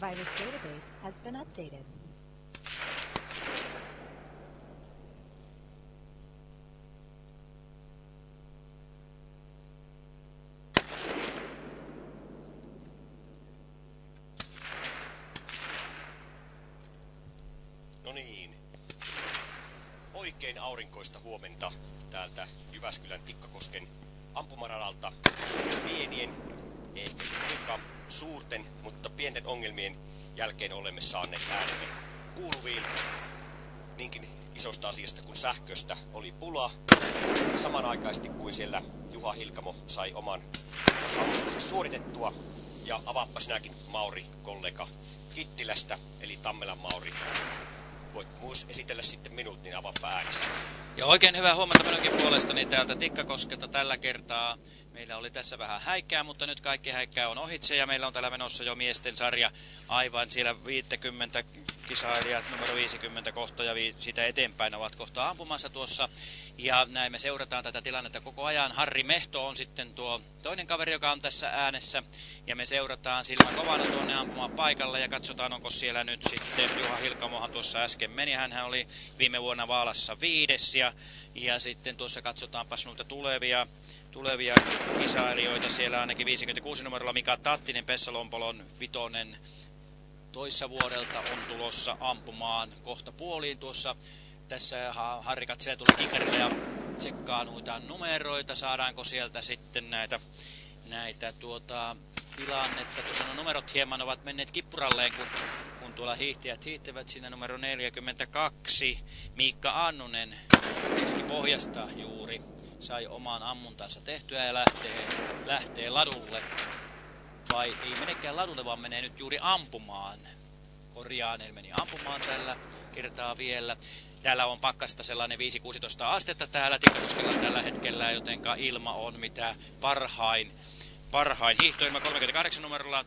Virus database has been updated. No niin. Oikein aurinkoista huomenta täältä Jyväskylän Tikkakosken ampumaradalta. Pienien, kuinka suurten, mutta pienten ongelmien jälkeen olemme saaneet äänemme kuuluviin. Niinkin isosta asiasta kuin sähköstä oli pula. Samanaikaisesti kuin siellä Juha Hilkamo sai oman suoritettua. Ja avaappa sinäkin Mauri, kollega Kittilästä, eli Tammelan Mauri. Voit myös esitellä sitten minut, niin avaappa äänessä. Ja oikein hyvää huomenta minunkin puolestani täältä Tikkakoskelta tällä kertaa. Meillä oli tässä vähän häikkää, mutta nyt kaikki häikkää on ohitse ja meillä on täällä menossa jo miesten sarja aivan siellä 50 kisailijat, numero 50 kohta ja siitä eteenpäin ovat kohta ampumassa tuossa. Ja näin me seurataan tätä tilannetta koko ajan. Harri Mehto on sitten tuo toinen kaveri, joka on tässä äänessä. Ja me seurataan silmä kovana tuonne ampumaan paikalle ja katsotaan, onko siellä nyt sitten Juha Hilkamohan tuossa äsken meni. Hän oli viime vuonna Vaalassa viides ja, ja sitten tuossa katsotaanpas noita tulevia tulevia kisailijoita. Siellä ainakin 56 numerolla Mika Tattinen, Pessalompolon vitonen toissa vuodelta on tulossa ampumaan kohta puoliin tuossa. Tässä ha- Harri katselee tuolla kikarilla ja tsekkaa noita numeroita, saadaanko sieltä sitten näitä, näitä tuota, tilannetta. Tuossa nuo numerot hieman ovat menneet kippuralleen, kun, kun tuolla hiihtäjät hiihtävät siinä numero 42. Miikka Annunen Keski-Pohjasta juuri sai oman ammuntansa tehtyä ja lähtee, lähtee ladulle. Vai ei menekään ladulle, vaan menee nyt juuri ampumaan. Korjaan, eli meni ampumaan tällä kertaa vielä. Täällä on pakkasta sellainen 5-16 astetta täällä Tikkakoskella tällä hetkellä, jotenka ilma on mitä parhain. Parhain hiihtoilma 38 numerolla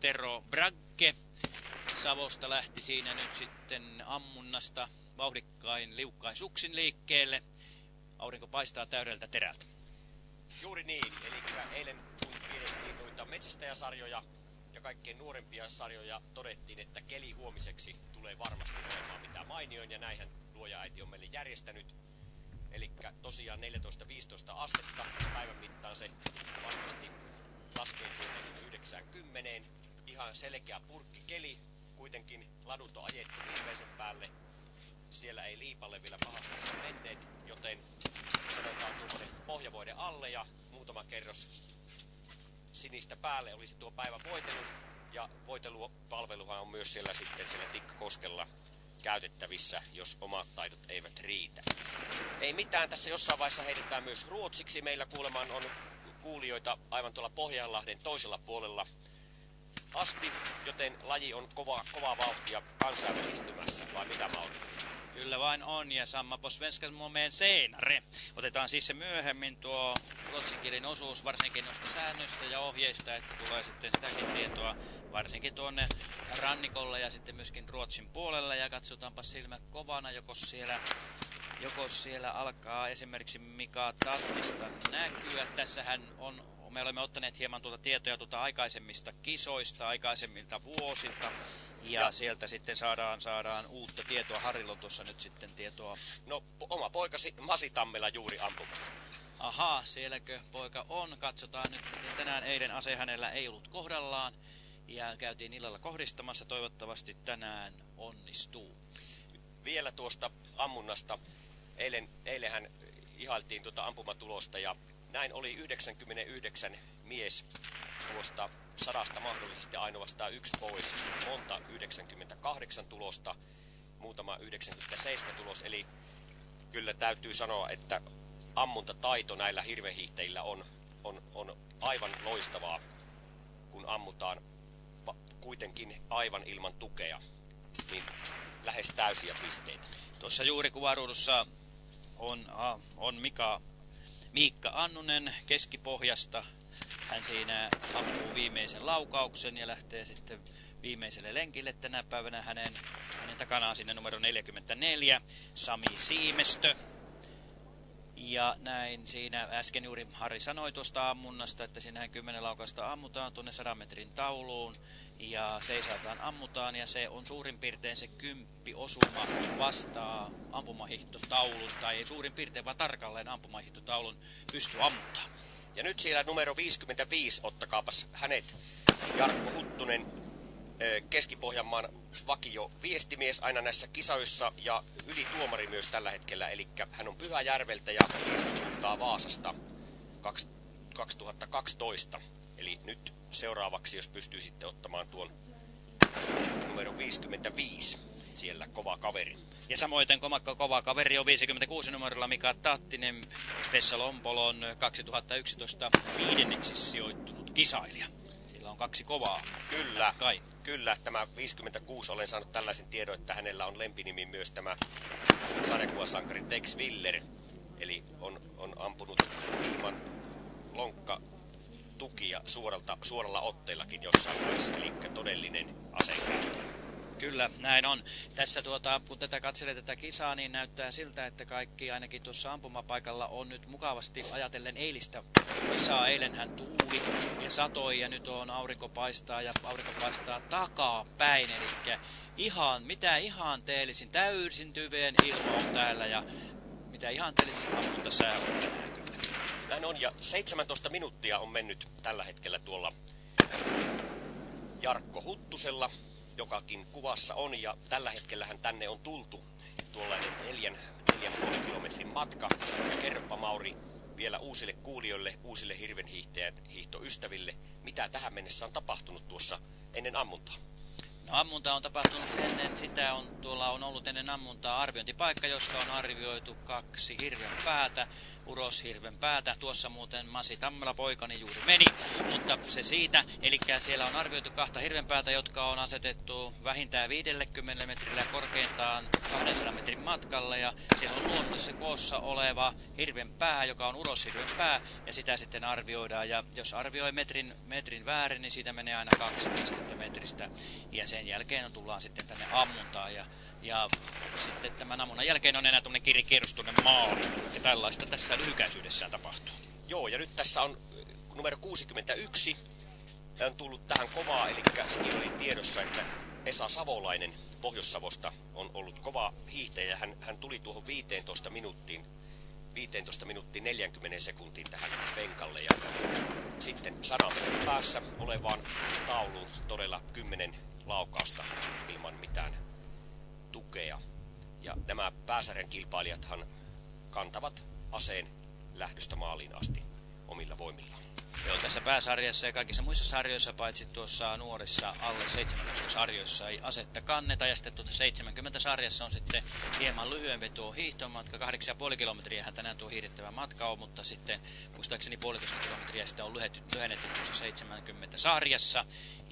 Tero Bragge. Savosta lähti siinä nyt sitten ammunnasta vauhdikkain liukkain suksin liikkeelle. Aurinko paistaa täydeltä terältä. Juuri niin, eli eilen kun pidettiin noita metsästäjäsarjoja ja kaikkein nuorempia sarjoja, todettiin, että keli huomiseksi tulee varmasti olemaan mitä mainioin, ja näinhän luoja-äiti on meille järjestänyt. Eli tosiaan 14-15 astetta päivän mittaan se varmasti laskee tuonne 90. Ihan selkeä purkkikeli, kuitenkin ladut on ajettu viimeisen päälle. Siellä ei liipalle vielä pahasti menneet, joten sanotaan tuonne pohjavoiden alle ja muutama kerros sinistä päälle olisi tuo päivän voitelu. Ja voitelupalveluhan on myös siellä sitten siellä Tikkakoskella käytettävissä, jos omat taidot eivät riitä. Ei mitään, tässä jossain vaiheessa heitetään myös ruotsiksi. Meillä kuulemaan on kuulijoita aivan tuolla Pohjanlahden toisella puolella asti, joten laji on kova, kovaa vauhtia kansainvälistymässä, vai mitä Mauri? Kyllä vain on, ja samma på svenskan momeen senare. Otetaan siis se myöhemmin tuo ruotsinkielinen osuus, varsinkin noista säännöistä ja ohjeista, että tulee sitten sitäkin tietoa varsinkin tuonne rannikolle ja sitten myöskin Ruotsin puolella. Ja katsotaanpa silmä kovana, joko siellä, joko siellä alkaa esimerkiksi Mika Tattista näkyä. Tässähän on me olemme ottaneet hieman tuota tietoja tuota aikaisemmista kisoista, aikaisemmilta vuosilta. Ja, ja sieltä sitten saadaan, saadaan uutta tietoa. Harrilla on tuossa nyt sitten tietoa. No, oma poikasi Masi Tammela juuri ampumassa. Aha, sielläkö poika on. Katsotaan nyt, miten tänään eilen ase hänellä ei ollut kohdallaan. Ja käytiin illalla kohdistamassa. Toivottavasti tänään onnistuu. Vielä tuosta ammunnasta. Eilen, eilenhän ihailtiin tuota ampumatulosta ja näin oli 99 mies tuosta sadasta mahdollisesti ainoastaan yksi pois. Monta 98 tulosta, muutama 97 tulos. Eli kyllä täytyy sanoa, että ammuntataito näillä hirvehiihtäjillä on, on, on aivan loistavaa, kun ammutaan kuitenkin aivan ilman tukea, niin lähes täysiä pisteitä. Tuossa juuri kuvaruudussa on, on Mika Miikka Annunen Keskipohjasta. Hän siinä ampuu viimeisen laukauksen ja lähtee sitten viimeiselle lenkille tänä päivänä hänen, hänen takanaan sinne numero 44, Sami Siimestö. Ja näin siinä äsken juuri Harri sanoi tuosta ammunnasta, että siinähän kymmenen laukasta ammutaan tuonne 100 metrin tauluun ja seisataan ammutaan ja se on suurin piirtein se kymppi osuma vastaa ampumahihtotaulun tai ei suurin piirtein vaan tarkalleen ampumahihtotaulun pysty ammuttaa. Ja nyt siellä numero 55, ottakaapas hänet, Jarkko Huttunen, Keski-Pohjanmaan vakio viestimies aina näissä kisoissa ja ylituomari myös tällä hetkellä. Eli hän on Pyhäjärveltä ja viestittää Vaasasta 2012. Eli nyt seuraavaksi, jos pystyy sitten ottamaan tuon numero 55, siellä kova kaveri. Ja samoin komakka kova kaveri on 56 numerolla Mika Tattinen, Vessa Lompolon 2011 viidenneksi sijoittunut kisailija. Sillä on kaksi kovaa. Kyllä, Kai. Kyllä. Tämä 56 olen saanut tällaisen tiedon, että hänellä on lempinimi myös tämä sarjakuvasankari Tex Willer. Eli on, on ampunut ilman lonkka tukia suoralta, suoralla otteellakin jossain vaiheessa, eli todellinen aseenkäyttö. Kyllä, näin on. Tässä tuota, kun tätä katselee tätä kisaa, niin näyttää siltä, että kaikki ainakin tuossa ampumapaikalla on nyt mukavasti ajatellen eilistä kisaa. Eilen hän tuuli ja satoi ja nyt on aurinko paistaa ja aurinko paistaa takaa päin. Eli ihan, mitä ihan teellisin, täysin tyveen ilma on täällä ja mitä ihan teellisin ammunta sää on tänään kyllä. Näin on, ja 17 minuuttia on mennyt tällä hetkellä tuolla Jarkko Huttusella, jokakin kuvassa on, ja tällä hetkellä hän tänne on tultu tuollainen neljän, neljän puolen kilometrin matka. Ja kerropa Mauri vielä uusille kuulijoille, uusille hirvenhiihtoystäville, mitä tähän mennessä on tapahtunut tuossa ennen ammuntaa. No, ammunta on tapahtunut ennen sitä, on, tuolla on ollut ennen ammuntaa arviointipaikka, jossa on arvioitu kaksi hirven päätä, uroshirven päätä. Tuossa muuten Masi Tammela poikani juuri meni, mutta se siitä. Eli siellä on arvioitu kahta hirven päätä, jotka on asetettu vähintään 50 metrillä korkeintaan 200 metrin matkalle. Ja siellä on luonnossa koossa oleva hirven pää, joka on uroshirven pää, ja sitä sitten arvioidaan. Ja jos arvioi metrin, metrin väärin, niin siitä menee aina kaksi pistettä metristä. Ja sen jälkeen tullaan sitten tänne ammuntaan. Ja ja sitten tämän ammunnan jälkeen on enää tuonne kirikierros tuonne maali. Ja tällaista tässä lyhykäisyydessään tapahtuu. Joo, ja nyt tässä on numero 61. Tämä on tullut tähän kovaa, eli sekin oli tiedossa, että Esa Savolainen Pohjois-Savosta on ollut kova hiihtäjä. Hän, hän tuli tuohon 15 minuuttiin 15 minuuttiin 40 sekuntiin tähän penkalle ja sitten 100 metrin päässä olevaan tauluun todella 10 laukausta ilman mitään tukea. Ja nämä pääsarjan kilpailijathan kantavat aseen lähdöstä maaliin asti omilla voimillaan. Joo, tässä pääsarjassa ja kaikissa muissa sarjoissa, paitsi tuossa nuorissa alle 17 sarjoissa ei asetta kanneta. Ja sitten tuota 70 sarjassa on sitten hieman lyhyempi tuo hiihtomatka. 8,5 kilometriä tänään tuo hiihdettävä matka on, mutta sitten muistaakseni puolitoista kilometriä sitä on lyhennetty tuossa 70 sarjassa.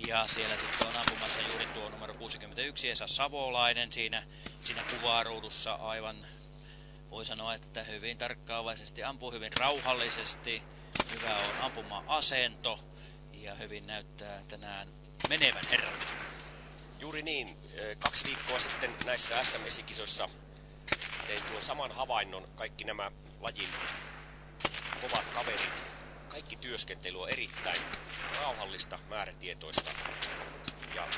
Ja siellä sitten on ampumassa juuri tuo numero 61 Esa Savolainen siinä, siinä kuvaruudussa aivan voi sanoa, että hyvin tarkkaavaisesti ampuu hyvin rauhallisesti Hyvä on ampuma-asento ja hyvin näyttää tänään menevän herran. Juuri niin. Kaksi viikkoa sitten näissä SM-esikisoissa tein tuon saman havainnon. Kaikki nämä lajin kovat kaverit. Kaikki työskentely on erittäin rauhallista, määrätietoista. Ja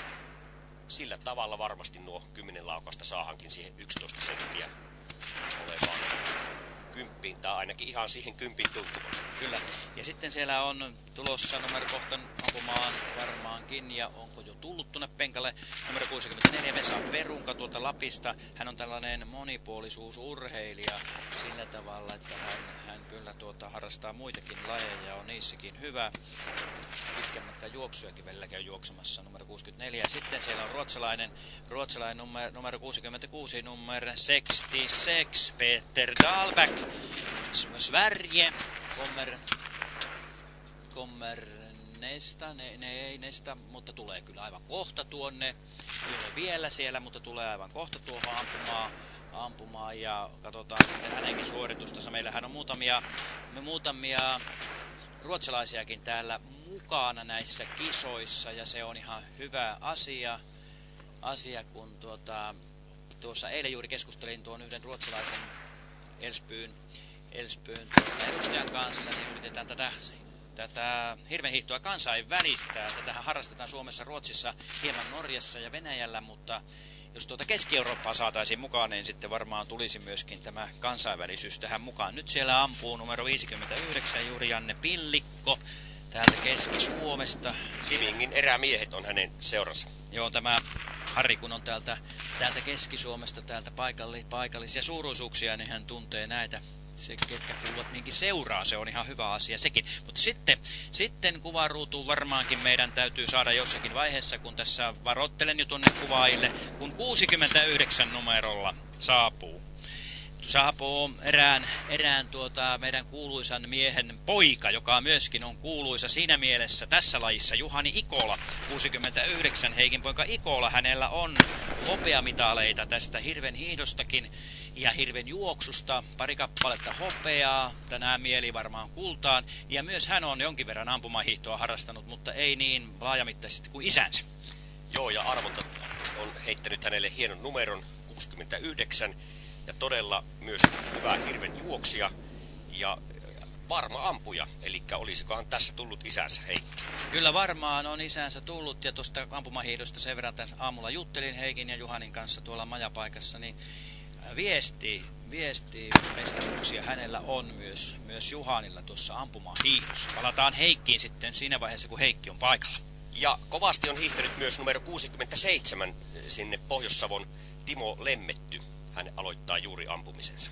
sillä tavalla varmasti nuo 10 laukasta saahankin siihen 11 senttiä olevaan kymppiin, tai ainakin ihan siihen kympin tuntumaan. Kyllä. Ja sitten siellä on tulossa numerokohtan ampumaan varmaankin, ja onko jo tullut tuonne penkalle numero 64 Vesa Perunka tuolta Lapista. Hän on tällainen monipuolisuusurheilija sillä tavalla, että hän, hän kyllä tuota harrastaa muitakin lajeja ja on niissäkin hyvä. Pitkän matkan juoksujakin välillä käy juoksemassa numero 64. Ja sitten siellä on ruotsalainen, ruotsalainen numero, numero 66, numero 66, Peter Dahlback. Sverige kommer, kommer Nesta, ne, ne ei Nesta, mutta tulee kyllä aivan kohta tuonne. Ei ole vielä siellä, mutta tulee aivan kohta tuohon ampumaan, ampumaan ja katsotaan sitten hänenkin suoritustansa. Meillähän on muutamia, me muutamia ruotsalaisiakin täällä mukana näissä kisoissa ja se on ihan hyvä asia, asia kun tuota, tuossa eilen juuri keskustelin tuon yhden ruotsalaisen Elspyyn Elspöön tuota edustajan kanssa, niin yritetään tätä, tätä hirvenhiihtoa kansainvälistää. Tätähän harrastetaan Suomessa, Ruotsissa, hieman Norjassa ja Venäjällä, mutta jos tuota Keski-Eurooppaa saataisiin mukaan, niin sitten varmaan tulisi myöskin tämä kansainvälisyys tähän mukaan. Nyt siellä ampuu numero 59 juuri Janne Pillikko täältä Keski-Suomesta. Sivingin erämiehet on hänen seurassa. Joo, tämä Harri, kun on täältä, täältä Keski-Suomesta, täältä paikalli, paikallisia suuruisuuksia, niin hän tuntee näitä se, ketkä kuuluvat minkin seuraa, se on ihan hyvä asia sekin. Mutta sitten, sitten kuvaruutuun varmaankin meidän täytyy saada jossakin vaiheessa, kun tässä varoittelen jo tuonne kuvaajille, kun 69 numerolla saapuu saapuu erään, erään tuota, meidän kuuluisan miehen poika, joka myöskin on kuuluisa siinä mielessä tässä lajissa, Juhani Ikola, 69 Heikin poika Ikola. Hänellä on hopeamitaleita tästä hirven hiihdostakin ja hirven juoksusta, pari kappaletta hopeaa, tänään mieli varmaan kultaan, ja myös hän on jonkin verran ampumahiihtoa harrastanut, mutta ei niin laajamittaisesti kuin isänsä. Joo, ja arvonta on heittänyt hänelle hienon numeron, 69, ja todella myös hyvä hirven juoksia ja varma ampuja, eli olisikohan tässä tullut isänsä Heikki? Kyllä varmaan on isänsä tullut ja tuosta ampumahiidosta sen verran tämän aamulla juttelin Heikin ja Juhanin kanssa tuolla majapaikassa, niin viesti, viesti mestaruuksia hänellä on myös, myös Juhanilla tuossa ampumahiidossa. Palataan Heikkiin sitten siinä vaiheessa, kun Heikki on paikalla. Ja kovasti on hiihtänyt myös numero 67 sinne Pohjois-Savon Timo Lemmetty hän aloittaa juuri ampumisensa.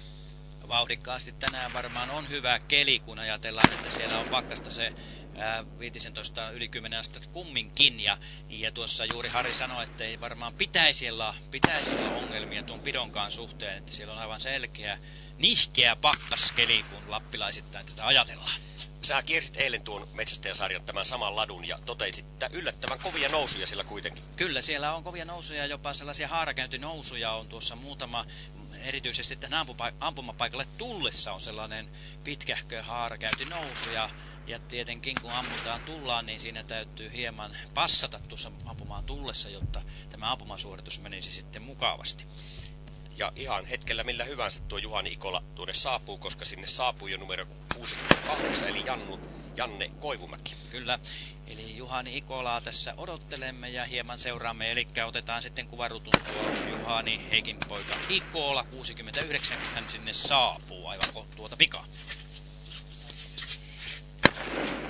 Vauhdikkaasti tänään varmaan on hyvä keli, kun ajatellaan, että siellä on pakkasta se ää, 15 yli 10 astetta kumminkin. Ja, ja tuossa juuri Hari sanoi, että ei varmaan pitäisi olla, pitäisi olla ongelmia tuon pidonkaan suhteen, että siellä on aivan selkeä, nihkeä pakkaskeli, kun lappilaisittain tätä ajatellaan. Sä kiersit eilen tuon metsästäjäsarjan tämän saman ladun ja totesit, että yllättävän kovia nousuja siellä kuitenkin. Kyllä, siellä on kovia nousuja, jopa sellaisia haarakäyntinousuja on tuossa muutama, erityisesti tähän ampumapaikalle tullessa on sellainen pitkähkö haarakäyntinousu ja, ja tietenkin kun ammutaan tullaan, niin siinä täytyy hieman passata tuossa ampumaan tullessa, jotta tämä ampumasuoritus menisi sitten mukavasti. Ja ihan hetkellä millä hyvänsä tuo Juhani Ikola tuonne saapuu, koska sinne saapuu jo numero 68, eli Jannu, Janne Koivumäki. Kyllä, eli Juhani Ikolaa tässä odottelemme ja hieman seuraamme, eli otetaan sitten kuvarutun tuo Juhani Heikin poika Ikola, 69, kun hän sinne saapuu aivan tuota pikaa.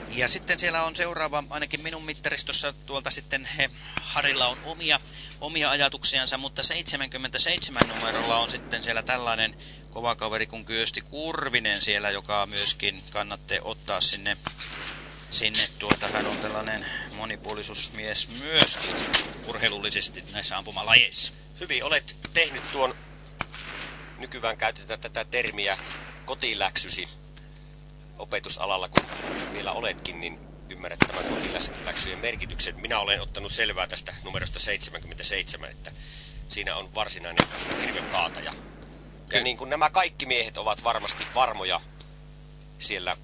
Ja sitten siellä on seuraava, ainakin minun mittaristossa tuolta sitten he, Harilla on omia, omia ajatuksiansa, mutta 77 numerolla on sitten siellä tällainen kova kaveri kuin Kyösti Kurvinen siellä, joka myöskin kannatte ottaa sinne, sinne tuota, hän on tällainen monipuolisuusmies myöskin urheilullisesti näissä ampumalajeissa. Hyvin olet tehnyt tuon, nykyään käytetään tätä termiä kotiläksysi opetusalalla, kun vielä oletkin, niin ymmärrät tämän kotiläksyjen merkityksen. Minä olen ottanut selvää tästä numerosta 77, että siinä on varsinainen hirven kaataja. Ja niin kuin nämä kaikki miehet ovat varmasti varmoja siellä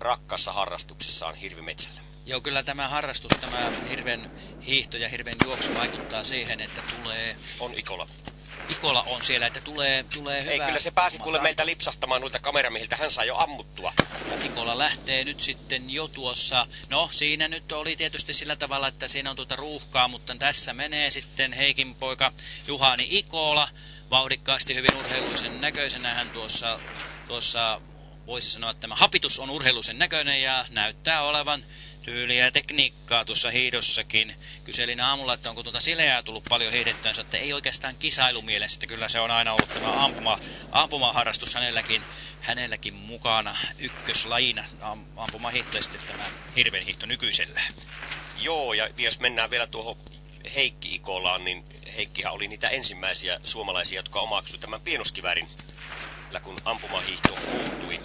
rakkaassa harrastuksessaan hirvimetsällä. Joo, kyllä tämä harrastus, tämä hirven hiihto ja hirven juoksu vaikuttaa siihen, että tulee... On Ikola. Ikola on siellä, että tulee, tulee hyvä... Ei, kyllä se pääsi kuule meiltä lipsahtamaan noilta kameramiehiltä, hän sai jo ammuttua. Ikola lähtee nyt sitten jo tuossa, no siinä nyt oli tietysti sillä tavalla, että siinä on tuota ruuhkaa, mutta tässä menee sitten Heikin poika Juhani Ikola, vauhdikkaasti hyvin urheiluisen näköisenä. Hän tuossa, tuossa voisi sanoa, että tämä hapitus on urheiluisen näköinen ja näyttää olevan tyyliä ja tekniikkaa tuossa hiidossakin. Kyselin aamulla, että onko tuota sileää tullut paljon hiidettyä, että ei oikeastaan kisailumielessä, kyllä se on aina ollut tämä ampuma, ampumaharrastus hänelläkin, hänelläkin mukana ykköslajina ampumahiihto ja sitten tämä hirvenhiihto nykyisellä. Joo, ja jos mennään vielä tuohon Heikki Ikolaan, niin Heikkihän oli niitä ensimmäisiä suomalaisia, jotka omaksuivat tämän pienoskivärin, kun ampumahiihto muuttui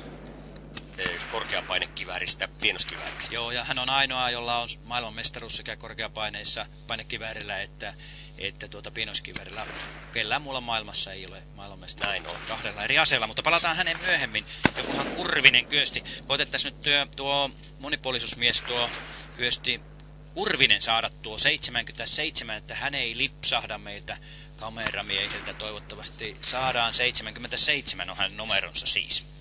korkeapainekivääristä pienoskivääriksi. Joo, ja hän on ainoa, jolla on maailmanmestaruus sekä korkeapaineissa painekiväärillä että, että tuota pienoskiväärillä. Kellään muulla maailmassa ei ole maailmanmestaruus. Näin on. Kahdella eri aseella, mutta palataan hänen myöhemmin. Jokuhan Kurvinen kyösti. Koitettaisiin nyt työ, tuo monipuolisuusmies tuo kyösti Kurvinen saada tuo 77, että hän ei lipsahda meiltä kameramiehiltä. Toivottavasti saadaan 77 on hänen numeronsa siis.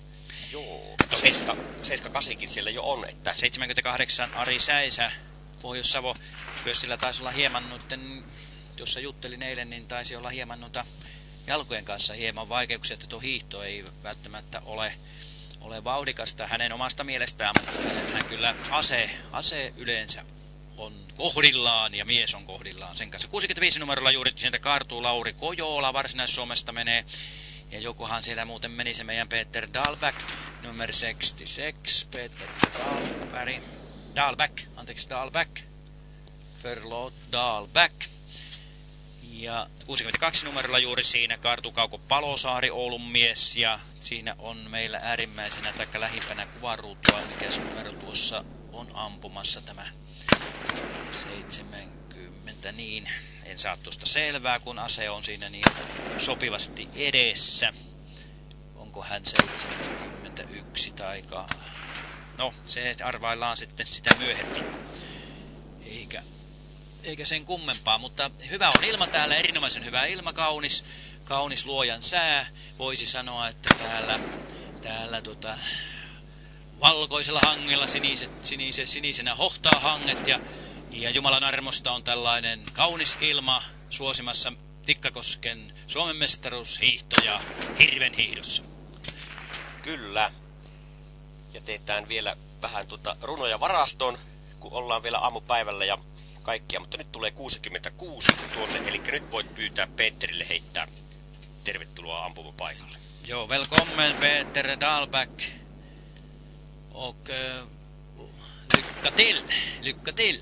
Joo. No 7, 78 siellä jo on, että 78 Ari Säisä, Pohjois-Savo. Myös sillä taisi olla hieman noiden, jossa juttelin eilen, niin taisi olla hieman noita jalkojen kanssa hieman vaikeuksia, että tuo hiihto ei välttämättä ole, ole vauhdikasta hänen omasta mielestään, mutta hän kyllä ase, ase yleensä on kohdillaan ja mies on kohdillaan sen kanssa. 65 numerolla juuri sieltä kaartuu Lauri Kojola Varsinais-Suomesta menee. Ja jokohan siellä muuten meni se meidän Peter Dahlback, numero 66, Peter Dahlback, anteeksi Dahlback, Förlåt Dahlback. Ja 62 numerolla juuri siinä Kartu Kauko Palosaari, Oulun mies, ja siinä on meillä äärimmäisenä tai lähimpänä kuvaruutua, mikä numero tuossa on ampumassa tämä 70, niin en saa tuosta selvää, kun ase on siinä niin sopivasti edessä. Onko hän 71 tai No, se arvaillaan sitten sitä myöhemmin. Eikä, eikä sen kummempaa, mutta hyvä on ilma täällä, erinomaisen hyvä ilma, kaunis, kaunis luojan sää. Voisi sanoa, että täällä, täällä tota, valkoisella hangella siniset, sinise, sinisenä hohtaa hanget ja, ja Jumalan armosta on tällainen kaunis ilma suosimassa Tikkakosken Suomen mestaruushiihtoja hirven hiihdossa. Kyllä. Ja teetään vielä vähän tuota runoja varastoon, kun ollaan vielä aamupäivällä ja kaikkia, mutta nyt tulee 66 tuonne, eli nyt voit pyytää Peterille heittää tervetuloa ampumapaikalle. Joo, velkommen Peter Dahlback. Och uh, lycka till, lycka till.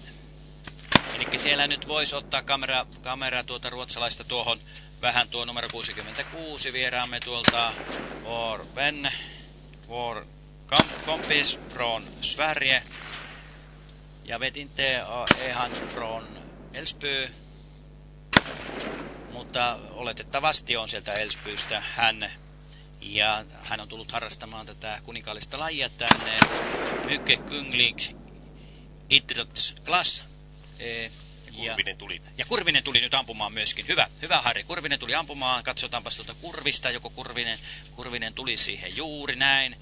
Eli siellä nyt voisi ottaa kamera, kamera tuota ruotsalaista tuohon vähän tuo numero 66 vieraamme tuolta vän, vår kompis från Sverige. Jag vet inte, är han från Älvsby? Mutta oletettavasti on sieltä Älvsbystä hän ja hän on tullut harrastamaan tätä kuninkaallista lajia tänne Mykke Kunglig Idrottsklass. E, Kurvinen tuli. Ja Kurvinen tuli nyt ampumaan myöskin. Hyvä, hyvä Harri. Kurvinen tuli ampumaan. Katsotaanpa tuota Kurvista. Joko Kurvinen, Kurvinen tuli siihen juuri näin.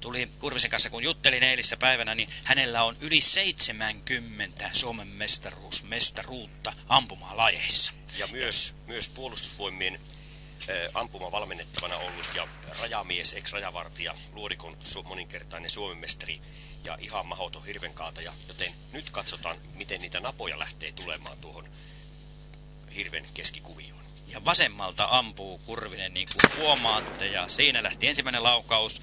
Tuli Kurvisen kanssa, kun juttelin eilissä päivänä, niin hänellä on yli 70 Suomen mestaruus, mestaruutta lajeissa. Ja myös, myös puolustusvoimien ampuma valmennettavana ollut ja rajamies, ex-rajavartija, Luodikon moninkertainen Suomen mestari ja ihan mahoton hirvenkaataja. Joten nyt katsotaan, miten niitä napoja lähtee tulemaan tuohon hirven keskikuvioon. Ja vasemmalta ampuu Kurvinen niin kuin huomaatte ja siinä lähti ensimmäinen laukaus.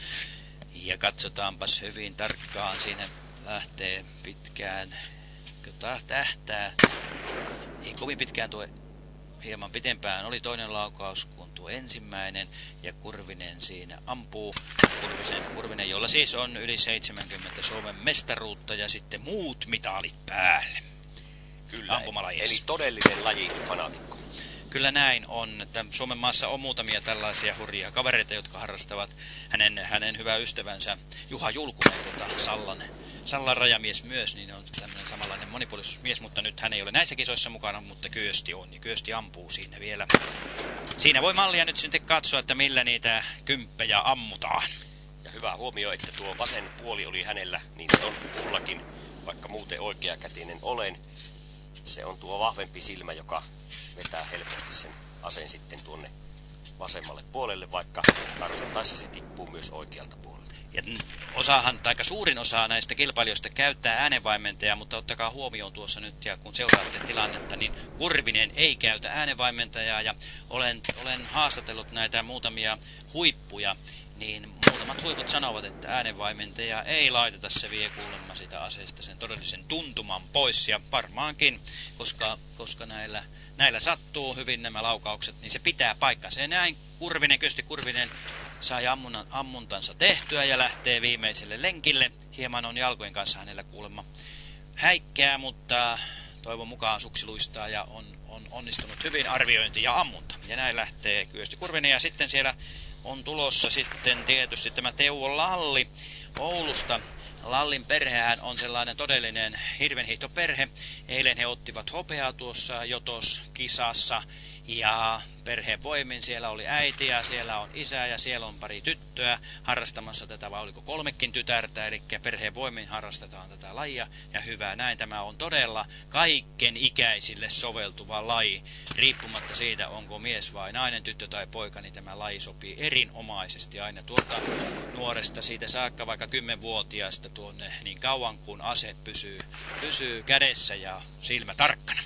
Ja katsotaanpas hyvin tarkkaan, siinä lähtee pitkään, tähtää, ei kovin pitkään tuo hieman pitempään oli toinen laukaus kuin tuo ensimmäinen, ja Kurvinen siinä ampuu. Kurvisen, Kurvinen, jolla siis on yli 70 Suomen mestaruutta ja sitten muut mitalit päälle. Kyllä, eli todellinen lajifanaatikko. Kyllä näin on, että Suomen maassa on muutamia tällaisia hurjia kavereita, jotka harrastavat hänen, hänen hyvä ystävänsä Juha Julkunen, tuota Sallan Sallan rajamies myös, niin on tämmöinen samanlainen monipuolisuusmies, mutta nyt hän ei ole näissä kisoissa mukana, mutta Kyösti on, ja Kyösti ampuu siinä vielä. Siinä voi mallia nyt sitten katsoa, että millä niitä kymppejä ammutaan. Ja hyvä huomio, että tuo vasen puoli oli hänellä, niin se on mullakin, vaikka muuten oikeakätinen olen. Se on tuo vahvempi silmä, joka vetää helposti sen aseen sitten tuonne vasemmalle puolelle, vaikka tarvittaessa se tippuu myös oikealta puolelta. Ja osahan, tai suurin osa näistä kilpailijoista käyttää äänenvaimentajaa, mutta ottakaa huomioon tuossa nyt, ja kun seuraatte tilannetta, niin Kurvinen ei käytä äänenvaimentajaa, ja olen, olen haastatellut näitä muutamia huippuja, niin muutamat huiput sanovat, että äänenvaimentaja ei laiteta, se vie kuulemma sitä aseesta sen todellisen tuntuman pois, ja varmaankin, koska, koska näillä, näillä sattuu hyvin nämä laukaukset, niin se pitää paikkansa. Ja näin Kurvinen, Kösti Kurvinen sai ammunnan, ammuntansa tehtyä ja lähtee viimeiselle lenkille. Hieman on jalkojen kanssa hänellä kuulemma häikkää, mutta toivon mukaan suksi luistaa ja on, on onnistunut hyvin arviointi ja ammunta. Ja näin lähtee Kyösti Kurvinen ja sitten siellä on tulossa sitten tietysti tämä Teuvo Lalli Oulusta. Lallin perhehän on sellainen todellinen hirvenhiihtoperhe. Eilen he ottivat hopeaa tuossa Jotos-kisassa Ja perheen voimin siellä oli äiti ja siellä on isä ja siellä on pari tyttöä harrastamassa tätä, vai oliko kolmekin tytärtä, eli perheen voimin harrastetaan tätä lajia. Ja hyvä näin, tämä on todella kaiken ikäisille soveltuva laji. Riippumatta siitä, onko mies vai nainen, tyttö tai poika, niin tämä laji sopii erinomaisesti aina tuolta nuoresta siitä saakka vaikka 10-vuotiaasta tuonne niin kauan kuin ase pysyy, pysyy kädessä ja silmä tarkkana.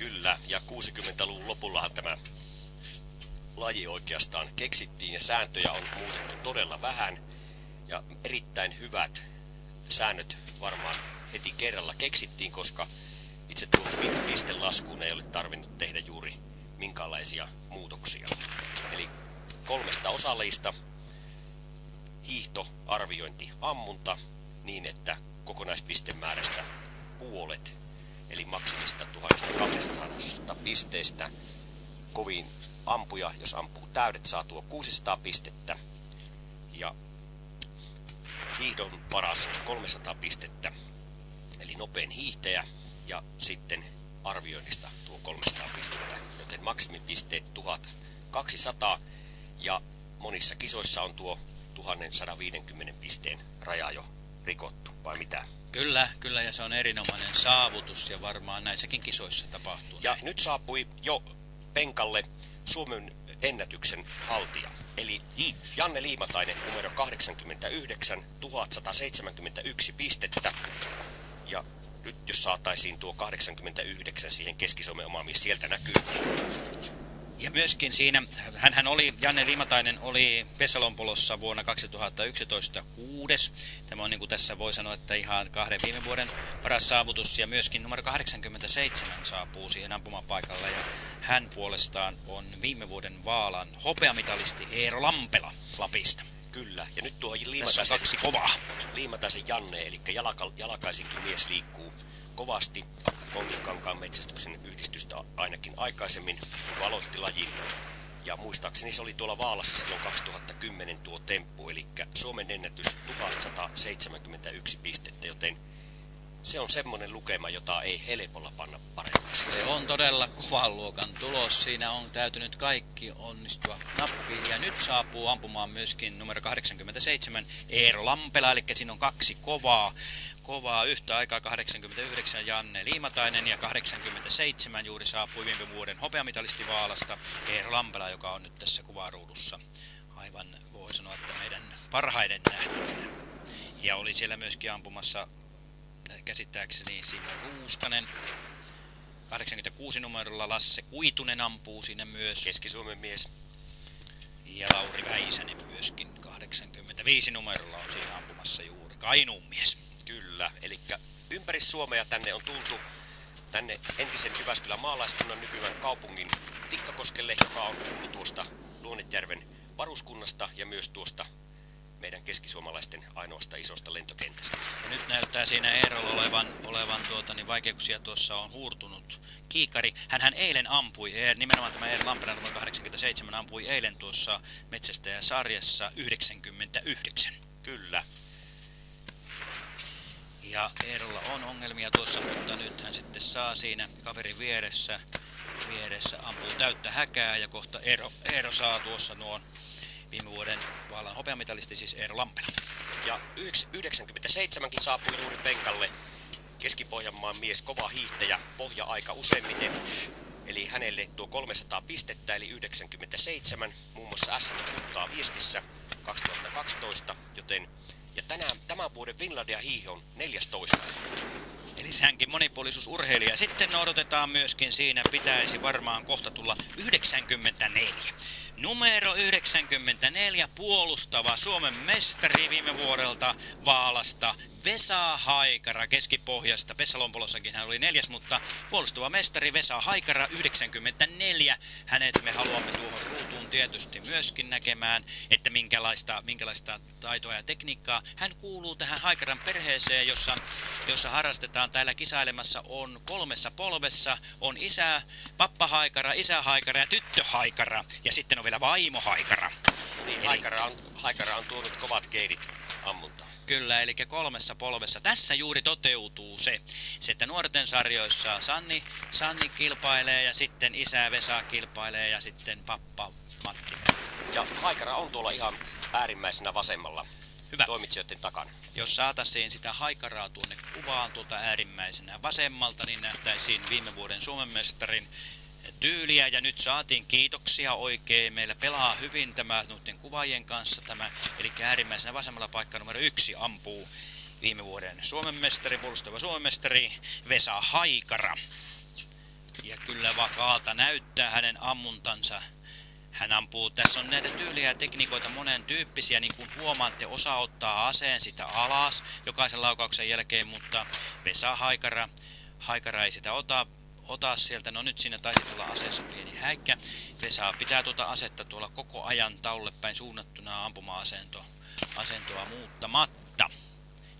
Kyllä, ja 60-luvun lopullahan tämä laji oikeastaan keksittiin ja sääntöjä on muutettu todella vähän. Ja erittäin hyvät säännöt varmaan heti kerralla keksittiin, koska itse tuohon pistelaskuun ei ole tarvinnut tehdä juuri minkäänlaisia muutoksia. Eli kolmesta osalajista hiihto, arviointi, ammunta niin, että kokonaispistemäärästä puolet eli maksimista 1200 pisteestä. Kovin ampuja, jos ampuu täydet, saa tuo 600 pistettä. Ja hiihdon paras 300 pistettä, eli nopein hiihtäjä. Ja sitten arvioinnista tuo 300 pistettä, joten maksimipisteet 1200 ja monissa kisoissa on tuo 1150 pisteen raja jo rikottu, vai mitä? Kyllä, kyllä, ja se on erinomainen saavutus, ja varmaan näissäkin kisoissa tapahtuu. Ja näin. nyt saapui jo penkalle Suomen ennätyksen haltija, eli niin. Janne Liimatainen numero 89, 1171 pistettä. Ja nyt jos saataisiin tuo 89 siihen keski-Suomen omaamiin, sieltä näkyy ja myöskin siinä, hän oli, Janne Limatainen oli Pesalompolossa vuonna 2011 kuudes. Tämä on niin kuin tässä voi sanoa, että ihan kahden viime vuoden paras saavutus. Ja myöskin numero 87 saapuu siihen ampumapaikalle. Ja hän puolestaan on viime vuoden Vaalan hopeamitalisti Eero Lampela Lapista. Kyllä, ja nyt tuo Liimataisen, kaksi kovaa. Liimataisen Janne, eli jalaka, jalakaisinkin mies liikkuu kovasti Konginkankaan metsästyksen yhdistystä ainakin aikaisemmin, kun aloitti lajin. Ja muistaakseni se oli tuolla Vaalassa silloin 2010 tuo temppu, eli Suomen ennätys 1171 pistettä, joten se on semmonen lukema, jota ei helpolla panna paremmaksi. Se on todella kovan luokan tulos. Siinä on täytynyt kaikki onnistua nappiin. Ja nyt saapuu ampumaan myöskin numero 87 Eero Lampela, eli siinä on kaksi kovaa kovaa yhtä aikaa 89 Janne Liimatainen ja 87 juuri saapui viime vuoden hopeamitalisti Vaalasta Eero Lampela, joka on nyt tässä kuvaruudussa aivan voi sanoa, että meidän parhaiden nähtävänä. Ja oli siellä myöskin ampumassa käsittääkseni Simo Ruuskanen. 86 numerolla Lasse Kuitunen ampuu sinne myös. Keski-Suomen mies. Ja Lauri Väisänen myöskin 85 numerolla on siinä ampumassa juuri Kainuun mies. Kyllä, eli ympäri Suomea tänne on tultu tänne entisen Jyväskylän maalaiskunnan nykyään kaupungin Tikkakoskelle, joka on tullut tuosta Luonnetjärven varuskunnasta ja myös tuosta meidän keskisuomalaisten ainoasta isosta lentokentästä. Ja nyt näyttää siinä Eerolla olevan, olevan tuota, niin vaikeuksia. Tuossa on huurtunut kiikari. Hänhän eilen ampui, nimenomaan tämä Eero numero 87 ampui eilen tuossa metsästäjäsarjassa 99. Kyllä, ja Eerolla on ongelmia tuossa, mutta nyt hän sitten saa siinä kaverin vieressä, vieressä ampuu täyttä häkää ja kohta Eero, Eero saa tuossa nuon viime vuoden Vaalan hopeamitalisti, siis Eero Lampela. Ja 97 saapui juuri penkalle Keski-Pohjanmaan mies, kova hiihtäjä, pohja-aika useimmiten. Eli hänelle tuo 300 pistettä, eli 97, muun muassa SM viestissä 2012, joten ja tänään, tämän vuoden Finlandia hiihi on 14. Eli hänkin monipuolisuusurheilija. Sitten odotetaan myöskin siinä, pitäisi varmaan kohta tulla 94. Numero 94 puolustava Suomen mestari viime vuodelta Vaalasta Vesa Haikara Keskipohjasta. Pessalompolossakin hän oli neljäs, mutta puolustava mestari Vesa Haikara 94. Hänet me haluamme tuohon ruutuun tietysti myöskin näkemään, että minkälaista, minkälaista taitoa ja tekniikkaa. Hän kuuluu tähän Haikaran perheeseen, jossa, jossa harrastetaan täällä kisailemassa on kolmessa polvessa. On isä, pappa Haikara, isä Haikara ja tyttö Haikara. Ja sitten on vielä vaimo Haikara. Niin, haikara on, haikara on tuonut kovat keirit ammuntaan. Kyllä, eli kolmessa polvessa. Tässä juuri toteutuu se, se että nuorten sarjoissa Sanni, Sanni kilpailee ja sitten isä Vesa kilpailee ja sitten pappa Matti. Ja haikara on tuolla ihan äärimmäisenä vasemmalla Hyvä. toimitsijoiden takana. Jos saataisiin sitä haikaraa tuonne kuvaan tuolta äärimmäisenä vasemmalta, niin nähtäisiin viime vuoden Suomen mestarin tyyliä ja nyt saatiin kiitoksia oikein. Meillä pelaa hyvin tämä noiden kuvaajien kanssa tämä, eli äärimmäisenä vasemmalla paikka numero yksi ampuu viime vuoden Suomen mestari, puolustava Suomen mestari Vesa Haikara. Ja kyllä vakaalta näyttää hänen ammuntansa. Hän ampuu, tässä on näitä tyyliä ja tekniikoita monen tyyppisiä, niin kuin huomaatte, osa ottaa aseen sitä alas jokaisen laukauksen jälkeen, mutta Vesa Haikara, Haikara ei sitä ota, ota sieltä. No nyt siinä taisi tulla aseessa pieni häikkä. Vesa pitää tuota asetta tuolla koko ajan taulle päin suunnattuna ampuma-asentoa asentoa muuttamatta.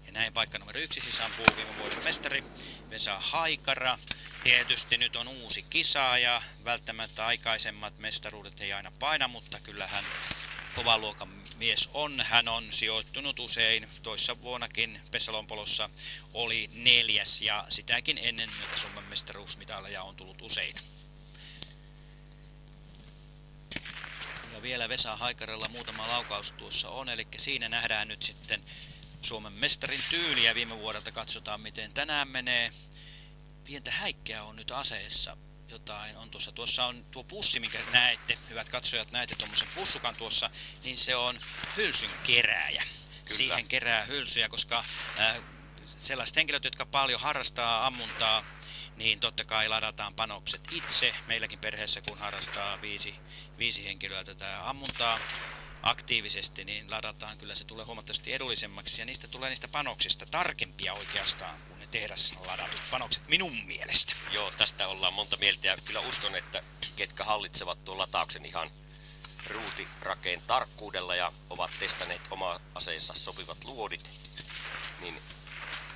Ja näin paikka numero yksi siis ampuu viime vuoden mestari Vesa Haikara. Tietysti nyt on uusi kisa ja välttämättä aikaisemmat mestaruudet ei aina paina, mutta kyllähän kovan luokan mies on. Hän on sijoittunut usein. Toissa vuonnakin Pessalompolossa oli neljäs ja sitäkin ennen näitä Suomen mestaruusmitaleja on tullut useita. Ja vielä Vesa Haikarella muutama laukaus tuossa on, eli siinä nähdään nyt sitten Suomen mestarin tyyliä viime vuodelta. Katsotaan miten tänään menee. Pientä häikkeä on nyt aseessa jotain on tuossa. Tuossa on tuo pussi, minkä näette, hyvät katsojat, näette tuommoisen pussukan tuossa, niin se on hylsyn kerääjä. Kyllä. Siihen kerää hylsyjä, koska äh, sellaiset henkilöt, jotka paljon harrastaa ammuntaa, niin totta kai ladataan panokset itse. Meilläkin perheessä, kun harrastaa viisi, viisi henkilöä tätä ammuntaa aktiivisesti, niin ladataan. Kyllä se tulee huomattavasti edullisemmaksi ja niistä tulee niistä panoksista tarkempia oikeastaan kuin ne tehdasladatut panokset minun mielestä. Joo, tästä ollaan monta mieltä ja kyllä uskon, että ketkä hallitsevat tuon latauksen ihan ruutirakeen tarkkuudella ja ovat testanneet oma aseensa sopivat luodit, niin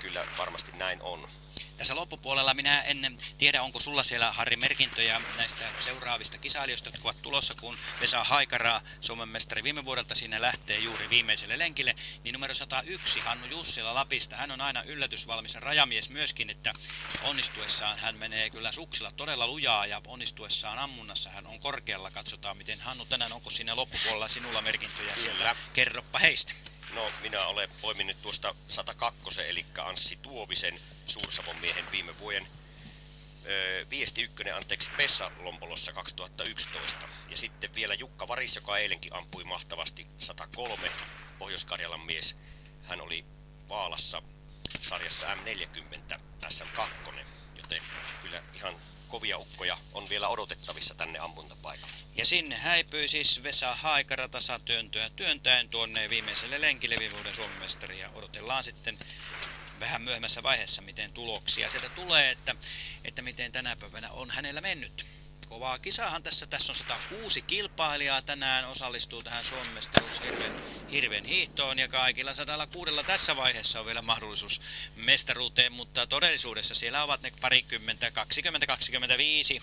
kyllä varmasti näin on. Tässä loppupuolella minä en tiedä, onko sulla siellä Harri merkintöjä näistä seuraavista kisailijoista, jotka ovat tulossa, kun Vesa Haikara, Suomen mestari viime vuodelta, sinne lähtee juuri viimeiselle lenkille, niin numero 101, Hannu Jussila Lapista, hän on aina yllätysvalmis rajamies myöskin, että onnistuessaan hän menee kyllä suksilla todella lujaa ja onnistuessaan ammunnassa hän on korkealla. Katsotaan, miten Hannu tänään, onko siinä loppupuolella sinulla merkintöjä sieltä? Kyllä. Kerroppa heistä. No, minä olen poiminut tuosta 102, eli Anssi Tuovisen Suursavon miehen viime vuoden öö, viesti ykkönen, anteeksi, Pessa Lompolossa 2011. Ja sitten vielä Jukka Varis, joka eilenkin ampui mahtavasti 103, Pohjois-Karjalan mies. Hän oli Vaalassa sarjassa M40 SM2, joten kyllä ihan kovia ukkoja on vielä odotettavissa tänne ammuntapaikalle. Ja sinne häipyi siis Vesa Haikara tasatyöntöä työntäen tuonne viimeiselle lenkille viime vuoden Suomen mestari ja odotellaan sitten vähän myöhemmässä vaiheessa, miten tuloksia sieltä tulee, että, että miten tänä päivänä on hänellä mennyt. Kovaa kisahan tässä. Tässä on 106 kilpailijaa tänään osallistuu tähän Suomen mestaruus hirven, hirven hiihtoon ja kaikilla 106 tässä vaiheessa on vielä mahdollisuus mestaruuteen, mutta todellisuudessa siellä ovat ne parikymmentä, 20, 25,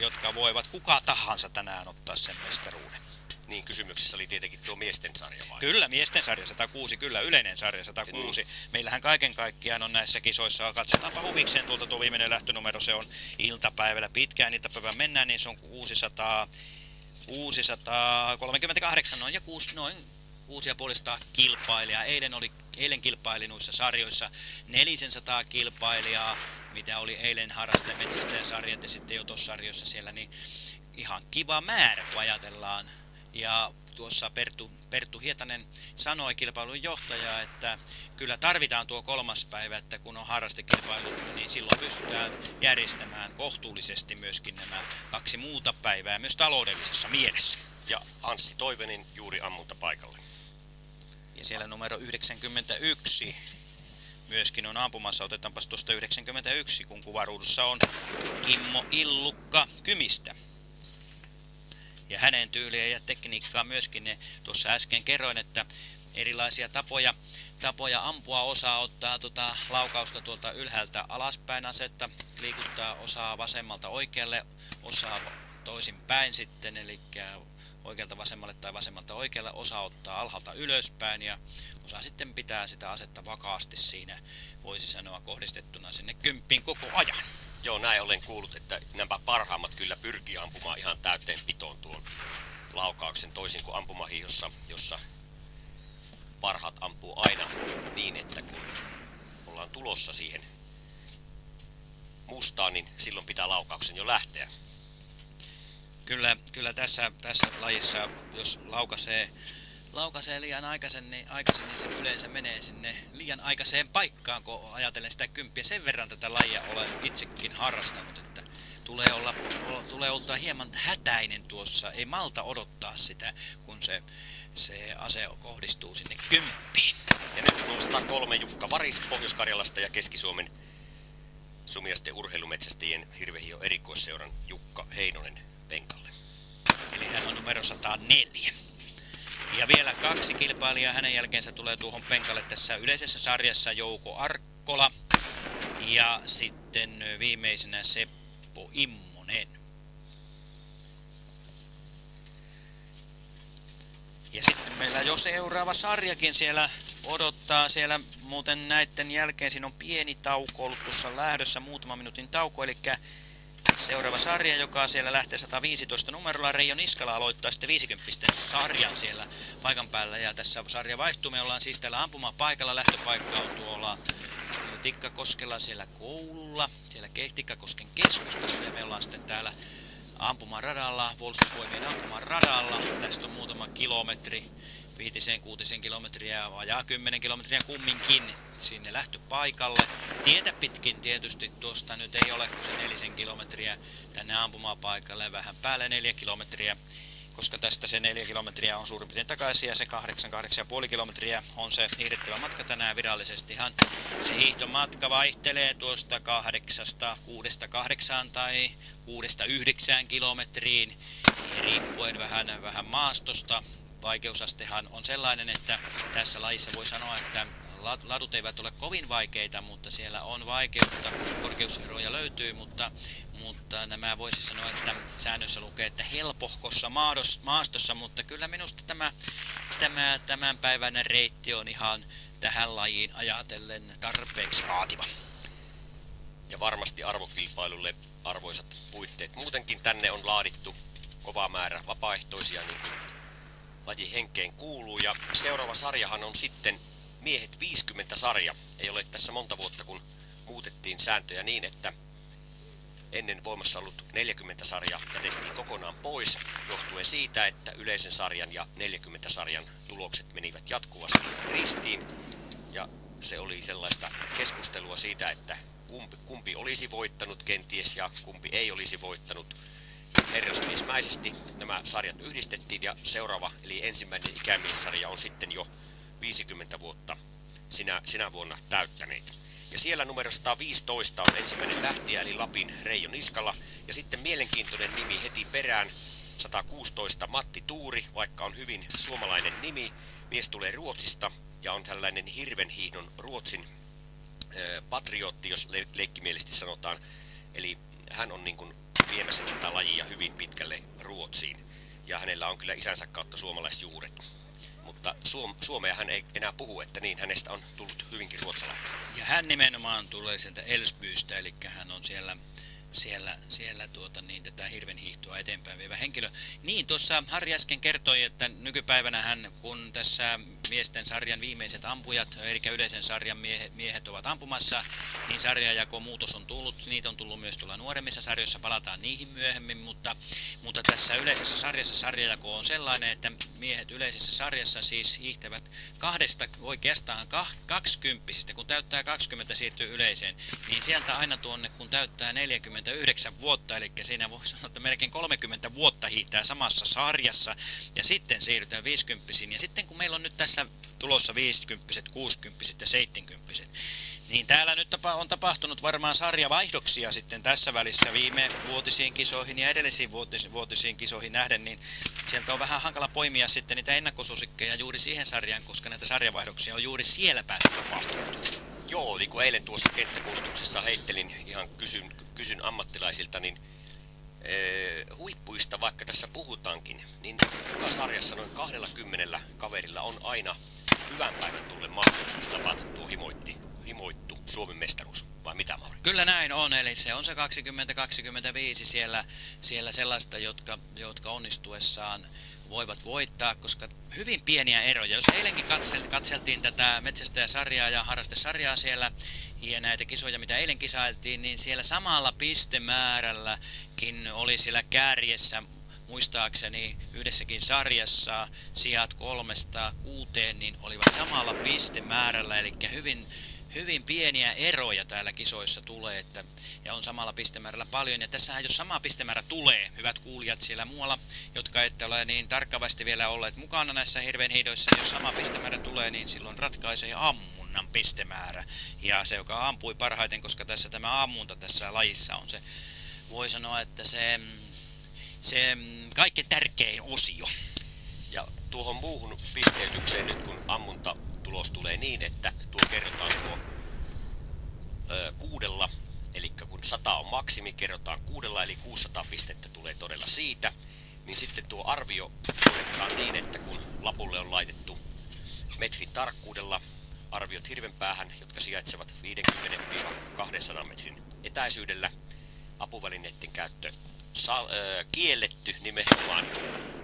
jotka voivat kuka tahansa tänään ottaa sen mestaruuden niin kysymyksessä oli tietenkin tuo miesten sarja vai? Kyllä, miesten sarja 106, kyllä, yleinen sarja 106. Niin. Meillähän kaiken kaikkiaan on näissä kisoissa, katsotaanpa huvikseen tuolta tuo viimeinen lähtönumero, se on iltapäivällä, pitkään iltapäivän mennään, niin se on 600, 638, noin ja 6, noin 6500 kilpailijaa. Eilen, oli, eilen kilpaili noissa sarjoissa 400 kilpailijaa, mitä oli eilen harraste metsästäjäsarjat ja sitten jo tuossa sarjoissa siellä, niin ihan kiva määrä, kun ajatellaan ja tuossa Perttu, Perttu Hietanen sanoi kilpailun johtaja, että kyllä tarvitaan tuo kolmas päivä, että kun on harrastekilpailut, niin silloin pystytään järjestämään kohtuullisesti myöskin nämä kaksi muuta päivää myös taloudellisessa mielessä. Ja Anssi Toivenin juuri ammunta paikalle. Ja siellä numero 91 myöskin on ampumassa. Otetaanpas tuosta 91, kun kuvaruudussa on Kimmo Illukka Kymistä ja hänen tyyliä ja tekniikkaa myöskin. Ne tuossa äsken kerroin, että erilaisia tapoja, tapoja ampua osaa ottaa tota laukausta tuolta ylhäältä alaspäin asetta, liikuttaa osaa vasemmalta oikealle, osaa toisin päin sitten, eli oikealta vasemmalle tai vasemmalta oikealle. Osa ottaa alhaalta ylöspäin ja osa sitten pitää sitä asetta vakaasti siinä, voisi sanoa, kohdistettuna sinne kymppiin koko ajan. Joo, näin olen kuullut, että nämä parhaimmat kyllä pyrkii ampumaan ihan täyteen pitoon tuon laukauksen, toisin kuin ampumahiihossa, jossa parhaat ampuu aina niin, että kun ollaan tulossa siihen mustaan, niin silloin pitää laukauksen jo lähteä. Kyllä, kyllä tässä, tässä lajissa, jos laukaisee, laukaisee liian aikaisin niin, aikaisin, niin se yleensä menee sinne liian aikaiseen paikkaan, kun ajatellen sitä kymppiä. Sen verran tätä lajia olen itsekin harrastanut, että tulee olla, tulee olla hieman hätäinen tuossa. Ei malta odottaa sitä, kun se, se ase kohdistuu sinne kymppiin. Ja nyt nuo 103 Jukka Varis Pohjois-Karjalasta ja Keski-Suomen Sumiasten urheilumetsästäjien Hirvehio erikoisseuran Jukka Heinonen penkalle. Eli hän on numero 104. Ja vielä kaksi kilpailijaa hänen jälkeensä tulee tuohon penkalle tässä yleisessä sarjassa Jouko Arkkola ja sitten viimeisenä Seppo Immonen. Ja sitten meillä jo seuraava sarjakin siellä odottaa. Siellä muuten näiden jälkeen siinä on pieni tauko ollut tuossa lähdössä, muutama minuutin tauko, eli seuraava sarja, joka siellä lähtee 115 numerolla. Reijo Niskala aloittaa sitten 50 sarjan siellä paikan päällä ja tässä sarja vaihtuu. Me ollaan siis täällä ampumapaikalla. Lähtöpaikka on tuolla Tikkakoskella siellä koululla, siellä Tikkakosken keskustassa ja me ollaan sitten täällä ampumaradalla, puolustusvoimien ampumaradalla. Tästä on muutama kilometri, viitisen, kuutisen kilometriä, vajaa kymmenen kilometriä kumminkin sinne lähtöpaikalle. Tietä pitkin tietysti tuosta nyt ei ole kuin se nelisen kilometriä tänne ampumapaikalle, vähän päälle neljä kilometriä koska tästä se 4 kilometriä on suurin piirtein takaisin ja se 8-8,5 kilometriä on se hiihdettävä matka tänään virallisestihan. Se hiihtomatka vaihtelee tuosta 8, 6-8 tai 6-9 kilometriin riippuen vähän, vähän maastosta. Vaikeusastehan on sellainen, että tässä lajissa voi sanoa, että ladut eivät ole kovin vaikeita, mutta siellä on vaikeutta, korkeuseroja löytyy, mutta mutta nämä voisi sanoa, että säännössä lukee, että helpohkossa maastossa, mutta kyllä minusta tämä, tämä tämänpäiväinen reitti on ihan tähän lajiin ajatellen tarpeeksi vaativa. Ja varmasti arvokilpailulle arvoisat puitteet. Muutenkin tänne on laadittu kova määrä vapaaehtoisia, niin kuin laji henkeen kuuluu. Ja seuraava sarjahan on sitten Miehet 50 sarja. Ei ole tässä monta vuotta, kun muutettiin sääntöjä niin, että ennen voimassa ollut 40 sarja jätettiin kokonaan pois, johtuen siitä, että yleisen sarjan ja 40 sarjan tulokset menivät jatkuvasti ristiin. Ja se oli sellaista keskustelua siitä, että kumpi, kumpi olisi voittanut kenties ja kumpi ei olisi voittanut. Herrasmiesmäisesti nämä sarjat yhdistettiin ja seuraava, eli ensimmäinen ikämiessarja on sitten jo 50 vuotta sinä, sinä vuonna täyttäneet. Ja siellä numero 115 on ensimmäinen lähtiä, eli Lapin Reijo Niskala. Ja sitten mielenkiintoinen nimi heti perään, 116 Matti Tuuri, vaikka on hyvin suomalainen nimi. Mies tulee Ruotsista ja on tällainen hirvenhiihdon Ruotsin patriotti, jos le- leikkimielisesti sanotaan. Eli hän on niin kuin viemässä tätä lajia hyvin pitkälle Ruotsiin. Ja hänellä on kyllä isänsä kautta suomalaisjuuret mutta Suom- Suomea hän ei enää puhu, että niin hänestä on tullut hyvinkin ruotsalainen. Ja hän nimenomaan tulee sieltä Elsbyystä, eli hän on siellä siellä, siellä tuota, niin, tätä hirven hiihtoa eteenpäin vievä henkilö. Niin, tuossa Harri äsken kertoi, että nykypäivänä hän, kun tässä miesten sarjan viimeiset ampujat, eli yleisen sarjan miehet, miehet ovat ampumassa, niin sarjajako muutos on tullut. Niitä on tullut myös tuolla nuoremmissa sarjoissa, palataan niihin myöhemmin, mutta, mutta tässä yleisessä sarjassa sarjajako on sellainen, että miehet yleisessä sarjassa siis hiihtävät kahdesta oikeastaan kaksikymppisistä, kun täyttää 20 siirtyy yleiseen, niin sieltä aina tuonne, kun täyttää 40 29 vuotta, eli siinä voi sanoa, että melkein 30 vuotta hiihtää samassa sarjassa, ja sitten siirrytään 50 ja sitten kun meillä on nyt tässä tulossa 50 60 ja 70 niin täällä nyt on tapahtunut varmaan sarjavaihdoksia sitten tässä välissä viime vuotisiin kisoihin ja edellisiin vuotisiin, vuotisiin kisoihin nähden, niin sieltä on vähän hankala poimia sitten niitä ennakkosuosikkeja juuri siihen sarjaan, koska näitä sarjavaihdoksia on juuri siellä päässä tapahtunut. Joo, niin kuin eilen tuossa kenttäkoulutuksessa heittelin, ihan kysyn, kysyn ammattilaisilta, niin Ee, huippuista, vaikka tässä puhutaankin, niin joka sarjassa noin 20 kaverilla on aina hyvän päivän tulle mahdollisuus tavata tuo himoitti, himoittu Suomen mestaruus. Vai mitä, Mauri? Kyllä näin on, eli se on se 20-25 siellä, siellä sellaista, jotka, jotka onnistuessaan voivat voittaa, koska hyvin pieniä eroja. Jos eilenkin katseltiin tätä metsästäjäsarjaa ja harrastesarjaa siellä ja näitä kisoja, mitä eilen kisailtiin, niin siellä samalla pistemäärälläkin oli siellä kärjessä muistaakseni yhdessäkin sarjassa sijat kolmesta kuuteen, niin olivat samalla pistemäärällä, eli hyvin hyvin pieniä eroja täällä kisoissa tulee, että, ja on samalla pistemäärällä paljon. Ja tässähän jos sama pistemäärä tulee, hyvät kuulijat siellä muualla, jotka ette ole niin tarkkavasti vielä olleet mukana näissä hirveän hiidoissa, jos sama pistemäärä tulee, niin silloin ratkaisee ammunnan pistemäärä. Ja se, joka ampui parhaiten, koska tässä tämä ammunta tässä lajissa on se, voi sanoa, että se, se kaikkein tärkein osio. Ja tuohon muuhun pisteytykseen nyt, kun ammunta tulos tulee niin, että tuo kerrotaan tuo ö, kuudella, eli kun 100 on maksimi, kerrotaan kuudella, eli 600 pistettä tulee todella siitä, niin sitten tuo arvio suoritetaan niin, että kun lapulle on laitettu metrin tarkkuudella arviot hirvenpäähän, jotka sijaitsevat 50-200 metrin etäisyydellä, apuvälineiden käyttö sal, kielletty nimenomaan,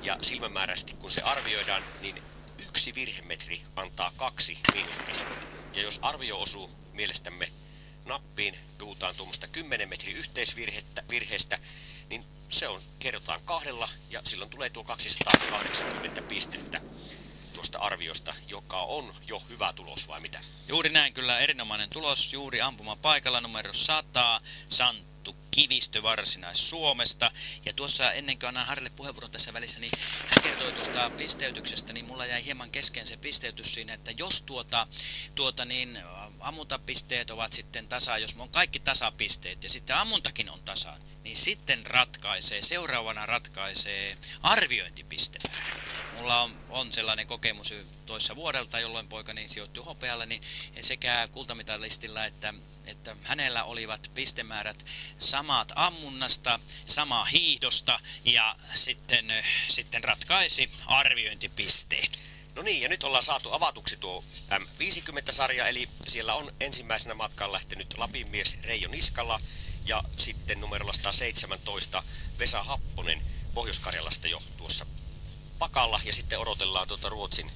ja silmämääräisesti kun se arvioidaan, niin yksi virhemetri antaa kaksi miinuspistettä. Ja jos arvio osuu mielestämme nappiin, puhutaan tuommoista 10 metrin yhteisvirhettä, virheestä, niin se on, kerrotaan kahdella ja silloin tulee tuo 280 pistettä tuosta arviosta, joka on jo hyvä tulos vai mitä? Juuri näin, kyllä erinomainen tulos, juuri ampuma paikalla numero 100, Sant tuttu kivistö Varsinais-Suomesta. Ja tuossa ennen kuin annan Harille puheenvuoron tässä välissä, niin hän kertoi tuosta pisteytyksestä, niin mulla jäi hieman kesken se pisteytys siinä, että jos tuota, tuota niin, ammuntapisteet ovat sitten tasa, jos on kaikki tasapisteet ja sitten ammuntakin on tasa, niin sitten ratkaisee, seuraavana ratkaisee arviointipiste. Mulla on, on sellainen kokemus toissa vuodelta, jolloin poikani sijoittui hopealle, niin sekä kultamitalistilla että että hänellä olivat pistemäärät samat ammunnasta, samaa hiihdosta ja sitten, sitten ratkaisi arviointipisteet. No niin, ja nyt ollaan saatu avatuksi tuo M50-sarja, eli siellä on ensimmäisenä matkaan lähtenyt Lapin mies Reijo Niskala ja sitten numerolla 117 Vesa Happonen Pohjois-Karjalasta jo tuossa pakalla ja sitten odotellaan tuota Ruotsin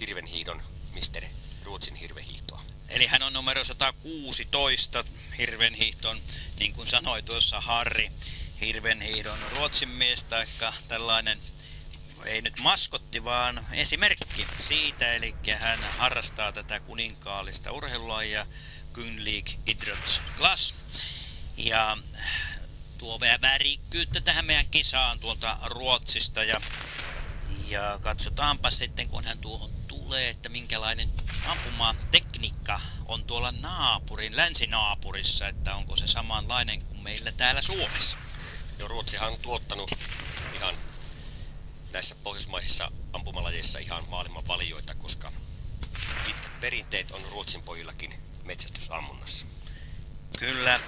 hirvenhiidon, mister Ruotsin hirvehiihtoa. Eli hän on numero 116 hirvenhiihton, niin kuin sanoi tuossa Harri, hirvenhiidon ruotsin mies, taikka tällainen ei nyt maskotti, vaan esimerkki siitä, eli hän harrastaa tätä kuninkaallista urheilulajia Kynlig Idrottsklass. Ja tuo värikkyyttä tähän meidän kisaan tuolta Ruotsista ja, ja katsotaanpa sitten, kun hän tuohon tulee, että minkälainen ampumaan tekniikka on tuolla naapurin, länsinaapurissa, että onko se samanlainen kuin meillä täällä Suomessa. Jo Ruotsihan on tuottanut ihan näissä pohjoismaisissa ampumalajeissa ihan maailman valioita, koska pitkät perinteet on Ruotsin pojillakin metsästysammunnassa. Kyllä,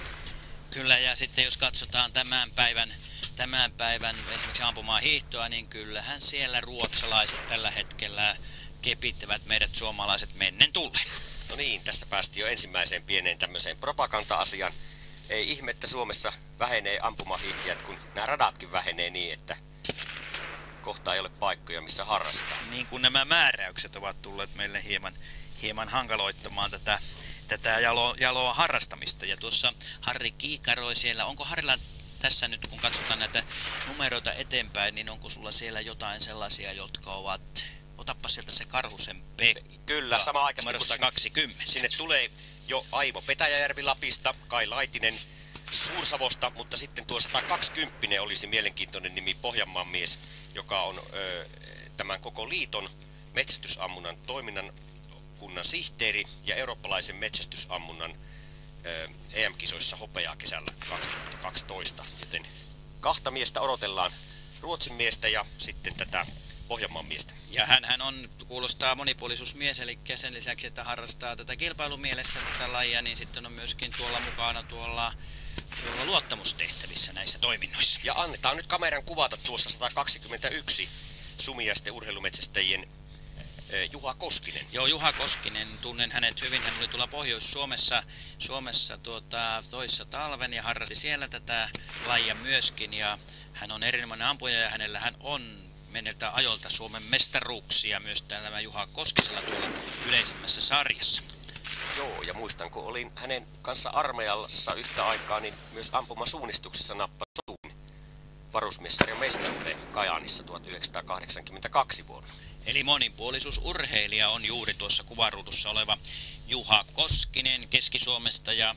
kyllä ja sitten jos katsotaan tämän päivän tämän päivän esimerkiksi ampumaa hiihtoa, niin kyllähän siellä ruotsalaiset tällä hetkellä kepittävät meidät suomalaiset mennen tulle. No niin, tässä päästiin jo ensimmäiseen pieneen tämmöiseen propaganda-asian. Ei ihme, että Suomessa vähenee ampumahiihtiät, kun nämä radatkin vähenee niin, että kohta ei ole paikkoja, missä harrastaa. Niin kuin nämä määräykset ovat tulleet meille hieman, hieman hankaloittamaan tätä, tätä jalo, jaloa harrastamista. Ja tuossa Harri kiikaroi siellä, onko Harilla tässä nyt kun katsotaan näitä numeroita eteenpäin, niin onko sulla siellä jotain sellaisia, jotka ovat Otappa sieltä se Karhusen Pekka. Kyllä, sama aikaisesti kun 20. Sinne tulee jo Aivo Petäjäjärvi Lapista, Kai Laitinen Suursavosta, mutta sitten tuo 120 olisi mielenkiintoinen nimi Pohjanmaan mies, joka on ö, tämän koko liiton metsästysammunnan toiminnan kunnan sihteeri ja eurooppalaisen metsästysammunnan EM-kisoissa hopeaa kesällä 2012. Joten kahta miestä odotellaan, Ruotsin miestä ja sitten tätä Pohjanmaan miestä. Ja hän, hän on, kuulostaa monipuolisuusmies, eli sen lisäksi, että harrastaa tätä kilpailumielessä tätä lajia, niin sitten on myöskin tuolla mukana tuolla tuolla luottamustehtävissä näissä toiminnoissa. Ja annetaan nyt kameran kuvata tuossa 121 sumiaisten urheilumetsästäjien Juha Koskinen. Joo, Juha Koskinen, tunnen hänet hyvin. Hän oli tuolla Pohjois-Suomessa Suomessa tuota, toissa talven ja harrasti siellä tätä lajia myöskin. Ja hän on erinomainen ampuja ja hänellä hän on meneltä ajolta Suomen mestaruuksia myös täällä Juha Koskisella tuolla yleisemmässä sarjassa. Joo, ja muistan, kun olin hänen kanssa armeijassa yhtä aikaa, niin myös ampumasuunnistuksessa nappasi varusmiessarjan mestaruuden Kajaanissa 1982 vuonna. Eli monipuolisuusurheilija on juuri tuossa kuvaruudussa oleva Juha Koskinen Keski-Suomesta ja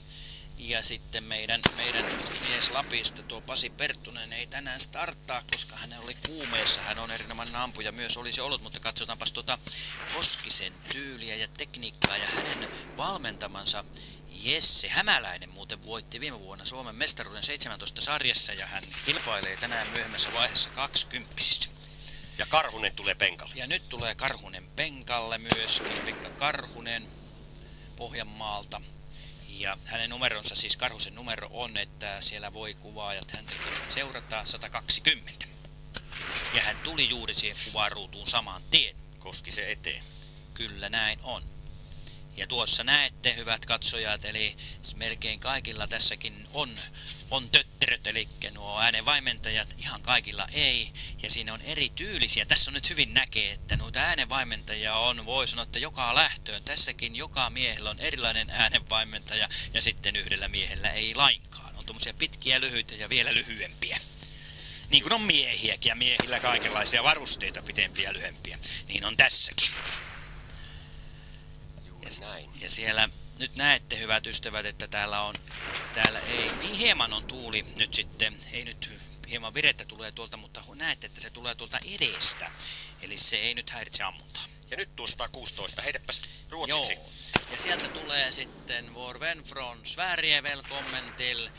ja sitten meidän, meidän mies Lapista, tuo Pasi Perttunen, ei tänään starttaa, koska hän oli kuumeessa. Hän on erinomainen ampuja myös olisi ollut, mutta katsotaanpas tuota Koskisen tyyliä ja tekniikkaa ja hänen valmentamansa Jesse Hämäläinen muuten voitti viime vuonna Suomen mestaruuden 17 sarjassa ja hän kilpailee tänään myöhemmässä vaiheessa 20. Ja Karhunen tulee penkalle. Ja nyt tulee Karhunen penkalle myöskin, Pekka Karhunen Pohjanmaalta. Ja hänen numeronsa, siis Karhusen numero on, että siellä voi kuvaajat häntäkin seurata 120. Ja hän tuli juuri siihen kuvaruutuun saman tien. Koski se eteen. Kyllä näin on. Ja tuossa näette, hyvät katsojat, eli melkein kaikilla tässäkin on, on tötteröt, eli nuo äänenvaimentajat, ihan kaikilla ei. Ja siinä on eri tyylisiä. Tässä on nyt hyvin näkee, että noita äänenvaimentajia on, voi sanoa, että joka lähtöön. Tässäkin joka miehellä on erilainen äänenvaimentaja ja sitten yhdellä miehellä ei lainkaan. On tuommoisia pitkiä, lyhyitä ja vielä lyhyempiä. Niin kuin on miehiäkin ja miehillä kaikenlaisia varusteita pitempiä ja lyhempiä. Niin on tässäkin. Juuri näin. Ja siellä nyt näette hyvät ystävät, että täällä on, täällä ei, niin hieman on tuuli nyt sitten, ei nyt hieman virettä tulee tuolta, mutta näette, että se tulee tuolta edestä. Eli se ei nyt häiritse ammuntaa. Ja nyt tuo 116, heitepäs ruotsiksi. Joo. Ja sieltä tulee sitten vår vän från Sverige, välkommen till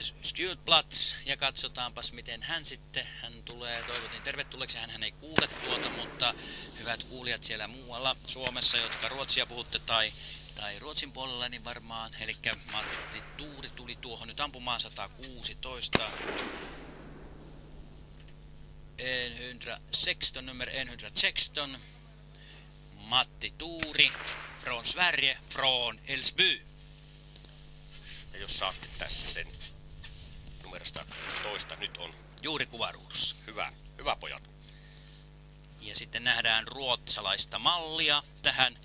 Skjutplats ja katsotaanpas miten hän sitten, hän tulee, toivotin tervetulleeksi, hän, hän ei kuule tuota, mutta hyvät kuulijat siellä muualla Suomessa, jotka ruotsia puhutte tai, tai Ruotsin puolella, niin varmaan, eli Matti Tuuri tuli tuohon nyt ampumaan 116, 116, nummer 116, Matti Tuuri, från Sverige, från Elsby. Ja jos saatte tässä sen numerosta 16, nyt on Juuri kuvaruudussa. hyvä, hyvä pojat. Ja sitten nähdään ruotsalaista mallia tähän,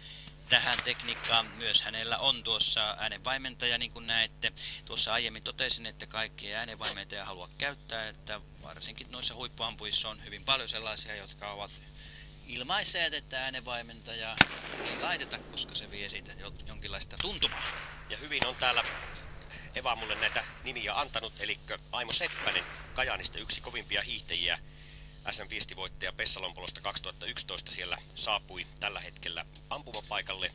tähän tekniikkaan. Myös hänellä on tuossa äänenvaimentaja, niin kuin näette. Tuossa aiemmin totesin, että kaikki äänenvaimentajia haluaa käyttää, että varsinkin noissa huippuampuissa on hyvin paljon sellaisia, jotka ovat ilmaiseet, että äänenvaimentaja ei laiteta, koska se vie siitä jonkinlaista tuntumaa. Ja hyvin on täällä Eva mulle näitä nimiä antanut, eli Aimo Seppänen, Kajaanista yksi kovimpia hiihtäjiä, SM-viestivoittaja Pessalompolosta 2011 siellä saapui tällä hetkellä ampumapaikalle.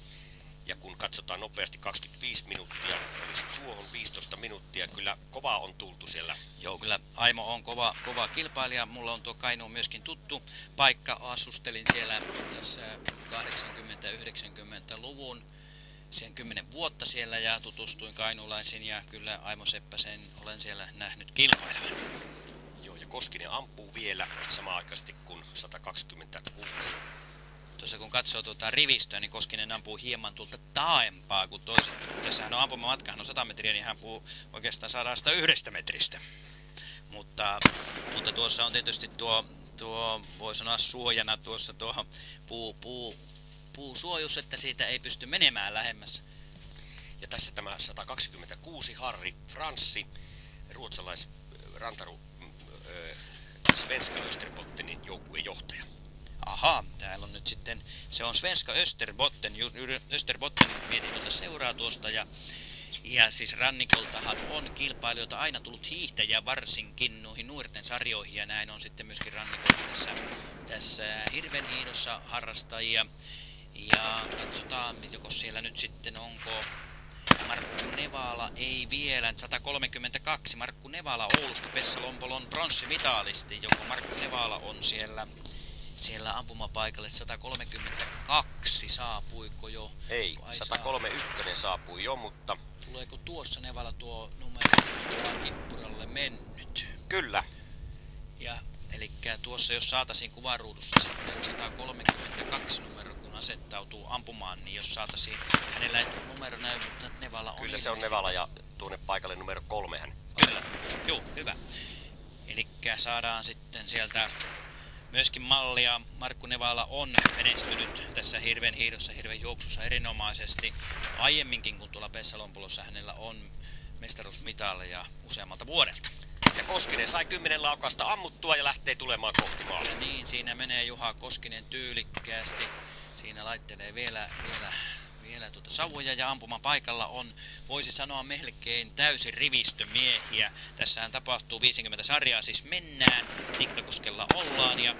Ja kun katsotaan nopeasti 25 minuuttia, eli tuohon 15 minuuttia, kyllä kova on tultu siellä. Joo, kyllä Aimo on kova, kova kilpailija. Mulla on tuo Kainu myöskin tuttu paikka. Asustelin siellä tässä 80-90-luvun sen kymmenen vuotta siellä ja tutustuin kainulaisiin ja kyllä Aimo Seppäsen olen siellä nähnyt kilpailevan. Joo, ja Koskinen ampuu vielä samaaikaisesti kuin 126. Tuossa kun katsoo tuota rivistöä, niin Koskinen ampuu hieman tuolta taaempaa kuin toiset. Tässä hän on ampumamatka, on 100 metriä, niin hän ampuu oikeastaan 101 metristä. Mutta, mutta tuossa on tietysti tuo, tuo voi sanoa suojana tuossa tuo puu, puu, puusuojus, että siitä ei pysty menemään lähemmäs. Ja tässä tämä 126 Harri Franssi, ruotsalais rantaru äh, Svenska Österbottenin joukkueen johtaja. Aha, täällä on nyt sitten, se on Svenska Österbotten, Österbotten mietinnöltä seuraa tuosta ja ja siis rannikoltahan on kilpailijoita aina tullut hiihtäjiä varsinkin noihin nuorten sarjoihin ja näin on sitten myöskin rannikolta tässä, tässä hirvenhiidossa harrastajia. Ja katsotaan, joko siellä nyt sitten onko. Markku Nevala ei vielä, 132 Markku Nevala Oulusta. Pessa Lompolon pronssimitalisti, joko Markku Nevala on siellä siellä ampumapaikalle. 132 saapuiko jo? Ei, Ai 131 saapui jo, mutta Tuleeko tuossa Nevalla tuo numero kippuralle mennyt? kyllä, Ja eli tuossa jos saataisiin kuvaruudussa sitten 132 numero asettautuu ampumaan, niin jos saataisiin, hänellä ei numero näy, mutta Nevalla on kyllä se on Nevala ja tuonne paikalle numero kolme hän. Kyllä, joo, hyvä. Eli saadaan sitten sieltä myöskin mallia. Markku Nevala on menestynyt tässä hirven hiidossa, hirven juoksussa erinomaisesti. Aiemminkin kun tuolla Pessalonpulossa hänellä on mestaruusmitaleja useammalta vuodelta. Ja Koskinen sai kymmenen laukasta ammuttua ja lähtee tulemaan kohti Ja maalia. niin, siinä menee Juha Koskinen tyylikkäästi. Siinä laittelee vielä, vielä, vielä tuota sauvoja ja ampuma paikalla on, voisi sanoa melkein täysin rivistö miehiä. Tässähän tapahtuu 50 sarjaa, siis mennään, Tikkakoskella ollaan ja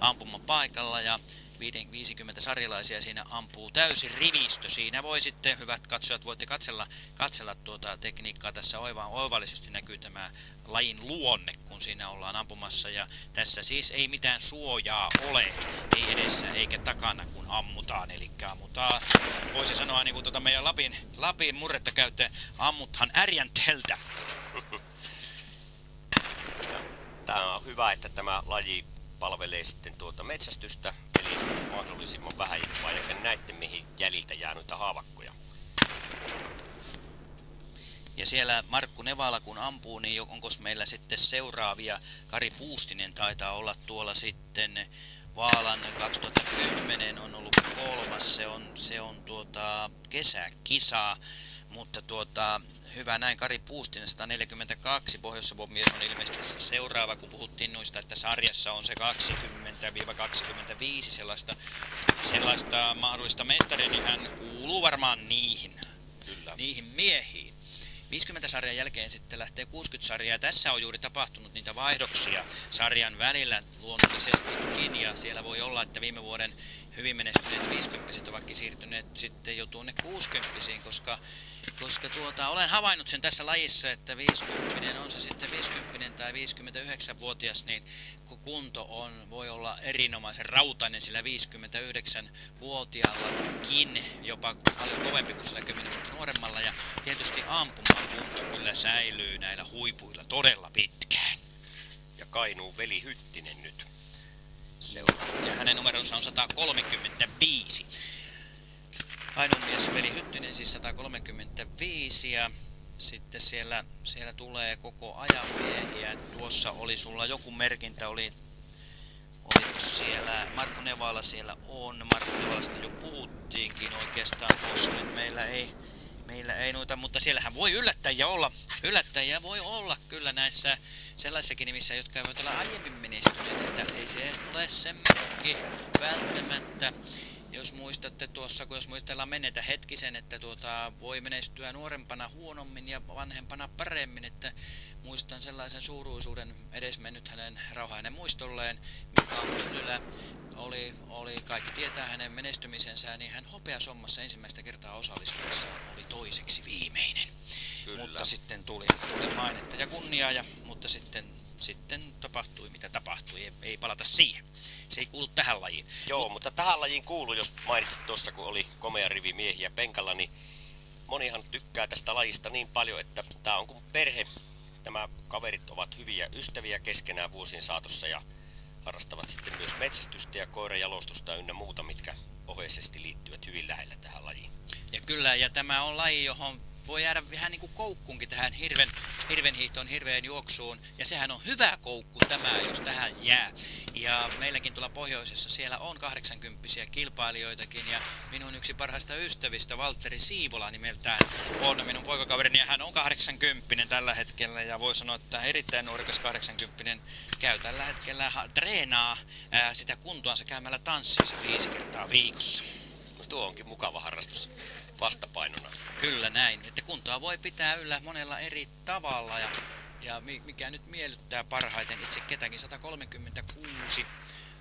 ampuma paikalla ja 50 sarjalaisia siinä ampuu täysin rivistö. Siinä voi sitten, hyvät katsojat, voitte katsella, katsella tuota tekniikkaa. Tässä oiva, oivallisesti näkyy tämä lajin luonne, kun siinä ollaan ampumassa. Ja tässä siis ei mitään suojaa ole, ei edessä eikä takana, kun ammutaan. Eli ammutaan, voisi sanoa niin kuin tuota meidän Lapin, Lapin murretta käyttäen, ammuthan ärjänteltä. Tämä on hyvä, että tämä laji palvelee sitten tuota metsästystä, eli mahdollisimman vähän, ainakin näette mihin jäljiltä jää noita haavakkoja. Ja siellä Markku Nevala kun ampuu, niin onko meillä sitten seuraavia? Kari Puustinen taitaa olla tuolla sitten Vaalan 2010 on ollut kolmas, se on, se on tuota kesäkisa, mutta tuota, hyvä näin, Kari Puustinen 142, pohjois mies on ilmeisesti se seuraava, kun puhuttiin noista, että sarjassa on se 20-25 sellaista, sellaista mahdollista mestaria, niin hän kuuluu varmaan niihin Kyllä. niihin miehiin. 50 sarjan jälkeen sitten lähtee 60 sarjaa. Tässä on juuri tapahtunut niitä vaihdoksia sarjan välillä luonnollisestikin. Ja siellä voi olla, että viime vuoden hyvin menestyneet 50 ovatkin siirtyneet sitten jo tuonne 60 koska, koska tuota, olen havainnut sen tässä lajissa, että 50 on se sitten 50 tai 59-vuotias, niin ku- kunto on, voi olla erinomaisen rautainen sillä 59-vuotiaallakin, jopa paljon kovempi kuin sillä 10 vuotta nuoremmalla. Ja tietysti ampumakunto kyllä säilyy näillä huipuilla todella pitkään. Ja Kainuun veli Hyttinen nyt. Seuraava. Ja hänen numeronsa on 135. Ainoa mies veli Hyttinen siis 135 ja sitten siellä, siellä tulee koko ajan miehiä. Tuossa oli sulla joku merkintä, oli, oliko siellä, Markku Nevala siellä on, Markku Nevalasta jo puhuttiinkin oikeastaan tuossa nyt meillä ei, meillä ei noita, mutta siellähän voi yllättäjiä olla, yllättäjiä voi olla kyllä näissä sellaisissakin nimissä, jotka eivät ole aiemmin menestyneet, että ei se ole semmoinkin välttämättä. Jos muistatte tuossa, kun jos muistellaan menneitä hetkisen, että tuota, voi menestyä nuorempana huonommin ja vanhempana paremmin, että muistan sellaisen suuruisuuden edesmennyt hänen rauhainen muistolleen, Mika Myllylä oli, oli, kaikki tietää hänen menestymisensä, niin hän hopeasommassa ensimmäistä kertaa osallistuessa oli toiseksi viimeinen. Kyllä. Mutta sitten tuli, tuli mainetta ja kunniaa, ja, mutta sitten, sitten tapahtui mitä tapahtui, ei, ei palata siihen. Se ei kuulu tähän lajiin. Joo, mutta tähän lajiin kuuluu, jos mainitsit tuossa, kun oli komea rivi miehiä penkalla, niin monihan tykkää tästä lajista niin paljon, että tämä on kuin perhe. Nämä kaverit ovat hyviä ystäviä keskenään vuosien saatossa ja harrastavat sitten myös metsästystä ja koirajalostusta ynnä muuta, mitkä oheisesti liittyvät hyvin lähellä tähän lajiin. Ja kyllä, ja tämä on laji, johon voi jäädä vähän niin kuin tähän hirven, hirvenhiihtoon, hirveen juoksuun. Ja sehän on hyvä koukku tämä, jos tähän jää. Ja meilläkin tuolla pohjoisessa siellä on 80 kilpailijoitakin. Ja minun yksi parhaista ystävistä, Valtteri Siivola nimeltään, on minun poikakaverini. Ja hän on 80 tällä hetkellä. Ja voi sanoa, että erittäin nuorikas 80 käy tällä hetkellä, treenaa ää, sitä kuntoansa käymällä tanssissa viisi kertaa viikossa. No tuo onkin mukava harrastus vastapainona. Kyllä näin, että kuntoa voi pitää yllä monella eri tavalla ja, ja mi- mikä nyt miellyttää parhaiten itse ketäkin 136.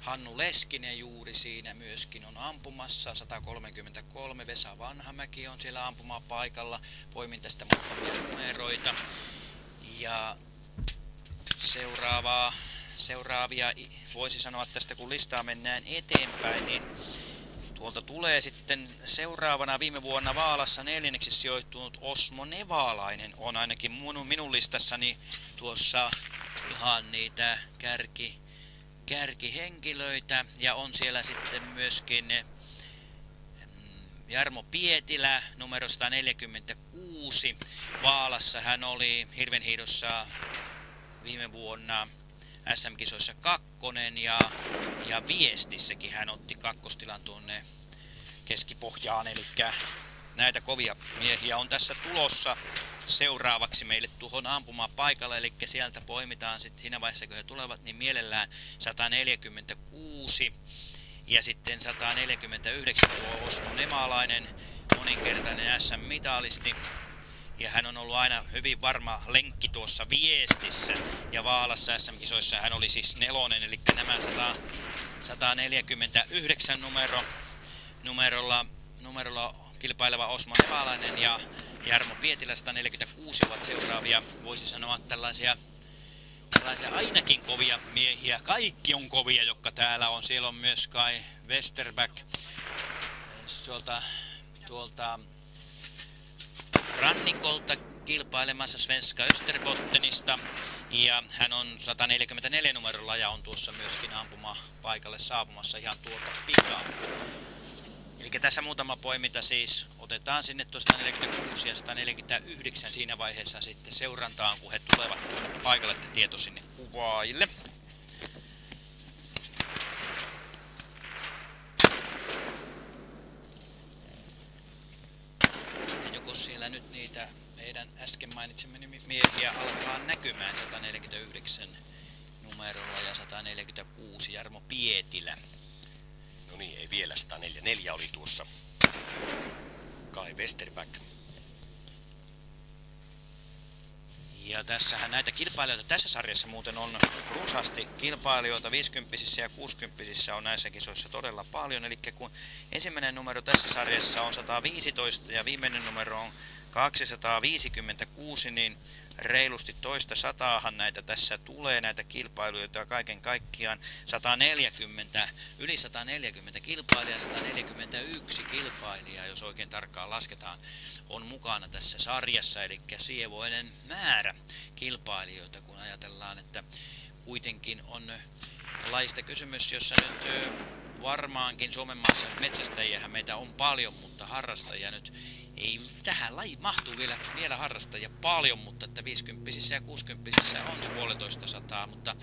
Hannu Leskinen juuri siinä myöskin on ampumassa, 133 Vesa Vanhamäki on siellä ampumapaikalla, poimin tästä muutamia numeroita. Ja seuraavaa, seuraavia, voisi sanoa tästä kun listaa mennään eteenpäin, niin tuolta tulee sitten seuraavana viime vuonna Vaalassa neljänneksi sijoittunut Osmo Nevaalainen. On ainakin minun, minun listassani tuossa ihan niitä kärki, kärkihenkilöitä ja on siellä sitten myöskin Jarmo Pietilä numero 146. Vaalassa hän oli hirvenhiidossa viime vuonna SM-kisoissa kakkonen ja, ja viestissäkin hän otti kakkostilan tuonne keskipohjaan, eli näitä kovia miehiä on tässä tulossa seuraavaksi meille tuohon ampumaan paikalle, eli sieltä poimitaan sitten siinä vaiheessa, kun he tulevat, niin mielellään 146 ja sitten 149 tuo Osmo Nemaalainen, moninkertainen SM-mitalisti. Ja hän on ollut aina hyvin varma lenkki tuossa viestissä. Ja Vaalassa SM-kisoissa hän oli siis nelonen, eli nämä 100, 149 numero, numerolla, numerolla kilpaileva Osmo Nevaalainen ja Jarmo Pietilä 146 ovat seuraavia, voisi sanoa tällaisia tällaisia ainakin kovia miehiä. Kaikki on kovia, jotka täällä on. Siellä on myös Kai Westerback tuolta, tuolta rannikolta kilpailemassa Svenska Österbottenista. Ja hän on 144 numerolla ja on tuossa myöskin ampuma paikalle saapumassa ihan tuolta pikaa. Eli tässä muutama poiminta siis otetaan sinne tuosta 46 ja 149 siinä vaiheessa sitten seurantaan, kun he tulevat paikalle tieto sinne kuvaajille. Joko siellä nyt niitä meidän äsken mainitsemme miehiä alkaa näkymään 149 numerolla ja 146 Jarmo Pietilä. No niin, ei vielä 144 oli tuossa Kai Westerback. Ja tässähän näitä kilpailijoita tässä sarjassa muuten on runsaasti kilpailijoita, 50 ja 60 on näissä kisoissa todella paljon. Eli kun ensimmäinen numero tässä sarjassa on 115 ja viimeinen numero on 256, niin reilusti toista sataahan näitä tässä tulee, näitä kilpailuja kaiken kaikkiaan 140, yli 140 kilpailijaa, 141 kilpailijaa, jos oikein tarkkaan lasketaan, on mukana tässä sarjassa, eli sievoinen määrä kilpailijoita, kun ajatellaan, että kuitenkin on laista kysymys, jossa nyt varmaankin Suomen maassa metsästäjiä meitä on paljon, mutta harrastajia nyt ei tähän laji mahtuu vielä, vielä harrastajia paljon, mutta että 50 ja 60 on se puolitoista sataa, mutta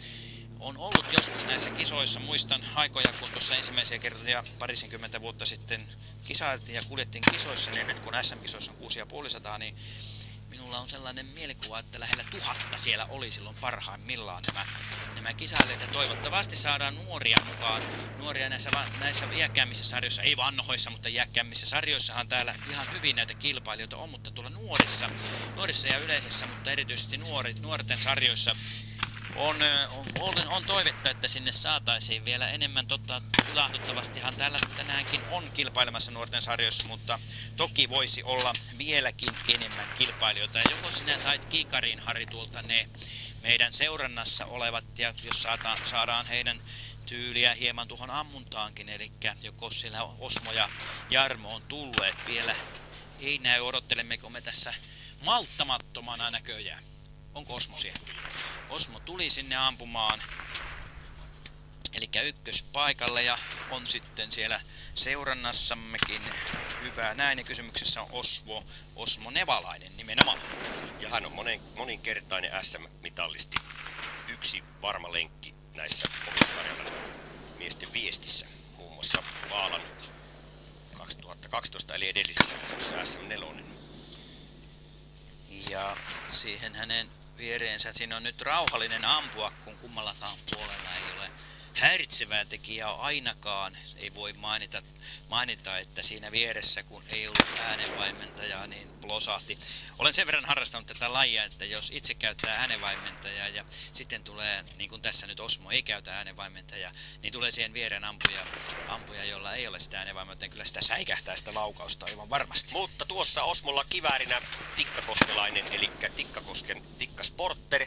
on ollut joskus näissä kisoissa. Muistan aikoja, kun tuossa ensimmäisiä kertoja parisenkymmentä vuotta sitten kisailtiin ja kuljettiin kisoissa, niin nyt kun SM-kisoissa on 6500, niin minulla on sellainen mielikuva, että lähellä tuhatta siellä oli silloin parhaimmillaan nämä, nämä kisailijat. Ja toivottavasti saadaan nuoria mukaan. Nuoria näissä, näissä iäkkäämmissä sarjoissa, ei vanhoissa, mutta iäkkäämmissä sarjoissahan täällä ihan hyvin näitä kilpailijoita on, mutta tuolla nuorissa, nuorissa ja yleisessä, mutta erityisesti nuoret, nuorten sarjoissa on, on, on toivetta, että sinne saataisiin vielä enemmän. Totta, ilahduttavastihan täällä tänäänkin on kilpailemassa nuorten sarjoissa, mutta toki voisi olla vieläkin enemmän kilpailijoita. Ja joko sinä sait Kiikarin Harri tuolta ne meidän seurannassa olevat, ja jos saadaan, saadaan heidän tyyliä hieman tuohon ammuntaankin, eli joko siellä Osmo ja Jarmo on tulleet vielä, ei näy, odottelemmeko me tässä malttamattomana näköjään. Onko Osmo siellä? Osmo tuli sinne ampumaan. Eli ykköspaikalle ja on sitten siellä seurannassammekin hyvä näin. Ja kysymyksessä on Osmo, Osmo Nevalainen nimenomaan. Ja hän on monen, moninkertainen SM-mitallisti. Yksi varma lenkki näissä Pohjois-Karjalan miesten viestissä. Muun muassa Vaalan 2012 eli edellisessä kisossa SM4. Ja siihen hänen viereensä. Siinä on nyt rauhallinen ampua, kun kummallakaan puolella ei ole häiritsevää tekijää ainakaan. Ei voi mainita, mainita, että siinä vieressä, kun ei ollut äänenvaimentajaa, niin plosahti. Olen sen verran harrastanut tätä lajia, että jos itse käyttää äänenvaimentajaa ja sitten tulee, niin kuin tässä nyt Osmo ei käytä äänenvaimentajaa, niin tulee siihen viereen ampuja, ampuja jolla ei ole sitä äänenvaimentajaa. Kyllä sitä säikähtää sitä laukausta aivan varmasti. Mutta tuossa Osmolla kiväärinä Tikkakoskelainen, eli Tikkakosken Tikka Sporter,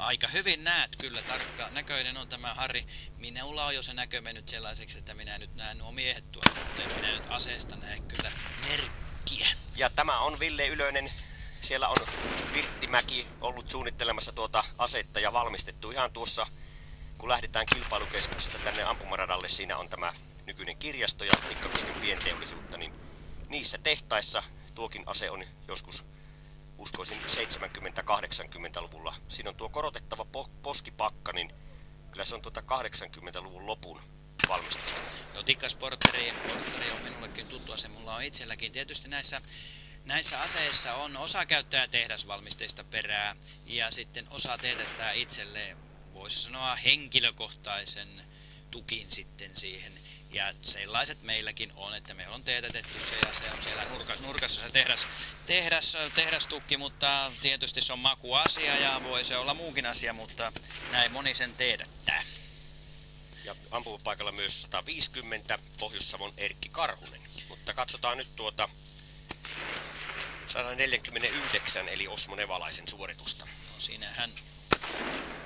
Aika hyvin näet kyllä, tarkka näköinen on tämä Harri. Minulla on jo se näkö mennyt sellaiseksi, että minä nyt näen nuo miehet tuolla, mutta minä nyt aseesta näe kyllä merkkiä. Ja tämä on Ville Ylönen. Siellä on Virttimäki ollut suunnittelemassa tuota asetta ja valmistettu ihan tuossa, kun lähdetään kilpailukeskuksesta tänne ampumaradalle. Siinä on tämä nykyinen kirjasto ja Tikkakosken pienteollisuutta, niin niissä tehtaissa tuokin ase on joskus uskoisin 70-80-luvulla. Siinä on tuo korotettava po poskipakka, niin kyllä se on tuota 80-luvun lopun valmistusta. No Tikkas Porteri, Porteri on minullekin tuttu ase, mulla on itselläkin. Tietysti näissä, näissä aseissa on osa käyttää tehdasvalmisteista perää ja sitten osa teetättää itselleen, voisi sanoa henkilökohtaisen tukin sitten siihen ja sellaiset meilläkin on, että me on teetätetty se ja se on siellä nurkassa, nurkassa se tehdas, tehdas, tehdastukki, mutta tietysti se on makuasia ja voi se olla muukin asia, mutta näin moni sen teetättää. Ja ampumapaikalla myös 150 Pohjois-Savon Erkki Karhunen. Mutta katsotaan nyt tuota 149 eli Osmo Nevalaisen suoritusta. No, siinähän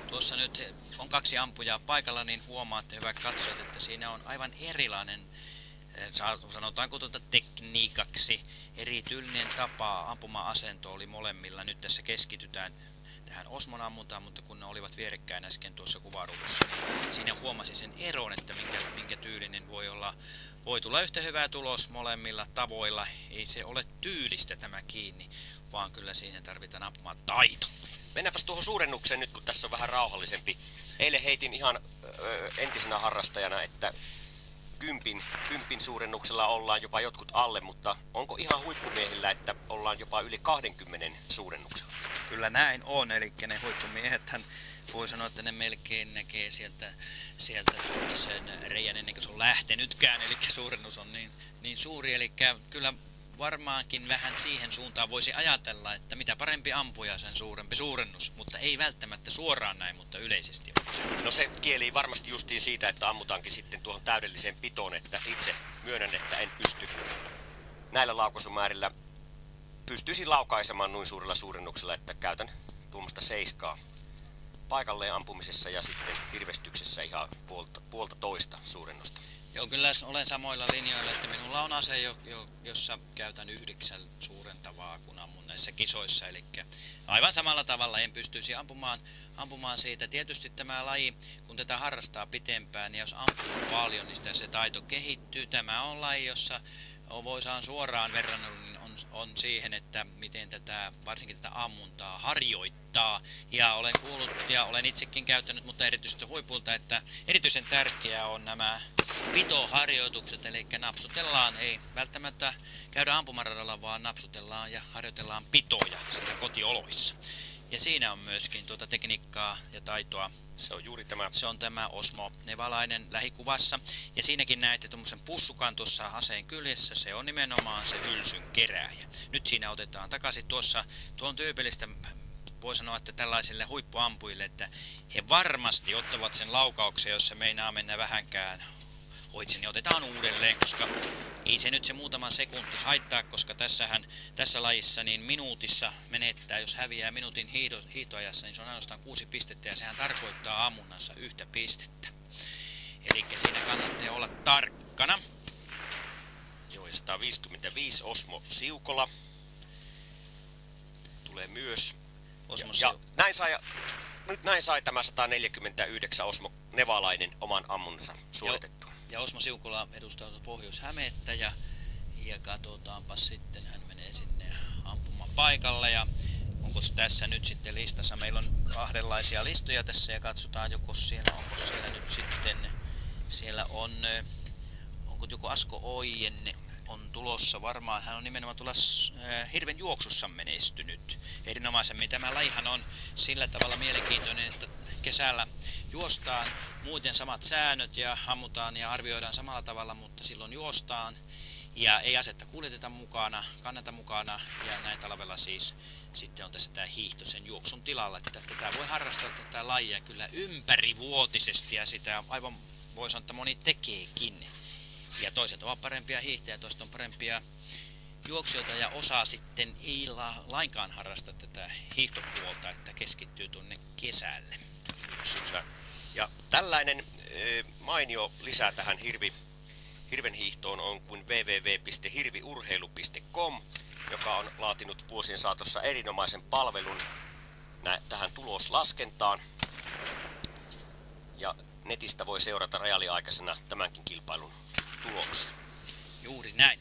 tuossa nyt on kaksi ampujaa paikalla, niin huomaatte hyvät katsojat, että siinä on aivan erilainen eh, sanotaanko tuota tekniikaksi, erityinen tapa, ampuma-asento oli molemmilla. Nyt tässä keskitytään tähän Osmon ammuntaan, mutta kun ne olivat vierekkäin äsken tuossa kuvaruudussa, niin siinä huomasi sen eron, että minkä, minkä tyylinen voi olla. Voi tulla yhtä hyvä tulos molemmilla tavoilla. Ei se ole tyylistä tämä kiinni, vaan kyllä siinä tarvitaan ampumaan taito. Mennäänpäs tuohon suurennukseen nyt, kun tässä on vähän rauhallisempi. Eilen heitin ihan ö, entisenä harrastajana, että kympin, kympin suurennuksella ollaan jopa jotkut alle, mutta onko ihan huippumiehillä, että ollaan jopa yli 20 suurennuksella? Kyllä näin on, eli ne huippumiehethän voi sanoa, että ne melkein näkee sieltä, sieltä tuota sen reijän ennen kuin se on lähtenytkään, eli suurennus on niin, niin suuri, eli kyllä varmaankin vähän siihen suuntaan voisi ajatella, että mitä parempi ampuja, sen suurempi suurennus, mutta ei välttämättä suoraan näin, mutta yleisesti No se kieli varmasti justiin siitä, että ammutaankin sitten tuohon täydelliseen pitoon, että itse myönnän, että en pysty näillä laukaisumäärillä pystyisin laukaisemaan noin suurella suurennuksella, että käytän tuommoista seiskaa paikalleen ampumisessa ja sitten hirvestyksessä ihan puolta, puolta toista suurennusta. Joo, kyllä olen samoilla linjoilla, että minulla on ase, jo, jo, jossa käytän yhdeksän suurentavaa, kun ammun näissä kisoissa. Eli aivan samalla tavalla en pystyisi ampumaan, ampumaan siitä. Tietysti tämä laji, kun tätä harrastaa pitempään, niin jos ampuu paljon, niin se taito kehittyy. Tämä on laji, jossa voisaan suoraan verrannut, niin on, siihen, että miten tätä, varsinkin tätä ammuntaa harjoittaa. Ja olen kuullut ja olen itsekin käyttänyt, mutta erityisesti huipulta, että erityisen tärkeää on nämä pitoharjoitukset, eli napsutellaan, ei välttämättä käydä ampumaradalla, vaan napsutellaan ja harjoitellaan pitoja siellä kotioloissa. Ja siinä on myöskin tuota tekniikkaa ja taitoa. Se on juuri tämä. Se on tämä Osmo Nevalainen lähikuvassa. Ja siinäkin näette tuommoisen pussukan tuossa aseen kyljessä. Se on nimenomaan se hylsyn kerääjä. Nyt siinä otetaan takaisin tuossa. Tuon tyypillistä voi sanoa, että tällaisille huippuampuille, että he varmasti ottavat sen laukauksen, jos se meinaa mennä vähänkään ohitse, niin otetaan uudelleen, koska ei se nyt se muutama sekunti haittaa, koska tässähän, tässä lajissa niin minuutissa menettää, jos häviää minuutin hiito, hiitoajassa, niin se on ainoastaan kuusi pistettä ja sehän tarkoittaa ammunnassa yhtä pistettä. Eli siinä kannattaa olla tarkkana. Joo, 155 Osmo Siukola tulee myös. Osmo ja, ja näin sai, nyt näin sai tämä 149 Osmo Nevalainen oman ammunsa suoritettua. Ja Osmo Siukula edustaa tuota Pohjois-Hämettä ja, ja katsotaanpa sitten, hän menee sinne ampumaan paikalle ja onko tässä nyt sitten listassa, meillä on kahdenlaisia listoja tässä ja katsotaan joko siellä, onko siellä nyt sitten, siellä on, onko joku Asko Oijenne on tulossa varmaan, hän on nimenomaan tulossa äh, hirven juoksussa menestynyt erinomaisemmin. Tämä lajihan on sillä tavalla mielenkiintoinen, että kesällä juostaan muuten samat säännöt ja ammutaan ja arvioidaan samalla tavalla, mutta silloin juostaan ja ei asetta kuljeteta mukana, kannata mukana ja näin talvella siis sitten on tässä tämä hiihto sen juoksun tilalla, että tätä voi harrastaa tätä lajia kyllä ympärivuotisesti ja sitä aivan voi sanoa, että moni tekeekin. Ja toiset ovat parempia hiihtäjä, toiset on parempia juoksijoita ja osa sitten ei la, lainkaan harrasta tätä hiihtopuolta, että keskittyy tuonne kesälle. Kyllä. Ja tällainen ö, mainio lisää tähän hirvi, hirvenhiihtoon on kuin www.hirviurheilu.com, joka on laatinut vuosien saatossa erinomaisen palvelun nä- tähän tuloslaskentaan. Ja netistä voi seurata reaaliaikaisena tämänkin kilpailun tuloksia. Juuri näin.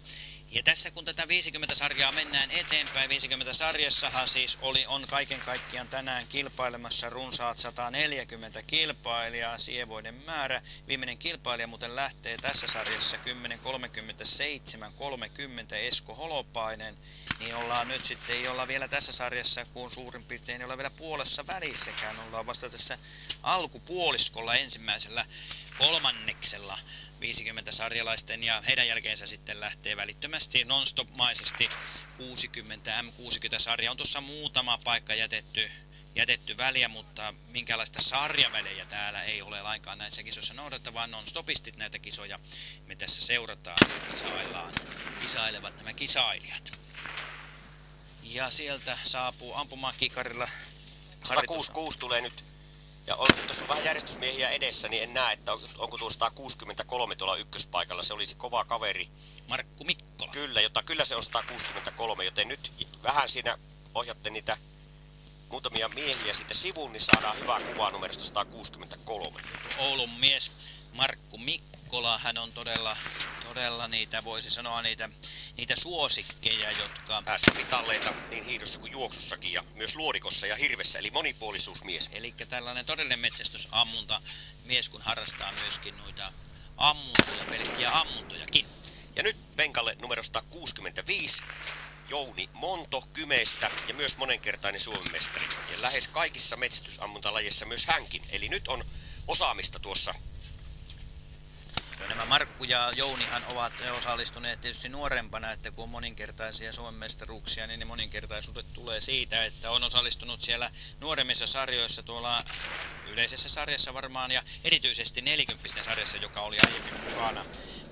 Ja tässä kun tätä 50-sarjaa mennään eteenpäin, 50-sarjassahan siis oli, on kaiken kaikkiaan tänään kilpailemassa runsaat 140 kilpailijaa, sievoiden määrä. Viimeinen kilpailija muuten lähtee tässä sarjassa 10.37.30 Esko Holopainen. Niin ollaan nyt sitten, ei olla vielä tässä sarjassa, kun suurin piirtein ei olla vielä puolessa välissäkään. Ollaan vasta tässä alkupuoliskolla ensimmäisellä kolmanneksella 50 sarjalaisten ja heidän jälkeensä sitten lähtee välittömästi nonstop-maisesti 60 M60-sarja. On tuossa muutama paikka jätetty, jätetty väliä, mutta minkälaista sarjavälejä täällä ei ole lainkaan näissä kisoissa noudata, vaan non-stopistit näitä kisoja me tässä seurataan ja kisaillaan, kisailevat nämä kisailijat. Ja sieltä saapuu ampumakikarilla 166 tulee nyt. Ja on, tuossa on vähän järjestysmiehiä edessä, niin en näe, että on- onko tuo 163 tuolla ykköspaikalla. Se olisi kova kaveri. Markku Mikkola. Kyllä, jota kyllä se on 163, joten nyt vähän siinä ohjatte niitä muutamia miehiä sitten sivuun, niin saadaan hyvä kuva numerosta 163. Oulun mies Markku Mikkola. Hän on todella, todella niitä, voisi sanoa niitä, niitä suosikkeja, jotka... S-mitalleita niin hiidossa kuin juoksussakin ja myös luodikossa ja hirvessä, eli monipuolisuusmies. Eli tällainen todellinen metsästysammunta mies, kun harrastaa myöskin noita ammuntoja, pelkkiä ammuntojakin. Ja nyt penkalle numerosta 65, Jouni Monto Kymestä ja myös monenkertainen Suomen mestari. Ja lähes kaikissa metsästysammuntalajeissa myös hänkin. Eli nyt on osaamista tuossa. Nämä Markku ja Jounihan ovat osallistuneet tietysti nuorempana, että kun on moninkertaisia Suomen mestaruuksia, niin ne moninkertaisuudet tulee siitä, että on osallistunut siellä nuoremmissa sarjoissa tuolla yleisessä sarjassa varmaan ja erityisesti 40 sarjassa, joka oli aiemmin mukana,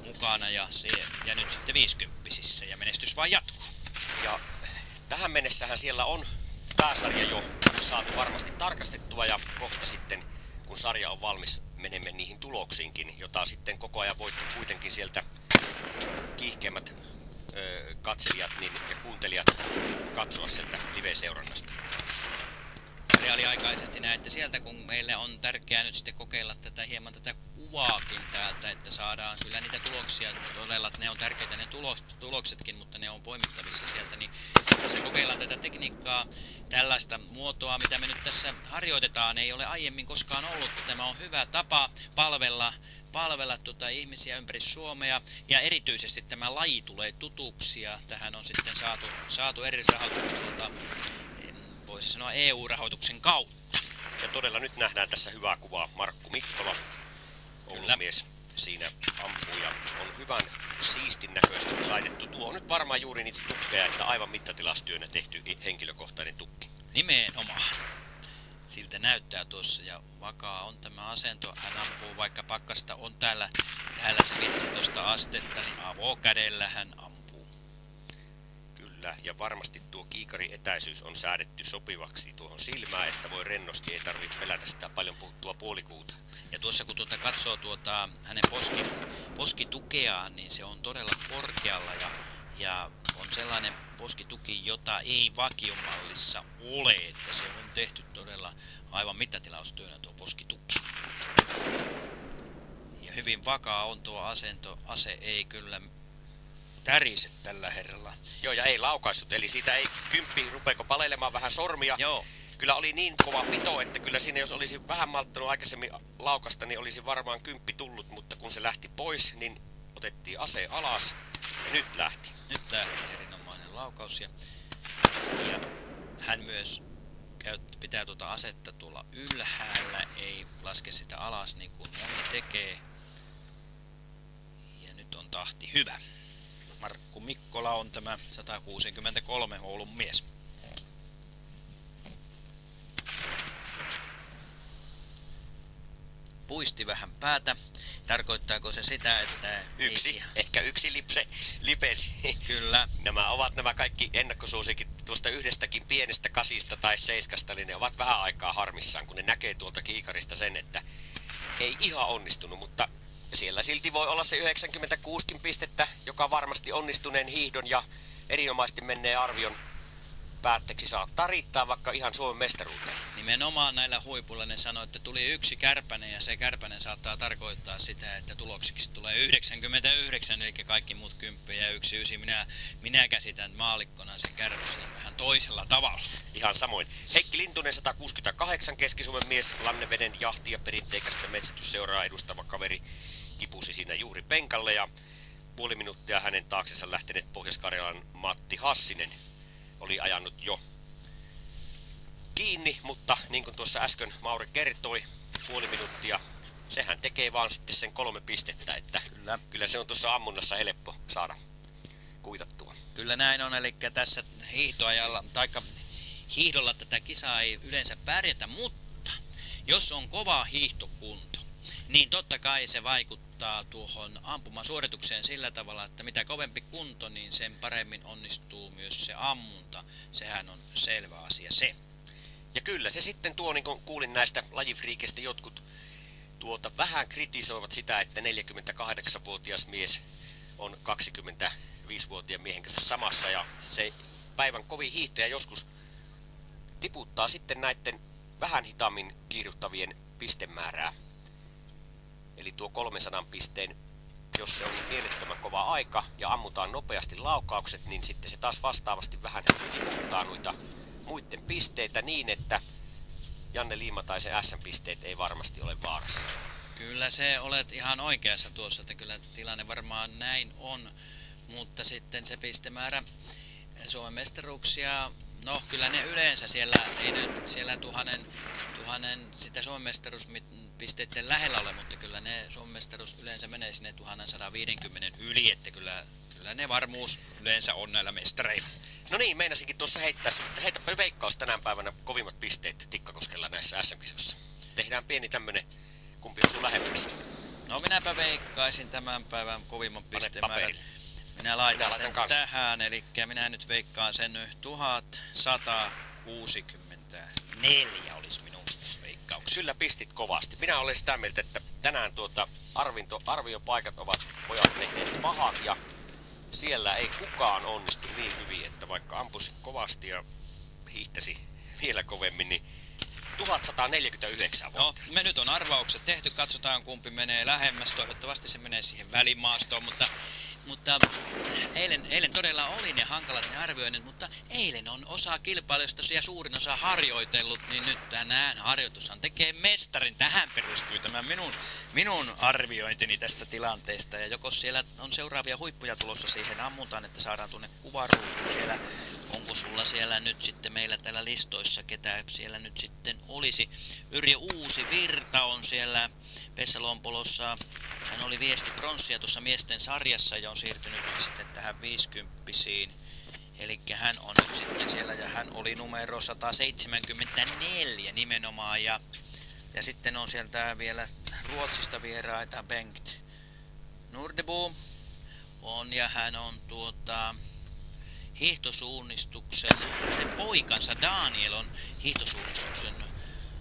mukana ja, se, ja nyt sitten 50 ja menestys vaan jatkuu. Ja tähän mennessähän siellä on pääsarja jo saatu varmasti tarkastettua ja kohta sitten kun sarja on valmis menemme niihin tuloksiinkin, jota sitten koko ajan voitte kuitenkin sieltä kiihkeimmät ö, katselijat niin, ja kuuntelijat katsoa sieltä live-seurannasta. reaaliaikaisesti näette sieltä, kun meille on tärkeää nyt sitten kokeilla tätä hieman tätä kuvaakin täältä, että saadaan kyllä niitä tuloksia, todella ne on tärkeitä ne tulos, tuloksetkin, mutta ne on poimittavissa sieltä, niin tässä kokeillaan tätä tekniikkaa, tällaista muotoa, mitä me nyt tässä harjoitetaan, ei ole aiemmin koskaan ollut, tämä on hyvä tapa palvella palvella tuota ihmisiä ympäri Suomea ja erityisesti tämä laji tulee tutuksi ja tähän on sitten saatu, saatu erillisrahoitusta tuolta voisi sanoa EU-rahoituksen kautta. Ja todella nyt nähdään tässä hyvää kuvaa. Markku Mikkola, Kyllä. mies, siinä ampuu ja on hyvän siistin näköisesti laitettu. Tuo on nyt varmaan juuri niitä tukkeja, että aivan mittatilastyönä tehty henkilökohtainen tukki. Nimenomaan. Siltä näyttää tuossa ja vakaa on tämä asento. Hän ampuu vaikka pakkasta on täällä, täällä se 15 astetta, niin avokädellä hän ampuu. Kyllä, ja varmasti tuo kiikari etäisyys on säädetty sopivaksi tuohon silmään, että voi rennosti, ei tarvitse pelätä sitä paljon puhuttua puolikuuta. Ja tuossa kun tuota katsoo tuota hänen poski, poskitukeaan, niin se on todella korkealla ja, ja on sellainen poskituki, jota ei vakiomallissa ole, että se on tehty todella aivan mittatilaustyönä tuo poskituki. Ja hyvin vakaa on tuo asento, ase ei kyllä tärise tällä herralla. Joo, ja ei laukaissut, eli siitä ei kymppi rupeeko palelemaan vähän sormia. Joo, Kyllä oli niin kova pito, että kyllä siinä jos olisi vähän malttanut aikaisemmin laukasta, niin olisi varmaan kymppi tullut, mutta kun se lähti pois, niin otettiin ase alas ja nyt lähti. nyt lähti erinomainen laukaus ja, ja hän myös käyt, pitää tuota asetta tuolla ylhäällä, ei laske sitä alas niin kuin moni tekee. Ja nyt on tahti hyvä. Markku Mikkola on tämä 163 Oulun mies. Puisti vähän päätä. Tarkoittaako se sitä, että... ei Yksi, ihan- ehkä yksi lipse, lipesi. Kyllä. Nämä ovat kaikki ennakkosuosikit tuosta yhdestäkin pienestä kasista tai seiskasta, niin ne ovat vähän aikaa harmissaan, kun ne näkee tuolta kiikarista sen, että ei ihan onnistunut, mutta siellä silti voi olla se 96 pistettä, joka varmasti onnistuneen hiihdon ja erinomaisesti menneen arvion päätteeksi saattaa riittää vaikka ihan Suomen mestaruuteen. Nimenomaan näillä huipulla ne sanoi, että tuli yksi kärpänen ja se kärpänen saattaa tarkoittaa sitä, että tuloksiksi tulee 99, eli kaikki muut kymppiä ja yksi ysi. Minä, minä käsitän maalikkona sen kärpäsen vähän toisella tavalla. Ihan samoin. Heikki Lintunen 168 Keski-Suomen mies, Lanneveden jahti ja perinteikästä metsästysseuraa edustava kaveri kipusi siinä juuri penkalle ja puoli minuuttia hänen taaksensa lähteneet Pohjois-Karjalan Matti Hassinen oli ajanut jo kiinni, mutta niin kuin tuossa äsken Mauri kertoi, puoli minuuttia, sehän tekee vaan sitten sen kolme pistettä, että kyllä, kyllä se on tuossa ammunnassa helppo saada kuitattua. Kyllä näin on, eli tässä hiihtoajalla, taikka hiihdolla tätä kisaa ei yleensä pärjätä, mutta jos on kova hiihtokunto, niin totta kai se vaikuttaa tuohon ampumasuoritukseen sillä tavalla, että mitä kovempi kunto, niin sen paremmin onnistuu myös se ammunta. Sehän on selvä asia se. Ja kyllä se sitten tuo, niin kuin kuulin näistä lajifriikeistä, jotkut tuota vähän kritisoivat sitä, että 48-vuotias mies on 25-vuotiaan miehen kanssa samassa ja se päivän kovin hiihtäjä joskus tiputtaa sitten näiden vähän hitaammin kiiruhtavien pistemäärää Eli tuo 300 pisteen, jos se on mielettömän kova aika ja ammutaan nopeasti laukaukset, niin sitten se taas vastaavasti vähän tiputtaa noita muiden pisteitä niin, että Janne Liimataisen SM-pisteet ei varmasti ole vaarassa. Kyllä se olet ihan oikeassa tuossa, että kyllä tilanne varmaan näin on, mutta sitten se pistemäärä Suomen mestaruuksia, no kyllä ne yleensä siellä, ei nyt siellä tuhannen, tuhannen sitä Suomen lähellä ole, mutta kyllä ne Suomen mestaruus yleensä menee sinne 1150 yli, että kyllä, kyllä ne varmuus yleensä on näillä mestareilla. No niin, meinasinkin tuossa heittää, että heitäpä veikkaus tänään päivänä kovimmat pisteet Tikkakoskella näissä SM-kisoissa. Tehdään pieni tämmönen, kumpi osuu lähemmäksi. No minäpä veikkaisin tämän päivän kovimman pistemäärän. Minä laitan minä sen kanssa. tähän, eli minä nyt veikkaan sen 1164 olisi minun Kyllä pistit kovasti. Minä olen sitä mieltä, että tänään tuota arvinto, arviopaikat ovat pojat tehneet pahat ja siellä ei kukaan onnistu niin hyvin, että vaikka ampusi kovasti ja hiihtäsi vielä kovemmin, niin 1149 vuotta. No, me nyt on arvaukset tehty, katsotaan kumpi menee lähemmäs. Toivottavasti se menee siihen välimaastoon, mutta mutta eilen, eilen todella oli ne hankalat ne arvioinnit, mutta eilen on osa kilpailusta ja suurin osa harjoitellut, niin nyt tänään harjoitushan tekee mestarin. Tähän perustui tämä minun, minun arviointini tästä tilanteesta. Ja joko siellä on seuraavia huippuja tulossa siihen ammutaan, että saadaan tuonne kuvaruutuun siellä. Onko sulla siellä nyt sitten meillä täällä listoissa, ketä siellä nyt sitten olisi. Yrjö Uusi Virta on siellä Pessalompolossa hän oli viesti pronssia tuossa miesten sarjassa ja on siirtynyt nyt sitten tähän 50 Eli hän on nyt sitten siellä ja hän oli numero 174 nimenomaan ja, ja sitten on sieltä vielä Ruotsista vieraita Bengt Nordebo on ja hän on tuota hiihtosuunnistuksen, poikansa Daniel on hiihtosuunnistuksen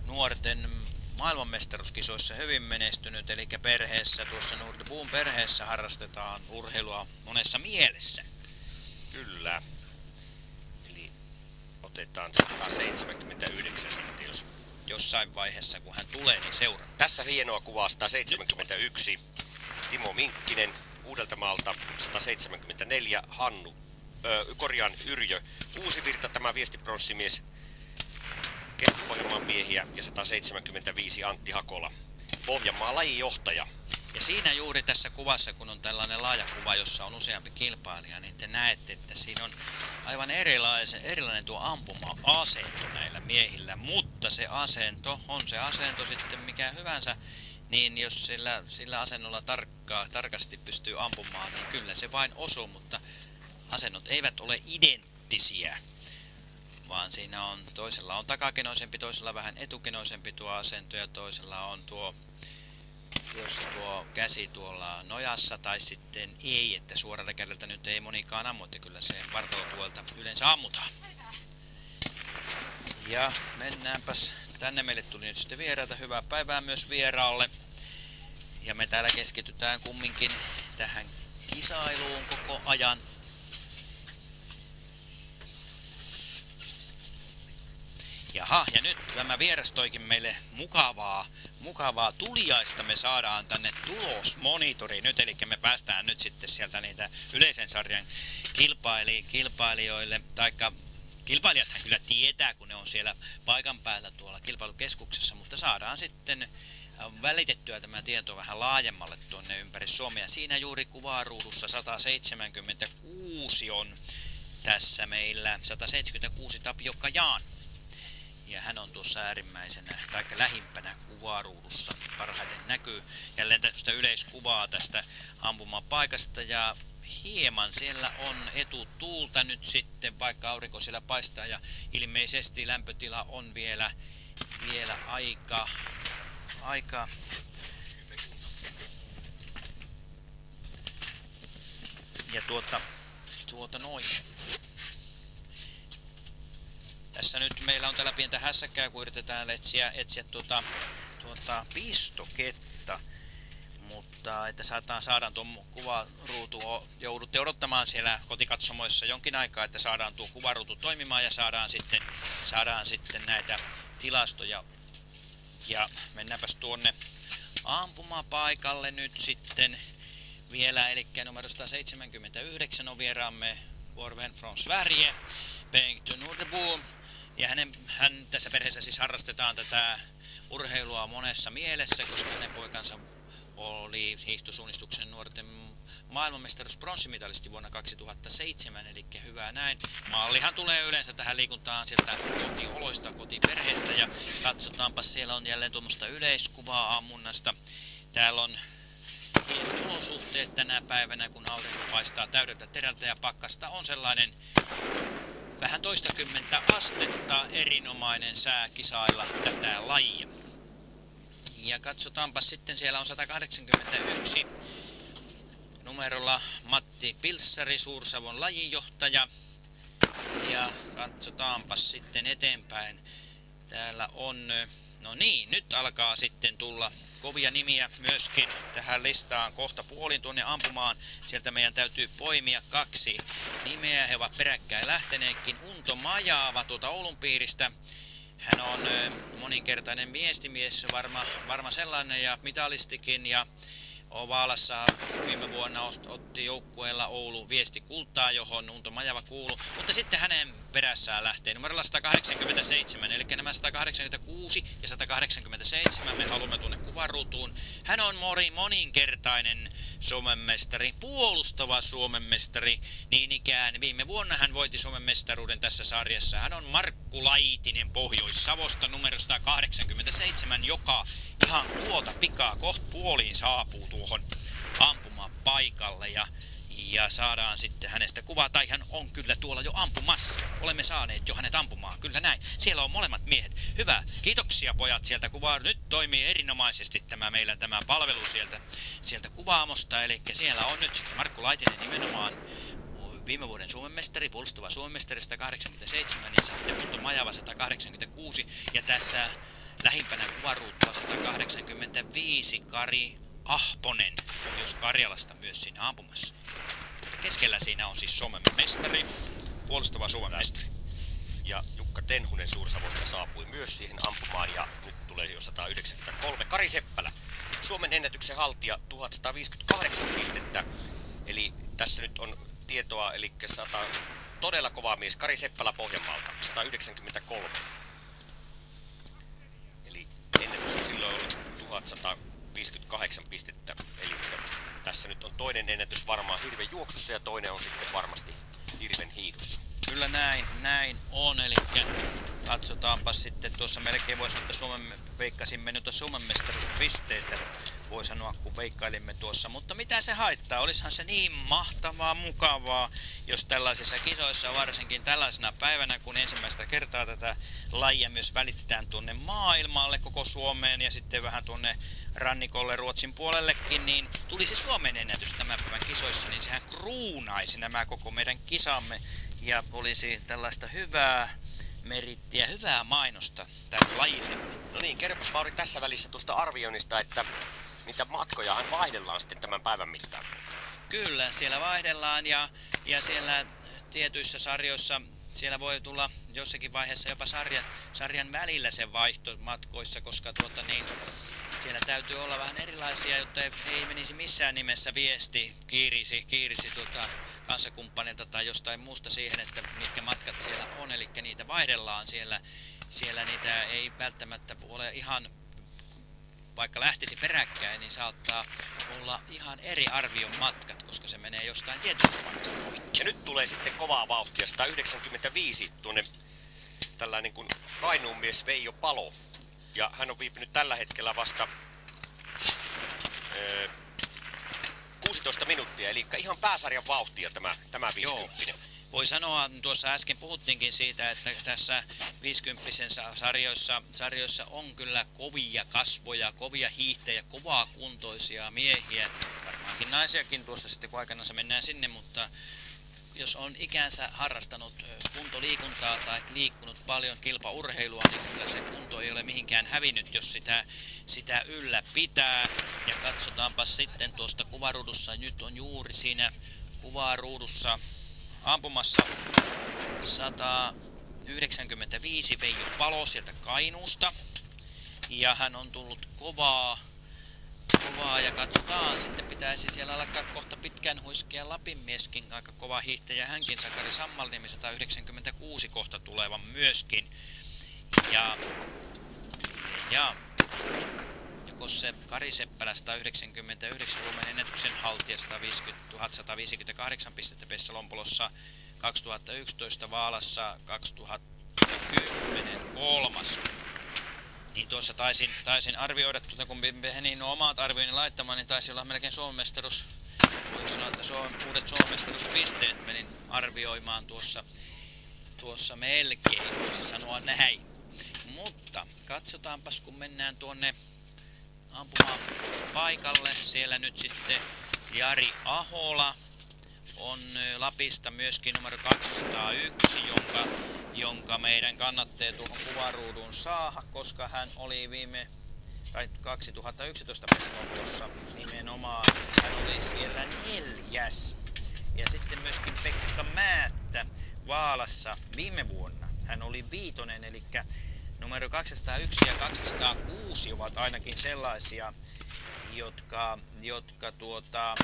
nuorten maailmanmestaruuskisoissa hyvin menestynyt, eli perheessä, tuossa Nordboom perheessä harrastetaan urheilua monessa mielessä. Kyllä. Eli otetaan 179 sitten, jos jossain vaiheessa, kun hän tulee, niin seuraa. Tässä hienoa kuvaa 171. Timo Minkkinen Uudeltamaalta 174. Hannu, ö, korjaan Yrjö. Uusi virta tämä viestipronssimies Keski-Pohjanmaan miehiä ja 175 Antti Hakola. Pohjanmaan lajijohtaja. Ja siinä juuri tässä kuvassa, kun on tällainen laaja kuva, jossa on useampi kilpailija, niin te näette, että siinä on aivan erilainen, erilainen tuo ampuma-asento näillä miehillä. Mutta se asento, on se asento sitten mikä hyvänsä, niin jos sillä, sillä asennolla tarkkaa, tarkasti pystyy ampumaan, niin kyllä se vain osuu, mutta asennot eivät ole identtisiä vaan siinä on, toisella on takakenoisempi, toisella vähän etukenoisempi tuo asento ja toisella on tuo tuossa tuo käsi tuolla nojassa tai sitten ei, että suoralta kädeltä nyt ei monikaan ammu, että kyllä se vartalopuolta yleensä ammutaan. Ja mennäänpäs tänne. Meille tuli nyt sitten vieraita. Hyvää päivää myös vieraalle. Ja me täällä keskitytään kumminkin tähän kisailuun koko ajan. Jaha, ja nyt tämä vieras toikin meille mukavaa, mukavaa tuliaista me saadaan tänne tulosmonitori nyt, eli me päästään nyt sitten sieltä niitä yleisen sarjan kilpaili, kilpailijoille, taikka kilpailijathan kyllä tietää, kun ne on siellä paikan päällä tuolla kilpailukeskuksessa, mutta saadaan sitten välitettyä tämä tieto vähän laajemmalle tuonne ympäri Suomea. Siinä juuri kuvaruudussa 176 on tässä meillä 176 Tapio Kajaan. Ja hän on tuossa äärimmäisenä, tai lähimpänä kuvaruudussa parhaiten näkyy. Jälleen tästä yleiskuvaa tästä ampumapaikasta ja hieman siellä on etutuulta nyt sitten, vaikka aurinko siellä paistaa ja ilmeisesti lämpötila on vielä, vielä aika, aika ja tuota, tuota noin. Tässä nyt meillä on täällä pientä hässäkkää, kun yritetään etsiä, etsiä tuota, tuota pistoketta mutta että saadaan, saadaan tuo kuvaruutu, joudutte odottamaan siellä kotikatsomoissa jonkin aikaa, että saadaan tuo kuvaruutu toimimaan ja saadaan sitten, saadaan sitten näitä tilastoja. Ja mennäänpäs tuonne ampumapaikalle nyt sitten vielä, eli numero 179 on vieraamme Vorven from Sverige, Bengt Nordebo. Ja hänen, hän tässä perheessä siis harrastetaan tätä urheilua monessa mielessä, koska hänen poikansa oli hiihtosuunnistuksen nuorten maailmanmestaruus pronssimitalisti vuonna 2007, eli hyvää näin. Mallihan tulee yleensä tähän liikuntaan sieltä kotioloista, kotiperheestä ja katsotaanpa, siellä on jälleen tuommoista yleiskuvaa ammunnasta. Täällä on hienot olosuhteet tänä päivänä, kun aurinko paistaa täydeltä terältä ja pakkasta on sellainen vähän toistakymmentä astetta erinomainen sää kisailla tätä lajia. Ja katsotaanpa sitten, siellä on 181 numerolla Matti Pilssari, Suursavon lajinjohtaja. Ja katsotaanpa sitten eteenpäin. Täällä on, no niin, nyt alkaa sitten tulla kovia nimiä myöskin tähän listaan kohta puolin tuonne ampumaan. Sieltä meidän täytyy poimia kaksi nimeä. He ovat peräkkäin lähteneetkin. Unto Majaava tuolta Oulun piiristä hän on moninkertainen miestimies, varma, varma sellainen ja mitalistikin ja Vaalassa viime vuonna otti joukkueella Oulu viesti kultaa, johon Unto Majava kuuluu. Mutta sitten hänen perässään lähtee numerolla 187, eli nämä 186 ja 187 me haluamme tuonne kuvaruutuun. Hän on mori moninkertainen Suomen mestari, puolustava Suomen mestari. Niin ikään viime vuonna hän voitti Suomen mestaruuden tässä sarjassa. Hän on Markku Laitinen Pohjois-Savosta numero 187, joka ihan tuota pikaa kohta puoliin saapuu tuohon ampumaan paikalle ja, ja saadaan sitten hänestä kuvaa. Tai hän on kyllä tuolla jo ampumassa. Olemme saaneet jo hänet ampumaan. Kyllä näin. Siellä on molemmat miehet. Hyvä. Kiitoksia pojat sieltä kuvaa. Nyt toimii erinomaisesti tämä meillä tämä palvelu sieltä, sieltä kuvaamosta. Eli siellä on nyt sitten Markku Laitinen nimenomaan viime vuoden Suomen mestari, puolustava Suomen mestari 187 ja sitten Punto Majava 186. Ja tässä lähimpänä kuvaruutua 185 Kari Ahponen jos Karjalasta myös siinä ampumassa. Keskellä siinä on siis Suomen mestari, puolustava Suomen mestari. Ja Jukka Tenhunen Suursavosta saapui myös siihen ampumaan ja nyt tulee jo 193. Kari Seppälä, Suomen ennätyksen haltija 1158 pistettä. Eli tässä nyt on tietoa, eli 100, todella kova mies, Kari Seppälä Pohjanmaalta, 193 ennätys on silloin ollut 1158 pistettä. Eli tässä nyt on toinen ennätys varmaan hirven juoksussa ja toinen on sitten varmasti hirven hiidossa. Kyllä näin, näin on, eli katsotaanpa sitten tuossa melkein voisi sanoa, että Suomen, veikkasimme nyt Suomen mestaruuspisteitä voi sanoa, kun veikkailimme tuossa. Mutta mitä se haittaa? Olisihan se niin mahtavaa, mukavaa, jos tällaisissa kisoissa, varsinkin tällaisena päivänä, kun ensimmäistä kertaa tätä lajia myös välitetään tuonne maailmalle, koko Suomeen ja sitten vähän tuonne rannikolle Ruotsin puolellekin, niin tulisi Suomen ennätys tämän päivän kisoissa, niin sehän kruunaisi nämä koko meidän kisamme ja olisi tällaista hyvää merittiä, hyvää mainosta tälle lajille. No niin, kerropas Mauri tässä välissä tuosta arvioinnista, että mitä matkoja vaihdellaan sitten tämän päivän mittaan. Kyllä, siellä vaihdellaan ja, ja siellä tietyissä sarjoissa siellä voi tulla jossakin vaiheessa jopa sarja, sarjan välillä se vaihto matkoissa, koska tuota niin, siellä täytyy olla vähän erilaisia, jotta ei, ei menisi missään nimessä viesti kiirisi, kiirisi tuota, kanssakumppanilta tai jostain muusta siihen, että mitkä matkat siellä on, eli niitä vaihdellaan siellä. Siellä niitä ei välttämättä ole ihan vaikka lähtisi peräkkäin, niin saattaa olla ihan eri arvion matkat, koska se menee jostain tietystä paikasta poikki. Ja nyt tulee sitten kovaa vauhtia, 195 tuonne tällainen kuin Kainuun mies Veijo Palo. Ja hän on viipynyt tällä hetkellä vasta öö, 16 minuuttia, eli ihan pääsarjan vauhtia tämä, tämä 50. Joo voi sanoa, tuossa äsken puhuttiinkin siitä, että tässä 50 sarjoissa, sarjoissa on kyllä kovia kasvoja, kovia hiihtejä, kovaa kuntoisia miehiä. Varmaankin naisiakin tuossa sitten, kun aikana se mennään sinne, mutta jos on ikänsä harrastanut kuntoliikuntaa tai liikkunut paljon kilpaurheilua, niin kyllä se kunto ei ole mihinkään hävinnyt, jos sitä, sitä yllä pitää. Ja katsotaanpa sitten tuosta kuvaruudussa, nyt on juuri siinä kuvaruudussa ampumassa 195 Veijo Palo sieltä Kainuusta. Ja hän on tullut kovaa, kovaa ja katsotaan, sitten pitäisi siellä alkaa kohta pitkään huiskea Lapin mieskin, aika kova hiihtäjä hänkin, Sakari Sammalniemi 196 kohta tulevan myöskin. Ja, ja Kosse Kari Seppälä 199 lumen ennätyksen haltija 150 158 pistettä Pessa Lompolossa 2011 Vaalassa 2010 kolmas. Niin tuossa taisin, taisin arvioida, tuota, kun nuo omat arvioini laittamaan, niin taisi olla melkein Suomen mestarus, voisi sanoa, että Suomen, uudet Suomen mestaruuspisteet menin arvioimaan tuossa, tuossa melkein, voisi sanoa näin. Mutta katsotaanpas, kun mennään tuonne ampumaan paikalle. Siellä nyt sitten Jari Ahola on Lapista myöskin numero 201, jonka, jonka meidän kannattaa tuohon kuvaruuduun saada, koska hän oli viime tai 2011 mestaruudessa nimenomaan. Hän oli siellä neljäs. Ja sitten myöskin Pekka Määttä Vaalassa viime vuonna. Hän oli viitonen, eli Numero 201 ja 206 ovat ainakin sellaisia, jotka, jotka tuota,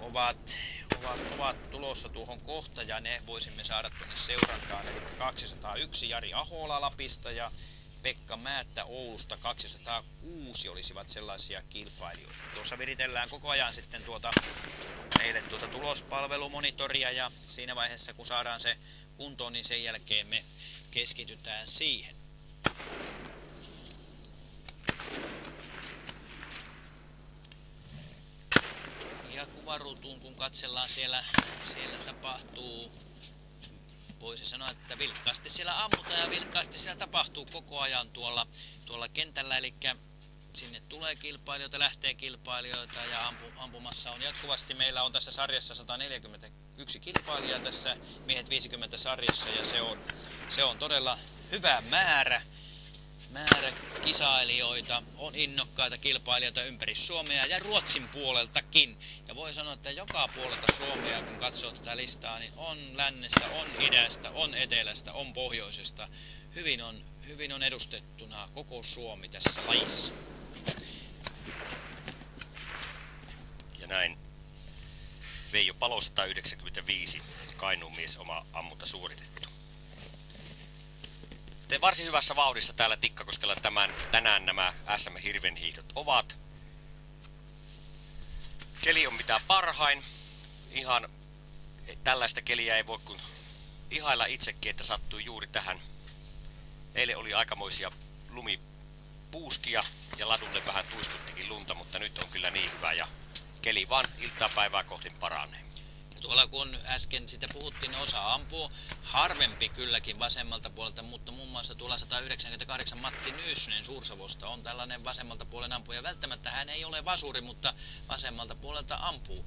ovat, ovat, ovat tulossa tuohon kohta ja ne voisimme saada tuonne seurantaan. Eli 201 Jari Ahola Lapista ja Pekka Määttä Oulusta 206 olisivat sellaisia kilpailijoita. Tuossa viritellään koko ajan sitten tuota, meille tuota tulospalvelumonitoria ja siinä vaiheessa kun saadaan se kuntoon, niin sen jälkeen me keskitytään siihen. Ja kuvaruutuun kun katsellaan siellä, siellä tapahtuu, voisi sanoa, että vilkkaasti siellä ammutaan ja vilkkaasti siellä tapahtuu koko ajan tuolla, tuolla kentällä, eli sinne tulee kilpailijoita, lähtee kilpailijoita ja ampu, ampumassa on jatkuvasti. Meillä on tässä sarjassa 141 kilpailijaa tässä miehet 50 sarjassa ja se on, se on todella hyvä määrä. Määrä kisailijoita, on innokkaita kilpailijoita ympäri Suomea ja Ruotsin puoleltakin. Ja voi sanoa, että joka puolelta Suomea, kun katsoo tätä listaa, niin on lännestä, on idästä, on etelästä, on pohjoisesta. Hyvin on, hyvin on edustettuna koko Suomi tässä lajissa. Ja näin Veijo Palo 195, Kainuun mies oma ammunta suoritettu. Te varsin hyvässä vauhdissa täällä Tikkakoskella tämän, tänään nämä SM Hirvenhiihdot ovat. Keli on mitä parhain. Ihan tällaista keliä ei voi kun ihailla itsekin, että sattui juuri tähän. Eilen oli aikamoisia lumi puuskia ja ladulle vähän tuiskuttikin lunta, mutta nyt on kyllä niin hyvä ja keli vaan iltapäivää kohti paranee. Ja tuolla kun äsken sitä puhuttiin, niin osa ampuu harvempi kylläkin vasemmalta puolelta, mutta muun muassa tuolla 198 Matti Nyyssinen Suursavosta on tällainen vasemmalta puolen ampuja. Välttämättä hän ei ole vasuri, mutta vasemmalta puolelta ampuu.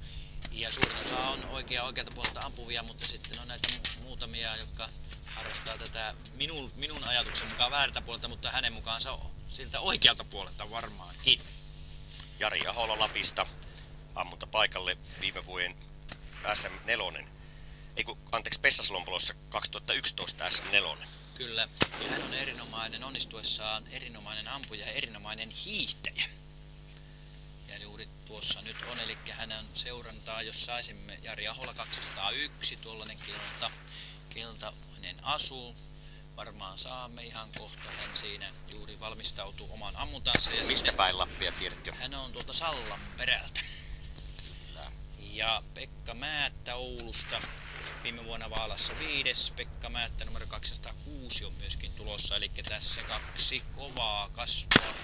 Ja suurin osa on oikea oikealta puolelta ampuvia, mutta sitten on näitä mu- muutamia, jotka harrastaa tätä minun, minun ajatuksen mukaan väärältä puolelta, mutta hänen mukaansa siltä oikealta puolelta varmaankin. Jari Ahola Lapista ammunta paikalle viime vuoden SM4. Ei kun, anteeksi, Pessaslompolossa 2011 SM4. Kyllä, ja hän on erinomainen onnistuessaan, erinomainen ampuja ja erinomainen hiihtäjä. Ja juuri tuossa nyt on, eli hän on seurantaa, jos saisimme Jari Ahola 201, tuollainen kilta, kiltainen asuu. Varmaan saamme ihan kohta, hän siinä juuri valmistautuu omaan ammuntaansa. Ja Mistä päin Lappia, tiedätkö? Hän on tuolta Sallan perältä. Ja Pekka Määttä Oulusta viime vuonna Vaalassa viides. Pekka Määttä numero 206 on myöskin tulossa, eli tässä kaksi kovaa kasvua.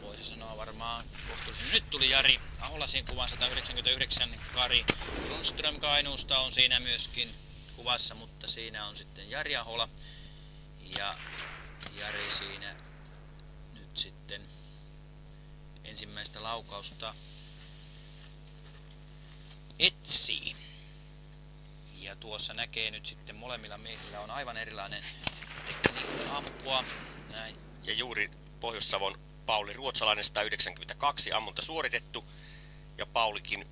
Voisi sanoa varmaan kohtuullisen. Nyt tuli Jari Ahola siinä kuvan 199. Kari Grunström Kainuusta on siinä myöskin kuvassa, mutta siinä on sitten Jari Ahola. Ja Jari siinä nyt sitten ensimmäistä laukausta etsii. Ja tuossa näkee nyt sitten molemmilla miehillä on aivan erilainen tekniikka ampua. Näin. Ja juuri Pohjois-Savon Pauli Ruotsalainen 192 ammunta suoritettu. Ja Paulikin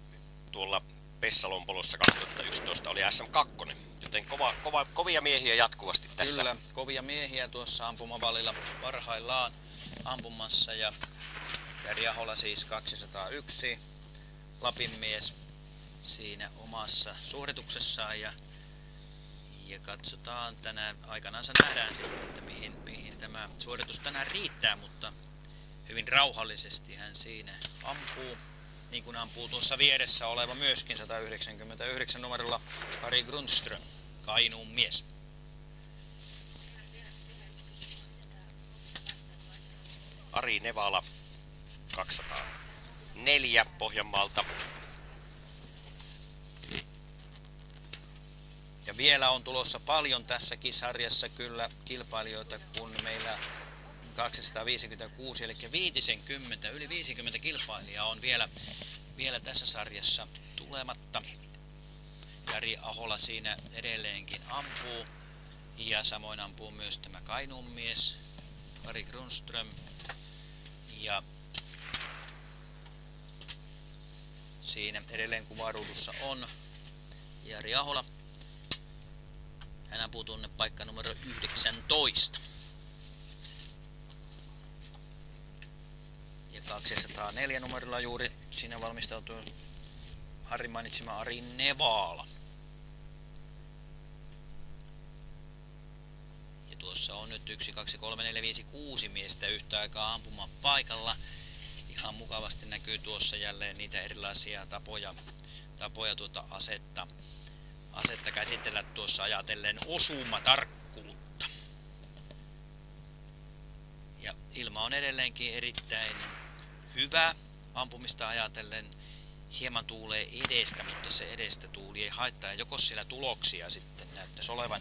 tuolla Pessalompolossa 2011 oli SM2. Joten kova, kova, kovia miehiä jatkuvasti tässä. Kyllä, kovia miehiä tuossa ampumavallilla parhaillaan ampumassa ja Jari Ahola siis 201 Lapin mies siinä omassa suorituksessaan ja, ja katsotaan tänään aikanaan nähdään sitten, että mihin, mihin tämä suoritus tänään riittää, mutta hyvin rauhallisesti hän siinä ampuu. Niin kuin ampuu tuossa vieressä oleva myöskin 199 numerolla Kari Grundström, Kainuun mies. Ari Nevala 204 Pohjanmaalta. Ja vielä on tulossa paljon tässäkin sarjassa kyllä kilpailijoita, kun meillä 256, eli 50, yli 50 kilpailijaa on vielä, vielä tässä sarjassa tulematta. Jari Ahola siinä edelleenkin ampuu. Ja samoin ampuu myös tämä Kainuun mies, Kari Grunström. Ja siinä edelleen kuvaruudussa on Jari Ahola. Hän ampuu tuonne paikka numero 19. Ja 204 numerolla juuri siinä valmistautuu Harri mainitsema Ari Nevaala. Ja tuossa on nyt 1, 2, 3, 4, 5, 6 miestä yhtä aikaa ampumaan paikalla. Ihan mukavasti näkyy tuossa jälleen niitä erilaisia tapoja, tapoja tuota asetta, asetta käsitellä tuossa ajatellen osumatarkkuutta. Ja ilma on edelleenkin erittäin hyvä ampumista ajatellen. Hieman tuulee edestä, mutta se edestä tuuli ei haittaa. Joko siellä tuloksia sitten näyttäisi olevan,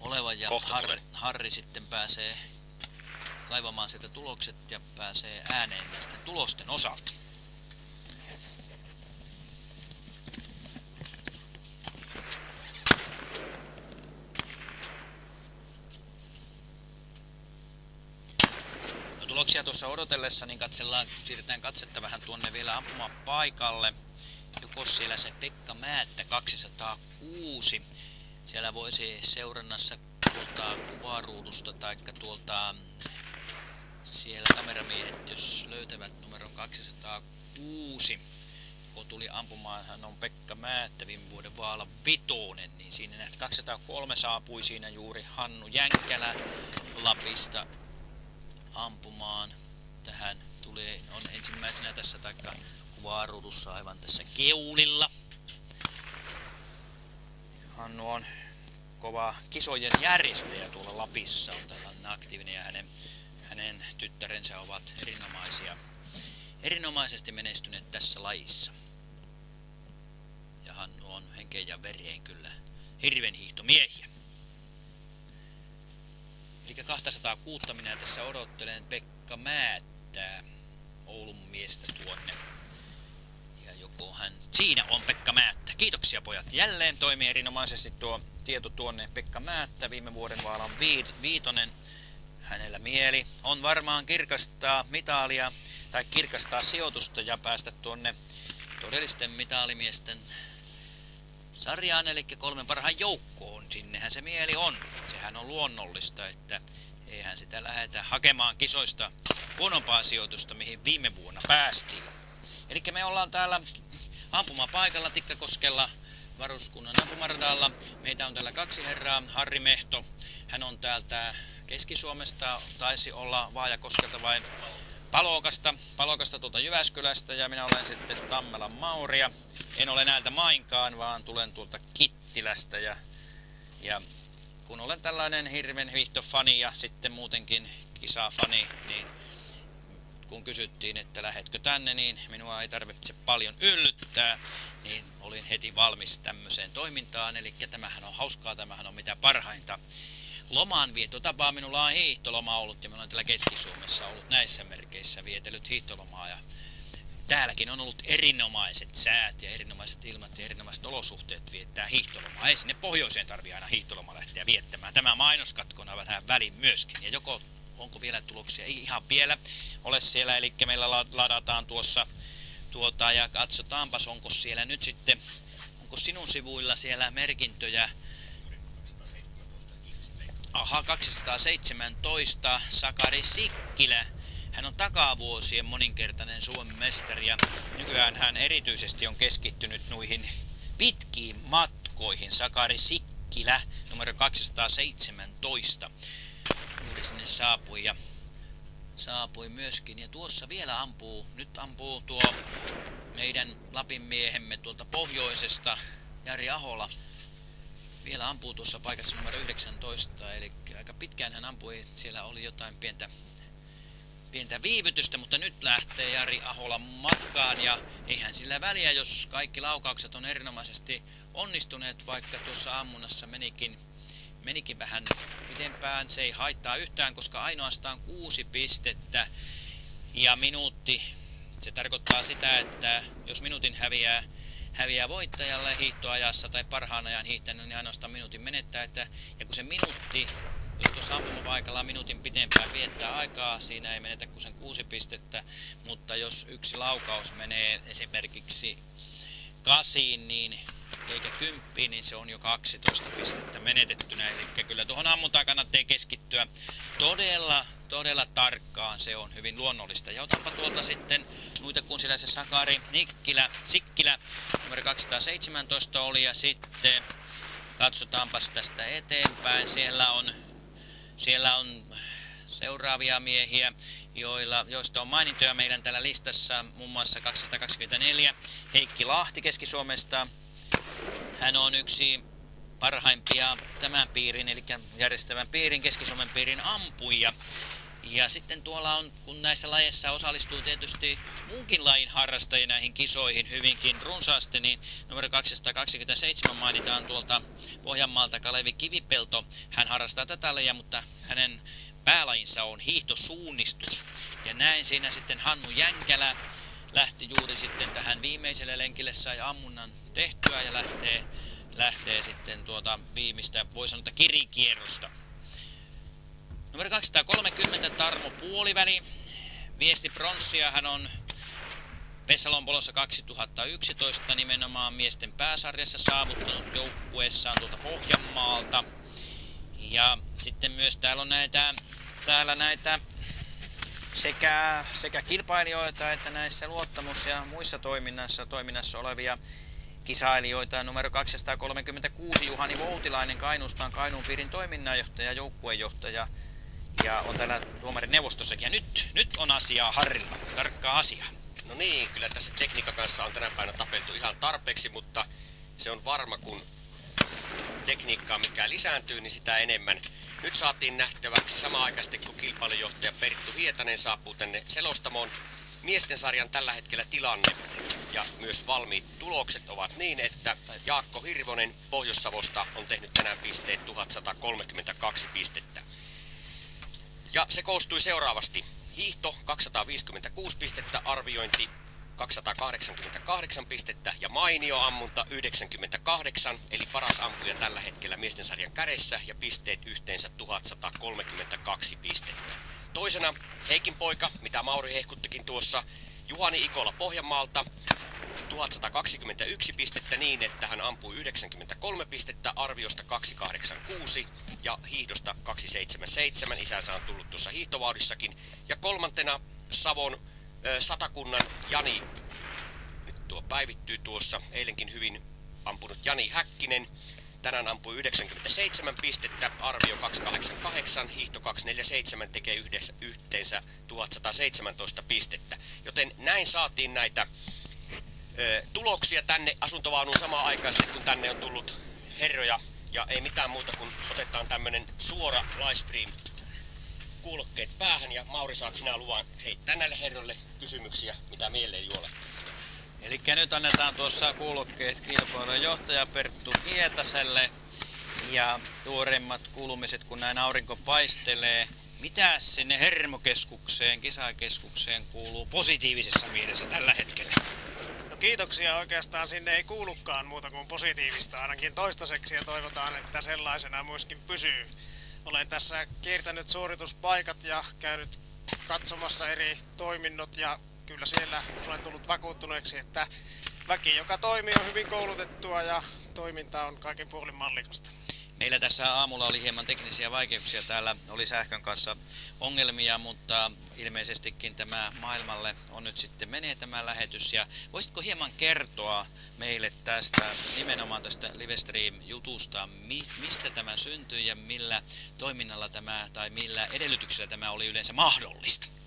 olevan ja Kohta Har, tulee. Harri sitten pääsee kaivamaan sieltä tulokset ja pääsee ääneen näisten tulosten osalta. No, tuloksia tuossa odotellessa, niin katsellaan, siirretään katsetta vähän tuonne vielä ampumaan paikalle. Joko siellä se Pekka Määttä 206. Siellä voisi seurannassa tuolta kuvaruudusta tai tuolta mm, siellä kameramiehet, jos löytävät numeron 206, kun tuli ampumaan, hän on Pekka Määttä viime vuoden vaala vitonen, niin siinä 203 saapui siinä juuri Hannu Jänkkälä Lapista ampumaan. Tähän tuli, on ensimmäisenä tässä taikka kuvaruudussa aivan tässä keulilla. Hannu on kova kisojen järjestäjä tuolla Lapissa, on tällainen aktiivinen ja hänen, hänen hänen tyttärensä ovat erinomaisia, erinomaisesti menestyneet tässä lajissa. Ja Hannu on henkeen ja vereen kyllä hirven hiihtomiehiä. Eli 206 minä tässä odottelen Pekka Määttää, Oulun miestä tuonne. Ja joko hän... Siinä on Pekka Määttä. Kiitoksia pojat. Jälleen toimii erinomaisesti tuo tieto tuonne Pekka Määttä. Viime vuoden vaalan viitonen. Hänellä mieli on varmaan kirkastaa mitalia tai kirkastaa sijoitusta ja päästä tuonne todellisten mitalimiesten sarjaan, eli kolmen parhaan joukkoon. Sinnehän se mieli on. Sehän on luonnollista, että eihän sitä lähdetä hakemaan kisoista huonompaa sijoitusta, mihin viime vuonna päästiin. Eli me ollaan täällä ampumapaikalla Tikkakoskella varuskunnan ampumaradalla. Meitä on täällä kaksi herraa. Harri Mehto, hän on täältä Keski-Suomesta, taisi olla Vaajakoskelta vai Palokasta, Palokasta tuolta Jyväskylästä ja minä olen sitten Tammelan Mauria. En ole näiltä mainkaan, vaan tulen tuolta Kittilästä ja, ja kun olen tällainen hirven hiihtofani ja sitten muutenkin kisafani, niin kun kysyttiin, että lähetkö tänne, niin minua ei tarvitse paljon yllyttää, niin olin heti valmis tämmöiseen toimintaan. Eli tämähän on hauskaa, tämähän on mitä parhainta. Lomaan vietotapaa minulla on hiihtoloma ollut ja minulla on täällä Keski-Suomessa ollut näissä merkeissä vietellyt hiihtolomaa. Ja täälläkin on ollut erinomaiset säät ja erinomaiset ilmat ja erinomaiset olosuhteet viettää hiihtolomaa. Ei sinne pohjoiseen tarvitse aina hiihtoloma lähteä viettämään. Tämä mainoskatkona vähän väliin myöskin. Ja joko onko vielä tuloksia? Ei ihan vielä ole siellä, eli meillä ladataan tuossa tuota ja katsotaanpas onko siellä nyt sitten, onko sinun sivuilla siellä merkintöjä Aha, 217. Sakari Sikkilä. Hän on takavuosien moninkertainen Suomen mestari ja nykyään hän erityisesti on keskittynyt noihin pitkiin matkoihin. Sakari Sikkilä, numero 217, juuri sinne saapui ja saapui myöskin. Ja tuossa vielä ampuu, nyt ampuu tuo meidän Lapin miehemme tuolta pohjoisesta, Jari Ahola, vielä ampuu tuossa paikassa numero 19, eli aika pitkään hän ampui, siellä oli jotain pientä, pientä viivytystä, mutta nyt lähtee Jari Ahola matkaan ja eihän sillä väliä, jos kaikki laukaukset on erinomaisesti onnistuneet, vaikka tuossa ammunnassa menikin, menikin vähän pidempään, se ei haittaa yhtään, koska ainoastaan kuusi pistettä ja minuutti, se tarkoittaa sitä, että jos minuutin häviää häviää voittajalle hiihtoajassa tai parhaan ajan hiihtänyt, niin ainoastaan minuutin menettää. Että, ja kun se minuutti, jos tuossa ampumapaikalla minuutin pitempään viettää aikaa, siinä ei menetä kuin sen kuusi pistettä, mutta jos yksi laukaus menee esimerkiksi kasiin, niin eikä kymppiin, niin se on jo 12 pistettä menetettynä. Eli kyllä tuohon ammuntaan kannattaa keskittyä todella, todella tarkkaan. Se on hyvin luonnollista. Ja otanpa tuolta sitten muita kuin siellä se Sakari Nikkilä, Sikkilä, numero 217 oli. Ja sitten katsotaanpas tästä eteenpäin. Siellä on, siellä on seuraavia miehiä, joilla, joista on mainintoja meidän täällä listassa, muun muassa 224 Heikki Lahti Keski-Suomesta, hän on yksi parhaimpia tämän piirin, eli järjestävän piirin, Keski-Suomen piirin ampuja. Ja sitten tuolla on, kun näissä lajeissa osallistuu tietysti muunkin lajin harrastajia näihin kisoihin hyvinkin runsaasti, niin numero 227 mainitaan tuolta Pohjanmaalta Kalevi Kivipelto. Hän harrastaa tätä lajia, mutta hänen päälajinsa on hiihtosuunnistus. Ja näin siinä sitten Hannu Jänkälä lähti juuri sitten tähän viimeiselle lenkille, sai ammunnan tehtyä ja lähtee, lähtee sitten tuota viimeistä, voi sanoa, kirikierrosta. Numero 230 Tarmo Puoliväli. Viesti pronssia hän on Pessalonpolossa 2011 nimenomaan miesten pääsarjassa saavuttanut joukkueessaan tuolta Pohjanmaalta. Ja sitten myös täällä on näitä, täällä näitä sekä, sekä kilpailijoita että näissä luottamus- ja muissa toiminnassa, toiminnassa olevia kisailijoita. Numero 236 Juhani Voutilainen Kainuusta on Kainuun piirin toiminnanjohtaja, joukkuejohtaja ja on täällä tuomarin neuvostossakin. Ja nyt, nyt on asiaa Harrilla, tarkkaa asiaa. No niin, kyllä tässä tekniikan kanssa on tänä päivänä tapeltu ihan tarpeeksi, mutta se on varma, kun tekniikkaa mikä lisääntyy, niin sitä enemmän nyt saatiin nähtäväksi samaan aikaisesti, kun kilpailujohtaja Perttu Hietanen saapuu tänne selostamoon. Miesten sarjan tällä hetkellä tilanne ja myös valmiit tulokset ovat niin, että Jaakko Hirvonen Pohjois-Savosta on tehnyt tänään pisteet 1132 pistettä. Ja se koostui seuraavasti. Hiihto 256 pistettä, arviointi 288 pistettä ja mainio ammunta 98, eli paras ampuja tällä hetkellä miesten sarjan kädessä ja pisteet yhteensä 1132 pistettä. Toisena Heikin poika, mitä Mauri hehkuttikin tuossa, Juhani Ikola Pohjanmaalta, 1121 pistettä niin, että hän ampui 93 pistettä arviosta 286 ja hiihdosta 277. Isänsä on tullut tuossa hiihtovaudissakin. Ja kolmantena Savon Satakunnan Jani, nyt tuo päivittyy tuossa, eilenkin hyvin ampunut Jani Häkkinen. Tänään ampui 97 pistettä, arvio 288, hiihto 247 tekee yhdessä, yhteensä 1117 pistettä. Joten näin saatiin näitä ö, tuloksia tänne asuntovaunuun samaan aikaan, kun tänne on tullut herroja. Ja ei mitään muuta kuin otetaan tämmönen suora livestream kuulokkeet päähän ja Mauri saat sinä luvan heittää näille herroille kysymyksiä, mitä mieleen juolet. Eli nyt annetaan tuossa kuulokkeet kilpailun johtaja Perttu Hietaselle ja tuoreimmat kuulumiset, kun näin aurinko paistelee. Mitä sinne hermokeskukseen, kisakeskukseen kuuluu positiivisessa mielessä tällä hetkellä? No kiitoksia oikeastaan sinne ei kuulukaan muuta kuin positiivista ainakin toistaiseksi ja toivotaan, että sellaisena myöskin pysyy. Olen tässä kiertänyt suorituspaikat ja käynyt katsomassa eri toiminnot ja kyllä siellä olen tullut vakuuttuneeksi, että väki, joka toimii, on hyvin koulutettua ja toiminta on kaiken puolin mallikasta. Meillä tässä aamulla oli hieman teknisiä vaikeuksia. Täällä oli sähkön kanssa ongelmia, mutta ilmeisestikin tämä maailmalle on nyt sitten menee tämä lähetys. Ja voisitko hieman kertoa meille tästä nimenomaan tästä Livestream-jutusta, mi, mistä tämä syntyi ja millä toiminnalla tämä tai millä edellytyksellä tämä oli yleensä mahdollista?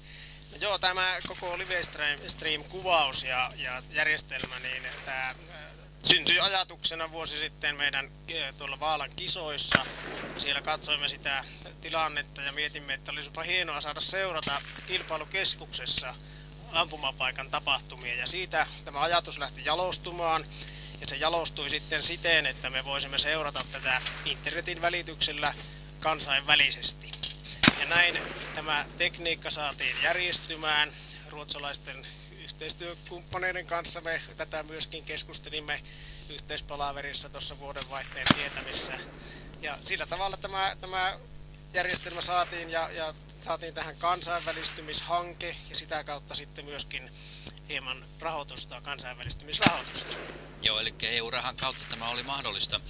Joo, tämä koko Livestream-kuvaus ja, ja järjestelmä, niin tämä syntyi ajatuksena vuosi sitten meidän eh, tuolla Vaalan kisoissa. Siellä katsoimme sitä tilannetta ja mietimme, että olisipa hienoa saada seurata kilpailukeskuksessa ampumapaikan tapahtumia. Ja siitä tämä ajatus lähti jalostumaan. Ja se jalostui sitten siten, että me voisimme seurata tätä internetin välityksellä kansainvälisesti. Ja näin tämä tekniikka saatiin järjestymään ruotsalaisten yhteistyökumppaneiden kanssa me tätä myöskin keskustelimme yhteispalaverissa tuossa vuodenvaihteen tietämissä. Ja sillä tavalla tämä, tämä järjestelmä saatiin ja, ja saatiin tähän kansainvälistymishanke ja sitä kautta sitten myöskin hieman rahoitusta, kansainvälistymisrahoitusta. Joo, eli EU-rahan kautta tämä oli mahdollista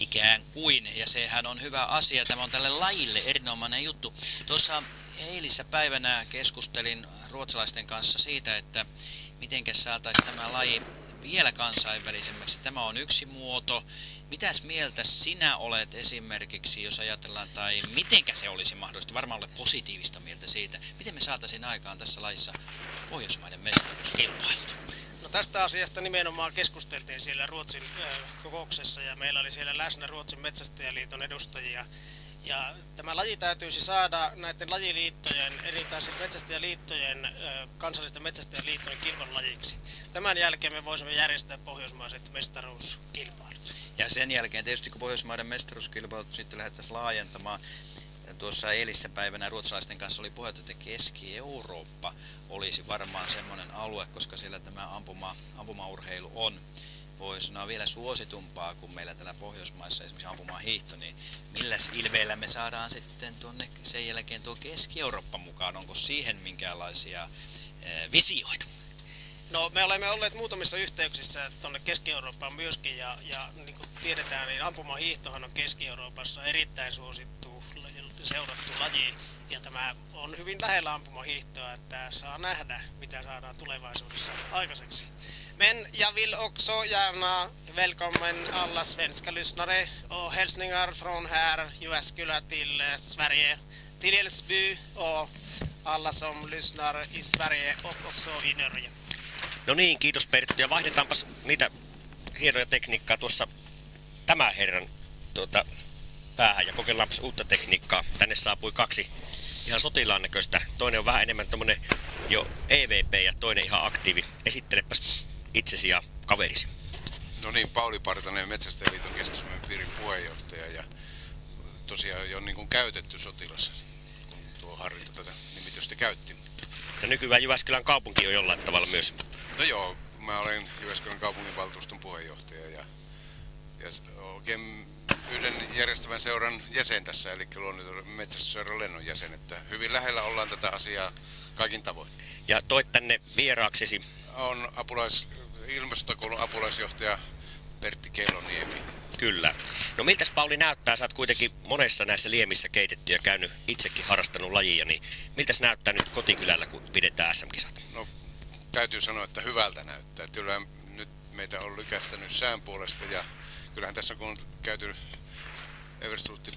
ikään kuin, ja sehän on hyvä asia. Tämä on tälle lajille erinomainen juttu. Tuossa eilissä päivänä keskustelin ruotsalaisten kanssa siitä, että miten saataisiin tämä laji vielä kansainvälisemmäksi. Tämä on yksi muoto. Mitäs mieltä sinä olet esimerkiksi, jos ajatellaan, tai mitenkä se olisi mahdollista, varmaan olet positiivista mieltä siitä, miten me saataisiin aikaan tässä lajissa Pohjoismaiden mestaruuskilpailut? Tästä asiasta nimenomaan keskusteltiin siellä Ruotsin kokouksessa ja meillä oli siellä läsnä Ruotsin metsästäjäliiton edustajia ja tämä laji täytyisi saada näiden lajiliittojen, eri siis metsästäjäliittojen, kansallisten metsästäjäliittojen kilpailulajiksi. Tämän jälkeen me voisimme järjestää pohjoismaiset mestaruuskilpailut. Ja sen jälkeen tietysti kun Pohjoismaiden mestaruuskilpailut sitten lähdettäisiin laajentamaan, tuossa eilissä päivänä ruotsalaisten kanssa oli puhetta, että Keski-Eurooppa olisi varmaan semmoinen alue, koska siellä tämä ampuma, ampumaurheilu on voi sanoa vielä suositumpaa kuin meillä täällä Pohjoismaissa esimerkiksi ampumaan hiihto, niin milläs ilveellä me saadaan sitten tuonne sen jälkeen tuo Keski-Eurooppa mukaan? Onko siihen minkäänlaisia eh, visioita? No me olemme olleet muutamissa yhteyksissä tuonne Keski-Eurooppaan myöskin ja, ja niin kuin tiedetään, niin ampumahiihtohan on Keski-Euroopassa erittäin suosittu, seurattu laji ja tämä on hyvin lähellä ampumahiihtoa, että saa nähdä, mitä saadaan tulevaisuudessa aikaiseksi. Men jag vill också gärna välkommen alla svenska lyssnare och hälsningar från här Jyväskylä till eh, Sverige, till Älvsby och alla som lyssnar i Sverige och också i Norge. No niin, kiitos Pertti. Ja vaihdetaanpas niitä hienoja tekniikkaa tuossa tämä herran tuota, päähän ja kokeillaanpas uutta tekniikkaa. Tänne saapui kaksi ihan sotilaan näköistä. Toinen on vähän enemmän tommonen jo EVP ja toinen ihan aktiivi. Esittelepäs itsesi ja kaverisi. No niin, Pauli Partanen, Metsästäjäliiton keski piirin puheenjohtaja ja tosiaan jo niin kuin käytetty sotilas, kun tuo Harri tätä nimitystä käytti. Mutta... Ja nykyään Jyväskylän kaupunki on jollain tavalla myös. No joo, mä olen Jyväskylän kaupunginvaltuuston puheenjohtaja ja, ja oikein yhden järjestävän seuran jäsen tässä, eli metsästysseuran lennon jäsen, että hyvin lähellä ollaan tätä asiaa kaikin tavoin. Ja toit tänne vieraaksesi. On apulais, ilmastokoulun apulaisjohtaja Pertti Kelloniemi. Kyllä. No miltäs Pauli näyttää? Sä oot kuitenkin monessa näissä liemissä keitetty ja käynyt itsekin harrastanut lajia, niin miltäs näyttää nyt kotikylällä, kun pidetään SM-kisat? No täytyy sanoa, että hyvältä näyttää. Kyllä nyt meitä on lykästänyt sään puolesta ja kyllähän tässä kun on käyty Everstuutti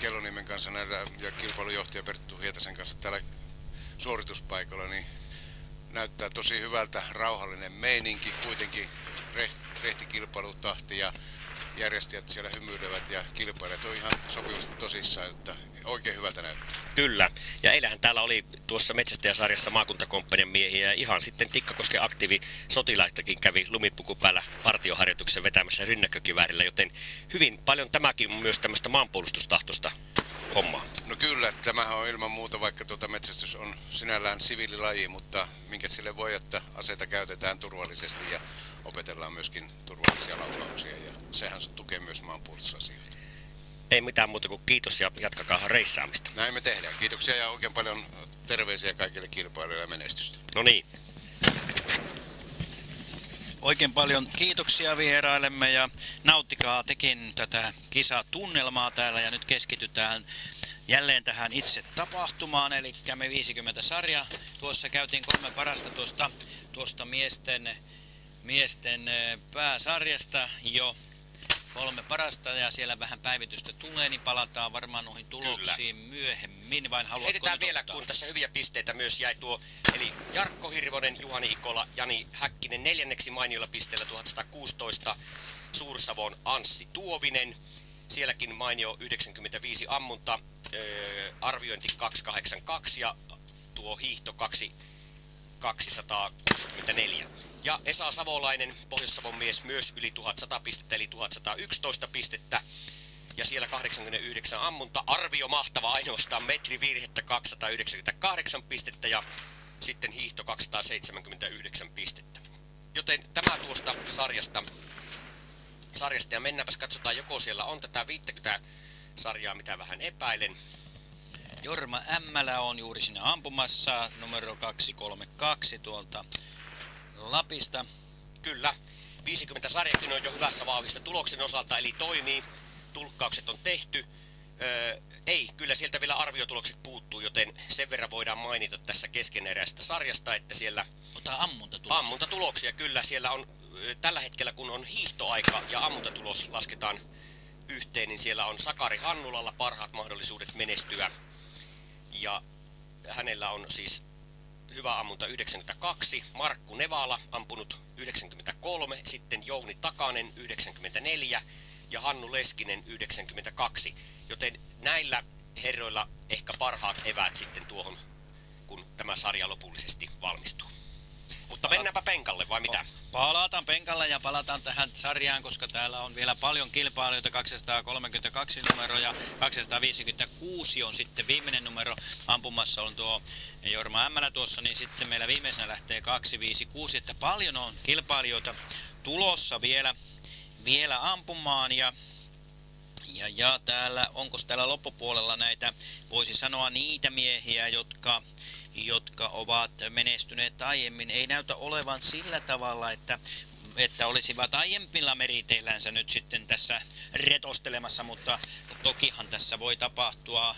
Kelloniemen kanssa näillä, ja kilpailujohtaja Perttu Hietasen kanssa täällä suorituspaikalla, niin näyttää tosi hyvältä, rauhallinen meininki, kuitenkin rehti kilpailutahti ja järjestäjät siellä hymyilevät ja kilpailijat on ihan sopivasti tosissaan, että oikein hyvältä näyttää. Kyllä. Ja eilähän täällä oli tuossa metsästäjäsarjassa maakuntakomppanian miehiä ja ihan sitten Tikkakosken aktiivi sotilaittakin kävi lumipuku päällä partioharjoituksen vetämässä rynnäkkökiväärillä, joten hyvin paljon tämäkin on myös tämmöistä maanpuolustustahtosta hommaa. No kyllä, tämähän on ilman muuta, vaikka tuota metsästys on sinällään siviililaji, mutta minkä sille voi, että aseita käytetään turvallisesti ja opetellaan myöskin turvallisia laukauksia ja sehän tukee myös maanpuolustusasioita. Ei mitään muuta kuin kiitos ja jatkakaa reissaamista. Näin me tehdään. Kiitoksia ja oikein paljon terveisiä kaikille kilpailijoille ja menestystä. No niin. Oikein paljon kiitoksia vierailemme ja nauttikaa tekin tätä kisatunnelmaa täällä ja nyt keskitytään jälleen tähän itse tapahtumaan, eli me 50 sarja. Tuossa käytiin kolme parasta tuosta, tuosta miesten, miesten pääsarjasta jo kolme parasta ja siellä vähän päivitystä tulee, niin palataan varmaan noihin tuloksiin Kyllä. myöhemmin. Vain haluatko Heitetään vielä, ottaa? kun tässä hyviä pisteitä myös jäi tuo, eli Jarkko Hirvonen, Juhani Ikola, Jani Häkkinen neljänneksi mainiolla pisteellä 1116, Suursavon Anssi Tuovinen, sielläkin mainio 95 ammunta, öö, arviointi 282 ja tuo hiihto 2 264. Ja Esa Savolainen, Pohjois-Savon mies, myös yli 1100 pistettä, eli 1111 pistettä. Ja siellä 89 ammunta. Arvio mahtava ainoastaan metri virhettä 298 pistettä ja sitten hiihto 279 pistettä. Joten tämä tuosta sarjasta. sarjasta ja mennäänpäs katsotaan, joko siellä on tätä 50 sarjaa, mitä vähän epäilen. Jorma Ämmälä on juuri sinne ampumassa, numero 232 tuolta Lapista. Kyllä, 50 sarjakin on jo hyvässä vauhissa tuloksen osalta, eli toimii. Tulkkaukset on tehty. Öö, ei, kyllä sieltä vielä arviotulokset puuttuu, joten sen verran voidaan mainita tässä keskeneräisestä sarjasta, että siellä... Ota ammuntatuloksia. Ammuntatuloksia, kyllä. Siellä on tällä hetkellä, kun on hiihtoaika ja ammuntatulos lasketaan yhteen, niin siellä on Sakari Hannulalla parhaat mahdollisuudet menestyä ja hänellä on siis hyvä ammunta 92, Markku Nevala ampunut 93, sitten Jouni Takanen 94 ja Hannu Leskinen 92. Joten näillä herroilla ehkä parhaat eväät sitten tuohon, kun tämä sarja lopullisesti valmistuu. Mutta mennäänpä penkalle, vai mitä? Palataan penkalle ja palataan tähän sarjaan, koska täällä on vielä paljon kilpailijoita. 232 numero ja 256 on sitten viimeinen numero. Ampumassa on tuo Jorma Ämmälä tuossa, niin sitten meillä viimeisenä lähtee 256. Että paljon on kilpailijoita tulossa vielä, vielä ampumaan ja ja, ja täällä, onko täällä loppupuolella näitä, voisi sanoa niitä miehiä, jotka jotka ovat menestyneet aiemmin, ei näytä olevan sillä tavalla, että että olisivat aiempilla meriteillänsä nyt sitten tässä retostelemassa, mutta tokihan tässä voi tapahtua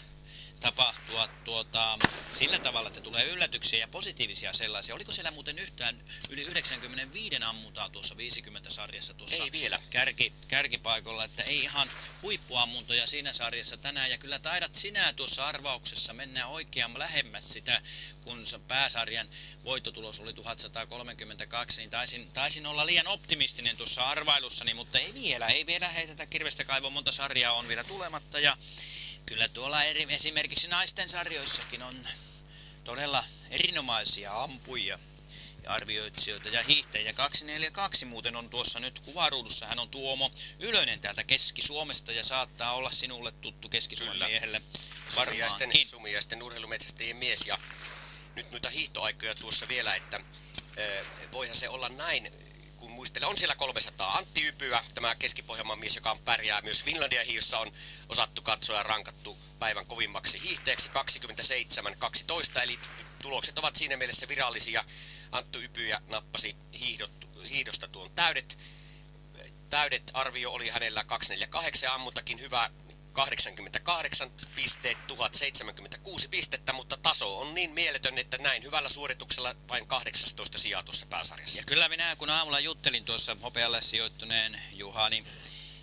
tapahtua tuota, sillä tavalla, että tulee yllätyksiä ja positiivisia sellaisia. Oliko siellä muuten yhtään yli 95 ammuntaa tuossa 50-sarjassa tuossa Ei vielä. Kärki, kärkipaikolla, että ei ihan huippuammuntoja siinä sarjassa tänään. Ja kyllä taidat sinä tuossa arvauksessa mennä oikein lähemmäs sitä, kun pääsarjan voittotulos oli 1132, niin taisin, taisin olla liian optimistinen tuossa arvailussani, mutta ei vielä, ei vielä heitetä kirvestä kaivon, monta sarjaa on vielä tulematta ja kyllä tuolla eri, esimerkiksi naisten sarjoissakin on todella erinomaisia ampujia ja arvioitsijoita ja hiihtäjiä. 242 muuten on tuossa nyt kuvaruudussa. Hän on Tuomo Ylönen täältä Keski-Suomesta ja saattaa olla sinulle tuttu Keski-Suomen miehelle Sumiaisten, sumiaisten urheilumetsästäjien mies ja nyt noita hiihtoaikoja tuossa vielä, että voihan se olla näin, kun muistelen, on siellä 300 Antti Ypyä, tämä Keski-Pohjanmaan mies, joka on pärjää myös Finlandia hiihossa on osattu katsoa ja rankattu päivän kovimmaksi hiihteeksi 27-12, eli tulokset ovat siinä mielessä virallisia. Anttu Ypyä nappasi hiihdot, hiihdosta tuon täydet. Täydet arvio oli hänellä 248 ja ammutakin hyvä 88 pisteet, 1076 pistettä, mutta taso on niin mieletön, että näin hyvällä suorituksella vain 18 sijaa tuossa pääsarjassa. Ja kyllä minä, kun aamulla juttelin tuossa hopealle sijoittuneen Juhani,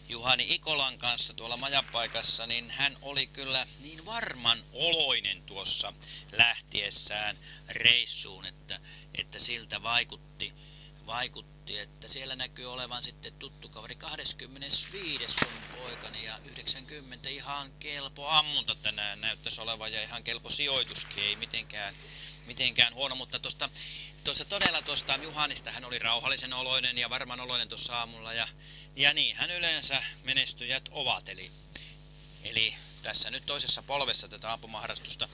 Juhani Ikolan kanssa tuolla majapaikassa, niin hän oli kyllä niin varman oloinen tuossa lähtiessään reissuun, että, että siltä vaikutti, vaikutti, että siellä näkyy olevan sitten tuttu kaveri 25 on poikani ja 90 ihan kelpo ammunta tänään näyttäisi olevan ja ihan kelpo sijoituskin, ei mitenkään, mitenkään huono, mutta tuosta tuossa todella tuosta Juhanista hän oli rauhallisen oloinen ja varman oloinen tuossa aamulla ja, ja niin hän yleensä menestyjät ovat, eli, eli tässä nyt toisessa polvessa tätä ampumaharrastusta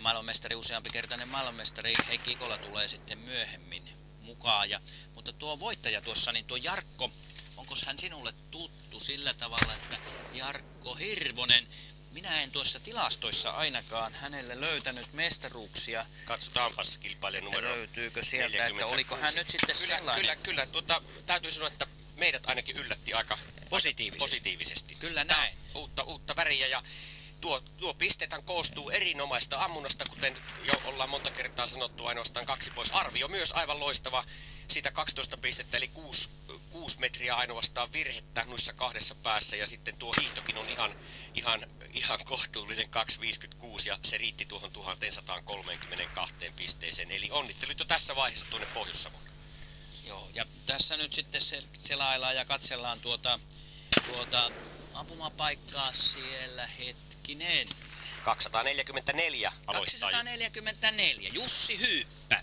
maailmanmestari, useampi kertainen maailmanmestari Heikki Ikola tulee sitten myöhemmin mukaan. Ja, mutta tuo voittaja tuossa, niin tuo Jarkko, onko hän sinulle tuttu sillä tavalla, että Jarkko Hirvonen, minä en tuossa tilastoissa ainakaan hänelle löytänyt mestaruuksia, Katsotaanpas kilpailijan että numero löytyykö sieltä, että 46. oliko hän nyt sitten kyllä, sellainen Kyllä, kyllä. Tuota, täytyy sanoa, että meidät ainakin yllätti aika positiivisesti. positiivisesti. Kyllä näin. Uutta, uutta väriä ja tuo, tuo pisteethän koostuu erinomaista ammunnasta, kuten jo ollaan monta kertaa sanottu, ainoastaan kaksi pois. Arvio myös aivan loistava, siitä 12 pistettä, eli 6, 6 metriä ainoastaan virhettä noissa kahdessa päässä, ja sitten tuo hiihtokin on ihan, ihan, ihan kohtuullinen 2,56, ja se riitti tuohon 1132 pisteeseen, eli onnittelut jo tässä vaiheessa tuonne pohjois Joo, ja tässä nyt sitten se, selaillaan ja katsellaan tuota, tuota ampumapaikkaa siellä hetkinen. 244 aloittaa. 244, Jussi Hyyppä.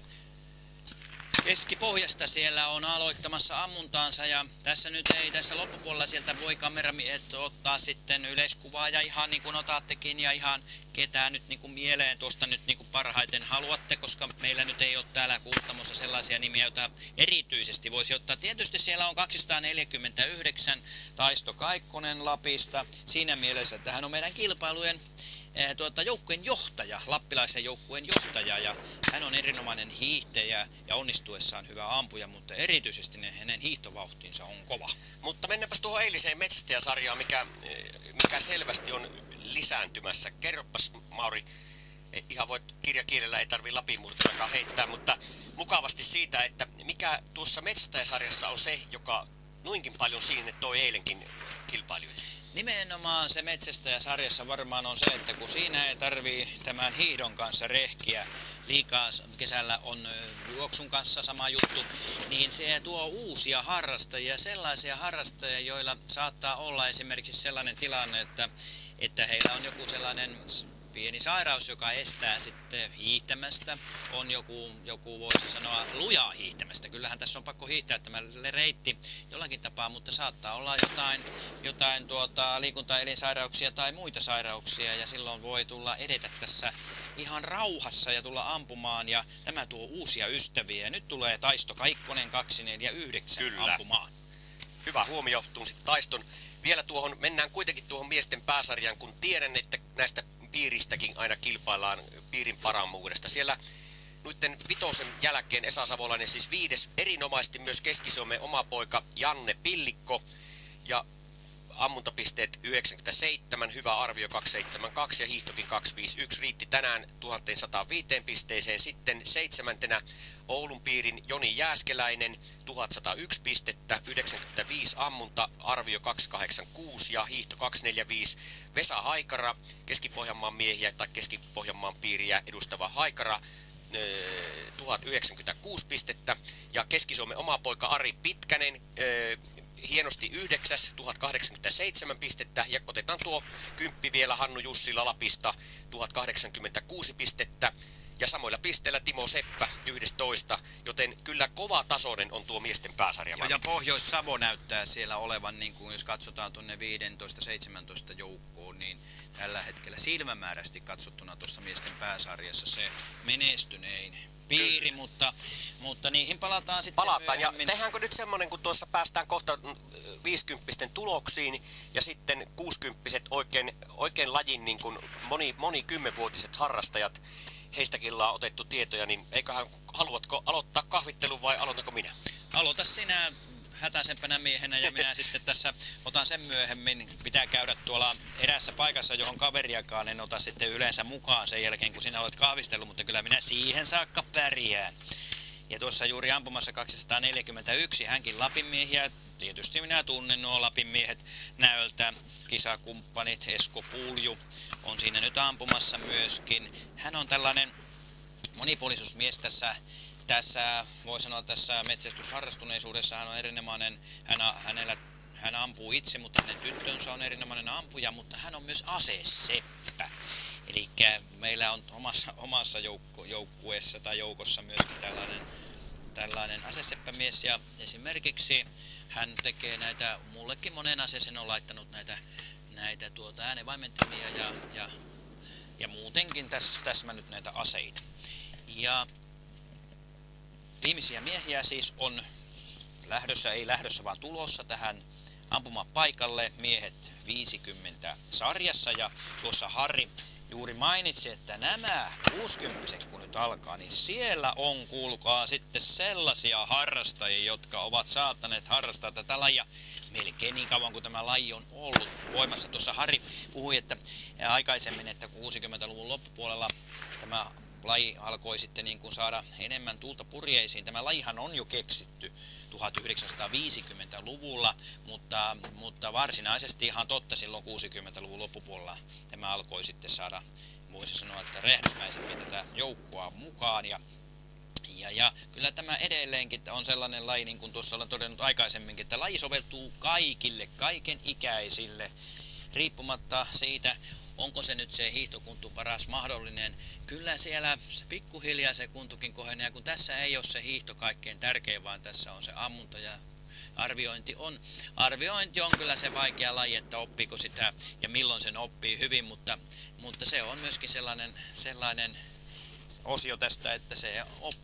Keskipohjasta siellä on aloittamassa ammuntaansa ja tässä nyt ei tässä loppupuolella sieltä voi kameramiehet ottaa sitten yleiskuvaa ja ihan niin kuin otattekin ja ihan ketään nyt niin kuin mieleen tuosta nyt niin kuin parhaiten haluatte, koska meillä nyt ei ole täällä kuultamossa sellaisia nimiä, joita erityisesti voisi ottaa. Tietysti siellä on 249 Taisto Kaikkonen Lapista siinä mielessä, että hän on meidän kilpailujen eh, tuota, joukkueen johtaja, lappilaisen joukkueen johtaja ja hän on erinomainen hiihtäjä ja onnistuessaan hyvä ampuja, mutta erityisesti ne, hänen hiihtovauhtinsa on kova. Mutta mennäänpäs tuohon eiliseen metsästäjäsarjaan, mikä, eh, mikä selvästi on lisääntymässä. Kerropas Mauri, eh, ihan voit kirjakielellä, ei tarvi läpimurtojakaan heittää, mutta mukavasti siitä, että mikä tuossa metsästäjäsarjassa on se, joka noinkin paljon sinne toi eilenkin kilpailijoita. Nimenomaan se metsästäjäsarjassa varmaan on se, että kun siinä ei tarvii tämän hiihdon kanssa rehkiä, liikaa kesällä on juoksun kanssa sama juttu, niin se tuo uusia harrastajia, sellaisia harrastajia, joilla saattaa olla esimerkiksi sellainen tilanne, että, että heillä on joku sellainen pieni sairaus, joka estää sitten hiihtämästä, on joku, joku voisi sanoa lujaa hiihtämästä. Kyllähän tässä on pakko hiihtää tämä reitti jollakin tapaa, mutta saattaa olla jotain, jotain tuota, liikuntaelinsairauksia tai muita sairauksia ja silloin voi tulla edetä tässä ihan rauhassa ja tulla ampumaan ja tämä tuo uusia ystäviä. Ja nyt tulee Taisto Kaikkonen 249 Kyllä. ampumaan. Hyvä huomio, tunsit taiston. Vielä tuohon, mennään kuitenkin tuohon miesten pääsarjaan, kun tiedän, että näistä piiristäkin aina kilpaillaan piirin parammuudesta. Siellä Noitten vitosen jälkeen Esa Savolainen siis viides, erinomaisesti myös Keski-Suomen oma poika Janne Pillikko. Ja ammuntapisteet 97, hyvä arvio 272 ja hiihtokin 251 riitti tänään 1105 pisteeseen. Sitten seitsemäntenä Oulun piirin Joni Jääskeläinen 1101 pistettä, 95 ammunta, arvio 286 ja hiihto 245. Vesa Haikara, Keski-Pohjanmaan miehiä tai Keski-Pohjanmaan piiriä edustava Haikara 1096 pistettä ja Keski-Suomen oma poika Ari Pitkänen hienosti yhdeksäs, 1087 pistettä. Ja otetaan tuo kymppi vielä Hannu Jussila Lapista, 1086 pistettä. Ja samoilla pisteillä Timo Seppä 11, joten kyllä kova tasoinen on tuo miesten pääsarja. Joo, ja Pohjois-Savo näyttää siellä olevan, niin kuin jos katsotaan tuonne 15-17 joukkoon, niin tällä hetkellä silmämääräisesti katsottuna tuossa miesten pääsarjassa se menestynein piiri, mutta, mutta niihin palataan sitten Palataan, myöhemmin. ja tehdäänkö nyt semmonen, kun tuossa päästään kohta 50 tuloksiin ja sitten 60 oikein, oikein lajin niin kuin moni, moni kymmenvuotiset harrastajat, heistäkin ollaan otettu tietoja, niin eiköhän, haluatko aloittaa kahvittelun vai aloitanko minä? Aloita sinä hätäisempänä miehenä ja minä sitten tässä otan sen myöhemmin. Pitää käydä tuolla erässä paikassa, johon kaveriakaan en ota sitten yleensä mukaan sen jälkeen, kun sinä olet kahvistellut, mutta kyllä minä siihen saakka pärjään. Ja tuossa juuri ampumassa 241, hänkin Lapin miehiä. Tietysti minä tunnen nuo Lapin miehet näöltä. Kisakumppanit Esko Pulju on siinä nyt ampumassa myöskin. Hän on tällainen monipuolisuusmies tässä tässä, voi sanoa tässä metsästysharrastuneisuudessa hän on erinomainen, hän, hänellä, hän ampuu itse, mutta hänen tyttönsä on erinomainen ampuja, mutta hän on myös aseseppä. Eli meillä on omassa, omassa joukku, joukkueessa tai joukossa myöskin tällainen, tällainen aseseppämies ja esimerkiksi hän tekee näitä, mullekin monen aseeseen on laittanut näitä, näitä tuota äänenvaimentimia ja, ja, ja muutenkin tässä, täsmännyt näitä aseita. Ja Viimeisiä miehiä siis on lähdössä, ei lähdössä, vaan tulossa tähän ampumapaikalle. Miehet 50 sarjassa ja tuossa Harri juuri mainitsi, että nämä 60 kun nyt alkaa, niin siellä on kuulkaa sitten sellaisia harrastajia, jotka ovat saattaneet harrastaa tätä lajia melkein niin kauan kuin tämä laji on ollut voimassa. Tuossa Harri puhui että aikaisemmin, että 60-luvun loppupuolella tämä laji alkoi sitten niin kuin saada enemmän tulta purjeisiin. Tämä lajihan on jo keksitty 1950-luvulla, mutta, mutta varsinaisesti ihan totta silloin 60-luvun loppupuolella tämä alkoi sitten saada, voisi sanoa, että räjähdysmäisemmin tätä joukkoa mukaan ja ja, ja kyllä tämä edelleenkin on sellainen laji, niin kuin tuossa olen todennut aikaisemminkin, että laji soveltuu kaikille, kaiken ikäisille, riippumatta siitä, onko se nyt se hiihtokuntu paras mahdollinen. Kyllä siellä pikkuhiljaa se kuntukin kohenee, ja kun tässä ei ole se hiihto kaikkein tärkein, vaan tässä on se ammunta ja arviointi on. Arviointi on kyllä se vaikea laji, että oppiiko sitä ja milloin sen oppii hyvin, mutta, mutta se on myöskin sellainen, sellainen osio tästä, että se op,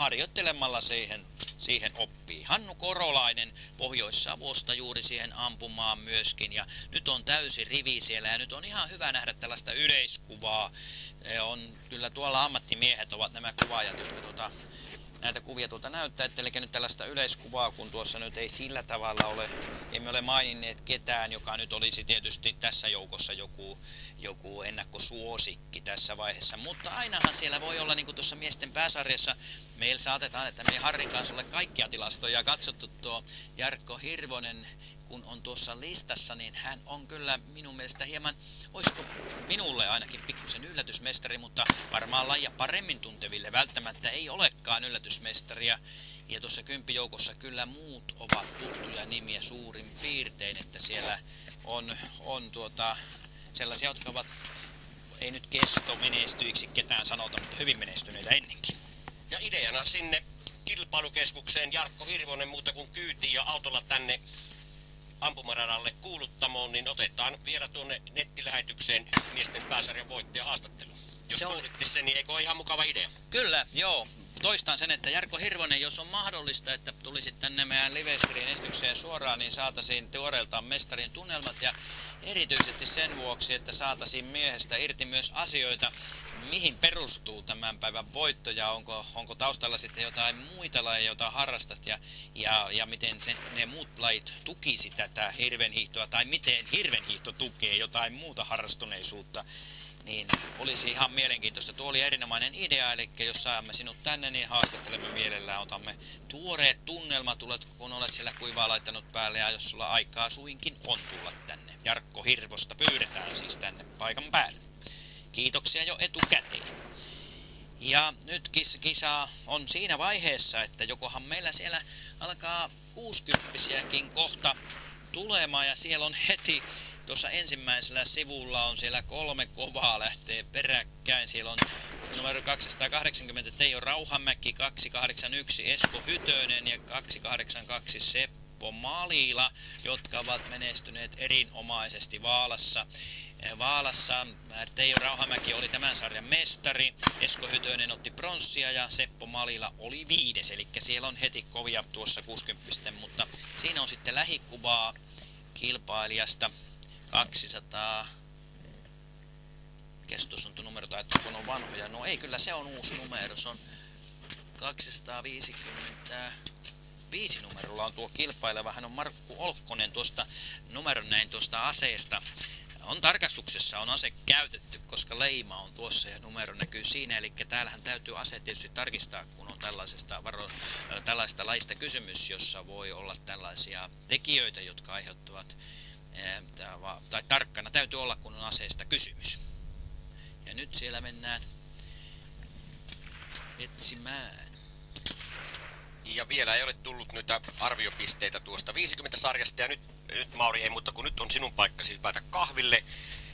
harjoittelemalla siihen, siihen oppii. Hannu Korolainen Pohjois-Savosta juuri siihen ampumaan myöskin ja nyt on täysi rivi siellä ja nyt on ihan hyvä nähdä tällaista yleiskuvaa. On, kyllä tuolla ammattimiehet ovat nämä kuvaajat, jotka tuota, näitä kuvia tuolta näyttää, eli nyt tällaista yleiskuvaa, kun tuossa nyt ei sillä tavalla ole, emme ole maininneet ketään, joka nyt olisi tietysti tässä joukossa joku, joku ennakkosuosikki tässä vaiheessa, mutta ainahan siellä voi olla, niin kuin tuossa miesten pääsarjassa, meillä saatetaan, että me ei Harrin kanssa ole kaikkia tilastoja katsottu tuo Jarkko Hirvonen kun on tuossa listassa, niin hän on kyllä minun mielestä hieman, olisiko minulle ainakin pikkusen yllätysmestari, mutta varmaan lajia paremmin tunteville välttämättä ei olekaan yllätysmestaria. Ja tuossa kymppijoukossa kyllä muut ovat tuttuja nimiä suurin piirtein, että siellä on, on tuota, sellaisia, jotka ovat, ei nyt kesto menestyiksi ketään sanota, mutta hyvin menestyneitä ennenkin. Ja ideana sinne kilpailukeskukseen Jarkko Hirvonen muuta kuin kyytiin ja autolla tänne ampumaradalle kuuluttamoon, niin otetaan vielä tuonne nettilähetykseen miesten pääsarjan voittaja haastattelu. Jos se on... sen, niin eikö ole ihan mukava idea? Kyllä, joo. Toistan sen, että Jarkko Hirvonen, jos on mahdollista, että tulisit tänne meidän live estykseen suoraan, niin saataisiin tuoreeltaan mestarin tunnelmat ja, erityisesti sen vuoksi, että saataisiin miehestä irti myös asioita, mihin perustuu tämän päivän voitto ja onko, onko taustalla sitten jotain muita lajeja, joita harrastat ja, ja, ja miten se, ne muut lajit tukisi tätä hirvenhiihtoa tai miten hirvenhiihto tukee jotain muuta harrastuneisuutta niin olisi ihan mielenkiintoista. Tuo oli erinomainen idea, eli jos saamme sinut tänne, niin haastattelemme mielellään. Otamme tuoreet tunnelmat, kun olet siellä kuivaa laittanut päälle, ja jos sulla aikaa suinkin on tulla tänne. Jarkko Hirvosta pyydetään siis tänne paikan päälle. Kiitoksia jo etukäteen. Ja nyt kis kisa on siinä vaiheessa, että jokohan meillä siellä alkaa 60 kohta tulemaan ja siellä on heti Tuossa ensimmäisellä sivulla on siellä kolme kovaa lähtee peräkkäin. Siellä on numero 280 Teijo Rauhamäki, 281 Esko Hytönen ja 282 Seppo Malila, jotka ovat menestyneet erinomaisesti Vaalassa. Vaalassa Teijo Rauhamäki oli tämän sarjan mestari, Esko Hytönen otti pronssia ja Seppo Malila oli viides, eli siellä on heti kovia tuossa 60 mutta siinä on sitten lähikuvaa kilpailijasta 200... Mikäs tuossa on tuo numero, tai kun on vanhoja? No ei, kyllä se on uusi numero. Se on 255 numerolla on tuo kilpaileva. Hän on Markku Olkkonen tuosta numeron näin tuosta aseesta. On tarkastuksessa on ase käytetty, koska leima on tuossa ja numero näkyy siinä. Eli täällähän täytyy ase tietysti tarkistaa, kun on tällaisesta, varo, tällaista laista kysymys, jossa voi olla tällaisia tekijöitä, jotka aiheuttavat tai tarkkana täytyy olla, kun on aseesta kysymys. Ja nyt siellä mennään etsimään. Ja vielä ei ole tullut noita arviopisteitä tuosta 50-sarjasta, ja nyt, nyt Mauri ei, mutta kun nyt on sinun paikkasi hypätä kahville,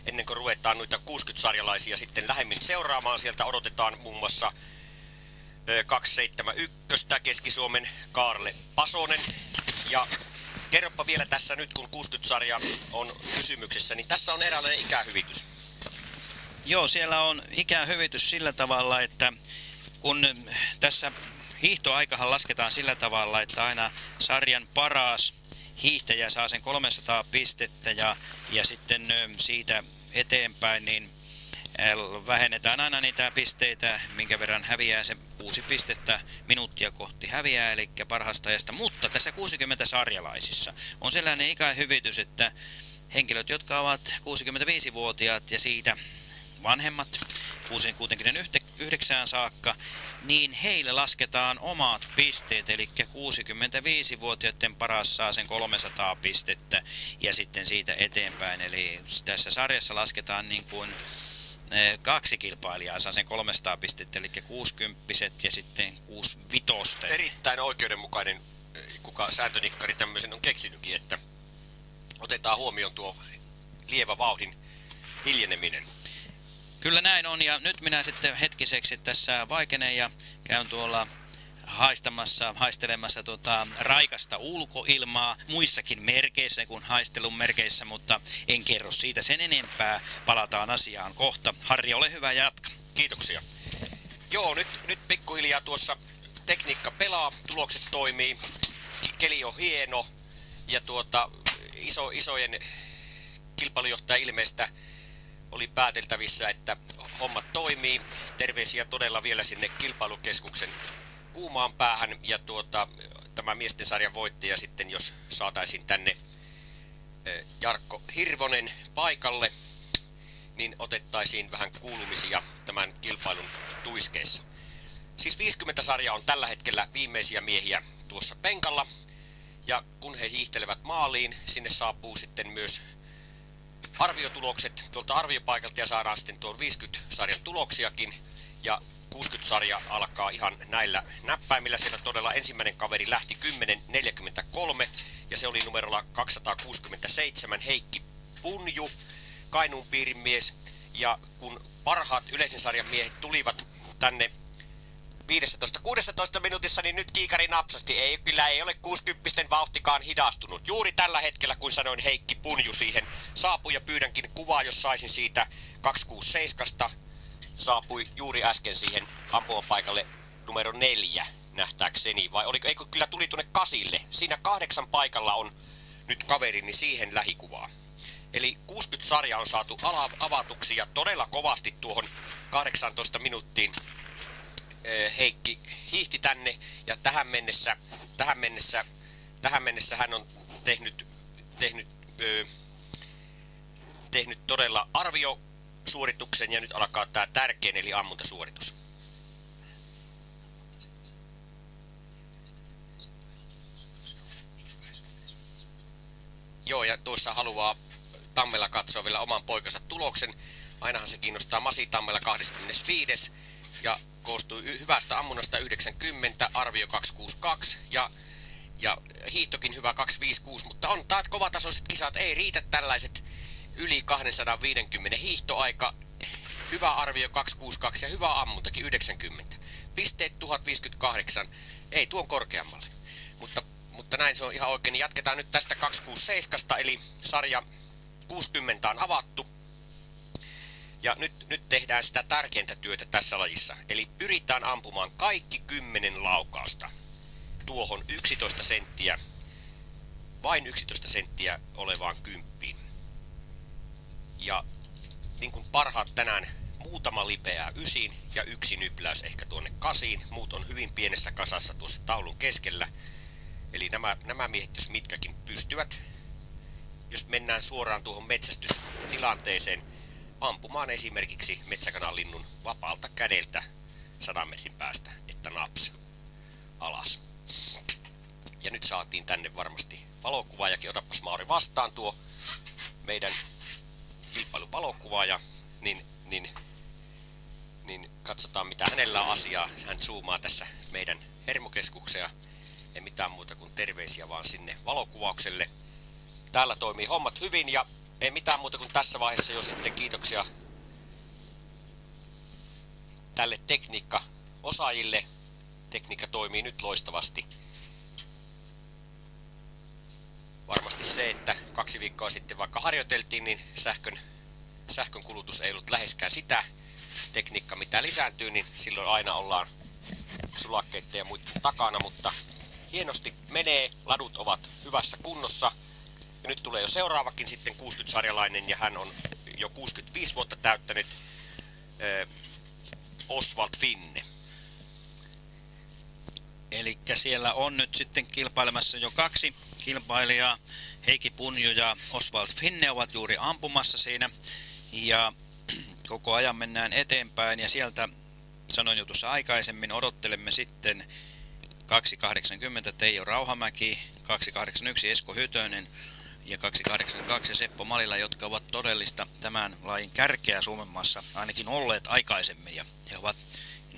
ennen kuin ruvetaan noita 60-sarjalaisia sitten lähemmin seuraamaan, sieltä odotetaan muun muassa 271 Keski-Suomen Kaarle Pasonen, ja Kerropa vielä tässä nyt, kun 60-sarja on kysymyksessä, niin tässä on eräänlainen ikähyvitys. Joo, siellä on ikähyvitys sillä tavalla, että kun tässä hiihtoaikahan lasketaan sillä tavalla, että aina sarjan paras hiihtäjä saa sen 300 pistettä ja, ja sitten siitä eteenpäin niin vähennetään aina niitä pisteitä, minkä verran häviää se kuusi pistettä minuuttia kohti häviää, eli parhaasta ajasta. Mutta tässä 60 sarjalaisissa on sellainen ikähyvitys, että henkilöt, jotka ovat 65-vuotiaat ja siitä vanhemmat, 69 saakka, niin heille lasketaan omat pisteet, eli 65-vuotiaiden paras saa sen 300 pistettä ja sitten siitä eteenpäin. Eli tässä sarjassa lasketaan niin kuin kaksi kilpailijaa saa sen 300 pistettä, eli 60 ja sitten 65. Erittäin oikeudenmukainen, kuka sääntönikkari tämmöisen on keksinytkin, että otetaan huomioon tuo lievä vauhdin hiljeneminen. Kyllä näin on, ja nyt minä sitten hetkiseksi tässä vaikenen ja käyn tuolla haistamassa, haistelemassa tota, raikasta ulkoilmaa muissakin merkeissä kuin haistelun merkeissä, mutta en kerro siitä sen enempää. Palataan asiaan kohta. Harri, ole hyvä jatka. Kiitoksia. Joo, nyt, nyt pikkuhiljaa tuossa tekniikka pelaa, tulokset toimii, keli on hieno ja tuota, iso, isojen kilpailujohtaja ilmeistä oli pääteltävissä, että hommat toimii. Terveisiä todella vielä sinne kilpailukeskuksen kuumaan päähän ja tuota, tämä miesten sarjan voittaja sitten, jos saataisiin tänne Jarkko Hirvonen paikalle, niin otettaisiin vähän kuulumisia tämän kilpailun tuiskeessa. Siis 50 sarja on tällä hetkellä viimeisiä miehiä tuossa penkalla. Ja kun he hiihtelevät maaliin, sinne saapuu sitten myös arviotulokset tuolta arviopaikalta ja saadaan sitten tuon 50 sarjan tuloksiakin. Ja 60-sarja alkaa ihan näillä näppäimillä. Siellä todella ensimmäinen kaveri lähti 10.43 ja se oli numerolla 267 Heikki Punju, Kainuun piirin mies. Ja kun parhaat yleisen sarjan miehet tulivat tänne 15-16 minuutissa, niin nyt kiikari napsasti. Ei, kyllä ei ole 60 vauhtikaan hidastunut. Juuri tällä hetkellä, kun sanoin Heikki Punju siihen, saapui ja pyydänkin kuvaa, jos saisin siitä 267 saapui juuri äsken siihen ampumapaikalle numero neljä nähtääkseni, vai oliko, eikö kyllä tuli tuonne kasille. Siinä kahdeksan paikalla on nyt kaveri, niin siihen lähikuvaa. Eli 60 sarja on saatu ala- avatuksi ja todella kovasti tuohon 18 minuuttiin eh, Heikki hiihti tänne ja tähän mennessä, tähän mennessä, tähän mennessä hän on tehnyt, tehnyt, ö, tehnyt todella arviosuorituksen ja nyt alkaa tämä tärkein eli ammuntasuoritus. Joo, ja tuossa haluaa Tammella katsoa vielä oman poikansa tuloksen. Ainahan se kiinnostaa Masi Tammella 25. Ja koostuu y- hyvästä ammunnasta 90, arvio 262 ja, ja hiihtokin hyvä 256, mutta on taas kovatasoiset kisat, ei riitä tällaiset yli 250 hiihtoaika, hyvä arvio 262 ja hyvä ammuntakin 90. Pisteet 1058, ei tuon korkeammalle. Mutta, mutta näin se on ihan oikein. Niin jatketaan nyt tästä 267, eli sarja 60 on avattu. Ja nyt, nyt tehdään sitä tärkeintä työtä tässä lajissa. Eli pyritään ampumaan kaikki 10 laukausta tuohon 11 senttiä, vain 11 senttiä olevaan kymppiin. Ja niin kuin parhaat tänään muutama lipeää ysiin ja yksi nypläys ehkä tuonne kasiin. Muut on hyvin pienessä kasassa tuossa taulun keskellä. Eli nämä, nämä miehet, jos mitkäkin pystyvät, jos mennään suoraan tuohon metsästystilanteeseen, ampumaan esimerkiksi metsäkananlinnun vapaalta kädeltä 100 metrin päästä, että naps alas. Ja nyt saatiin tänne varmasti valokuvaajakin. Otapas Mauri vastaan tuo meidän kilpailun valokuvaaja, niin, niin, niin katsotaan mitä hänellä on asiaa. Hän zoomaa tässä meidän hermokeskukseen ei mitään muuta kuin terveisiä vaan sinne valokuvaukselle. Täällä toimii hommat hyvin ja ei mitään muuta kuin tässä vaiheessa jo sitten kiitoksia tälle tekniikka-osaajille. Tekniikka toimii nyt loistavasti. Varmasti se, että kaksi viikkoa sitten vaikka harjoiteltiin, niin sähkön, sähkön kulutus ei ollut läheskään sitä tekniikka, mitä lisääntyy, niin silloin aina ollaan sulakkeiden ja muiden takana, mutta hienosti menee, ladut ovat hyvässä kunnossa. Ja nyt tulee jo seuraavakin sitten 60-sarjalainen ja hän on jo 65 vuotta täyttänyt äh, Oswald Finne. Eli siellä on nyt sitten kilpailemassa jo kaksi kilpailijaa. Heikki Punjo ja Oswald Finne ovat juuri ampumassa siinä. Ja koko ajan mennään eteenpäin ja sieltä, sanoin jo tuossa aikaisemmin, odottelemme sitten 280 Teijo Rauhamäki, 281 Esko Hytönen ja 282 Seppo Malila, jotka ovat todellista tämän lajin kärkeä Suomen maassa ainakin olleet aikaisemmin. Ja he ovat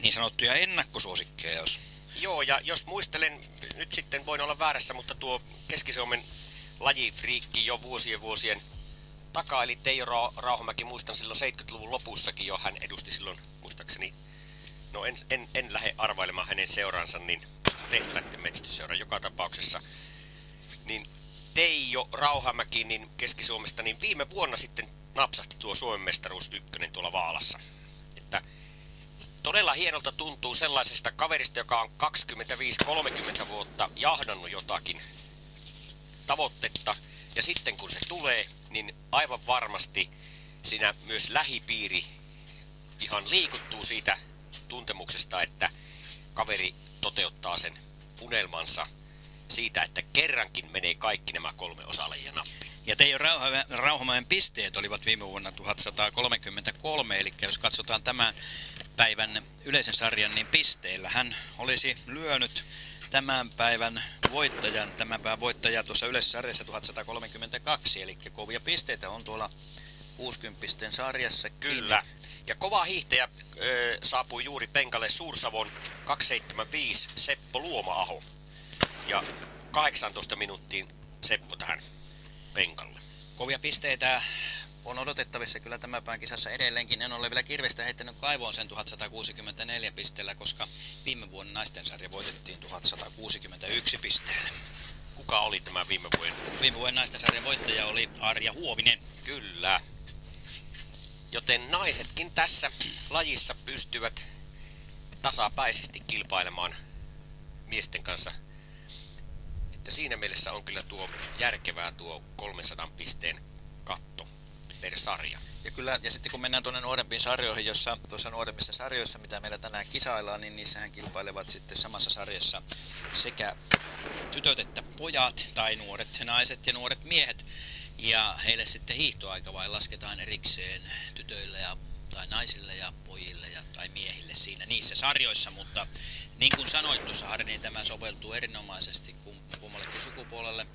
niin sanottuja ennakkosuosikkeja, jos Joo, ja jos muistelen, nyt sitten voin olla väärässä, mutta tuo Keski-Suomen lajifriikki jo vuosien vuosien takaa, eli Teijo Ra- Rauhamäki, muistan silloin 70-luvun lopussakin jo, hän edusti silloin, muistaakseni, no en, en, en lähde arvailemaan hänen seuransa, niin tehtaiden metsästysseura joka tapauksessa, niin Teijo Rauhamäki niin Keski-Suomesta, niin viime vuonna sitten napsahti tuo Suomen mestaruus ykkönen tuolla Vaalassa. Että todella hienolta tuntuu sellaisesta kaverista, joka on 25-30 vuotta jahdannut jotakin tavoitetta. Ja sitten kun se tulee, niin aivan varmasti siinä myös lähipiiri ihan liikuttuu siitä tuntemuksesta, että kaveri toteuttaa sen unelmansa siitä, että kerrankin menee kaikki nämä kolme osalajia nappiin. Ja Teijo Rauha- Rauhamäen pisteet olivat viime vuonna 1133, eli jos katsotaan tämän päivän yleisen sarjan, niin pisteillä hän olisi lyönyt tämän päivän voittajan, tämän päivän voittaja tuossa yleisessä sarjassa 1132, eli kovia pisteitä on tuolla 60 sarjassa. Kyllä. Ja kova hiihtäjä ö, saapui juuri penkalle Suursavon 275 Seppo Luoma-aho. Ja 18 minuuttiin Seppo tähän penkalle. Kovia pisteitä on odotettavissa kyllä tämän päivän kisassa edelleenkin. En ole vielä kirvestä heittänyt kaivoon sen 1164 pisteellä, koska viime vuonna naisten sarja voitettiin 1161 pisteellä. Kuka oli tämä viime vuoden? Viime vuoden naisten sarjan voittaja oli Arja Huovinen. Kyllä. Joten naisetkin tässä lajissa pystyvät tasapäisesti kilpailemaan miesten kanssa. Että siinä mielessä on kyllä tuo järkevää tuo 300 pisteen katto per sarja. Ja kyllä, ja sitten kun mennään tuonne nuorempiin sarjoihin, jossa tuossa nuoremmissa sarjoissa, mitä meillä tänään kisaillaan, niin niissähän kilpailevat sitten samassa sarjassa sekä tytöt että pojat, tai nuoret naiset ja nuoret miehet. Ja heille sitten hiihtoaika vai lasketaan erikseen tytöille ja, tai naisille ja pojille ja, tai miehille siinä niissä sarjoissa, mutta niin kuin sanoit tuossa Harri, niin tämä soveltuu erinomaisesti kummallekin sukupuolelle,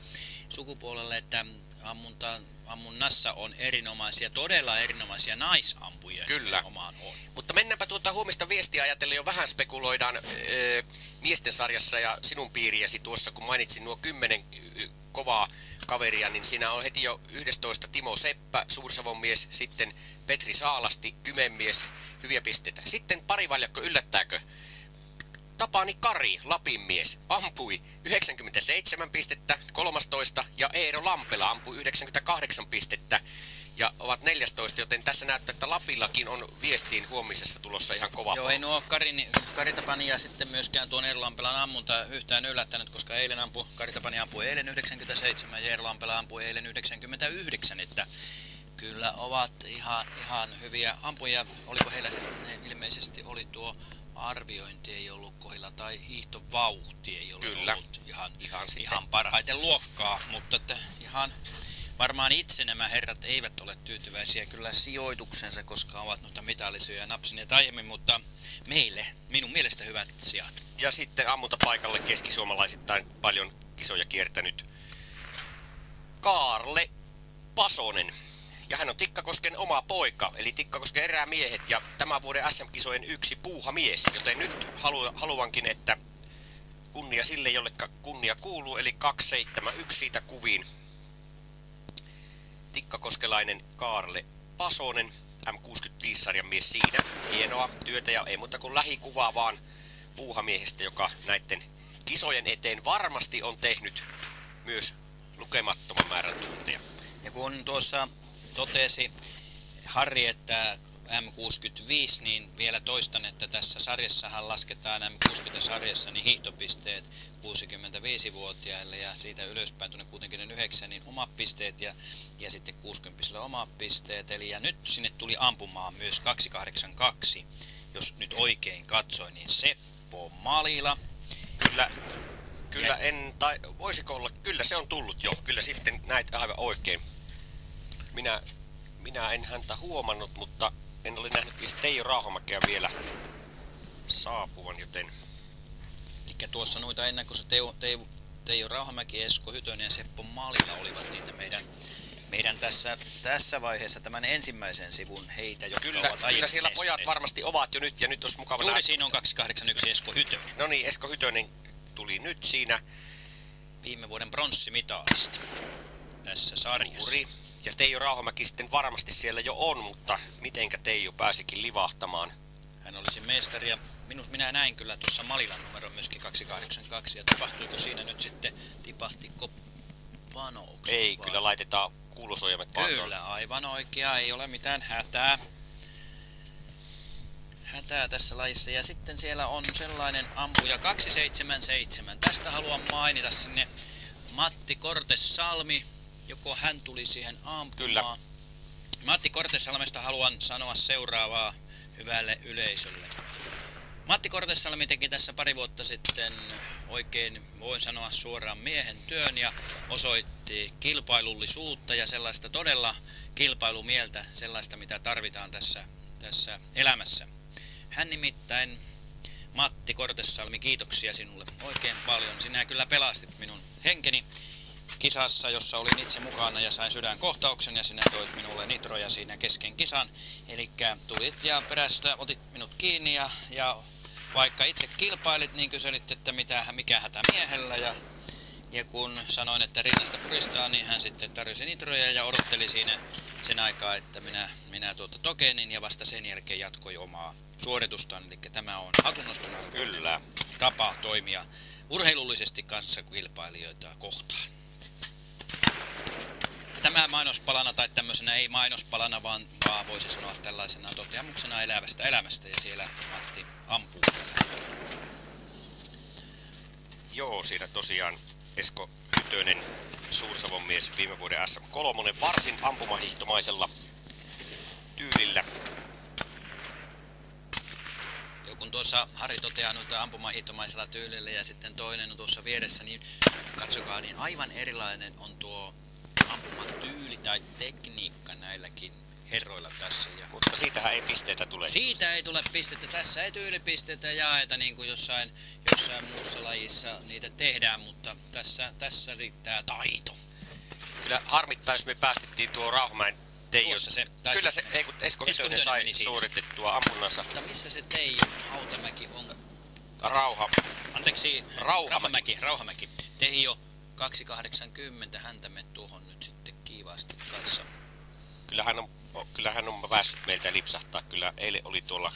sukupuolelle että ammunta, ammunnassa on erinomaisia, todella erinomaisia naisampujia. Kyllä. Omaan on. Mutta mennäänpä tuota huomista viestiä ajatellen jo vähän spekuloidaan öö, miesten sarjassa ja sinun piiriäsi tuossa, kun mainitsin nuo kymmenen ö, kovaa kaveria, niin siinä on heti jo 11 Timo Seppä, Suursavon mies, sitten Petri Saalasti, Kymenmies, hyviä pisteitä. Sitten parivaljakko, yllättääkö? Tapani Kari, Lapin mies, ampui 97 pistettä, 13, ja Eero Lampela ampui 98 pistettä ja ovat 14, joten tässä näyttää, että Lapillakin on viestiin huomisessa tulossa ihan kova Joo, ei nuo Karin, Kari Tapani ja sitten myöskään tuon Eero Lampelan ammunta yhtään yllättänyt, koska eilen ampu, Kari Tapani ampui eilen 97 ja Eero Lampela ampui eilen 99, että kyllä ovat ihan, ihan hyviä ampuja. Oliko heillä sitten, ilmeisesti oli tuo arviointi ei ollut kohdilla tai hiihtovauhti ei ollut, Kyllä. ollut ihan, Ihan sitten. ihan parhaiten luokkaa, mutta että ihan varmaan itse nämä herrat eivät ole tyytyväisiä kyllä sijoituksensa, koska ovat noita mitallisyjä napsineet aiemmin, mutta meille, minun mielestä hyvät sijat. Ja sitten ammuntapaikalle keskisuomalaisittain paljon kisoja kiertänyt Kaarle Pasonen. Ja hän on Tikkakosken oma poika, eli Tikkakosken erämiehet ja tämän vuoden SM-kisojen yksi puuhamies. Joten nyt halu, haluankin, että kunnia sille, jolle kunnia kuuluu, eli 271 siitä kuviin. Tikkakoskelainen Kaarle Pasonen, M65-sarjan mies siinä. Hienoa työtä ja ei muuta kuin lähikuvaa vaan puuhamiehestä, joka näiden kisojen eteen varmasti on tehnyt myös lukemattoman määrän tunteja. Ja kun tuossa totesi Harri, että M65, niin vielä toistan, että tässä sarjassahan lasketaan M60-sarjassa niin hiihtopisteet 65-vuotiaille ja siitä ylöspäin tuonne 69 niin omat pisteet ja, ja sitten 60 omat pisteet. Eli ja nyt sinne tuli ampumaan myös 282, jos nyt oikein katsoin, niin Seppo Malila. Kyllä, kyllä en, tai voisiko olla, kyllä se on tullut jo, kyllä sitten näitä aivan oikein. Minä, minä en häntä huomannut, mutta en ole nähnyt Teijo Rauhamäkeä vielä saapuvan, joten Eli tuossa noita ennen kuin se Teo, Teo, Teijo Rauhamäki, Esko Hytönen ja Seppo Malila olivat niitä meidän, meidän tässä, tässä vaiheessa tämän ensimmäisen sivun heitä, jotka kyllä, ovat kyllä siellä pojat varmasti ovat jo nyt ja nyt olisi mukava Juuri nähdä. siinä on 281 Esko Hytönen, No niin, Esko Hytönen tuli nyt siinä viime vuoden pronssimitalista tässä sarjassa. juuri. Ja Teijo Rauhamäki sitten varmasti siellä jo on, mutta mitenkä Teijo pääsikin livahtamaan? Hän olisi mestari ja minus, minä näin kyllä tuossa Malilan numero myöskin 282 ja tapahtuiko siinä nyt sitten, tipahtiko panoukset Ei, vai? kyllä laitetaan kuulosuojamme kantoon. Kyllä, aivan oikea, ei ole mitään hätää. Hätää tässä lajissa. Ja sitten siellä on sellainen ampuja 277. Tästä haluan mainita sinne Matti Kortesalmi, joko hän tuli siihen ampumaan. Kyllä. Matti Kortesalmesta haluan sanoa seuraavaa hyvälle yleisölle. Matti Kortesalmi teki tässä pari vuotta sitten oikein, voin sanoa suoraan miehen työn ja osoitti kilpailullisuutta ja sellaista todella kilpailumieltä, sellaista mitä tarvitaan tässä, tässä elämässä. Hän nimittäin, Matti Kortesalmi, kiitoksia sinulle oikein paljon. Sinä kyllä pelastit minun henkeni kisassa, jossa olin itse mukana ja sain sydänkohtauksen ja sinä toit minulle nitroja siinä kesken kisan. Eli tulit ja perästä otit minut kiinni ja, ja vaikka itse kilpailit, niin kyselit, että mitä, mikä hätä miehellä ja, ja kun sanoin, että rinnasta puristaa, niin hän sitten tarjosi nitroja ja odotteli siinä sen aikaa, että minä, minä tuota tokenin ja vasta sen jälkeen jatkoi omaa suoritustaan. Eli tämä on hatunnoston Kyllä. tapa toimia urheilullisesti kanssa kilpailijoita kohtaan. Tämä mainospalana tai tämmöisenä ei mainospalana, vaan, vaan voisi sanoa tällaisena toteamuksena elävästä elämästä ja siellä Matti ampuu. Joo, siinä tosiaan Esko Hytönen Suursavon mies viime vuoden SM3 varsin ampumahihtomaisella tyylillä. Joo, kun tuossa Hari toteaa noita ampumahihtomaisella tyylillä ja sitten toinen on tuossa vieressä, niin katsokaa, niin aivan erilainen on tuo ampumatyyli tai tekniikka näilläkin herroilla tässä. Ja Mutta siitähän ei pisteitä tule. siitä ei tule pistettä, tässä ei tyylipisteitä jaeta niin kuin jossain, jossain muussa lajissa niitä tehdään, mutta tässä, tässä riittää taito. Kyllä harmittaa, jos me päästettiin tuo Rauhamäen Teijo. Se, Kyllä se, ei kun Esko Hytönen sai suoritettua ampunnansa. Mutta missä se Teijo Hautamäki on? Rauha. Anteeksi, Rauhamäki. Rauhamäki. Rauhamäki. Teijo 280, häntä me tuohon nyt sitten kiivaasti kanssa. Kyllähän on, kyllähän on päässyt meiltä lipsahtaa. Kyllä eilen oli tuolla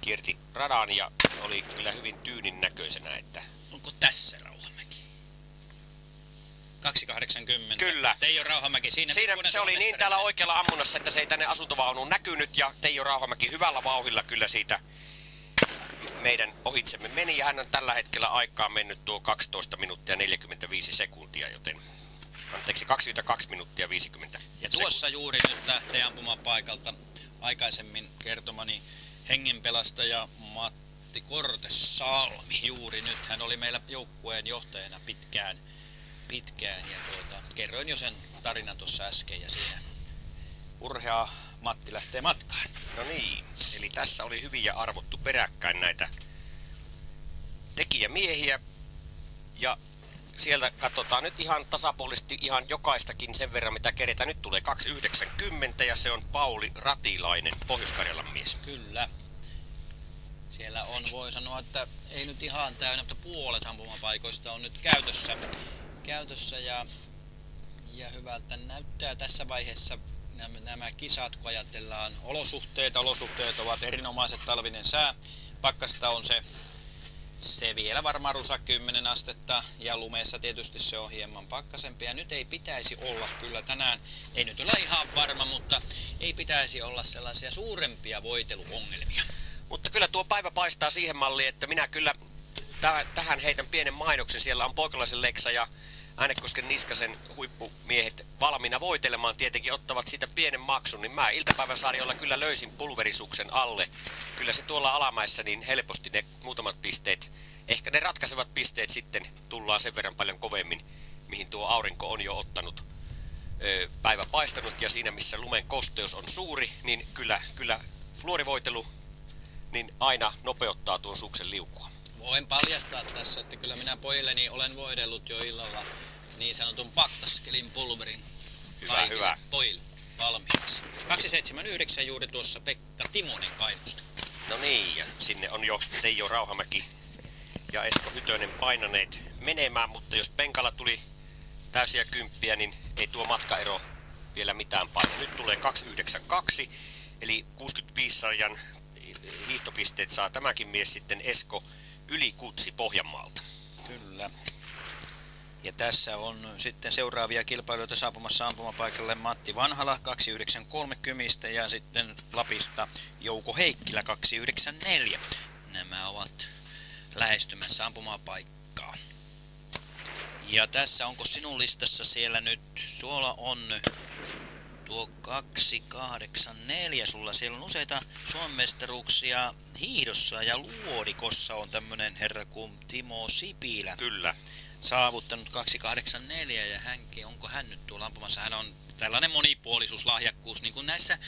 kierti radan ja oli kyllä hyvin tyynin näköisenä, että Onko tässä Rauhamäki? 280. Kyllä. Teijo Rauhamäki siinä. Siinä se oli niin täällä oikealla ammunnassa, että se ei tänne asuntovaunuun näkynyt ja Teijo Rauhamäki hyvällä vauhilla kyllä siitä meidän ohitsemme meni ja hän on tällä hetkellä aikaa mennyt tuo 12 minuuttia 45 sekuntia, joten anteeksi 22 minuuttia 50 Ja tuossa juuri nyt lähtee ampumapaikalta aikaisemmin kertomani hengenpelastaja Matti Kortesalmi. Juuri nyt hän oli meillä joukkueen johtajana pitkään, pitkään ja tuota, kerroin jo sen tarinan tuossa äsken ja siinä urhea Matti lähtee matkaan. No niin, eli tässä oli hyvin ja arvottu peräkkäin näitä tekijämiehiä. Ja sieltä katsotaan nyt ihan tasapuolisesti ihan jokaistakin sen verran, mitä keretään. Nyt tulee 290 ja se on Pauli Ratilainen, Pohjois-Karjalan mies. Kyllä. Siellä on, voi sanoa, että ei nyt ihan täynnä, mutta puolet ampumapaikoista on nyt käytössä, käytössä ja, ja hyvältä näyttää tässä vaiheessa nämä, nämä kisat, kun ajatellaan olosuhteita. Olosuhteet ovat erinomaiset talvinen sää. Pakkasta on se, se vielä varmaan rusa 10 astetta ja lumeessa tietysti se on hieman pakkasempi. Ja nyt ei pitäisi olla kyllä tänään, ei nyt ole ihan varma, mutta ei pitäisi olla sellaisia suurempia voiteluongelmia. Mutta kyllä tuo päivä paistaa siihen malliin, että minä kyllä täh- tähän heitän pienen mainoksen. Siellä on Poikalaisen Leksa ja Äänekosken Niskasen huippumiehet valmiina voitelemaan. Tietenkin ottavat siitä pienen maksun, niin mä iltapäivän sarjoilla kyllä löysin pulverisuksen alle. Kyllä se tuolla alamäessä niin helposti ne muutamat pisteet, ehkä ne ratkaisevat pisteet sitten tullaan sen verran paljon kovemmin, mihin tuo aurinko on jo ottanut päivä paistanut ja siinä missä lumen kosteus on suuri, niin kyllä, kyllä fluorivoitelu niin aina nopeuttaa tuon suksen liukua. Voin paljastaa tässä, että kyllä minä pojilleni olen voidellut jo illalla niin sanotun paktaskelin pulverin Hyvä, kaikille hyvä. pojille valmiiksi. 279 juuri tuossa Pekka Timonen kaivosta. No niin, ja sinne on jo Teijo Rauhamäki ja Esko Hytönen painaneet menemään, mutta jos penkalla tuli täysiä kymppiä, niin ei tuo matkaero vielä mitään paina. Nyt tulee 292, eli 65 sarjan hiihtopisteet saa tämäkin mies sitten Esko yli Kutsi Pohjanmaalta. Kyllä. Ja tässä on sitten seuraavia kilpailijoita saapumassa ampumapaikalle Matti Vanhala 2930 ja sitten Lapista Jouko Heikkilä 294. Nämä ovat lähestymässä ampumapaikkaa. Ja tässä onko sinun listassa siellä nyt, suola on tuo 284, sulla siellä on useita suomestaruuksia hiihdossa ja luodikossa on tämmönen herra kuin Timo Sipilä Kyllä. Saavuttanut 284 ja hänkin, onko hän nyt tuolla ampumassa, hän on tällainen monipuolisuus, lahjakkuus, niin kuin näissä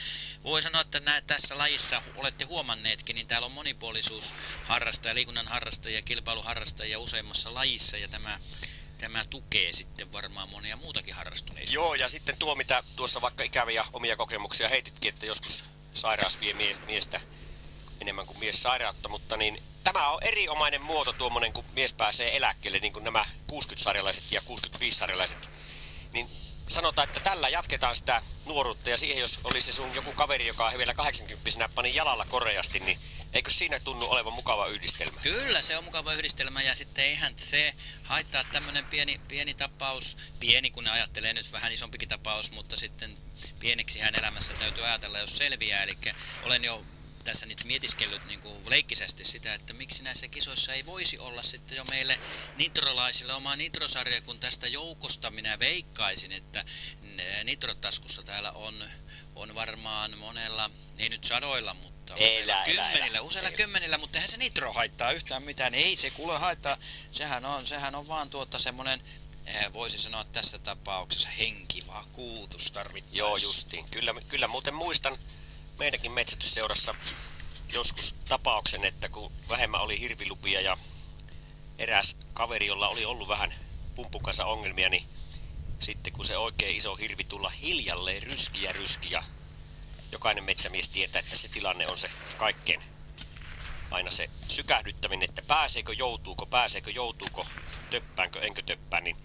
voi sanoa, että nää, tässä lajissa olette huomanneetkin, niin täällä on monipuolisuus harrastajia, liikunnan harrastajia, kilpailuharrastajia useimmassa lajissa ja tämä, tämä tukee sitten varmaan monia muutakin harrastuneisuutta. Joo, ja sitten tuo, mitä tuossa vaikka ikäviä omia kokemuksia heititkin, että joskus sairaus vie mies, miestä enemmän kuin mies sairautta, mutta niin tämä on erinomainen muoto tuommoinen, kun mies pääsee eläkkeelle, niin kuin nämä 60-sarjalaiset ja 65-sarjalaiset. Niin sanotaan, että tällä jatketaan sitä nuoruutta ja siihen, jos olisi se sun joku kaveri, joka vielä 80 pani jalalla koreasti, niin eikö siinä tunnu olevan mukava yhdistelmä? Kyllä, se on mukava yhdistelmä ja sitten eihän se haittaa tämmöinen pieni, pieni tapaus, pieni kun ne ajattelee nyt vähän isompikin tapaus, mutta sitten pieneksi hän elämässä täytyy ajatella, jos selviää. Eli olen jo tässä nyt mietiskellyt niin kuin leikkisästi sitä, että miksi näissä kisoissa ei voisi olla sitten jo meille nitrolaisille oma nitrosarja, kun tästä joukosta minä veikkaisin, että nitrotaskussa täällä on, on varmaan monella, ei nyt sadoilla, mutta useilla Elä, kymmenillä, elä. useilla Ei. kymmenillä, mutta eihän se nitro haittaa yhtään mitään, ei se kuule haittaa, sehän on, sehän on vaan tuota semmonen, eh, voisi sanoa tässä tapauksessa henkivakuutus tarvittaessa. Joo, justiin. Kyllä, kyllä muuten muistan meidänkin metsästysseurassa joskus tapauksen, että kun vähemmän oli hirvilupia ja eräs kaveri, jolla oli ollut vähän pumpun kanssa ongelmia, niin sitten kun se oikein iso hirvi tulla hiljalleen ryski ja ryski ja jokainen metsämies tietää, että se tilanne on se kaikkein aina se sykähdyttävin, että pääseekö, joutuuko, pääseekö, joutuuko, töppäänkö, enkö töppää, niin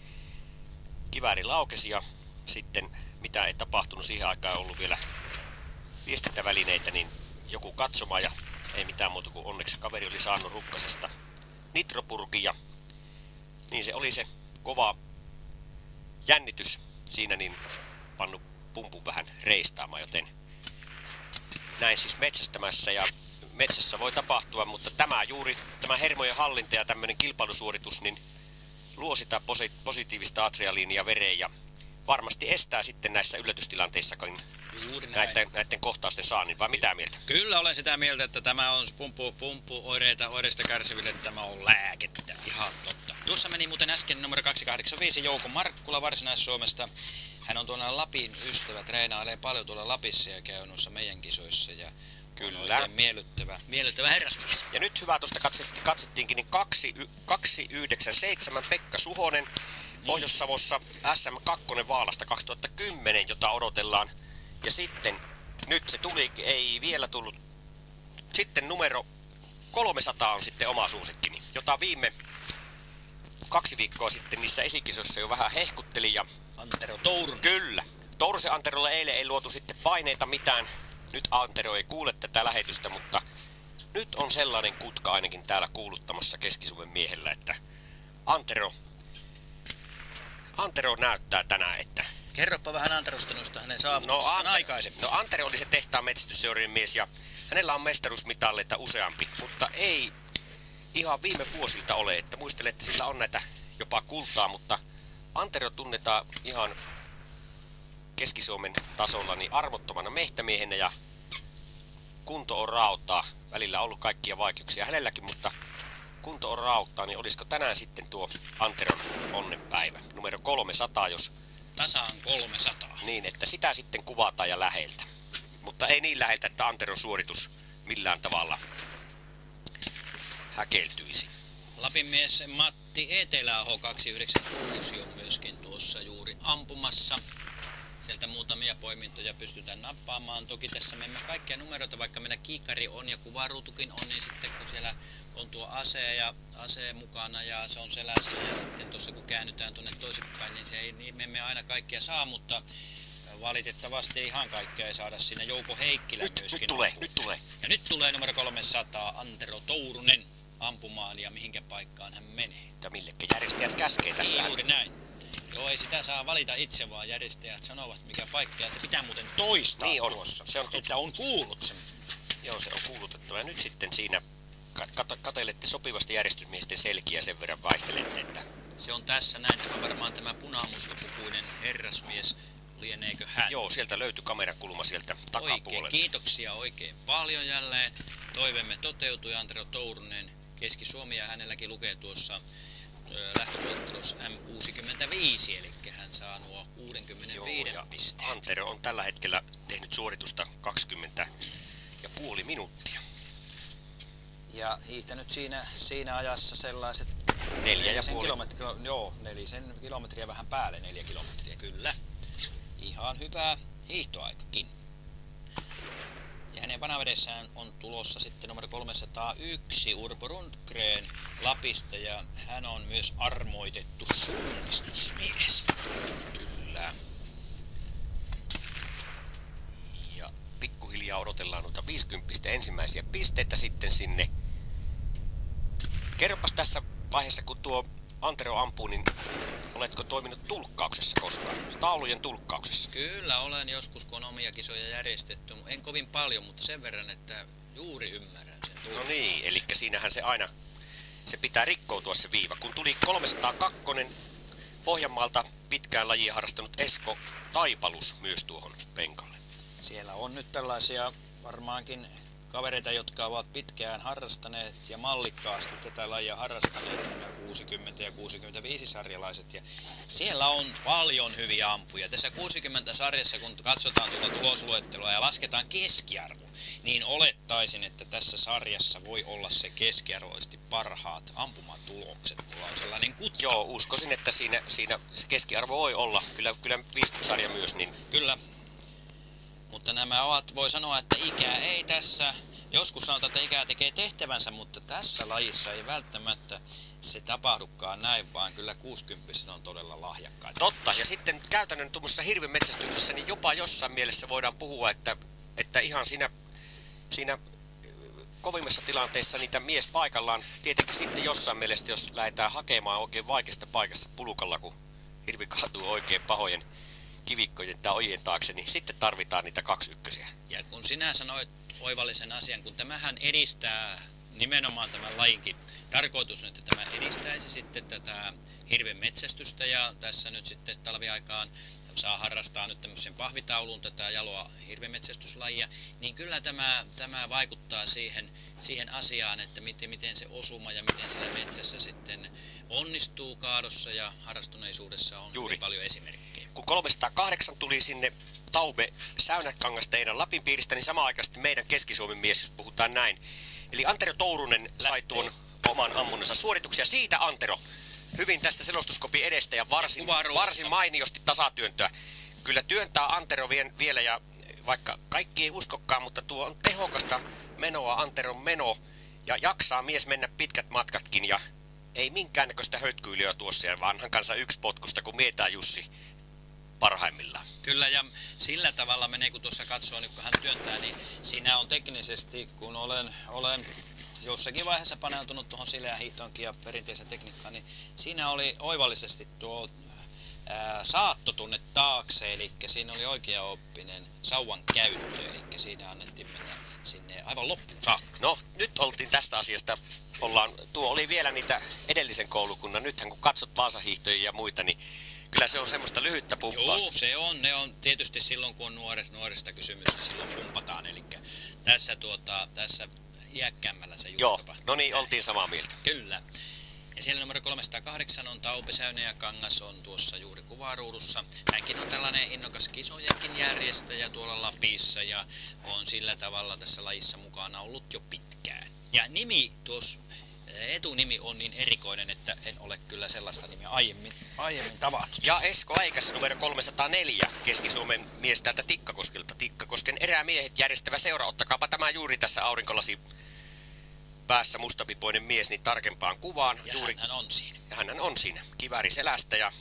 kivääri laukesi ja sitten mitä ei tapahtunut siihen aikaan ollut vielä viestintävälineitä, niin joku katsoma ja ei mitään muuta kuin onneksi kaveri oli saanut rukkasesta nitropurkin ja niin se oli se kova jännitys siinä niin pannu pumpun vähän reistaamaan, joten näin siis metsästämässä ja metsässä voi tapahtua, mutta tämä juuri, tämä hermojen hallinta ja tämmöinen kilpailusuoritus, niin luo sitä posi- positiivista adrenaliinia vereen ja varmasti estää sitten näissä yllätystilanteissakin. Näiden, näiden kohtausten saannin, vai mitä mieltä? Kyllä olen sitä mieltä, että tämä on pumppu, pumppu oireita, oireista kärsiville, että tämä on lääkettä. Ihan totta. Tuossa meni muuten äsken numero 285 Jouko Markkula Varsinais-Suomesta. Hän on tuolla Lapin ystävä, treenailee paljon tuolla Lapissa ja käy noissa meidän kisoissa. Ja Kyllä. Miellyttävä, miellyttävä herrasmies. Ja nyt hyvä tuosta katsetti, katsettiinkin, niin 2, 297 Pekka Suhonen Pohjois-Savossa SM2 Vaalasta 2010, jota odotellaan. Ja sitten, nyt se tuli, ei vielä tullut. Sitten numero 300 on sitten oma suosikkini, jota viime kaksi viikkoa sitten niissä esikisoissa jo vähän hehkutteli ja Antero Tourun. Kyllä. Torse Anterolle eilen ei luotu sitten paineita mitään. Nyt Antero ei kuule tätä lähetystä, mutta nyt on sellainen kutka ainakin täällä kuuluttamassa Keski-Suomen miehellä, että Antero, Antero näyttää tänään, että Kerropa vähän Anterosta noista hänen no, saavutuksistaan Ante, aikaisemmista. no Antero oli se tehtaan metsästysseurojen mies ja hänellä on mestaruusmitalleita useampi, mutta ei ihan viime vuosilta ole, että muistelen, että sillä on näitä jopa kultaa, mutta Antero tunnetaan ihan Keski-Suomen tasolla niin armottomana mehtämiehenä ja kunto on rautaa. Välillä on ollut kaikkia vaikeuksia hänelläkin, mutta kunto on rautaa, niin olisiko tänään sitten tuo Anteron onnenpäivä, numero 300, jos Tasaan 300. niin, että sitä sitten kuvataan ja läheltä. Mutta ei niin läheltä, että Anteron suoritus millään tavalla häkeltyisi. Lapin mies Matti Eteläaho 296 on myöskin tuossa juuri ampumassa. Sieltä muutamia poimintoja pystytään nappaamaan. Toki tässä me emme kaikkia numeroita, vaikka meillä kiikari on ja kuvaruutukin on, niin sitten kun siellä on tuo ase ja ase mukana ja se on selässä ja sitten tuossa kun käännytään tuonne toisinpäin, niin, se ei, niin me emme aina kaikkia saa, mutta valitettavasti ihan kaikkea ei saada siinä Jouko Heikkilä Nyt, myöskin. nyt tulee, ampuu. nyt tulee. Ja nyt tulee numero 300 Antero Tourunen ampumaan ja mihinkä paikkaan hän menee. Ja millekä järjestäjät käskee tässä. Juuri näin. Joo, ei sitä saa valita itse, vaan järjestäjät sanovat mikä paikka. Ja se pitää muuten toistaa Niin on. tuossa, Se on että on kuullut sen. Joo, se on kuulutettava. Ja nyt sitten siinä kat- kat- katelette sopivasti järjestysmiesten selkiä sen verran vaistelette, että Se on tässä näin, tämä varmaan tämä punamustapukuinen herrasmies, lieneekö hän? joo, sieltä löytyi kamerakulma sieltä Oikein, takapuolelta. kiitoksia oikein paljon jälleen. Toivemme toteutui Antero Tourunen Keski-Suomi ja hänelläkin lukee tuossa lähtöluettelossa M65, eli hän saa nuo 65 ja pisteen. Antero on tällä hetkellä tehnyt suoritusta 20 ja puoli minuuttia. Ja hiihtänyt siinä, siinä ajassa sellaiset Neljä ja puoli. kilometriä, joo, nelisen kilometriä vähän päälle, neljä kilometriä, kyllä. Ihan hyvä hiihtoaikakin. Ja hänen vanavedessään on tulossa sitten numero 301 Urpo Rundgren Lapista ja hän on myös armoitettu suunnistusmies. Kyllä. Ja pikkuhiljaa odotellaan noita 50 ensimmäisiä pisteitä sitten sinne. Kerropas tässä vaiheessa, kun tuo Antero ampuu, niin oletko toiminut tulkkauksessa koskaan? Taulujen tulkkauksessa. Kyllä olen joskus, kun on omia kisoja järjestetty. En kovin paljon, mutta sen verran, että Juuri ymmärrän sen. No niin, eli siinähän se aina, se pitää rikkoutua se viiva. Kun tuli 302 Pohjanmaalta pitkään lajia harrastanut Esko Taipalus myös tuohon penkalle. Siellä on nyt tällaisia varmaankin kavereita, jotka ovat pitkään harrastaneet ja mallikkaasti tätä lajia harrastaneet, nämä 60 ja 65 sarjalaiset. Ja siellä on paljon hyviä ampuja. Tässä 60 sarjassa, kun katsotaan tuota tulosluettelua ja lasketaan keskiarvo, niin olettaisin, että tässä sarjassa voi olla se keskiarvoisesti parhaat ampumatulokset. Mulla on sellainen kuttu. Joo, uskoisin, että siinä, siinä se keskiarvo voi olla. Kyllä, kyllä 50 sarja myös, niin Kyllä. Mutta nämä ovat, voi sanoa, että ikä ei tässä, joskus sanotaan, että ikä tekee tehtävänsä, mutta tässä lajissa ei välttämättä se tapahdukaan näin, vaan kyllä 60 on todella lahjakkaita. Totta, ja sitten käytännön tuommoisessa hirvenmetsästyksessä, niin jopa jossain mielessä voidaan puhua, että, että ihan siinä, siinä ö, kovimmassa tilanteessa niitä mies paikallaan, tietenkin sitten jossain mielessä, jos lähdetään hakemaan oikein vaikeasta paikassa pulukalla, kun hirvi kaatuu oikein pahojen kivikkojen tai ojien taakse, niin sitten tarvitaan niitä kaksi ykkösiä. Ja kun sinä sanoit oivallisen asian, kun tämähän edistää nimenomaan tämän lajinkin tarkoitus, että tämä edistäisi sitten tätä hirven metsästystä ja tässä nyt sitten talviaikaan saa harrastaa nyt tämmöisen pahvitauluun tätä jaloa hirvenmetsästyslajia, niin kyllä tämä, tämä vaikuttaa siihen, siihen asiaan, että miten, miten se osuma ja miten siellä metsässä sitten onnistuu kaadossa ja harrastuneisuudessa on Juuri. paljon esimerkkejä. kun 308 tuli sinne Taube Säynäkangas teidän Lapin piiristä, niin samaan aikaan meidän Keski-Suomen mies, jos puhutaan näin. Eli Antero Tourunen sai Lähtee. tuon oman ammunnansa suorituksia. Siitä Antero, hyvin tästä selostuskopin edestä ja varsin, Kuvaruudussa. varsin mainiosti tasatyöntöä. Kyllä työntää Antero vien, vielä ja vaikka kaikki ei uskokkaan, mutta tuo on tehokasta menoa Anteron meno. Ja jaksaa mies mennä pitkät matkatkin ja ei minkäännäköistä hötkyilyä tuossa ja vanhan kanssa yksi potkusta, kun mietää Jussi parhaimmillaan. Kyllä, ja sillä tavalla menee, kun tuossa katsoo, nyt kun hän työntää, niin siinä on teknisesti, kun olen, olen jossakin vaiheessa paneutunut tuohon sileään hiihtoonkin ja perinteiseen tekniikkaan, niin siinä oli oivallisesti tuo ää, saattotunne taakse, eli siinä oli oikea oppinen sauvan käyttö, eli siinä annettiin mennä sinne aivan loppuun saakka. No, nyt oltiin tästä asiasta, ollaan, tuo oli vielä niitä edellisen koulukunnan, nythän kun katsot Vaasahiihtoja ja muita, niin kyllä se on semmoista lyhyttä pumppausta. Joo, se on. Ne on tietysti silloin, kun on nuoret, nuoresta kysymys, niin silloin pumpataan. Eli tässä, tuota, tässä iäkkäämmällä se juttu Joo, tapahtuu. no niin, oltiin samaa mieltä. Kyllä. Ja siellä numero 308 on Taupe Säynä ja Kangas on tuossa juuri kuvaruudussa. Hänkin on tällainen innokas kisojenkin järjestäjä tuolla Lapissa ja on sillä tavalla tässä lajissa mukana ollut jo pitkään. Ja nimi tuossa etunimi on niin erikoinen, että en ole kyllä sellaista nimiä aiemmin, aiemmin tavannut. Ja Esko Aikas numero 304, Keski-Suomen mies täältä Tikkakoskelta. Tikkakosken erämiehet järjestävä seura, ottakaapa tämä juuri tässä aurinkolasi päässä mustapipoinen mies niin tarkempaan kuvaan. Ja juuri, hän on siinä. ja hän on siinä, kivääri selästä ja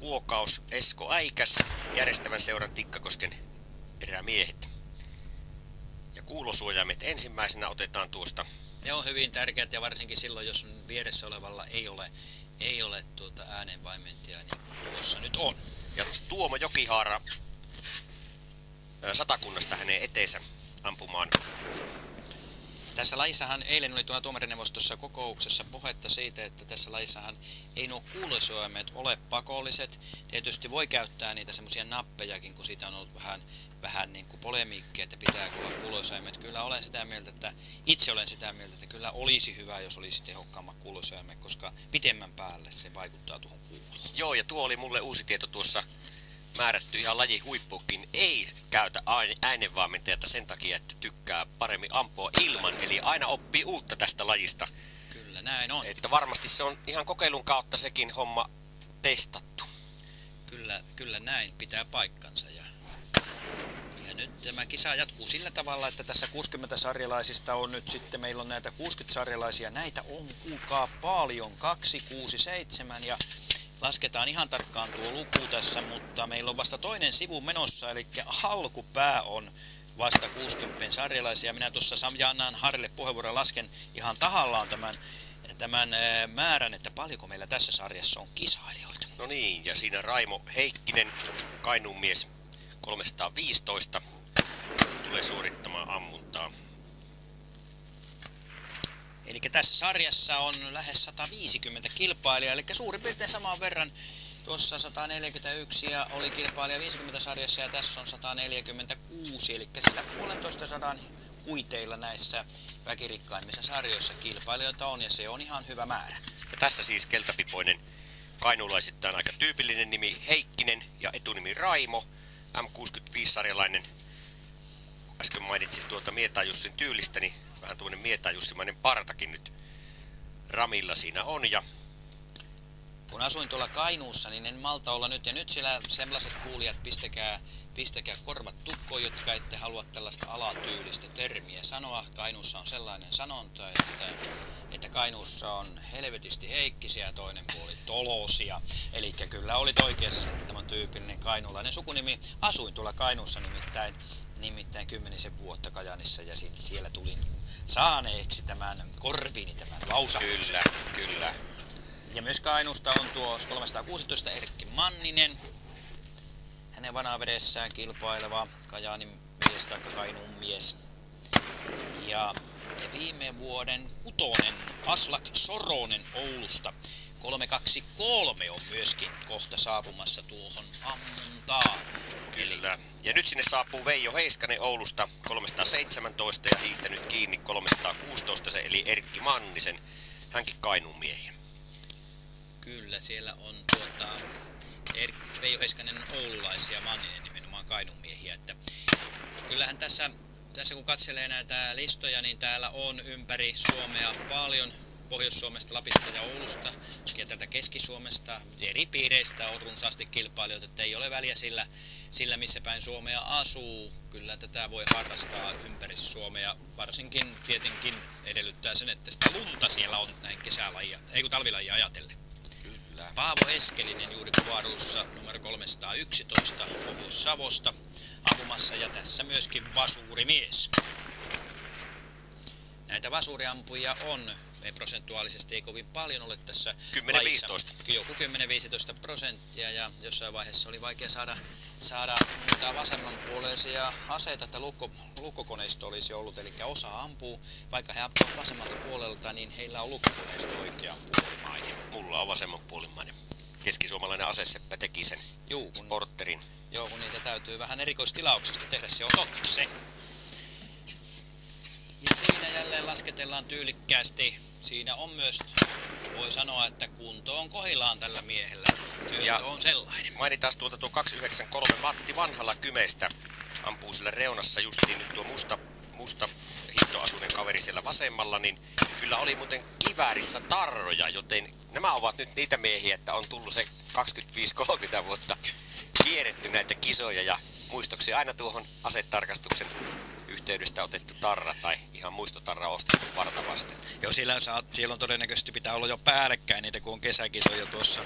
huokaus Esko Aikas, järjestävän seuran Tikkakosken erämiehet. Ja kuulosuojaimet ensimmäisenä otetaan tuosta. Ne on hyvin tärkeät ja varsinkin silloin, jos vieressä olevalla ei ole, ei ole tuota äänenvaimentia, niin kuin tuossa nyt on. Ja Tuomo Jokihaara satakunnasta hänen eteensä ampumaan. Tässä lajissahan eilen oli tuolla tuomarineuvostossa kokouksessa puhetta siitä, että tässä lajissahan ei nuo kuulosuojaimet ole pakolliset. Tietysti voi käyttää niitä semmoisia nappejakin, kun siitä on ollut vähän, vähän niin kuin polemiikkia, että pitää olla kuulosuojaimet. Kyllä olen sitä mieltä, että itse olen sitä mieltä, että kyllä olisi hyvä, jos olisi tehokkaammat kuulosuojaimet, koska pitemmän päälle se vaikuttaa tuohon kuuloon. Joo, ja tuo oli mulle uusi tieto tuossa määrätty ihan laji huippukin. Ei käytä äänenvaimentajata sen takia, että tykkää paremmin ampua ilman. Eli aina oppii uutta tästä lajista. Kyllä, näin on. Että varmasti se on ihan kokeilun kautta sekin homma testattu. Kyllä, kyllä näin pitää paikkansa. Ja nyt tämä kisa jatkuu sillä tavalla, että tässä 60 sarjalaisista on nyt sitten, meillä on näitä 60 sarjalaisia. Näitä on kuulkaa paljon, 2, 6, 7 ja lasketaan ihan tarkkaan tuo luku tässä, mutta meillä on vasta toinen sivu menossa, eli alkupää on vasta 60 sarjalaisia. Minä tuossa Sam- annan Harille puheenvuoron lasken ihan tahallaan tämän, tämän ää, määrän, että paljonko meillä tässä sarjassa on kisailijoita. No niin, ja siinä Raimo Heikkinen, Kainuun mies 315. tulee suorittamaan ammuntaa. Eli tässä sarjassa on lähes 150 kilpailijaa, eli suurin piirtein saman verran Tuossa 141 ja oli kilpailija 50 sarjassa ja tässä on 146, eli sillä puolentoista sadan huiteilla näissä väkirikkaimmissa sarjoissa kilpailijoita on ja se on ihan hyvä määrä. Ja tässä siis keltapipoinen kainuulaisittain aika tyypillinen nimi Heikkinen ja etunimi Raimo, M65-sarjalainen. Äsken mainitsin tuota Mietajussin tyylistä, niin vähän tuonne Mietajussimainen partakin nyt Ramilla siinä on. Ja kun asuin tuolla Kainuussa, niin en malta olla nyt. Ja nyt siellä sellaiset kuulijat, pistäkää, pistäkää korvat tukkoon, jotka ette halua tällaista alatyylistä termiä sanoa. Kainuussa on sellainen sanonta, että, että Kainuussa on helvetisti heikkisiä ja toinen puoli tolosia. Eli kyllä oli oikeassa, että tämä on tyypillinen kainuulainen sukunimi. Asuin tuolla Kainuussa nimittäin, nimittäin kymmenisen vuotta Kajanissa ja siellä tulin saaneeksi tämän korviini tämän lausahduksen. Kyllä, kyllä. Ja myös Kainusta on tuo 316 Erkki Manninen. Hänen vanavedessään kilpaileva Kajaanin mies tai Kainuun mies. Ja viime vuoden kutonen Aslak Soronen Oulusta. 323 on myöskin kohta saapumassa tuohon ammuntaan. Kyllä. Ja nyt sinne saapuu Veijo Heiskanen Oulusta 317 ja hiihtänyt kiinni 316 se eli Erkki Mannisen. Hänkin Kainuun miehiä. Kyllä, siellä on tuota, Veijo Heiskanen on oululaisia, Manninen nimenomaan Kainuun miehiä. Että kyllähän tässä, tässä kun katselee näitä listoja, niin täällä on ympäri Suomea paljon Pohjois-Suomesta, Lapista ja Oulusta ja tätä Keski-Suomesta eri piireistä on runsaasti kilpailijoita, että ei ole väliä sillä, sillä missä päin Suomea asuu. Kyllä tätä voi harrastaa ympäri Suomea, varsinkin tietenkin edellyttää sen, että sitä lunta siellä on näin kesälajia, ei kun talvilajia ajatellen. Kyllä. Paavo Eskelinen juuri kuvaruussa numero 311 Pohjois-Savosta ampumassa ja tässä myöskin vasuurimies. Näitä vasuuriampuja on ei prosentuaalisesti ei kovin paljon ole tässä 10-15. Joku 10-15 prosenttia ja jossain vaiheessa oli vaikea saada, saada niitä vasemmanpuoleisia aseita, että lukko, lukkokoneisto olisi ollut, eli osa ampuu, vaikka he ampuvat vasemmalta puolelta, niin heillä on lukkokoneisto oikea puolimainen. Mulla on vasemmanpuolimainen. Keskisuomalainen aseseppä teki sen Juu, kun, sporterin. joo, kun niitä täytyy vähän erikoistilauksesta tehdä, se on totta se. Ja siinä jälleen lasketellaan tyylikkäästi. Siinä on myös, voi sanoa, että kunto on kohillaan tällä miehellä. Työntö Ja- on sellainen. Mainitaan tuolta tuo 293 Matti Vanhalla Kymestä. Ampuu sillä reunassa justiin nyt tuo musta, musta hittoasuinen kaveri siellä vasemmalla, niin kyllä oli muuten kiväärissä tarroja, joten nämä ovat nyt niitä miehiä, että on tullut se 25-30 vuotta kierretty näitä kisoja ja muistoksia aina tuohon asetarkastuksen yhteydestä otettu tarra tai ihan muistotarra ostettu varta vasten. Joo, siellä, saa, siellä on todennäköisesti pitää olla jo päällekkäin niitä, kun on kesäkisoja tuossa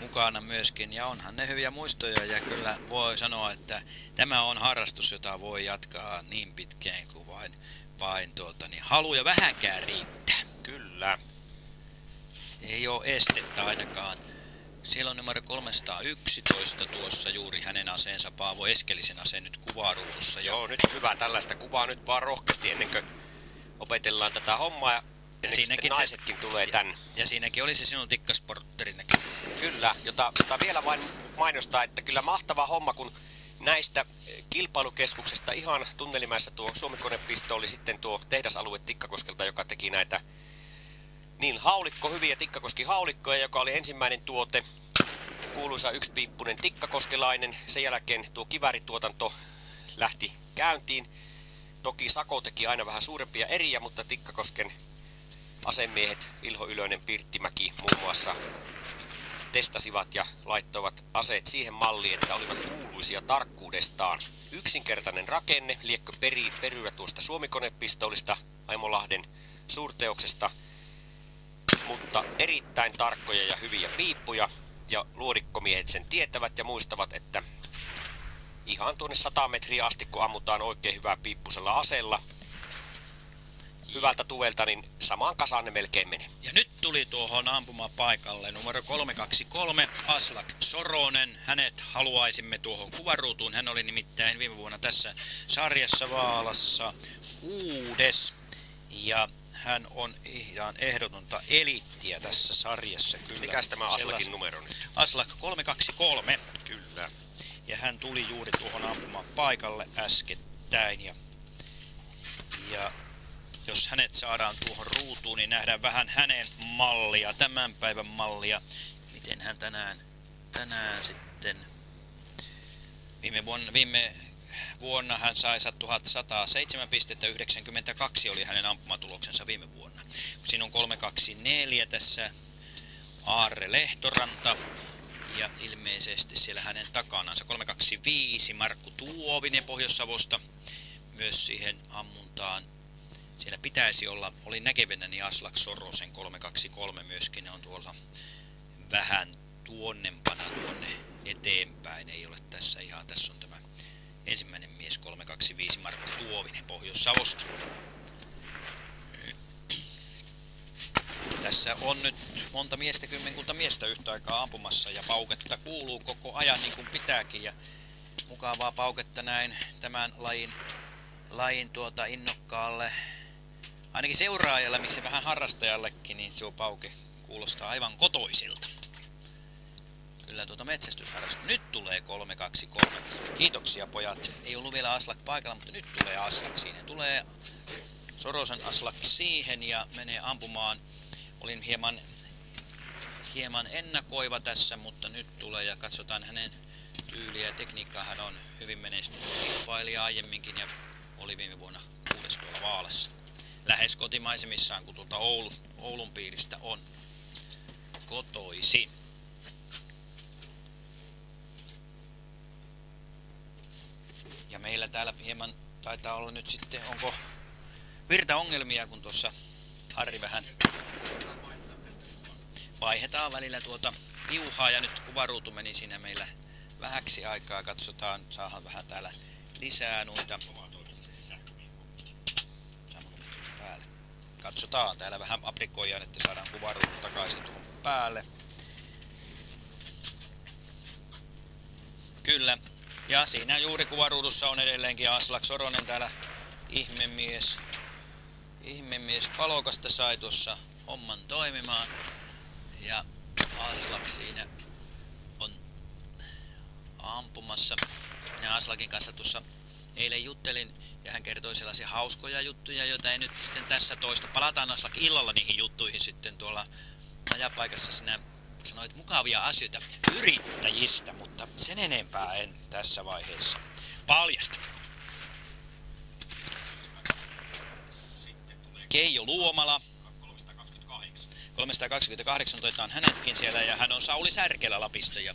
mukana myöskin. Ja onhan ne hyviä muistoja ja kyllä voi sanoa, että tämä on harrastus, jota voi jatkaa niin pitkään kuin vain, vain tuota, niin halu ja vähänkään riittää. Kyllä. Ei ole estettä ainakaan. Siellä on numero 311 tuossa juuri hänen aseensa, Paavo Eskelisen aseen nyt kuvaruudussa. Jo. Joo, nyt hyvä tällaista kuvaa nyt vaan rohkeasti ennen kuin opetellaan tätä hommaa ja, ja siinäkin siinäkin se- naisetkin tulee tän. Ja siinäkin oli se sinun tikkasportterinakin. Kyllä, jota, jota vielä vain mainostaa, että kyllä mahtava homma, kun näistä kilpailukeskuksesta ihan tunnelimäessä tuo Suomikonepisto oli sitten tuo tehdasalue Tikkakoskelta, joka teki näitä niin haulikko, hyviä Tikkakoski haulikkoja, joka oli ensimmäinen tuote, kuuluisa yksipiippunen tikkakoskelainen. Sen jälkeen tuo kiväärituotanto lähti käyntiin. Toki Sako teki aina vähän suurempia eriä, mutta Tikkakosken asemiehet Vilho Ylönen, Pirttimäki muun muassa testasivat ja laittoivat aseet siihen malliin, että olivat kuuluisia tarkkuudestaan. Yksinkertainen rakenne, liekkö peri, peryä tuosta suomikonepistoolista Aimolahden suurteoksesta, mutta erittäin tarkkoja ja hyviä piippuja, ja luodikkomiehet sen tietävät ja muistavat, että ihan tuonne 100 metriä asti, kun ammutaan oikein hyvää piippusella aseella, hyvältä tuvelta, niin samaan kasaan ne melkein menee. Ja nyt tuli tuohon ampumapaikalle numero 323 Aslak Soronen. Hänet haluaisimme tuohon kuvaruutuun. Hän oli nimittäin viime vuonna tässä sarjassa Vaalassa kuudes. Ja hän on ihan ehdotonta elittiä tässä sarjassa kyllä. Mikäs tämä Aslakin Sellas- numero nyt? Aslak 323. Kyllä. Ja hän tuli juuri tuohon ampumaan paikalle äskettäin. Ja, ja jos hänet saadaan tuohon ruutuun, niin nähdään vähän hänen mallia, tämän päivän mallia. Miten hän tänään, tänään sitten... Viime vuonna, viime vuonna hän sai 1107 pistettä, 92 oli hänen ampumatuloksensa viime vuonna. Siinä on 324 tässä Aarre Lehtoranta ja ilmeisesti siellä hänen takanansa 325 Markku Tuovinen Pohjois-Savosta myös siihen ammuntaan. Siellä pitäisi olla, oli näkevinäni Aslak Sorosen 323 myöskin, ne on tuolla vähän tuonnempana tuonne eteenpäin, ei ole tässä ihan, tässä on tämä ensimmäinen mies 325 Markku Tuovinen Pohjois-Savosta. Tässä on nyt monta miestä, kymmenkunta miestä yhtä aikaa ampumassa ja pauketta kuuluu koko ajan niin kuin pitääkin ja mukavaa pauketta näin tämän lajin, lajin tuota innokkaalle, ainakin seuraajalle, miksi vähän harrastajallekin, niin se pauke kuulostaa aivan kotoisilta. Kyllä tuota metsästysharrasta. Nyt tulee 323. Kiitoksia pojat. Ei ollut vielä Aslak paikalla, mutta nyt tulee Aslak siinä. Tulee Sorosen Aslak siihen ja menee ampumaan. Olin hieman, hieman ennakoiva tässä, mutta nyt tulee ja katsotaan hänen tyyliä ja tekniikkaa. Hän on hyvin menestynyt kilpailija aiemminkin ja oli viime vuonna kuudes tuolla Vaalassa. Lähes kotimaisemissaan, kun tuolta Oulus, Oulun piiristä on kotoisin. Ja meillä täällä hieman taitaa olla nyt sitten, onko virtaongelmia, kun tuossa Harri vähän vaihdetaan välillä tuota piuhaa ja nyt kuvaruutu meni siinä meillä vähäksi aikaa. Katsotaan, saadaan vähän täällä lisää noita. Päälle. Katsotaan, täällä vähän aprikoidaan, että saadaan kuvaruutu takaisin tuohon päälle. Kyllä. Ja siinä juuri kuvaruudussa on edelleenkin Aslak Soronen täällä ihmemies. Ihmemies palokasta sai tuossa homman toimimaan. Ja Aslak siinä on ampumassa. Minä Aslakin kanssa tuossa eilen juttelin ja hän kertoi sellaisia hauskoja juttuja, joita ei nyt sitten tässä toista. Palataan Aslak illalla niihin juttuihin sitten tuolla ajapaikassa. Sinä sanoit mukavia asioita yrittäjistä, mutta sen enempää en tässä vaiheessa paljasta. Keijo Luomala. 328 otetaan hänetkin siellä ja hän on Sauli Särkelä Lapista ja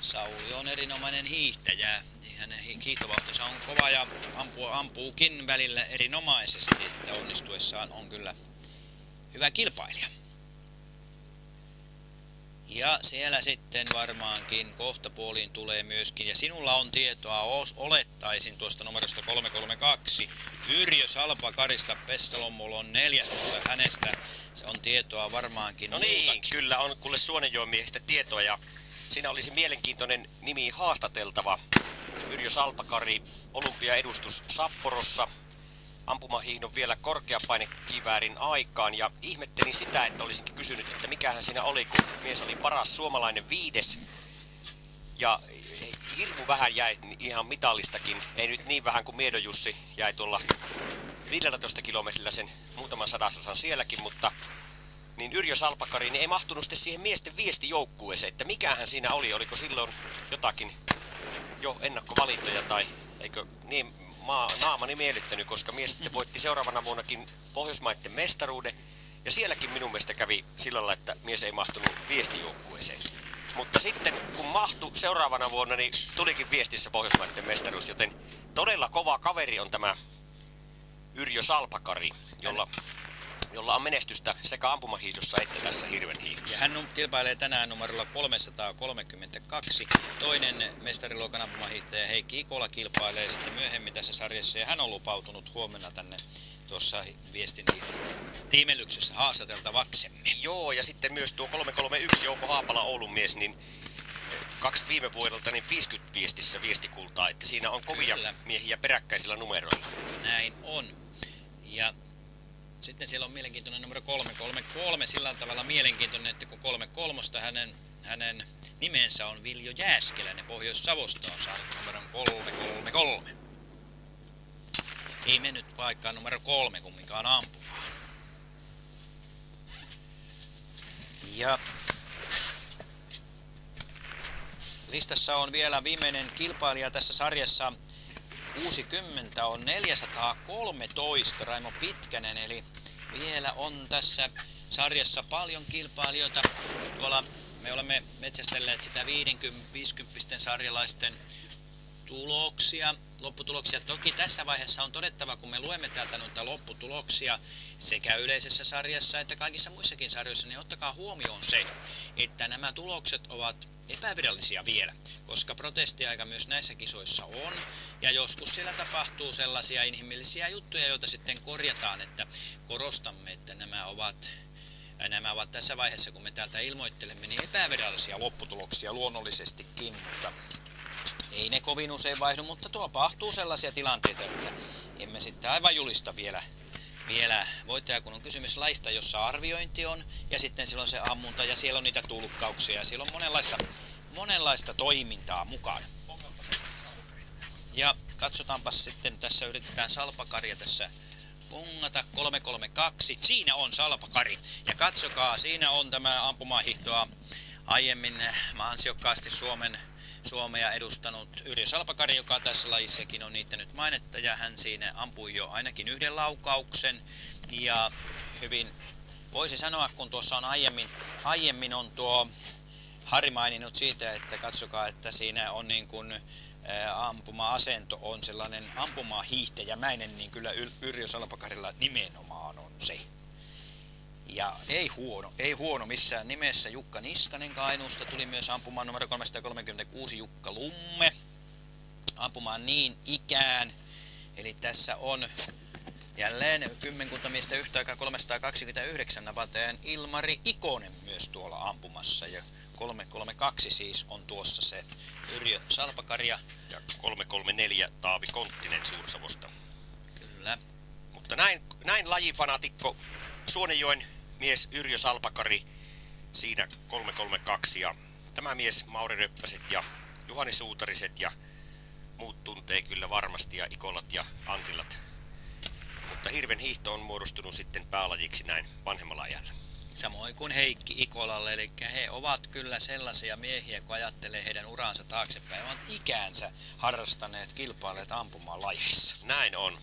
Sauli on erinomainen hiihtäjä. Hänen hiihtovauhtinsa on kova ja ampuu, ampuukin välillä erinomaisesti, että onnistuessaan on kyllä hyvä kilpailija. Ja siellä sitten varmaankin kohtapuoliin tulee myöskin, ja sinulla on tietoa, os, olettaisin tuosta numerosta 332, Yrjö Salpa Karista Pestalommulla on neljäs, mutta hänestä se on tietoa varmaankin No niin, muutakin. kyllä on kuule Suonenjoen miehistä tietoa ja siinä olisi mielenkiintoinen nimi haastateltava. Yrjö Salpakari, olympiaedustus Sapporossa, ampumahiihdon vielä korkeapainekiväärin aikaan. Ja ihmettelin sitä, että olisinkin kysynyt, että mikähän siinä oli, kun mies oli paras suomalainen viides. Ja hirmu vähän jäi ihan mitallistakin, ei nyt niin vähän kuin Miedo Jussi jäi tuolla 15 kilometrillä sen muutaman sadasosan sielläkin, mutta niin Yrjö Salpakari niin ei mahtunut sitten siihen miesten viestijoukkueeseen, että mikähän siinä oli, oliko silloin jotakin jo ennakkovalintoja tai eikö niin maa, naamani miellyttänyt, koska mies sitten voitti seuraavana vuonnakin Pohjoismaiden mestaruuden ja sielläkin minun mielestä kävi sillä lailla, että mies ei mahtunut viestijoukkueeseen. Mutta sitten kun mahtu seuraavana vuonna, niin tulikin viestissä Pohjoismaiden mestaruus, joten todella kova kaveri on tämä Yrjö Salpakari, jolla, jolla on menestystä sekä ampumahiihdossa että tässä hirven Ja hän kilpailee tänään numerolla 332. Toinen mestariluokan ampumahiihtäjä Heikki Ikola kilpailee sitten myöhemmin tässä sarjassa ja hän on lupautunut huomenna tänne tuossa viestin tiimellyksessä haastateltavaksemme. Joo, ja sitten myös tuo 331 Jouko Haapala Oulun mies, niin kaksi viime vuodelta niin 50 viestissä viestikultaa, että siinä on kovia Kyllä. miehiä peräkkäisillä numeroilla. Näin on. Ja sitten siellä on mielenkiintoinen numero 333, sillä tavalla mielenkiintoinen, että kun 33 hänen, hänen nimensä on Viljo Jääskeläinen Pohjois-Savosta on saanut numeron 333. Ei mennyt paikkaan numero kolme kumminkaan ampumaan. Ja listassa on vielä viimeinen kilpailija tässä sarjassa 60 on 413 Raimo Pitkänen, eli vielä on tässä sarjassa paljon kilpailijoita. Tuolla me olemme metsästelleet sitä 50, 50 sarjalaisten tuloksia, lopputuloksia. Toki tässä vaiheessa on todettava, kun me luemme täältä noita lopputuloksia sekä yleisessä sarjassa että kaikissa muissakin sarjoissa, niin ottakaa huomioon se, että nämä tulokset ovat epävirallisia vielä, koska protestiaika myös näissä kisoissa on. Ja joskus siellä tapahtuu sellaisia inhimillisiä juttuja, joita sitten korjataan, että korostamme, että nämä ovat Nämä ovat tässä vaiheessa, kun me täältä ilmoittelemme, niin epävirallisia lopputuloksia luonnollisestikin, mutta ei ne kovin usein vaihdu, mutta tuo tapahtuu sellaisia tilanteita, että emme sitten aivan julista vielä, vielä voittaja, kun on kysymys laista, jossa arviointi on, ja sitten silloin se ammunta, ja siellä on niitä tulkkauksia, ja siellä on monenlaista, monenlaista toimintaa mukana. Ja katsotaanpa sitten, tässä yritetään salpakaria tässä bongata 332. Siinä on salpakari. Ja katsokaa, siinä on tämä ampumahihtoa aiemmin ansiokkaasti Suomen Suomea edustanut Yrjö Salpakari, joka tässä lajissakin on niittänyt mainetta ja hän siinä ampui jo ainakin yhden laukauksen ja hyvin voisi sanoa, kun tuossa on aiemmin, aiemmin on tuo Harri maininnut siitä, että katsokaa, että siinä on niin kuin ampuma-asento on sellainen ampumahiihtäjämäinen, niin kyllä Yrjö Salpakarilla nimenomaan on se. Ja ei huono, ei huono missään nimessä. Jukka Niskanen Kainuusta tuli myös ampumaan numero 336 Jukka Lumme. Ampumaan niin ikään. Eli tässä on jälleen kymmenkunta miestä yhtä aikaa 329 napateen Ilmari Ikonen myös tuolla ampumassa. Ja 332 siis on tuossa se Yrjö Salpakaria. Ja 334 Taavi Konttinen Suursavosta. Kyllä. Mutta näin, näin lajifanatikko Suonenjoen mies Yrjö Salpakari siinä 332 ja tämä mies Mauri Röppäset ja Juhani Suutariset ja muut tuntee kyllä varmasti ja Ikolat ja Antilat. Mutta hirven hiihto on muodostunut sitten päälajiksi näin vanhemmalla ajalla. Samoin kuin Heikki Ikolalle, eli he ovat kyllä sellaisia miehiä, kun ajattelee heidän uransa taaksepäin, ovat ikäänsä harrastaneet kilpailijat ampumaan lajeissa. Näin on.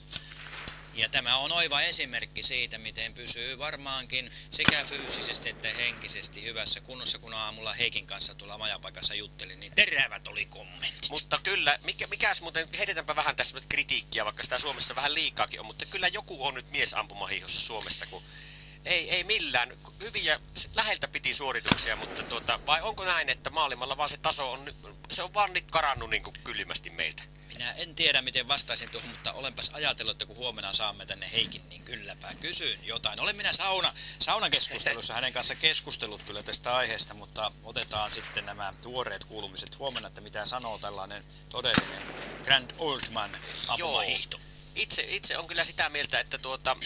Ja tämä on oiva esimerkki siitä, miten pysyy varmaankin sekä fyysisesti että henkisesti hyvässä kunnossa, kun aamulla Heikin kanssa tuolla majapaikassa juttelin, niin terävät oli kommentit. Mutta kyllä, mikä, mikäs muuten, heitetäänpä vähän tässä nyt kritiikkiä, vaikka sitä Suomessa vähän liikaakin on, mutta kyllä joku on nyt mies ampumahiihossa Suomessa, kun ei, ei millään. Hyviä, läheltä piti suorituksia, mutta tuota, vai onko näin, että maailmalla vaan se taso on, se on vaan nyt karannut niin kuin kylmästi meiltä? Minä en tiedä, miten vastaisin tuohon, mutta olenpas ajatellut, että kun huomenna saamme tänne Heikin, niin kylläpä kysyn jotain. Olen minä sauna, saunakeskustelussa hänen kanssa keskustellut kyllä tästä aiheesta, mutta otetaan sitten nämä tuoreet kuulumiset huomenna, että mitä sanoo tällainen todellinen Grand Oldman ampumahiihto. Itse, itse on kyllä sitä mieltä, että tuota,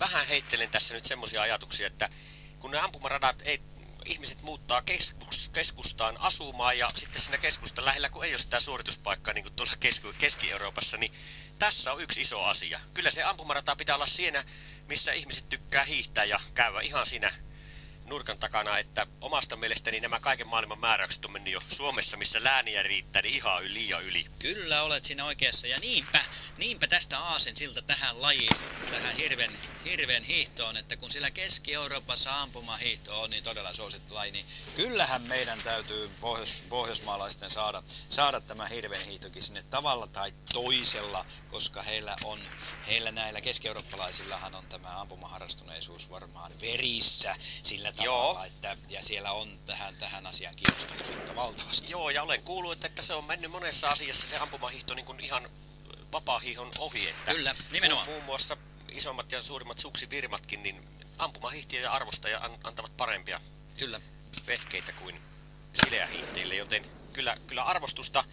vähän heittelen tässä nyt semmoisia ajatuksia, että kun ne ampumaradat ei ihmiset muuttaa keskus, keskustaan asumaan ja sitten siinä keskustan lähellä, kun ei ole sitä suorituspaikkaa niin kuin tuolla Keski-Euroopassa, niin tässä on yksi iso asia. Kyllä se ampumarata pitää olla siinä, missä ihmiset tykkää hiihtää ja käydä ihan siinä nurkan takana, että omasta mielestäni nämä kaiken maailman määräykset on mennyt jo Suomessa, missä lääniä riittää, niin ihan yli ja yli. Kyllä olet siinä oikeassa ja niinpä, niinpä tästä aasen siltä tähän lajiin, tähän hirven, hirven hiihtoon, että kun sillä Keski-Euroopassa ampumahiihto on niin todella suosittu laji, niin kyllähän meidän täytyy pohjois, pohjoismaalaisten saada, saada tämä hirven hiihtokin sinne tavalla tai toisella, koska heillä on, heillä näillä keski-eurooppalaisillahan on tämä ampumaharrastuneisuus varmaan verissä sillä tavalla, Joo. Että, ja siellä on tähän, tähän asiaan kiinnostuneisuutta valtavasti. Joo, ja olen kuullut, että se on mennyt monessa asiassa se ampumahihto niin kuin ihan vapaa-hiihon ohi. Että Kyllä, nimenomaan. Muun muassa isommat ja suurimmat suksivirmatkin, niin ampumahiihtiö ja arvostaja an- antavat parempia Kyllä. vehkeitä kuin sileähiihtiöille, joten kyllä, kyllä arvostusta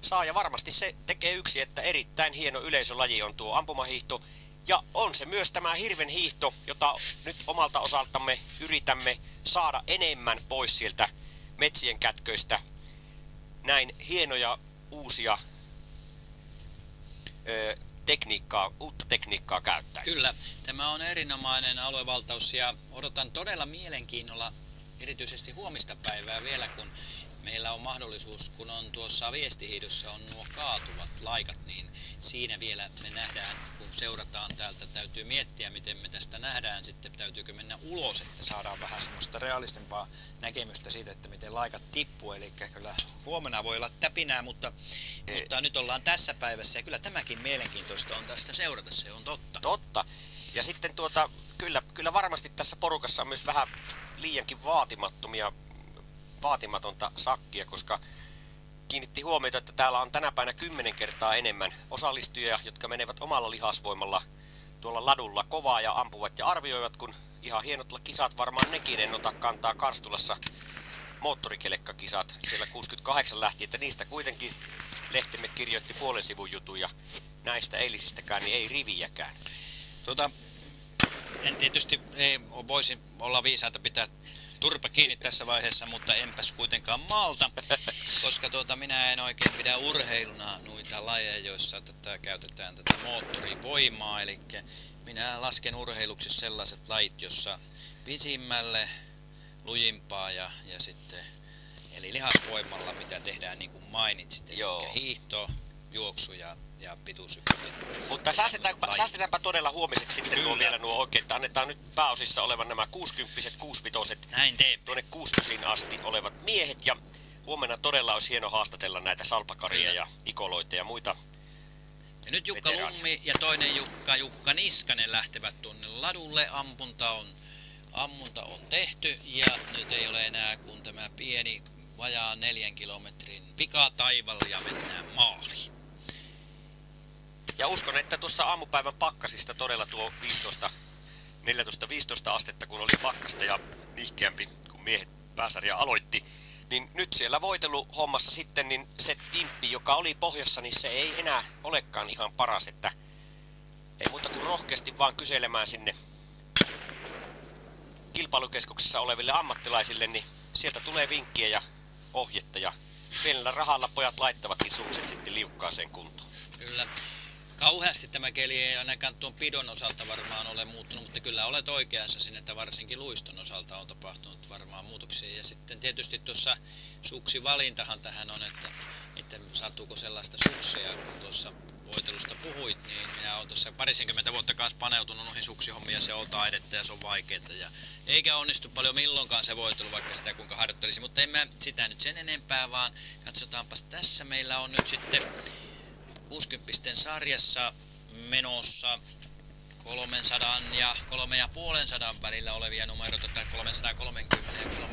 saa ja varmasti se tekee yksi, että erittäin hieno yleisölaji on tuo ampumahiihto. Ja on se myös tämä hirven hiihto, jota nyt omalta osaltamme yritämme saada enemmän pois sieltä metsien kätköistä. Näin hienoja uusia ö, tekniikkaa, uutta tekniikkaa käyttää. Kyllä, tämä on erinomainen aluevaltaus ja odotan todella mielenkiinnolla erityisesti huomista päivää vielä, kun meillä on mahdollisuus, kun on tuossa viestihiidossa on nuo kaatuvat laikat, niin siinä vielä me nähdään, kun seurataan täältä, täytyy miettiä, miten me tästä nähdään, sitten täytyykö mennä ulos, että saadaan vähän semmoista realistisempaa näkemystä siitä, että miten laikat tippuu, eli kyllä huomenna voi olla täpinää, mutta, mutta nyt ollaan tässä päivässä ja kyllä tämäkin mielenkiintoista on tästä seurata, se on totta. Totta. Ja sitten tuota, kyllä, kyllä varmasti tässä porukassa on myös vähän liiankin vaatimattomia, vaatimatonta sakkia, koska kiinnitti huomiota, että täällä on tänä päivänä kymmenen kertaa enemmän osallistujia, jotka menevät omalla lihasvoimalla tuolla ladulla kovaa ja ampuvat ja arvioivat, kun ihan hienot kisat varmaan nekin en ota kantaa Karstulassa moottorikelekkakisat siellä 68 lähti, että niistä kuitenkin lehtimet kirjoitti puolen sivun jutun ja näistä eilisistäkään niin ei riviäkään. Tuota, en tietysti ei, voisi olla viisaita pitää turpa kiinni tässä vaiheessa, mutta enpäs kuitenkaan malta, koska tuota, minä en oikein pidä urheiluna noita lajeja, joissa tätä käytetään tätä moottorivoimaa, eli minä lasken urheiluksi sellaiset lajit, jossa pisimmälle lujimpaa ja, ja sitten eli lihasvoimalla, mitä tehdään niin kuin mainitsit, eli Joo. hiihto, juoksu ja, ja pituus. Mutta säästetäänpä, säästetäänpä todella huomiseksi sitten nuo Kyllä. vielä nuo oikein, että annetaan nyt pääosissa olevan nämä 60 65 Näin teemme. tuonne 60 asti olevat miehet ja huomenna todella olisi hieno haastatella näitä salpakaria Kyllä. ja ikoloita ja muita. Ja nyt Jukka Veteraani. Lummi ja toinen Jukka, Jukka Niskanen lähtevät tuonne ladulle. Ampunta on, ammunta on tehty ja nyt ei ole enää kuin tämä pieni vajaa neljän kilometrin pikataival ja mennään maaliin. Ja uskon, että tuossa aamupäivän pakkasista todella tuo 15, 14-15 astetta, kun oli pakkasta ja nihkeämpi, kun miehet pääsarja aloitti, niin nyt siellä voiteluhommassa sitten, niin se timppi, joka oli pohjassa, niin se ei enää olekaan ihan paras, että ei muuta kuin rohkeasti vaan kyselemään sinne kilpailukeskuksessa oleville ammattilaisille, niin sieltä tulee vinkkiä ja ohjetta ja pienellä rahalla pojat laittavatkin sukset sitten liukkaaseen kuntoon. Kyllä. Kauheasti tämä keli ei ainakaan tuon pidon osalta varmaan ole muuttunut, mutta kyllä olet oikeassa siinä, että varsinkin luiston osalta on tapahtunut varmaan muutoksia. Ja sitten tietysti tuossa suksivalintahan tähän on, että, että sattuuko sellaista suksia, kun tuossa voitelusta puhuit, niin minä olen tuossa parisenkymmentä vuotta kanssa paneutunut noihin suksihommiin ja se on taidetta ja se on vaikeaa. Ja eikä onnistu paljon milloinkaan se voitelu, vaikka sitä kuinka harjoittelisi, mutta en mä sitä nyt sen enempää, vaan katsotaanpas tässä. Meillä on nyt sitten 60 sarjassa menossa 300 ja 350 välillä olevia numeroita tai 330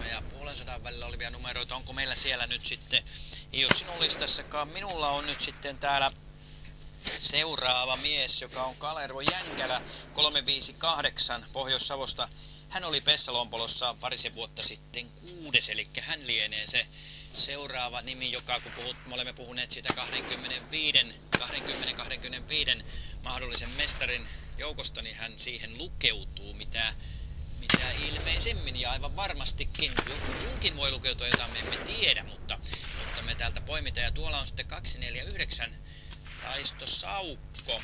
ja 350 välillä olevia numeroita. Onko meillä siellä nyt sitten, ei ole sinun listassakaan, minulla on nyt sitten täällä seuraava mies, joka on Kalervo Jänkälä 358 Pohjois-Savosta. Hän oli Pessalompolossa parisen vuotta sitten kuudes, eli hän lienee se seuraava nimi, joka kun puhut, me olemme puhuneet siitä 25, 20-25 mahdollisen mestarin joukosta, niin hän siihen lukeutuu, mitä, mitä ilmeisemmin ja aivan varmastikin. Joku muukin voi lukeutua, jota me emme tiedä, mutta, mutta me täältä poimitaan. Ja tuolla on sitten 249 Taisto Saukko.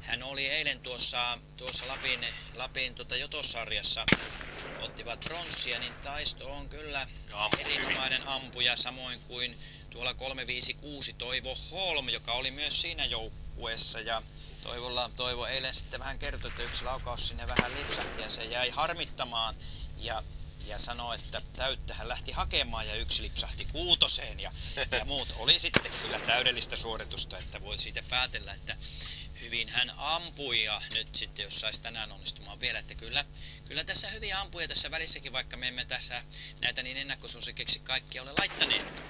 Hän oli eilen tuossa, tuossa Lapin, Lapin tuota Jotosarjassa ottivat pronssia, niin Taisto on kyllä erinomainen ampuja, samoin kuin tuolla 356 Toivo Holm, joka oli myös siinä joukkueessa. Ja Toivolla, Toivo eilen sitten vähän kertoi, että yksi laukaus sinne vähän lipsahti ja se jäi harmittamaan. Ja ja sanoi, että täyttä hän lähti hakemaan ja yksi lipsahti kuutoseen ja, ja muut oli sitten kyllä täydellistä suoritusta, että voi siitä päätellä, että hyvin hän ampui ja nyt sitten jos saisi tänään onnistumaan vielä, että kyllä, kyllä tässä hyviä ampuja tässä välissäkin, vaikka me emme tässä näitä niin ennakkosuosikeksi kaikkia ole laittaneet.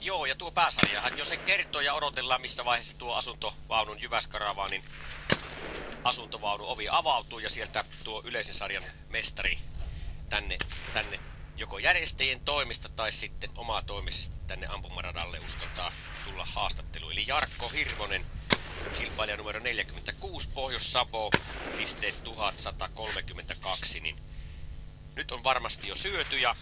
Joo, ja tuo pääsarjahan, jos se kertoo ja odotellaan missä vaiheessa tuo asuntovaunun Jyväskaravaa, niin asuntovaunu ovi avautuu ja sieltä tuo yleisen sarjan mestari tänne, tänne joko järjestäjien toimista tai sitten omaa toimisesti tänne ampumaradalle uskaltaa tulla haastatteluun. Eli Jarkko Hirvonen, kilpailija numero 46, Pohjois-Savo, pisteet 1132, niin nyt on varmasti jo syöty ja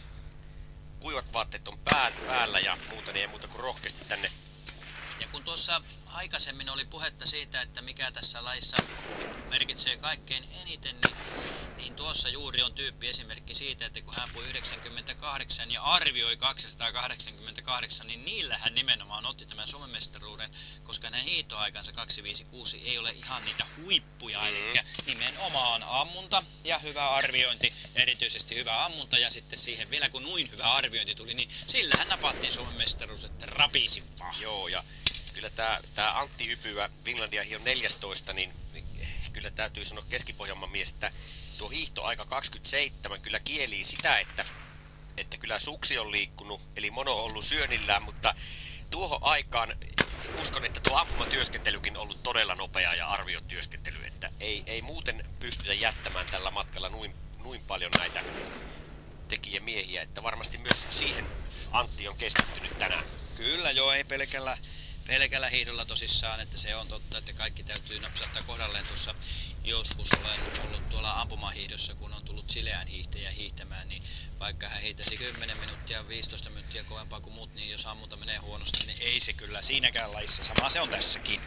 kuivat vaatteet on pää, päällä ja muuta, niin ei muuta kuin rohkeasti tänne. Ja kun tuossa aikaisemmin oli puhetta siitä, että mikä tässä laissa merkitsee kaikkein eniten, niin, niin tuossa juuri on tyyppi esimerkki siitä, että kun hän ampui 98 ja arvioi 288, niin niillä hän nimenomaan otti tämän Suomen mestaruuden, koska hänen hiitoaikansa 256 ei ole ihan niitä huippuja, mm. eli nimenomaan ammunta ja hyvä arviointi, erityisesti hyvä ammunta ja sitten siihen vielä kun nuin hyvä arviointi tuli, niin sillä hän napattiin Suomen mestaruus, että rapisi vaan. Joo, ja kyllä tämä tää Antti Hypyä, Finlandia Hio 14, niin kyllä täytyy sanoa keski mies, että tuo hiihtoaika 27 kyllä kielii sitä, että, että kyllä suksi on liikkunut, eli mono on ollut syönnillään, mutta tuohon aikaan uskon, että tuo ampumatyöskentelykin on ollut todella nopea ja arviotyöskentely, että ei, ei muuten pystytä jättämään tällä matkalla noin, noin paljon näitä tekijämiehiä, että varmasti myös siihen Antti on keskittynyt tänään. Kyllä joo, ei pelkällä, pelkällä hiidolla tosissaan, että se on totta, että kaikki täytyy napsauttaa kohdalleen. Tuossa joskus olen ollut tuolla ampumahiidossa, kun on tullut sileään hiihtäjä hiihtämään, niin vaikka hän hiihtäisi 10 minuuttia, 15 minuuttia kovempaa kuin muut, niin jos ammunta menee huonosti, niin ei se kyllä siinäkään lajissa. Sama se on tässäkin.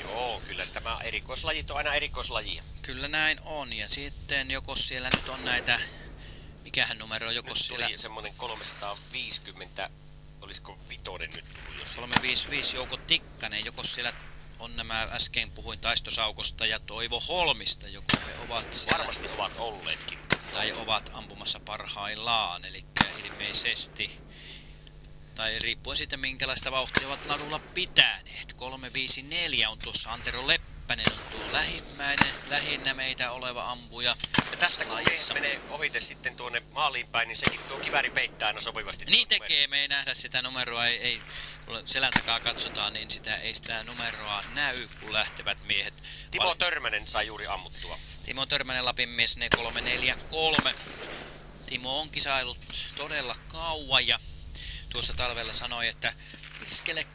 Joo, kyllä tämä erikoislajit on aina erikoislajia. Kyllä näin on. Ja sitten joko siellä nyt on näitä, mikähän numero on, joko Nyt siellä... tuli semmonen 350, olisiko vitonen nyt tullut jos 355 Jouko Tikkanen, joko siellä on nämä äsken puhuin Taistosaukosta ja Toivo Holmista, joko he ovat siellä, Varmasti ovat olleetkin. tai ovat ampumassa parhaillaan, eli ilmeisesti, tai riippuen siitä minkälaista vauhtia ovat ladulla pitäneet. 354 on tuossa Antero Leppänen on tuo lähimmäinen, lähinnä meitä oleva ampuja. Ja tästä kun menee ohite sitten tuonne maaliin päin, niin sekin tuo kiväri peittää aina sopivasti. Niin tekee, me ei nähdä sitä numeroa, ei, ei kun selän takaa katsotaan, niin sitä ei sitä numeroa näy, kun lähtevät miehet. Timo Val- Törmänen sai juuri ammuttua. Timo Törmänen Lapin mies, ne 343. Timo on kisailut todella kauan ja tuossa talvella sanoi, että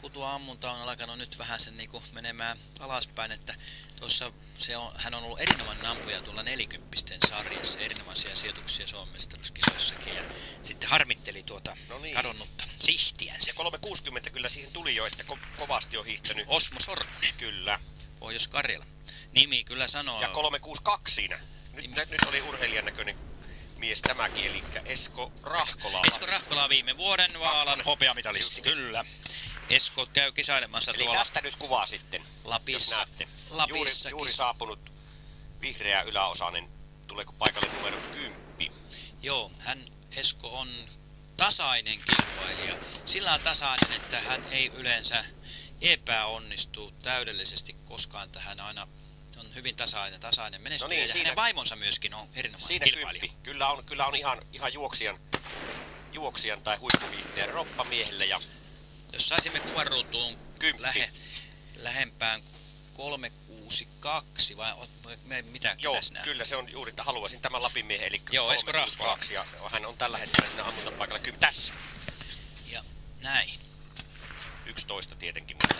kun tuo ammunta on alkanut nyt vähän sen niin menemään alaspäin, että tuossa se on, hän on ollut erinomainen ampuja tuolla nelikymppisten sarjassa, erinomaisia sijoituksia Suomen kisoissakin ja sitten harmitteli tuota No niin. kadonnutta sihtiänsä. Se 360 kyllä siihen tuli jo, että ko- kovasti on hiihtänyt. Osmo Sormunen, Kyllä. Pohjois-Karjala. Nimi kyllä sanoo. Ja 362 siinä. Nyt, nyt, nyt oli urheilijan näköinen mies tämäkin, eli Esko Rahkola. Esko Rahkola viime vuoden Vaalan hopeamitalisti, kyllä. Esko käy kisailemassa Eli tuolla tästä nyt kuvaa sitten, Lapissa. Lapissa juuri, juuri saapunut vihreä yläosainen. Tuleeko paikalle numero 10? Joo, hän Esko on tasainen kilpailija. Sillä on tasainen, että hän ei yleensä epäonnistu täydellisesti koskaan, että hän aina hyvin tasainen, tasainen menestyjä. No niin, ja siinä- hänen vaimonsa myöskin on erinomainen Siinä kilpailija. kymppi. Kyllä on, kyllä on ihan, ihan juoksijan, juoksijan tai huippuhiihtäjän roppamiehelle ja Jos saisimme kuvan ruutuun Kymppi. lähe, lähempään 362 vai ot- me- mitä Joo, pitäisi nähdä? kyllä se on juuri, että haluaisin tämän Lapin miehen, eli Joo, Esko 362, ja hän on tällä hetkellä siinä ammuntapaikalla kyllä tässä. Ja näin. 11 tietenkin, mutta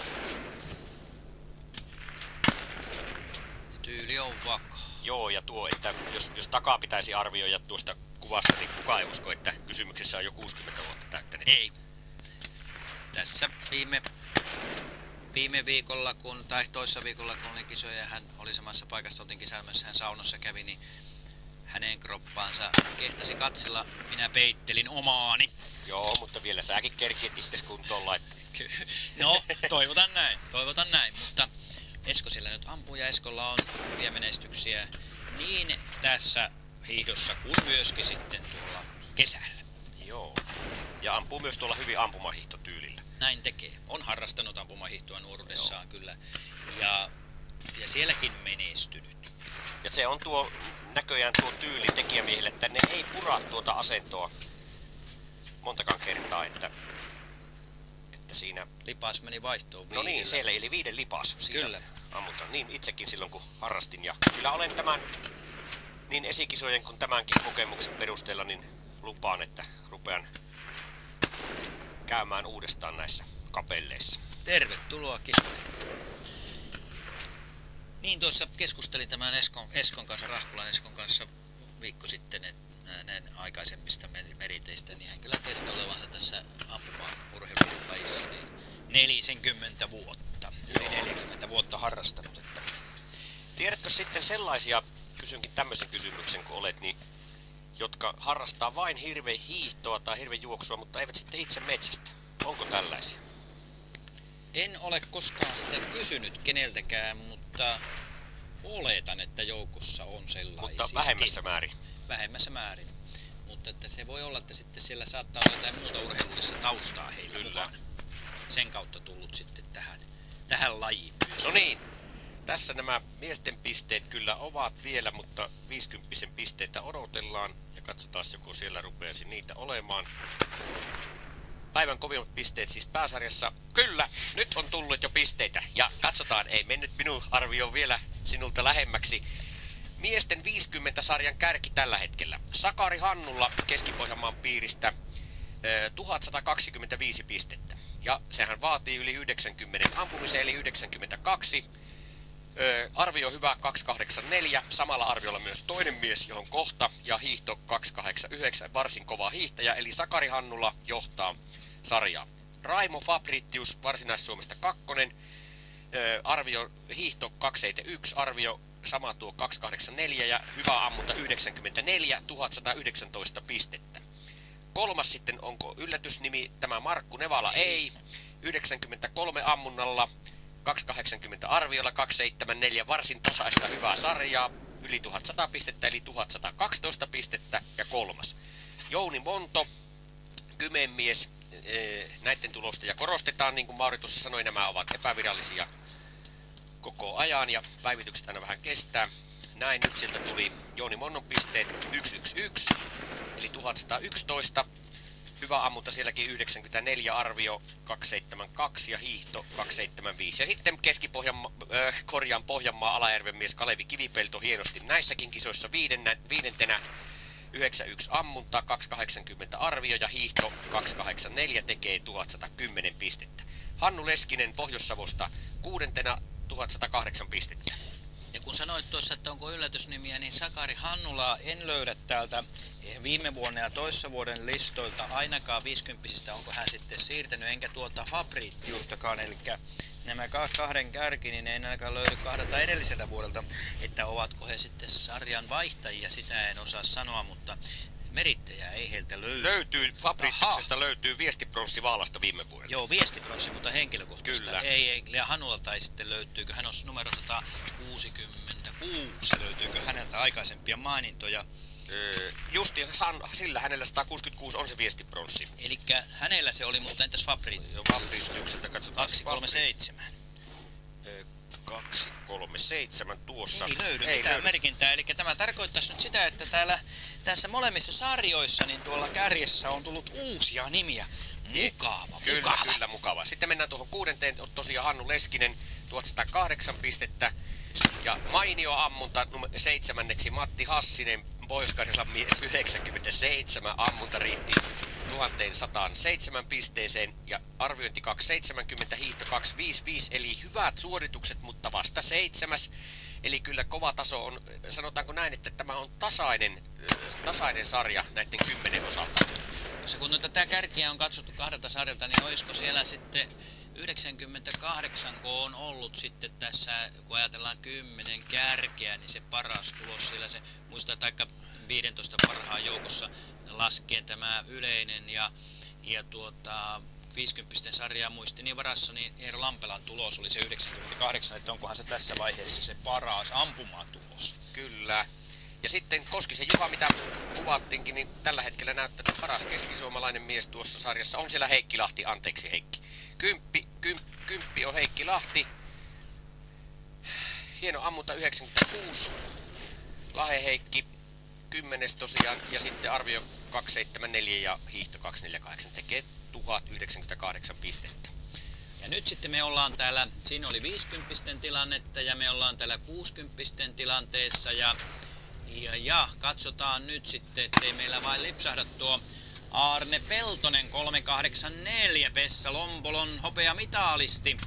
Tyyli on vakaa. joo, ja tuo, että jos, jos takaa pitäisi arvioida tuosta kuvasta, niin kukaan ei usko, että kysymyksessä on jo 60 vuotta täyttänyt. Ei. Tässä viime, viime viikolla, kun, tai toissa viikolla, kun oli kisoja ja hän oli samassa paikassa, oltiin kisailemassa, hän saunassa kävi, niin hänen kroppaansa kehtasi katsella. Minä peittelin omaani. Joo, mutta vielä säkin kerkiet itses kuntoon laittaa. No, toivotan näin, toivotan näin, mutta Esko siellä nyt ampuu ja Eskolla on hyviä menestyksiä niin tässä hiihdossa kuin myöskin sitten tuolla kesällä. Joo. Ja ampuu myös tuolla hyvin ampumahiihtotyylillä. Näin tekee. On harrastanut ampumahiihtoa nuoruudessaan kyllä. Ja, ja sielläkin menestynyt. Ja se on tuo näköjään tuo tyyli tekijämiehille, että ne ei pura tuota asentoa montakaan kertaa, että, että siinä... Lipas meni vaihtoon No niin, viidellä. siellä eli viiden lipas. Siinä Kyllä. Ammunta. Niin itsekin silloin kun harrastin. Ja kyllä olen tämän niin esikisojen kuin tämänkin kokemuksen perusteella niin lupaan, että rupean käymään uudestaan näissä kapelleissa. Tervetuloa Niin tuossa keskustelin tämän Eskon, Eskon kanssa, Rahkulan Eskon kanssa viikko sitten, että näin aikaisemmista meriteistä, niin hän kyllä kertoo olevansa tässä ampuma-urheilulajissa niin 40 vuotta, yli 40 vuotta harrastanut. Että... Tiedätkö sitten sellaisia, kysynkin tämmöisen kysymyksen kun olet, niin jotka harrastaa vain hirve hiihtoa tai hirve juoksua, mutta eivät sitten itse metsästä. Onko tällaisia? En ole koskaan sitä kysynyt keneltäkään, mutta oletan, että joukossa on sellaisia. Mutta vähemmässä määrin. Vähemmässä määrin. Mutta että se voi olla, että sitten siellä saattaa olla jotain muuta urheilullista taustaa heillä Kyllä. Mukaan. Sen kautta tullut sitten tähän, tähän lajiin. No niin, tässä nämä miesten pisteet kyllä ovat vielä, mutta 50 pisteitä odotellaan. Ja katsotaan, joko siellä rupeaisi niitä olemaan. Päivän kovimmat pisteet siis pääsarjassa. Kyllä, nyt on tullut jo pisteitä. Ja katsotaan, ei mennyt minun arvio vielä sinulta lähemmäksi. Miesten 50-sarjan kärki tällä hetkellä. Sakari Hannulla Keski-Pohjanmaan piiristä 1125 pistettä. Ja sehän vaatii yli 90 ampumiseen, eli 92. arvio hyvä 284, samalla arviolla myös toinen mies, johon kohta, ja hiihto 289, varsin kova hiihtäjä, eli Sakari Hannulla johtaa sarjaa. Raimo Fabrittius Varsinais-Suomesta kakkonen, arvio hiihto 271, arvio sama tuo 284 ja hyvä ammunta 94, 1119 pistettä. Kolmas sitten onko yllätysnimi tämä Markku Nevala ei, 93 ammunnalla, 280 arviolla, 274 varsin tasaista hyvää sarjaa, yli 1100 pistettä eli 1112 pistettä ja kolmas. Jouni Monto, kymenmies, näiden tulosta ja korostetaan, niin kuin Mauri tuossa sanoi, nämä ovat epävirallisia koko ajan ja päivitykset aina vähän kestää. Näin nyt sieltä tuli Jouni Monnon pisteet 111, eli 1111. Hyvä ammunta sielläkin 94 arvio 272 ja hiihto 275. Ja sitten Keski-Pohjanmaa, äh, korjaan Pohjanmaa Alajärven mies Kalevi Kivipelto hienosti näissäkin kisoissa viidennä, viidentenä 91 ammunta, 280 arvio ja hiihto 284 tekee 1110 pistettä. Hannu Leskinen Pohjois-Savosta kuudentena 1108 pistettä. Ja kun sanoit tuossa, että onko yllätysnimiä, niin Sakari Hannulaa en löydä täältä viime vuonna ja toissa vuoden listoilta ainakaan 50 onko hän sitten siirtänyt, enkä tuota Fabriittiustakaan, eli nämä kahden kärki, niin ei ainakaan löydy kahdelta edelliseltä vuodelta, että ovatko he sitten sarjan vaihtajia, sitä en osaa sanoa, mutta merittäjää ei heiltä löydy. Löytyy, Fabritiuksesta löytyy viestipronssi Vaalasta viime vuodelta. Joo, viestipronssi, mutta henkilökohtaisesti Kyllä. ei, ei. Ja Hanulla tai sitten löytyykö, hän on numero 166, löytyykö häneltä aikaisempia mainintoja. Öö, justi sillä hänellä 166 on se viestipronssi. Eli hänellä se oli, mutta entäs Fabri? Joo, Fabritiukselta katsotaan. 237. 237 tuossa. Ei löydy ei mitään löydy. merkintää, eli tämä tarkoittaisi nyt sitä, että täällä tässä molemmissa sarjoissa niin tuolla kärjessä on tullut uusia nimiä. Mukava, kyllä, mukava. Kyllä, mukava. Sitten mennään tuohon kuudenteen, tosiaan Hannu Leskinen, 1108 pistettä. Ja mainio ammunta seitsemänneksi Matti Hassinen, pohjois mies 97 ammunta riitti 1107 pisteeseen ja arviointi 270, hiihto 255, eli hyvät suoritukset, mutta vasta seitsemäs. Eli kyllä kova taso on, sanotaanko näin, että tämä on tasainen, tasainen sarja näiden kymmenen osalta. Koska kun tätä kärkiä on katsottu kahdelta sarjalta, niin olisiko siellä sitten 98, kun on ollut sitten tässä, kun ajatellaan 10 kärkeä, niin se paras tulos siellä se, muistaa, taikka 15 parhaan joukossa laskien tämä yleinen ja, ja tuota, 50 sarjaa muistini varassa, niin Eero Lampelan tulos oli se 98, että onkohan se tässä vaiheessa se paras ampumatulos. Kyllä. Ja sitten Koskisen Juha, mitä kuvattiinkin, niin tällä hetkellä näyttää, että paras keskisuomalainen mies tuossa sarjassa on siellä Heikki Lahti. Anteeksi Heikki. Kymppi, kymp, kymppi on Heikki Lahti. Hieno ammunta 96. Lahe Heikki 10 tosiaan ja sitten arvio 274 ja hiihto 248 tekee 1098 pistettä. Ja nyt sitten me ollaan täällä, siinä oli 50 tilannetta ja me ollaan täällä 60 tilanteessa ja, ja, ja katsotaan nyt sitten, ettei meillä vain lipsahda tuo Arne Peltonen 384 Pessa Lompolon hopea mitalisti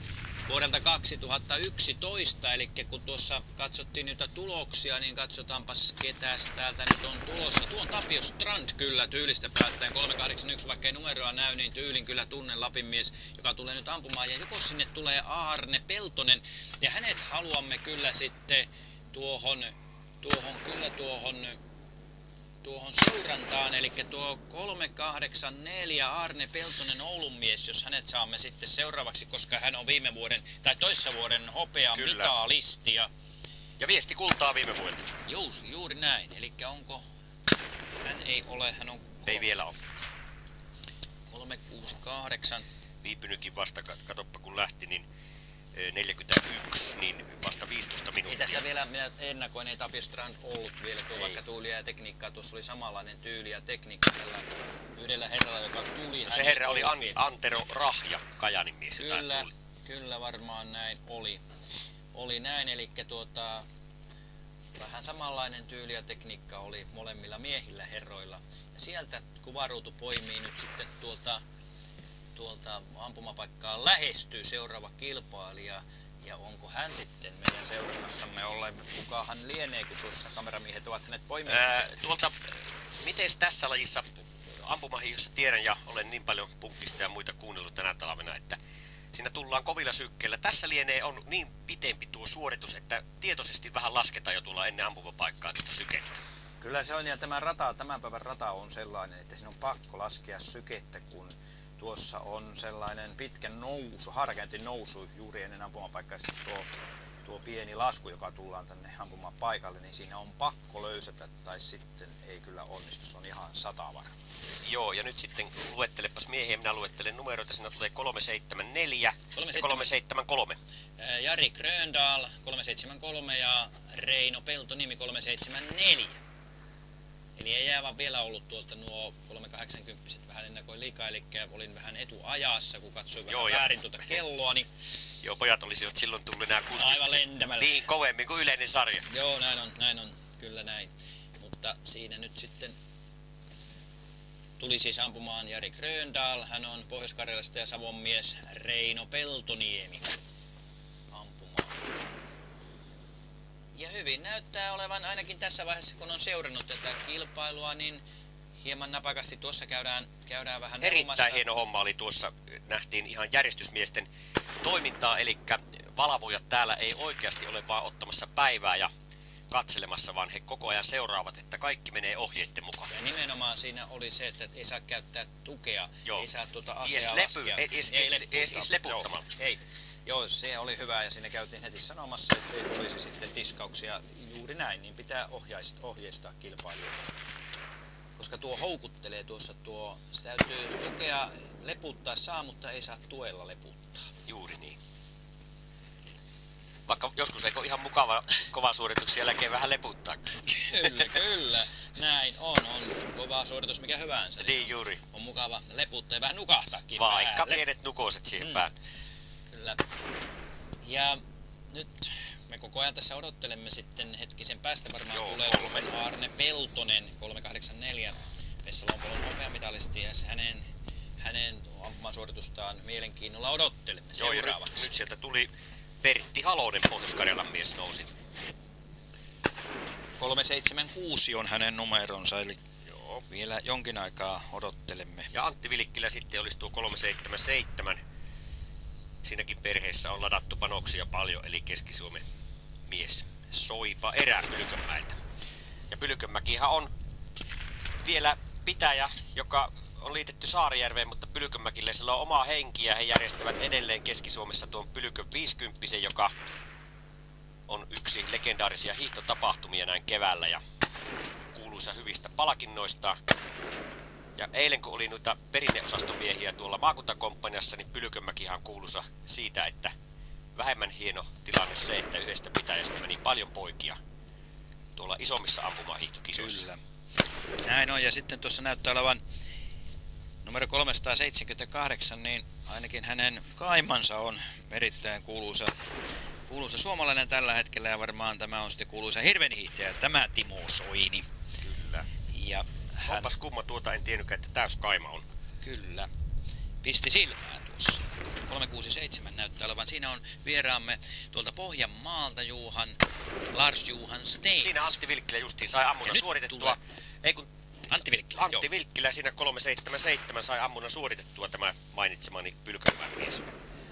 vuodelta 2011. Eli kun tuossa katsottiin niitä tuloksia, niin katsotaanpas ketäs täältä nyt on tulossa. Tuo on Tapio Strand kyllä tyylistä päättäen 381, vaikka ei numeroa näy, niin tyylin kyllä tunnen Lapin mies, joka tulee nyt ampumaan. Ja joko sinne tulee Arne Peltonen, ja hänet haluamme kyllä sitten tuohon, tuohon kyllä tuohon tuohon seurantaan, eli tuo 384 Arne Peltonen Oulun mies, jos hänet saamme sitten seuraavaksi, koska hän on viime vuoden tai toissa vuoden hopea Kyllä. mitalisti. Ja, Ja viesti kultaa viime vuodelta. juu, juuri näin, eli onko, hän ei ole, hän on Ei vielä ole. 368, Viipynytkin vasta, kat- katoppa kun lähti, niin 41, niin vasta 15 ei minuuttia. tässä vielä, minä ennakoin, ei Tapio Strand ollut vielä tuo, Ei. vaikka tuulia ja tekniikkaa, tuossa oli samanlainen tyyli ja tekniikka tällä yhdellä herralla, joka tuli. No se ei herra oli An-. Antero Rahja, Kajanin mies. Kyllä, kyllä varmaan näin oli. Oli näin, eli tuota, vähän samanlainen tyyli ja tekniikka oli molemmilla miehillä herroilla. Ja sieltä kuvaruutu poimii nyt sitten tuolta, tuolta ampumapaikkaa lähestyy seuraava kilpailija. Ja onko hän sitten meidän seurannassamme ole, kukahan lienee, kun tuossa kameramiehet ovat hänet poimineet tuolta, miten tässä lajissa ampumahiossa tiedän ja olen niin paljon punkkista ja muita kuunnellut tänä talvena, että siinä tullaan kovilla sykkeillä. Tässä lienee on niin pitempi tuo suoritus, että tietoisesti vähän lasketaan jo tulla ennen ampumapaikkaa tuota sykettä. Kyllä se on ja tämä rata, tämän päivän rata on sellainen, että siinä on pakko laskea sykettä, kun tuossa on sellainen pitkä nousu, harkentin nousu juuri ennen ampumapaikkaa. ja Sitten tuo, tuo pieni lasku, joka tullaan tänne ampumaan paikalle, niin siinä on pakko löysätä tai sitten ei kyllä onnistu. Se on ihan sata varma. Joo, ja nyt sitten luettelepas miehiä, minä luettelen numeroita, siinä tulee 374 ja 37. 373. Ää, Jari Gröndal 373 ja Reino Peltonimi 374. Eli ei jäävä vielä ollut tuolta nuo 380 vähän ennakoin liikaa, eli olin vähän etuajassa, kun katsoin Joo, vähän väärin tuota kelloa, niin Joo, pojat olisivat silloin tullut nämä 60 Aivan lentämällä. Niin, kovemmin kuin yleinen sarja. Joo, näin on, näin on, kyllä näin. Mutta siinä nyt sitten tuli siis ampumaan Jari Gröndal. Hän on Pohjois-Karjalasta ja Savon mies Reino Peltoniemi ampumaan. Ja hyvin näyttää olevan ainakin tässä vaiheessa, kun on seurannut tätä kilpailua, niin hieman napakasti tuossa käydään, käydään vähän Erittäin neuvomassa. hieno homma oli tuossa, nähtiin ihan järjestysmiesten toimintaa, eli valvojat täällä ei oikeasti ole vaan ottamassa päivää ja katselemassa, vaan he koko ajan seuraavat, että kaikki menee ohjeiden mukaan. Ja nimenomaan siinä oli se, että ei saa käyttää tukea, Joo. ei saa tuota Ees asea lepy- laskea. ei- ees- ees- ees- ees leputtamalla. Joo, ei. Joo, se oli hyvä ja siinä käytiin heti sanomassa, että ei tulisi sitten diskauksia. Juuri näin, niin pitää ohjaista, ohjeistaa kilpailijoita. Koska tuo houkuttelee tuossa tuo, se täytyy tukea leputtaa saa, mutta ei saa tuella leputtaa. Juuri niin. Vaikka joskus eikö ihan mukava kova suorituksen jälkeen vähän leputtaa. Kyllä, kyllä. Näin on, on kova suoritus mikä hyvänsä. Niin juuri. On mukava leputtaa ja vähän nukahtaakin Vaikka päälle. pienet nukoset siihen Mm. päälle. Kyllä. Ja nyt me koko ajan tässä odottelemme sitten hetkisen päästä varmaan Joo, tulee kolme. Arne Peltonen 384 Vessa Lompolon hopeamitalisti ja hänen, hänen ampumasuoritustaan mielenkiinnolla odottelemme Joo, seuraavaksi. nyt, nyt sieltä tuli Pertti Halonen, Pohjois-Karjalan mies nousi. 376 on hänen numeronsa, eli Joo. vielä jonkin aikaa odottelemme. Ja Antti Vilikkilä sitten olisi tuo 377. Siinäkin perheessä on ladattu panoksia paljon, eli Keski-Suomen mies Soipa erää Pylkönmäeltä. Ja Pylkönmäkihän on vielä pitäjä, joka on liitetty Saarijärveen, mutta Pylkönmäkille sillä on oma henki ja he järjestävät edelleen Keski-Suomessa tuon Pylkön 50, joka on yksi legendaarisia hiihtotapahtumia näin keväällä ja kuuluisa hyvistä palkinnoista. Ja eilen kun oli noita perinneosastomiehiä tuolla maakuntakomppaniassa, niin Pylkönmäkihan kuuluisa siitä, että vähemmän hieno tilanne se, että yhdestä pitäjästä meni paljon poikia tuolla isommissa ampumahiihtokisoissa. Kyllä. Näin on, ja sitten tuossa näyttää olevan numero 378, niin ainakin hänen kaimansa on erittäin kuuluisa, kuuluisa suomalainen tällä hetkellä ja varmaan tämä on sitten kuuluisa hirvenhiihtäjä, tämä Timo Soini. Kyllä. Ja hän, Onpas kumma tuota, en tiennytkään, että täyskaima on. kyllä, pisti silmään tuossa. 367 näyttää olevan. Siinä on vieraamme tuolta Pohjanmaalta Juhan, Lars Juhan Steins. Siinä Antti Vilkkilä justiin sai ammunnan suoritettua. Ei kun Antti Vilkkilä, Antti joo. Vilkkilä siinä 377 sai ammunnan suoritettua tämä mainitsemani pylkärivän mies. Ja,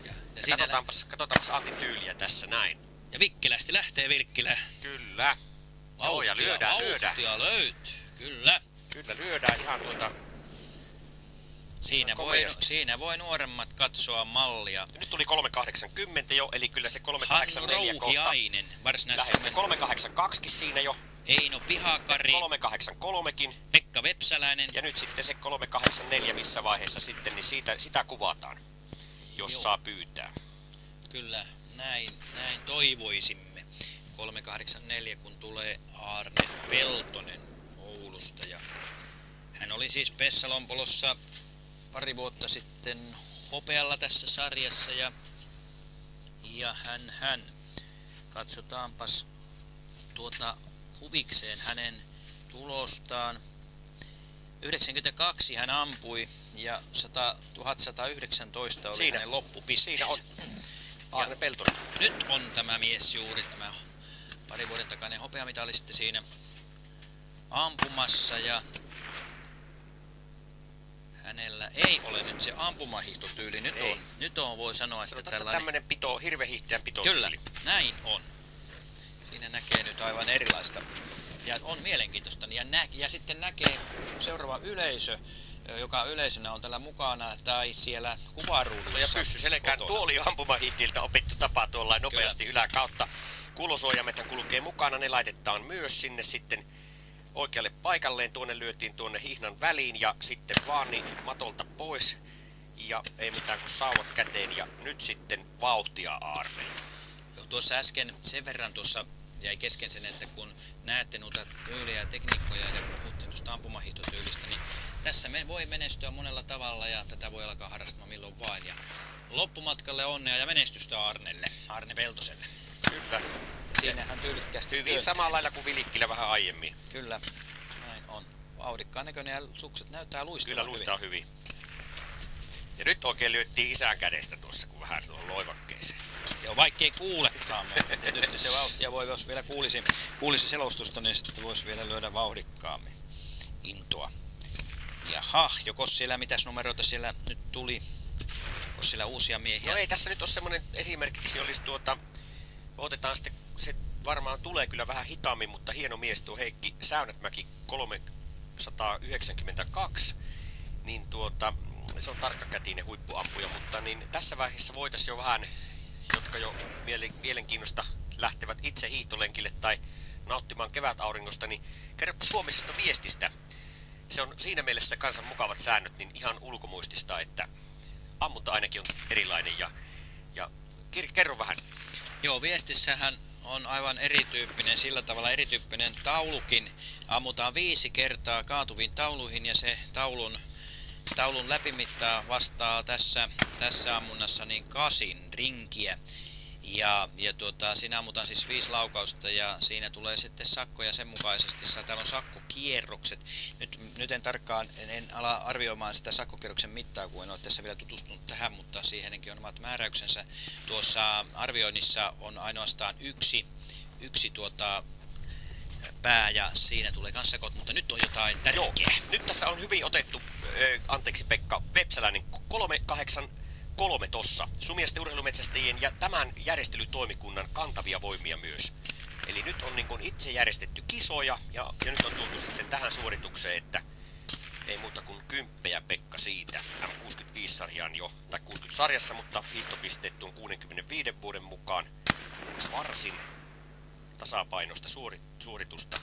ja, Ja siinä katsotaanpas, katsotaanpas Antin tyyliä tässä näin. ja Vikkilästi lähtee Vilkkilä. Kyllä. Joo, ja lyödään, lyödään. Vauhtia löytyy, kyllä. Kyllä lyödään ihan tuota... Siinä voi, siinä voi nuoremmat katsoa mallia. Nyt tuli 380 jo, eli kyllä se Hannu 384 kohta varsinaisessa 382 siinä jo, Eino Pihakari, 383kin. Pekka Vepsäläinen. Ja nyt sitten se 384 missä vaiheessa sitten, niin siitä, sitä kuvataan, jos Joo. saa pyytää. Kyllä, näin, näin toivoisimme. 384, kun tulee Arne Peltonen Oulusta. Ja hän oli siis Pessalompolossa pari vuotta sitten hopealla tässä sarjassa ja, ja hän, hän. Katsotaanpas tuota huvikseen hänen tulostaan. 92 hän ampui ja 100, 1119 oli Siinä. hänen loppupisteensä. Siinä on Arne Peltonen. Nyt on tämä mies juuri tämä pari vuoden takainen hopeamitalisti siinä ampumassa ja hänellä ei ole nyt se ampumahiihtotyyli. Nyt Ei. on, nyt on voi sanoa, että Sanotaan, että tällainen... tämmönen pito, hirvehiihtäjän pito. Kyllä, näin on. Siinä näkee nyt aivan erilaista. Ja on mielenkiintoista. Ja, nä- ja sitten näkee seuraava yleisö, joka yleisönä on tällä mukana tai siellä kuvaruudussa. Ja pyssy selkään. Tuo oli jo ampumahiihtiltä opittu tapa tuolla nopeasti yläkautta. Kuulosuojamethan kulkee mukana, ne laitetaan myös sinne sitten oikealle paikalleen. Tuonne lyötiin tuonne hihnan väliin ja sitten vaan niin matolta pois. Ja ei mitään kuin sauvat käteen ja nyt sitten vauhtia Aarne. Joo, Tuossa äsken sen verran tuossa jäi kesken sen, että kun näette noita tyyliä ja tekniikkoja ja puhuttiin tuosta ampumahiihtotyylistä, niin tässä me voi menestyä monella tavalla ja tätä voi alkaa harrastamaan milloin vain. Ja loppumatkalle onnea ja menestystä Arnelle, Arne Peltoselle. Kyllä. Siinähän tyylikkäästi Hyvin työtä. samalla lailla kuin Vilikkilä vähän aiemmin. Kyllä, näin on. Vauhdikkaan näköinen ja sukset näyttää luistavan Kyllä luistaa hyvin. Ja nyt oikein lyöttiin isän kädestä tuossa, kun vähän tuohon loivakkeeseen. hyvin. Joo, vaikkei kuulekaan, mutta tietysti se vauhtia voi, jos vielä kuulisi, kuulisi selostusta, niin sitten voisi vielä lyödä vauhdikkaammin intoa. Jaha, joko siellä, mitäs numeroita siellä nyt tuli? Onko siellä uusia miehiä? No ei tässä nyt ole semmonen esimerkiksi olisi tuota, otetaan sitten, se varmaan tulee kyllä vähän hitaammin, mutta hieno mies tuo Heikki Säynätmäki 392, niin tuota, se on tarkkakätinen huippuampuja, mutta niin tässä vaiheessa voitaisiin jo vähän, jotka jo miele- mielenkiinnosta lähtevät itse hiihtolenkille tai nauttimaan kevätauringosta, niin kerropa suomisesta viestistä. Se on siinä mielessä kansan mukavat säännöt, niin ihan ulkomuistista, että ammunta ainakin on erilainen ja, ja kerro vähän. Joo, viestissähän on aivan erityyppinen, sillä tavalla erityyppinen taulukin. Ammutaan viisi kertaa kaatuviin tauluihin ja se taulun, taulun läpimittaa vastaa tässä, tässä ammunnassa niin kasin rinkiä. Ja, ja tuota, siinä ammutaan siis viisi laukausta ja siinä tulee sitten sakkoja sen mukaisesti. Saa- Täällä on sakkokierrokset. Nyt, nyt en tarkkaan, en, en ala arvioimaan sitä sakkokierroksen mittaa, kun en ole tässä vielä tutustunut tähän, mutta siihenkin on omat määräyksensä. Tuossa arvioinnissa on ainoastaan yksi, yksi tuota, pää ja siinä tulee kanssa sakot, mutta nyt on jotain Joo, tärkeää. nyt tässä on hyvin otettu, anteeksi Pekka, Vepsäläinen 383 tossa. Sumiesten urheilumetsästäjien ja tämän järjestelytoimikunnan kantavia voimia myös. Eli nyt on niin kuin itse järjestetty kisoja ja, ja nyt on tultu sitten tähän suoritukseen, että ei muuta kuin kymppejä Pekka siitä. M65-sarjaan jo, tai 60-sarjassa, mutta hiihtopisteet tuon 65 vuoden mukaan varsin tasapainosta suori, suoritusta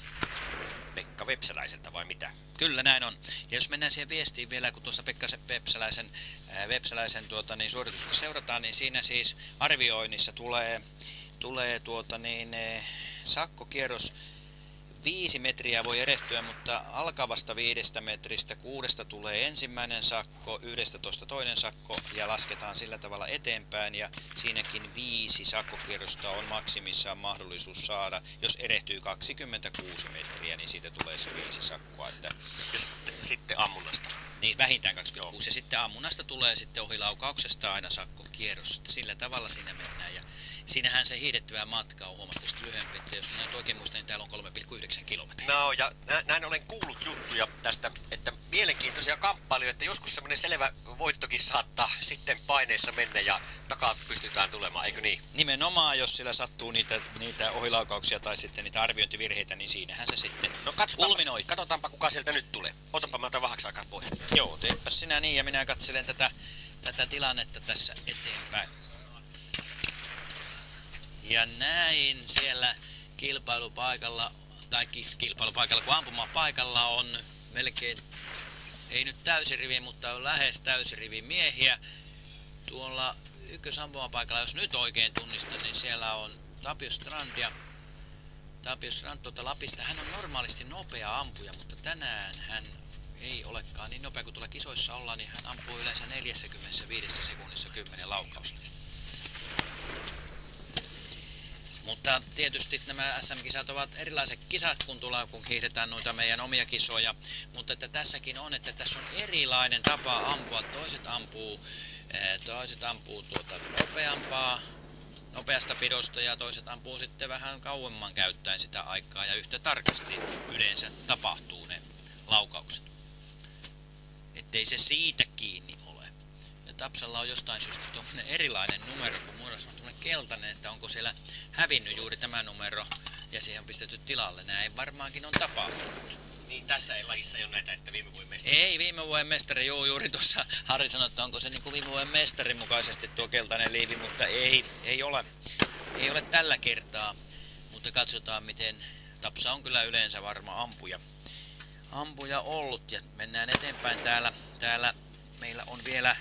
Pekka Vepsäläiseltä vai mitä? Kyllä näin on. Ja jos mennään siihen viestiin vielä, kun tuossa Pekka Vepsäläisen, Vepsäläisen tuota, niin suoritusta seurataan, niin siinä siis arvioinnissa tulee, tulee tuota, niin, sakkokierros viisi metriä voi erehtyä, mutta alkavasta viidestä metristä kuudesta tulee ensimmäinen sakko, yhdestä toinen sakko ja lasketaan sillä tavalla eteenpäin ja siinäkin viisi sakkokierrosta on maksimissaan mahdollisuus saada. Jos erehtyy 26 metriä, niin siitä tulee se viisi sakkoa. Että Ja sitten, ammunnasta. niin vähintään 26. Ja sitten ammunnasta tulee sitten ohilaukauksesta aina sakkokierros. Sillä tavalla siinä mennään. Ja siinähän se hiidettävä matka on huomattavasti lyhyempi. Että jos nyt oikein muistan, niin täällä on 3,9 kilometriä. No ja nä- näin olen kuullut juttuja tästä, että mielenkiintoisia kamppailuja, että joskus semmoinen selvä voittokin saattaa sitten paineessa mennä ja takaa pystytään tulemaan, eikö niin? Nimenomaan, jos sillä sattuu niitä, niitä ohilaukauksia tai sitten niitä arviointivirheitä, niin siinähän se sitten No katsotaanpa, katsotaanpa kuka sieltä nyt tulee. Otapa mä vähäksi aikaa pois. Joo, teepä sinä niin ja minä katselen tätä, tätä tilannetta tässä eteenpäin. Ja näin siellä kilpailupaikalla, tai ki- kilpailupaikalla, kun ampumapaikalla on melkein, ei nyt täysirivi, mutta on lähes täysirivi miehiä. Tuolla ykkösampumapaikalla, jos nyt oikein tunnistan, niin siellä on Tapio Strand ja Tapio Strand tuolta Lapista. Hän on normaalisti nopea ampuja, mutta tänään hän ei olekaan niin nopea kuin tuolla kisoissa ollaan, niin hän ampuu yleensä 45 sekunnissa 10 laukausta. Mutta tietysti nämä SM-kisat ovat erilaiset kisat, kun tulla, kun hiihdetään noita meidän omia kisoja. Mutta että tässäkin on, että tässä on erilainen tapa ampua. Toiset ampuu, eh, toiset ampuu tuota nopeampaa, nopeasta pidosta ja toiset ampuu sitten vähän kauemman käyttäen sitä aikaa ja yhtä tarkasti yleensä tapahtuu ne laukaukset. Ettei se siitä kiinni ole. Ja Tapsalla on jostain syystä tuommoinen erilainen numero, kun muodossa keltainen, että onko siellä hävinnyt juuri tämä numero ja siihen on pistetty tilalle. Näin varmaankin on tapahtunut. Niin tässä ei lajissa ei ole näitä, että viime vuoden mestari. Ei, viime vuoden mestari, joo, juuri tuossa Harri sanoi, että onko se niin kuin viime vuoden mestarin mukaisesti tuo keltainen liivi, mutta ei, ei ole. Ei ole tällä kertaa, mutta katsotaan miten Tapsa on kyllä yleensä varma ampuja. Ampuja ollut ja mennään eteenpäin täällä. Täällä meillä on vielä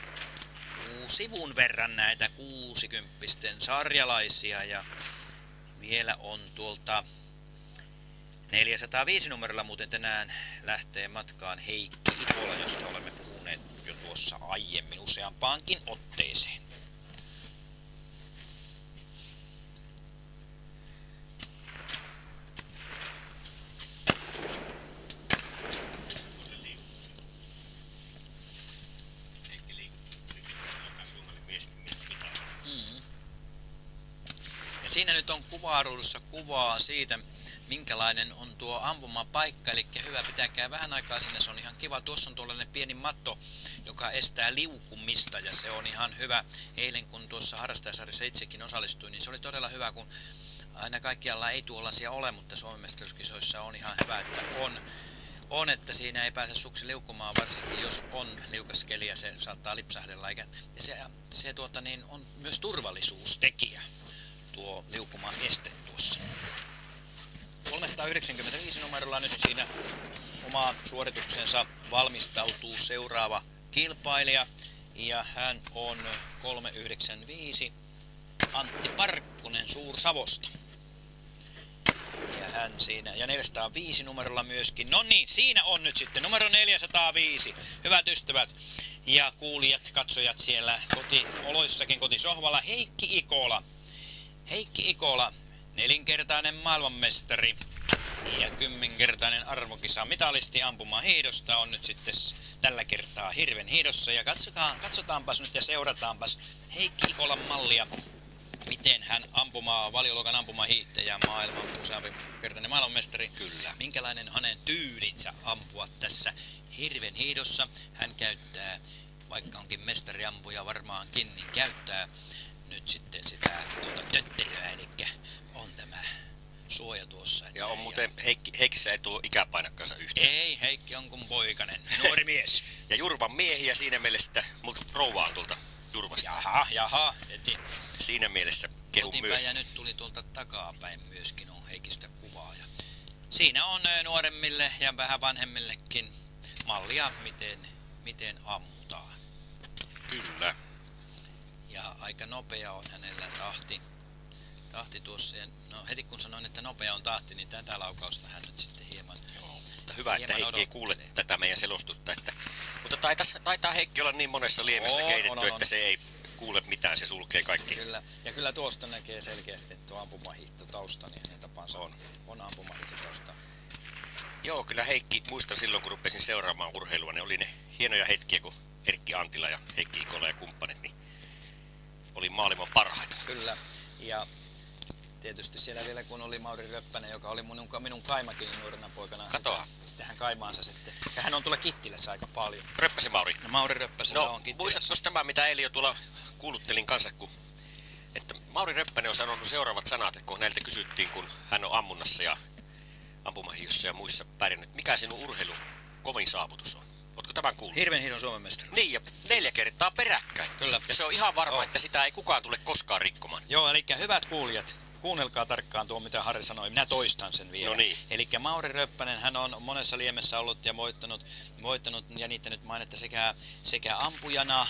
sivun verran näitä 60 sarjalaisia ja vielä on tuolta 405 numerolla muuten tänään lähtee matkaan Heikki Ikola, josta olemme puhuneet jo tuossa aiemmin useampaankin otteeseen. Heikki liikkuu. Alkaa Suomelle miesten mitään. Mm. Ja siinä nyt on kuvaruudussa kuvaa siitä, minkälainen on tuo ampumapaikka, eli hyvä pitäkää vähän aikaa sinne, se on ihan kiva. Tuossa on tuollainen pieni matto, joka estää liukumista ja se on ihan hyvä. Eilen kun tuossa harrastajasarjassa itsekin osallistuin, niin se oli todella hyvä, kun aina kaikkialla ei tuollaisia ole, mutta Suomen mestaruuskisoissa on ihan hyvä, että on, on, että siinä ei pääse suksi liukumaan, varsinkin jos on liukas keli ja se saattaa lipsahdella. Eikä, ja se, se tuota, niin on myös turvallisuustekijä, tuo liukuma este tuossa. 395 numerolla nyt siinä omaan suorituksensa valmistautuu seuraava kilpailija. Ja hän on 395 Antti Parkkonen Suur-Savosta. Ja hän siinä, ja 405 numerolla myöskin. No niin, siinä on nyt sitten numero 405. Hyvät ystävät ja kuulijat, katsojat siellä kotioloissakin kotisohvalla. Heikki Ikola. Heikki Ikola, nelinkertainen maailmanmestari ja kymmenkertainen arvokisa mitalisti ampuma hiidosta on nyt sitten tällä kertaa hirven hiidossa. Ja katsotaan, katsotaanpas nyt ja seurataanpas Heikki Ikolan mallia, miten hän ampumaa, valioluokan ampumahiihtäjä, maailman useampi kertainen maailmanmestari. Kyllä. Minkälainen hänen tyylinsä ampua tässä hirven hiidossa. Hän käyttää, vaikka onkin mestariampuja varmaankin, niin käyttää nyt sitten sitä tuota, tötteröä, eli on tämä suoja tuossa. että Ja on muuten, Heikki, Heikissä ei tuo ikäpainakkansa yhtään. Ei, Heikki on kuin poikainen, nuori mies. Ja Jurvan miehiä siinä mielessä, että multa rouva on tuolta Jurvasta. Jaha, jaha. Eti, Siinä mielessä kehu myös. ja nyt tuli tuolta takapäin myöskin on Heikistä kuvaa. Ja siinä on nuoremmille ja vähän vanhemmillekin mallia, miten, miten ammutaan. Kyllä. Ja aika nopea on hänellä tahti, tahti tuossa. Ja no heti kun sanoin, että nopea on tahti, niin tätä laukausta hän nyt sitten hieman Mutta hyvä, että Hieman Heikki ei kuule tätä meidän selostusta. Että, mutta taitaa, taitaa Heikki olla niin monessa liemessä On, keitetty, on, on, että on. se ei kuule mitään, se sulkee kaikki. Kyllä. Ja kyllä tuosta näkee selkeästi että tuo ampumahiihto tausta, niin hänen tapansa On. on ampumahiihto tausta. Joo, kyllä Heikki, muistan silloin kun rupesin seuraamaan urheilua, ne oli ne hienoja hetkiä, kun Erkki Antila ja Heikki Ikola ja kumppanit, niin oli maailman parhaita. Kyllä. Ja tietysti siellä vielä kun oli Mauri Röppänen, joka oli minun, minun kaimakin nuorena poikana. Katoa. Sitä, sitten hän kaimaansa sitten. Ja hän on tuolla Kittilässä aika paljon. Röppäsi Mauri. No Mauri Röppäsellä No, on Kittilässä. muistatko tämä, mitä eilen jo tuolla kuuluttelin kanssa, kun, että Mauri Röppänen on sanonut seuraavat sanat, kun näiltä kysyttiin, kun hän on ammunnassa ja ampumahiossa ja muissa pärjännyt, mikä sinun urheilu kovin saavutus on? Oletko tämän kuullut? Hirven hiidon Suomen mestaruus. Niin, ja neljä kertaa peräkkäin. Kyllä. Ja se on ihan varma, Joo. että sitä ei kukaan tule koskaan rikkomaan. Joo, eli hyvät kuulijat, kuunnelkaa tarkkaan tuo, mitä Harri sanoi. Minä toistan sen vielä. No niin. Eli Mauri Röppänen, hän on monessa liemessä ollut ja voittanut, voittanut ja niittänyt mainetta sekä, sekä ampujana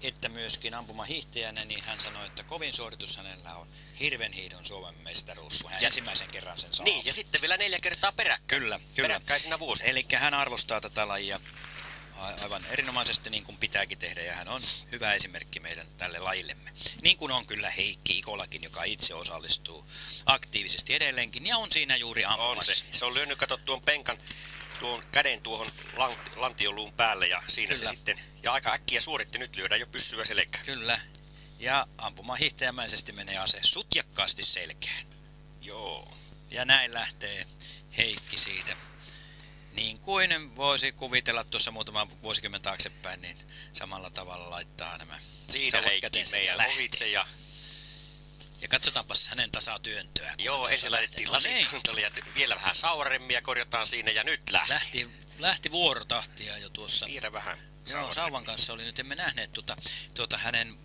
että myöskin ampumahiihtäjänä, niin hän sanoi, että kovin suoritus hänellä on hirvenhiidon Suomen mestaruus, kun hän Ja- ensimmäisen kerran sen saa. Niin, ja sitten vielä neljä kertaa peräkkäin. Kyllä, kyllä. Peräkkäisinä vuosina. Eli hän arvostaa tätä lajia aivan erinomaisesti niin kuin pitääkin tehdä ja hän on hyvä esimerkki meidän tälle lajillemme. Niin kuin on kyllä Heikki Ikolakin, joka itse osallistuu aktiivisesti edelleenkin ja on siinä juuri On ampumassa. se. Se on lyönyt, kato tuon penkan, tuon käden tuohon lant- lantioluun päälle ja siinä Kyllä. se sitten, ja aika äkkiä suoritti, nyt lyödään jo pyssyä selkään. Kyllä. Ja ampuma hiihtäjämäisesti menee ase sutjakkaasti selkään. Joo. Ja näin lähtee Heikki siitä. Niin kuin voisi kuvitella tuossa muutama vuosikymmen taaksepäin, niin samalla tavalla laittaa nämä Siinä Heikki meidän ohitse ja Ja katsotaanpas hänen tasatyöntöään. kun joo, ensin laitettiin. No niin, lasikantoli ja vielä vähän sauremmia korjataan siinä ja nyt lähti. lähti, lähti vuorotahtia jo tuossa. Vielä vähän Joo. Sauvan kanssa oli nyt, emme nähneet tuota, tuota hänen...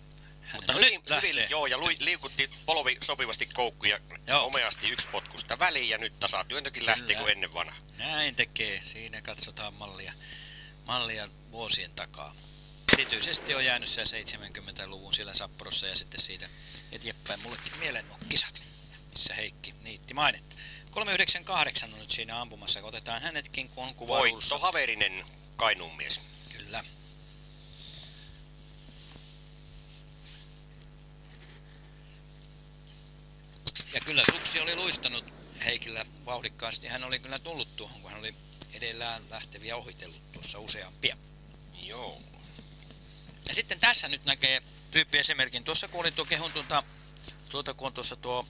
Mutta no hyvin, nyt hyvin, joo, ja lui, liikutti polvi sopivasti koukkuja Joo. omeasti yksi potkusta väliin ja nyt tasatyöntökin lähtee kuin ennen vanha. Näin tekee. Siinä katsotaan mallia, mallia vuosien takaa. Erityisesti on jäänyt se 70-luvun siellä Sapporossa ja sitten siitä eteenpäin mullekin mieleen nuo kisat, missä Heikki niitti mainetta. 398 on nyt siinä ampumassa, otetaan hänetkin, kun on kuva Voitto Haverinen Kainuun mies. Kyllä. Ja kyllä suksi oli luistanut Heikillä vauhdikkaasti. Hän oli kyllä tullut tuohon, kun hän oli edellään lähteviä ohitellut tuossa useampia. Joo. Ja sitten tässä nyt näkee tyyppiesimerkin. Tuossa kun oli tuo kehun tuota, tuota kun on tuossa tuo,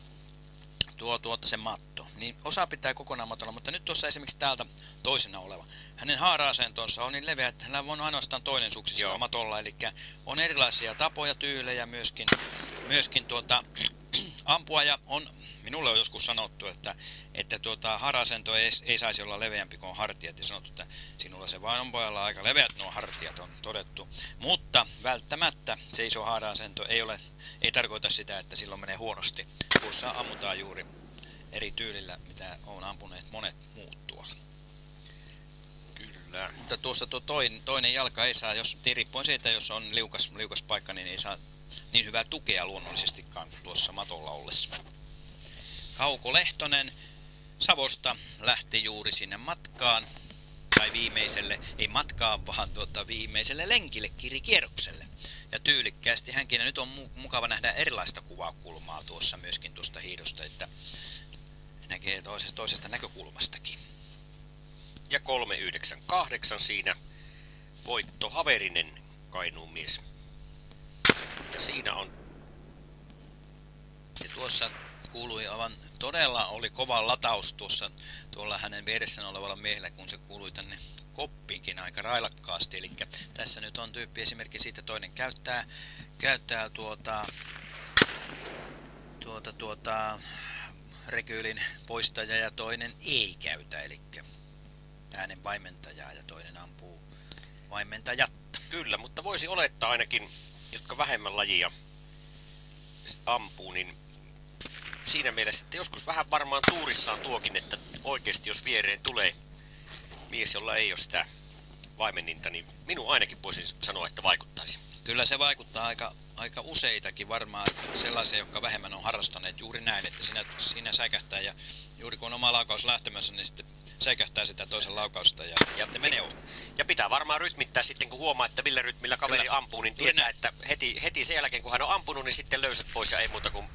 tuo tuota se matto, niin osa pitää kokonaan matolla, mutta nyt tuossa esimerkiksi täältä toisena oleva. Hänen haara-asentonsa on niin leveä, että hänellä on ainoastaan toinen suksi matolla, eli on erilaisia tapoja, tyylejä myöskin, myöskin tuota, ampua ja on, minulle on joskus sanottu, että, että tuota, haara-asento ei, ei saisi olla leveämpi kuin hartiat ja sanottu, että sinulla se vain on pojalla aika leveät nuo hartiat on todettu. Mutta välttämättä se iso haara-asento ei, ole, ei tarkoita sitä, että silloin menee huonosti. Tuossa ammutaan juuri eri tyylillä, mitä on ampuneet monet muut tuolla. Kyllä. Mutta tuossa tuo toinen, toinen jalka ei saa, jos riippuen siitä, jos on liukas, liukas paikka, niin ei saa niin hyvää tukea luonnollisestikaan kuin tuossa matolla ollessa. Kauko Lehtonen Savosta lähti juuri sinne matkaan, tai viimeiselle, ei matkaan, vaan tuota, viimeiselle lenkille kirikierrokselle. Ja tyylikkäästi hänkin, ja nyt on mu- mukava nähdä erilaista kuvakulmaa tuossa myöskin tuosta hiidosta, että näkee toisesta, toisesta näkökulmastakin. Ja 398 siinä Voitto Haverinen Kainuun mies. Ja siinä on Ja tuossa kuului aivan todella oli kova lataus tuossa tuolla hänen vieressään olevalla miehellä, kun se kuului tänne koppiinkin aika railakkaasti. Eli tässä nyt on tyyppi esimerkki siitä, toinen käyttää, käyttää tuota, tuota, tuota, rekyylin poistaja ja toinen ei käytä, eli äänen vaimentajaa ja toinen ampuu vaimentajatta. kyllä, mutta voisi olettaa ainakin, jotka vähemmän lajia ampuu, niin siinä mielessä, että joskus vähän varmaan tuurissaan tuokin, että oikeasti jos viereen tulee mies, jolla ei ole sitä vaimenninta, niin minun ainakin voisin sanoa, että vaikuttaisi. Kyllä se vaikuttaa aika, aika useitakin varmaan sellaisia, jotka vähemmän on harrastaneet juuri näin, että siinä, siinä säkähtää ja juuri kun on oma laukaus lähtemässä, niin sitten säkähtää sitä toisen laukausta ja, ja sitten menee ohi. Ja pitää varmaan rytmittää sitten, kun huomaa, että millä rytmillä kaveri Kyllä. ampuu, niin tietää, näin. että heti, heti sen jälkeen, kun hän on ampunut, niin sitten löysät pois ja ei muuta kuin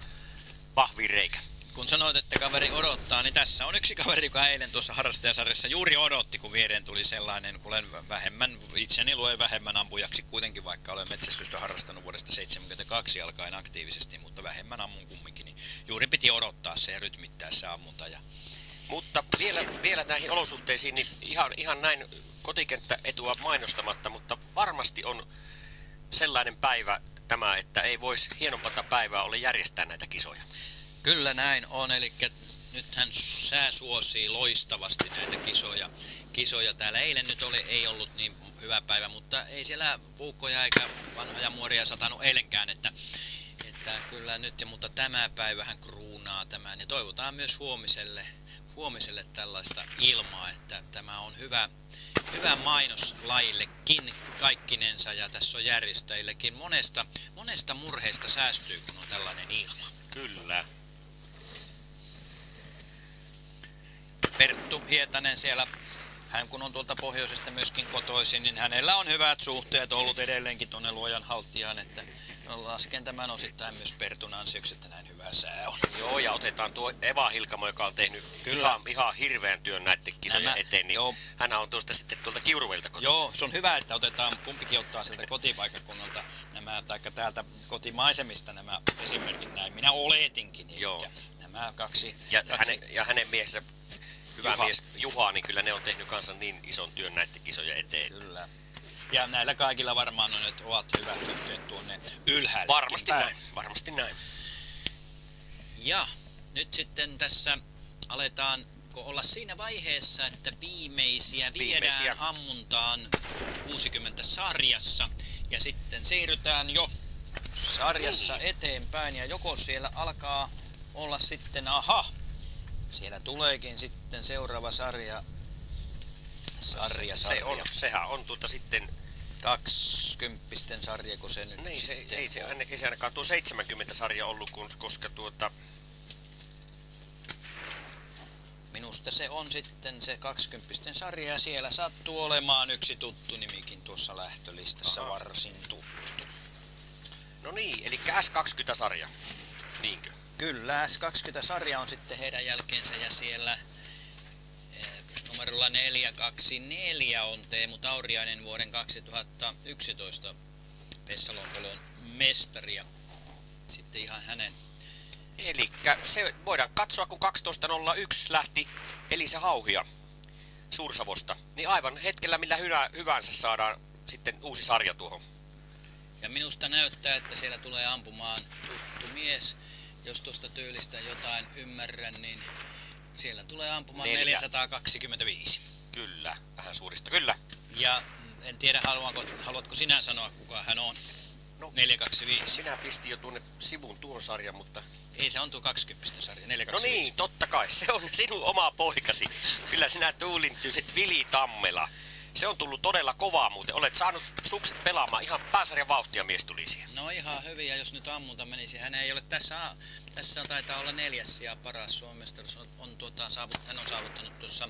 pahviin reikä. Kun sanoit, että kaveri odottaa, niin tässä on yksi kaveri, joka eilen tuossa harrastajasarjassa juuri odotti, kun viereen tuli sellainen, kun olen vähemmän, itseni luen vähemmän ampujaksi kuitenkin, vaikka olen metsästystä harrastanut vuodesta 72 alkaen aktiivisesti, mutta vähemmän ammun kumminkin, niin juuri piti odottaa se ja rytmittää se ammunta. Ja Mutta vielä, vielä näihin olosuhteisiin, niin ihan, ihan näin kotikenttäetua mainostamatta, mutta varmasti on sellainen päivä tämä, että ei voisi hienompata päivää ole järjestää näitä kisoja. Kyllä näin on, eli nythän sää suosii loistavasti näitä kisoja. kisoja täällä. Eilen nyt oli, ei ollut niin hyvä päivä, mutta ei siellä puukkoja eikä vanhoja muoria satanut eilenkään, että, että kyllä nyt, mutta tämä päivähän kruunaa tämän. Ja toivotaan myös huomiselle, huomiselle tällaista ilmaa, että tämä on hyvä, hyvä mainos lajillekin kaikkinensa ja tässä on järjestäjillekin. Monesta, monesta murheesta säästyy, kun on tällainen ilma. Kyllä. Perttu Hietanen siellä, hän kun on tuolta pohjoisesta myöskin kotoisin, niin hänellä on hyvät suhteet ollut edelleenkin tuonne luojan haltijaan, että lasken tämän osittain myös Pertun ansioksi, että näin hyvä sää on. Joo, ja otetaan tuo Eva Hilkamo, joka on tehnyt Kyllä. ihan, ihan hirveän työn näiden kisojen Nämä- eteen, niin joo. hän on tuosta sitten tuolta Kiuruvelta kotoisin. Joo, se on hyvä, että otetaan, kumpikin ottaa sieltä kotipaikakunnalta nämä, taikka täältä kotimaisemista nämä esimerkit näin. Minä oletinkin, Joo. nämä kaksi, Ja, kaksi hänen, ja hänen miehensä, hyvä Juha. mies Juha, niin kyllä ne on tehnyt kanssa niin ison työn näiden kisojen eteen. Kyllä. Ja näillä kaikilla varmaan on, että ovat hyvät suhteet tuonne ylhäälle. Varmasti näin, varmasti näin. Ja nyt sitten tässä aletaan olla siinä vaiheessa, että viimeisiä viedään Viimeisiä. ammuntaan 60 sarjassa. Ja sitten siirrytään jo sarjassa Niin. eteenpäin ja joko siellä alkaa olla sitten, aha, siellä tuleekin sitten seuraava sarja. Sarja, se sarja. on, sehän on tuota sitten, 20 sarja, kun se nyt niin se, sitten ei, se, ei se ainakaan tuo 70 sarja ollut, kun, koska tuota, Minusta se on sitten se 20 sarja ja siellä sattuu olemaan yksi tuttu nimikin tuossa lähtölistassa Aha. varsin tuttu. no niin, eli S20-sarja, niinkö? Kyllä, S20-sarja on sitten heidän jälkeensä ja siellä numerolla 424 on Teemu Tauriainen vuoden 2011 Pessalonkolon mestari ja sitten ihan hänen Eli se voidaan katsoa, kun 12.01 lähti Elisa Hauhia Suursavosta, niin aivan hetkellä millä hyvä, hyvänsä saadaan sitten uusi sarja tuohon. Ja minusta näyttää, että siellä tulee ampumaan tuttu mies. Jos tuosta tyylistä jotain ymmärrän, niin siellä tulee ampumaan Neljä. 425. Kyllä, vähän suurista. Kyllä. Ja mm, en tiedä, haluanko, haluatko sinä sanoa, kuka hän on? No. 425. Sinä pistin jo tuonne sivun tuon sarjan, mutta... Ei se on tuo 20 sarja, No 425. niin, totta kai, se on sinun oma poikasi. Kyllä sinä tuulintyiset Vili Tammela. Se on tullut todella kovaa muuten. Olet saanut sukset pelaamaan ihan pääsarjan vauhtia mies tuli siihen. No ihan hyviä, jos nyt ammunta menisi. Hän ei ole tässä, tässä taitaa olla neljäs ja paras Suomestaruus. On, on tuota, saavut, hän on saavuttanut tuossa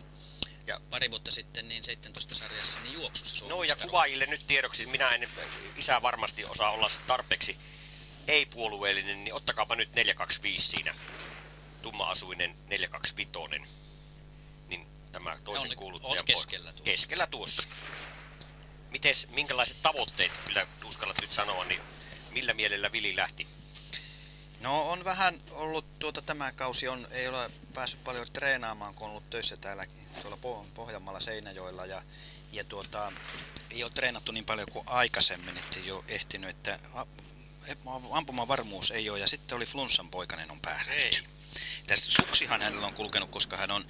Ja- pari vuotta sitten niin 17 sarjassa niin juoksussa No ja kuvaajille nyt tiedoksi, minä en isä varmasti osaa olla tarpeeksi ei-puolueellinen, niin ottakaapa nyt 425 siinä. Tumma-asuinen 425. Tämä toisen On- kuuluttajan on keskellä tuossa. Keskellä tuossa. Mites, minkälaiset tavoitteet, kyllä uskallat nyt sanoa, niin millä mielellä Vili lähti? No on vähän ollut, tuota, tämä kausi on, ei ole päässyt paljon treenaamaan, kun on ollut töissä täällä tuolla Poh- Pohjanmaalla Seinäjoella ja, ja tuota, ei ole treenattu niin paljon kuin aikaisemmin, että ei ole ehtinyt, että a- ampuman varmuus ei ole ja sitten oli flunssan poikainen on. Tässä suksihan hänellä on kulkenut, koska hän on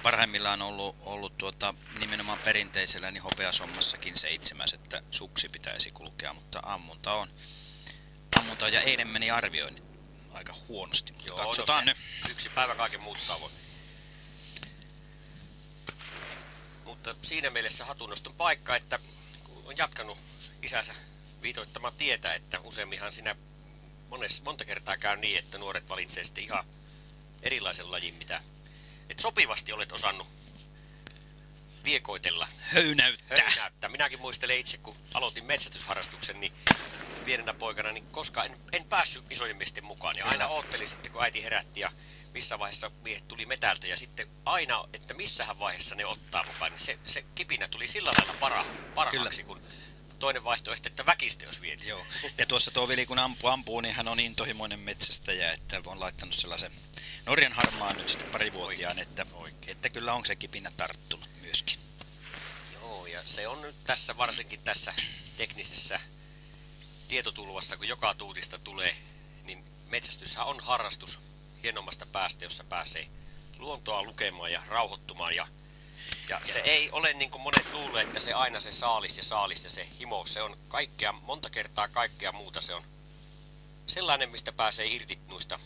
parhaimmillaan ollut, ollut tuota, nimenomaan perinteisellä niin hopeasommassakin seitsemäs, että suksi pitäisi kulkea, mutta ammunta on ammunta on, ja eilen meni arvioinnit aika huonosti, mutta Joo, katsotaan no nyt. se Yksi päivä kaiken muuttaa voi. Mutta siinä mielessä hatunnoston paikka, että kun on jatkanut isänsä viitoittama tietä, että useimminhan siinä mones, monta kertaa käy niin, että nuoret valitsee sitten ihan erilaisen lajin, mitä et sopivasti olet osannut viekoitella, Höynäyttää. höynäyttää. Minäkin muistelen itse, kun aloitin metsästysharrastuksen, niin pienenä poikana, niin koskaan en, en päässyt isojen miesten mukaan. Ja aina oottelin sitten, kun äiti herätti ja missä vaiheessa miehet tuli metältä. Ja sitten aina, että missähän vaiheessa ne ottaa mukaan, niin se, se kipinä tuli sillä lailla para, parhaaksi, kun toinen vaihtoehto, että väkistä jos vietiin. Joo. Ja tuossa tuo Vili kun ampuu, ampuu, niin hän on intohimoinen metsästäjä, että on laittanut sellaisen Norjan harmaan nyt sitten parivuotiaan, että, että kyllä on se kipinä tarttunut myöskin. Joo, ja se on nyt tässä, varsinkin tässä teknisessä tietotulvassa, kun joka tuutista tulee, niin metsästyshän on harrastus hienommasta päästä, jossa pääsee luontoa lukemaan ja rauhoittumaan. Ja, ja se ei ole niin kuin monet luulee, että se aina se saalis ja saalis ja se himo, se on kaikkea, monta kertaa kaikkea muuta, se on sellainen, mistä pääsee irti noista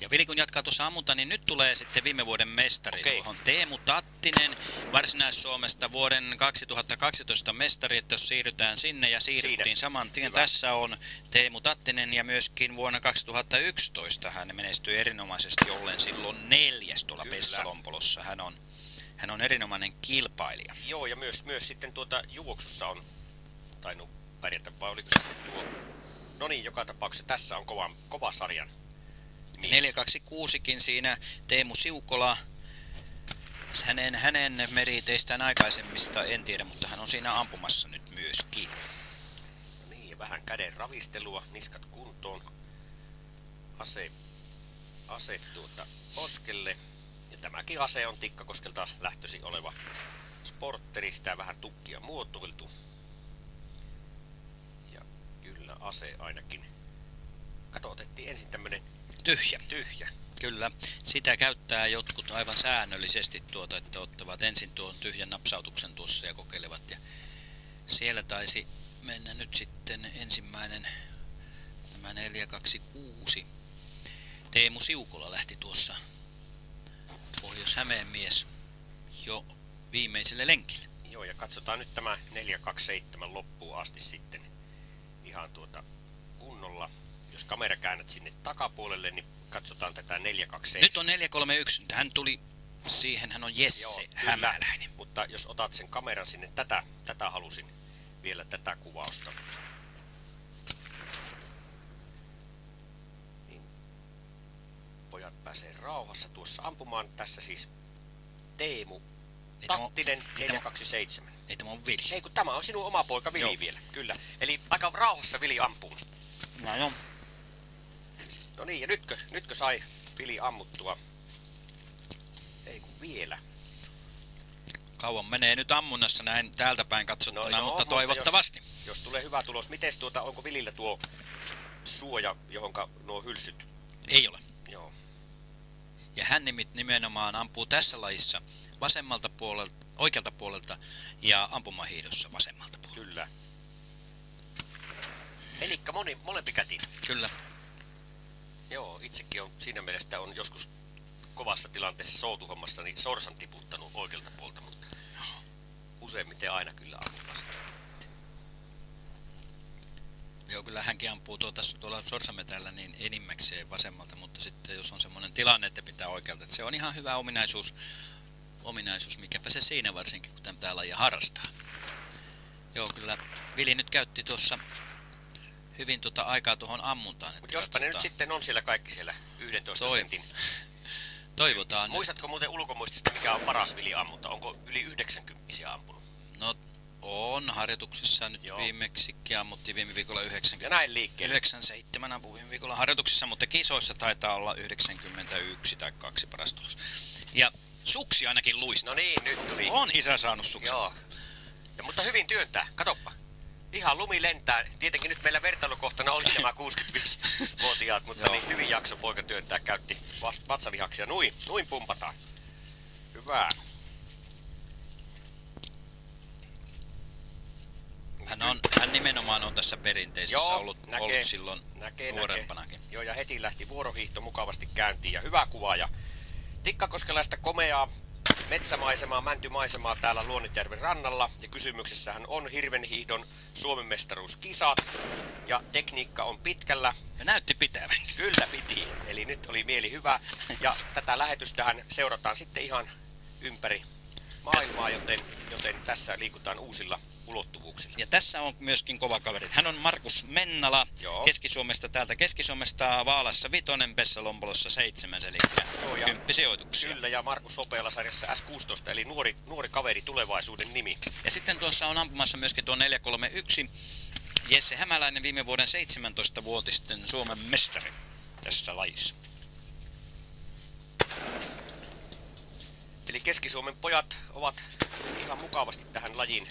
Ja Vili kun jatkaa tuossa ammunta, niin nyt tulee sitten viime vuoden mestari Okei. tuohon Teemu Tattinen Varsinais-Suomesta vuoden 2012 mestari, että jos siirrytään sinne ja siirryttiin Siinä. saman tien. Hyvä. Tässä on Teemu Tattinen ja myöskin vuonna 2011 hän menestyi erinomaisesti ollen silloin neljäs tuolla. Pessalompolossa. Hän on, hän on erinomainen kilpailija. Joo, ja myös, myös sitten tuota juoksussa on tainnut pärjätä, vai oliko se sitten tuo... No niin, joka tapauksessa tässä on kova, kova sarjan mies. 426kin siinä Teemu Siukola. Hänen, hänen meriteistään aikaisemmista en tiedä, mutta hän on siinä ampumassa nyt myöskin. No niin, ja vähän käden ravistelua, niskat kuntoon. Ase, ase tuota poskelle. Ja tämäkin ase on Tikkakoskelta lähtösi oleva sportteri, sitä vähän tukkia muotoiltu. Ja kyllä ase ainakin. Kato, otettiin ensin tämmönen Tyhjä. tyhjä. Kyllä, sitä käyttää jotkut aivan säännöllisesti tuota, että ottavat ensin tuon tyhjän napsautuksen tuossa ja kokeilevat. Ja siellä taisi mennä nyt sitten ensimmäinen, tämä 426. Teemu Siukola lähti tuossa Pohjois-Hämeen mies jo viimeiselle lenkille. Joo, ja katsotaan nyt tämä 427 loppuun asti sitten ihan tuota kunnolla. Jos kamera käännät sinne takapuolelle, niin katsotaan tätä 427. Nyt on 431, hän tuli siihen, hän on Jesse Joo, kyllä. Hämäläinen. Mutta jos otat sen kameran sinne, tätä, tätä halusin vielä tätä kuvausta. Niin pojat pääsee rauhassa tuossa ampumaan. Tässä siis Teemu Ei Tattinen tämä- 427. ei tämä on Vili. Ei kun tämä on sinun oma poika Vili Joo. vielä, kyllä. Eli aika rauhassa Vili ampuu. No joo. No niin, ja nytkö, nytkö sai Vili ammuttua? Ei kun vielä. Kauan menee nyt ammunnassa näin täältä päin katsottuna, No joo, mutta mutta toivottavasti. Jos tulee hyvä tulos, miten tuota, onko Vilillä tuo suoja, johonka nuo hylsyt? Ei ole. Ja hän nimit nimenomaan ampuu tässä lajissa vasemmalta puolelta, oikealta puolelta ja ampumahiidossa vasemmalta puolelta. Kyllä. Elikkä moni, molempi käti. Kyllä. Joo, itsekin on siinä mielessä on joskus kovassa tilanteessa soutuhommassa niin sorsan tiputtanut oikealta puolta, mutta useimmiten aina kyllä vasemmalta. Joo, kyllä hänkin ampuu tuota, tuolla sorsametällä niin enimmäkseen vasemmalta, mutta sitten jos on semmoinen tilanne, että pitää oikealta, että se on ihan hyvä ominaisuus, ominaisuus mikäpä se siinä varsinkin, kun tämä lajia harrastaa. Joo, kyllä Vili nyt käytti tuossa hyvin tuota aikaa tuohon ammuntaan. Mutta jospa ne nyt katsotaan. sitten on siellä kaikki siellä 11 Toi- sentin. Toivotaan. Muistatko muuten ulkomuistista, mikä on paras Vili ammunta? Onko yli 90 ampunut? No on harjoituksissa nyt Joo. viimeksikin ammuttiin viime viikolla Ja 90. näin liikkeelle. 97 ampuin viime viikolla harjoituksissa, mutta kisoissa taitaa olla 91 tai kaksi paras tulos. Ja suksi ainakin luistaa. No niin, nyt tuli. On isä saanut suksi. Joo. Ja, mutta hyvin työntää. Katoppa. Ihan lumi lentää. Tietenkin nyt meillä vertailukohtana oli nämä 65-vuotiaat, mutta Joo. niin hyvin jakso poika työntää. Käytti vatsalihaksia. Nuin, nuin pumpataan. Hyvä. Hän, on, hän nimenomaan on tässä perinteisessä Joo, ollut, näkee. ollut silloin Näkee, nuorempanakin. näkee. Joo, ja heti lähti vuorohiihto mukavasti käyntiin ja hyvä kuva. Ja tikkakoskelaista komeaa metsämaisemaa, mäntymaisemaa täällä Luonnetjärven rannalla. Ja kysymyksessähän on hirvenhiihdon Suomen mestaruuskisat. Ja tekniikka on pitkällä. Ja näytti pitävän. Kyllä piti. Eli nyt oli mieli hyvä. Ja tätä lähetystähän seurataan sitten ihan ympäri maailmaa, joten, joten tässä liikutaan uusilla ulottuvuuksilla. Ja tässä on myöskin kova kaveri. Hän on Markus Mennala Joo. Keski-Suomesta täältä Keski-Suomesta Vaalassa vitonen, Pessa Lompolossa seitsemäs, eli Joo, ja- kymppisijoituksia. Kyllä, ja Markus Hopeala sarjassa S16, eli nuori, nuori kaveri tulevaisuuden nimi. Ja sitten tuossa on ampumassa myöskin tuo 431 Jesse Hämäläinen viime vuoden 17-vuotisten Suomen mestari tässä lajissa. Eli Keski-Suomen pojat ovat ihan mukavasti tähän lajiin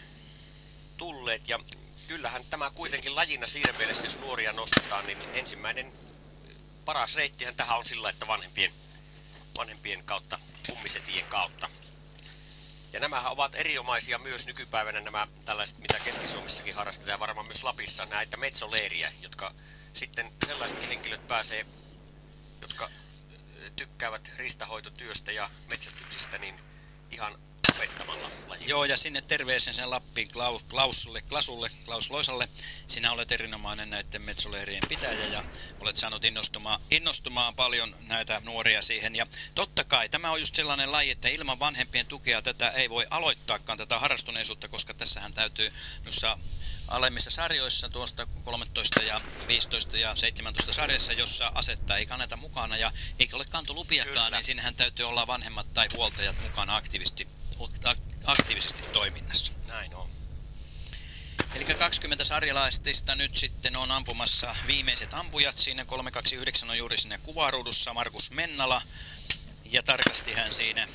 tulleet. Ja kyllähän tämä kuitenkin lajina siinä mielessä, jos nuoria nostetaan, niin ensimmäinen paras reittihän tähän on sillä, että vanhempien, vanhempien kautta, kummisetien kautta. Ja nämähän ovat erinomaisia myös nykypäivänä nämä tällaiset, mitä Keski-Suomessakin harrastetaan ja varmaan myös Lapissa, näitä metsoleiriä, jotka sitten sellaiset henkilöt pääsee, jotka tykkäävät ristahoitotyöstä ja metsästyksestä, niin ihan opettamalla lajia. Joo, ja sinne terveisen sen Lappiin Klaus, Klausulle, Klasulle, Klaus Loisalle. Sinä olet erinomainen näiden metsoleirien pitäjä ja olet saanut innostumaan, innostumaan paljon näitä nuoria siihen. Ja totta kai tämä on just sellainen laji, että ilman vanhempien tukea tätä ei voi aloittaakaan tätä harrastuneisuutta, koska tässähän täytyy noissa alemmissa sarjoissa tuosta 13 ja 15 ja 17 sarjassa, jossa asetta ei kanneta mukana ja eikä ole kantolupiakaan, Kyllä. niin sinnehän täytyy olla vanhemmat tai huoltajat mukana aktiivisesti, aktiivisesti toiminnassa. Näin on. Eli 20 sarjalaistista nyt sitten on ampumassa viimeiset ampujat. Siinä 329 on juuri sinne kuvaruudussa Markus Mennala. Ja tarkasti hän siinä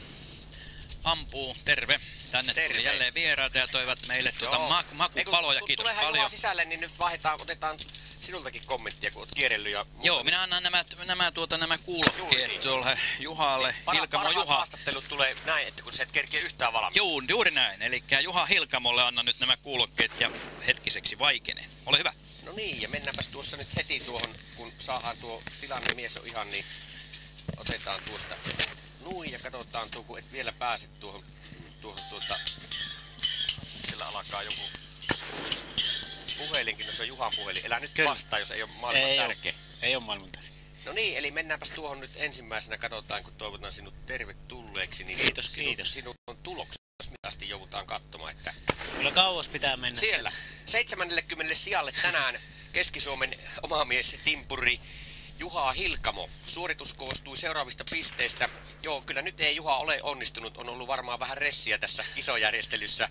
ampuu. Terve. Tänne Terve. tuli jälleen vieraita ja toivat meille tuota Joo. ma- Ei, kun makupaloja. tu- Kiitos paljon. Sisälle, niin nyt vaihdetaan, otetaan sinultakin kommenttia, kun olet kierrellyt. Ja muuta. Joo, minä annan nämä, nämä, tuota, nämä kuulokkeet niin. tuolle Juhalle. Para- Hilkamo Juha. haastattelut tulee näin, että kun sä et kerkiä yhtään valmiiksi. Joo, juuri näin. Eli Juha Hilkamolle annan nyt nämä kuulokkeet ja hetkiseksi vaikene. Ole hyvä. No niin, ja mennäänpäs tuossa nyt heti tuohon, kun saadaan tuo tilanne mies on ihan, niin otetaan tuosta nuin ja katsotaan tuo, kun et vielä pääse tuohon, tuohon tuota, siellä alkaa joku puhelinkin, no se on Juhan puhelin. Elä nyt Kyllä. vastaa, jos ei ole maailman Ei tärkeä. Ei ole maailman tärkeä. No niin, eli mennäänpäs tuohon nyt ensimmäisenä, katsotaan kun toivotan sinut tervetulleeksi, niin Kiitos, sinut, kiitos. sinun tulokset, jos mitasti joudutaan katsomaan, että Kyllä kauas pitää mennä. siellä 70 sijalle tänään Keski-Suomen oma mies Timpuri Juha Hilkamo. Suoritus koostui seuraavista pisteistä. Joo, kyllä nyt ei Juha ole onnistunut. On ollut varmaan vähän ressiä tässä kisojärjestelyssä.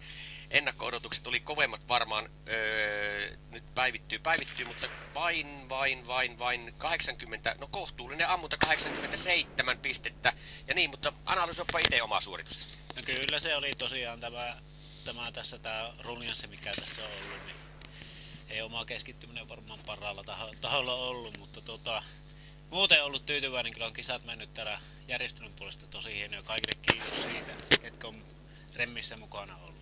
Ennakko-odotukset oli kovemmat varmaan. Öö, nyt päivittyy, päivittyy, mutta vain, vain, vain, vain 80, no kohtuullinen ammunta 87 pistettä. Ja niin, mutta analysoipa itse omaa suoritusta. No kyllä se oli tosiaan tämä, tämä tässä tämä ruljanssi, mikä tässä on ollut, niin ei oma keskittyminen varmaan parhaalla taho, taholla ollut, mutta tota, muuten ollut tyytyväinen, kyllä on kisat mennyt täällä järjestelyn puolesta tosi hienoja. Kaikille kiitos siitä, ketkä on remmissä mukana ollut.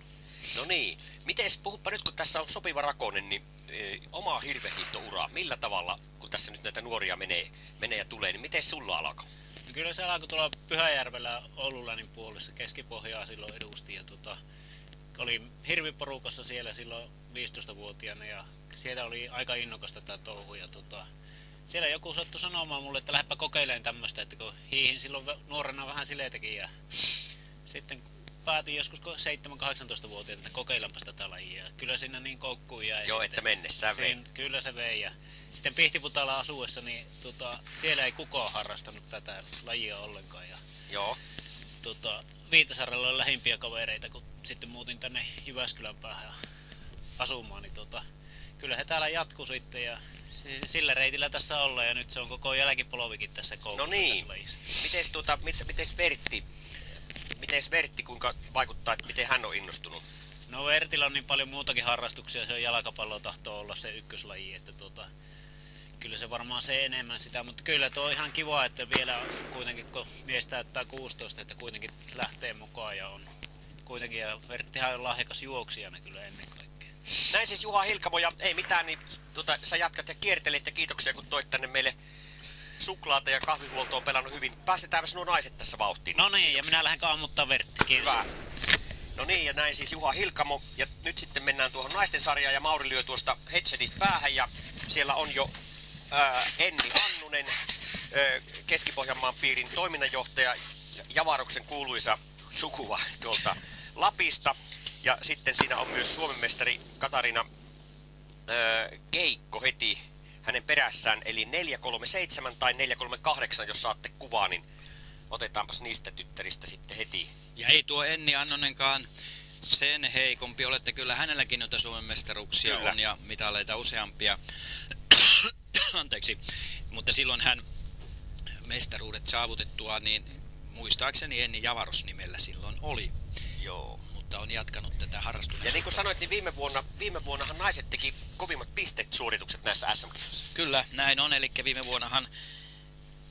No niin. Mites, puhuppa nyt kun tässä on sopiva rakonen, niin e, oma hirvehiihtoura, millä tavalla, kun tässä nyt näitä nuoria menee, menee ja tulee, niin miten sulla alkoi? No kyllä se alkoi tuolla Pyhäjärvellä Oululanin puolessa, Keski-Pohjaa silloin edusti ja tota, oli hirviporukassa siellä silloin 15-vuotiaana ja sieltä oli aika innokasta tämä touhu ja tota, siellä joku sattui sanomaan mulle, että lähdepä kokeilemaan tämmöistä, että kun hiihin silloin nuorena vähän sileitäkin ja sitten päätin joskus 7-18-vuotiaana, että kokeillaanpas tätä lajia. Kyllä siinä niin koukkuun jäi. Joo, että mennessään vei. Kyllä se vei. Ja sitten Pihtiputaalla asuessa, niin tota, siellä ei kukaan harrastanut tätä lajia ollenkaan. Ja, Joo. tota, Viitasaarella on lähimpiä kavereita, kun sitten muutin tänne Jyväskylän päähän asumaan, niin tota, kyllä he täällä jatku sitten ja si- sillä reitillä tässä ollaan ja nyt se on koko jälkipolvikin tässä koukussa No niin. Mites, tuota, mit, mites Vertti, mites Vertti, kuinka vaikuttaa, että miten hän on innostunut? No Vertillä on niin paljon muutakin harrastuksia, se on jalkapallo tahtoo olla se ykköslaji, että tota, kyllä se varmaan se enemmän sitä, mutta kyllä tuo on ihan kiva, että vielä kuitenkin kun mies täyttää 16, että kuitenkin lähtee mukaan ja on kuitenkin, ja Verttihan on lahjakas juoksijana kyllä ennen kaikkea. Näin siis Juha Hilkamo ja ei mitään, niin tuota, sä jatkat ja kiertelit ja kiitoksia kun toit tänne meille suklaata ja kahvihuolto on pelannut hyvin. Päästetäänpäs nuo naiset tässä vauhtiin. No niin, ja minä lähden kammuttaa vertti. Kiitos. Hyvä. No niin, ja näin siis Juha Hilkamo. Ja nyt sitten mennään tuohon naisten sarjaan ja Mauri lyö tuosta headsetit päähän ja siellä on jo ää, Enni Annunen, ää, Keski-Pohjanmaan piirin toiminnanjohtaja, Javaroksen kuuluisa sukuva tuolta Lapista. Ja sitten siinä on myös Suomen mestari Katarina ää, Keikko heti hänen perässään, eli 437 tai 438, jos saatte kuvaa, niin otetaanpas niistä tyttäristä sitten heti Ja ei tuo Enni Annonenkaan sen heikompi. Olette kyllä hänelläkin noita Suomen mestaruuksia Kyllä. on ja mitaleita useampia. Anteeksi. Mutta silloin hän mestaruudet saavutettua, niin muistaakseni Enni Javaros nimellä silloin oli. Joo. Mutta on jatkanut tätä Ja harrastuneisuutta. niin kuin sanoit, niin viime, vuonna, viime vuonnahan naiset teki kovimmat pistet suoritukset näissä sm kisoissa Kyllä, näin on. Eli viime vuonnahan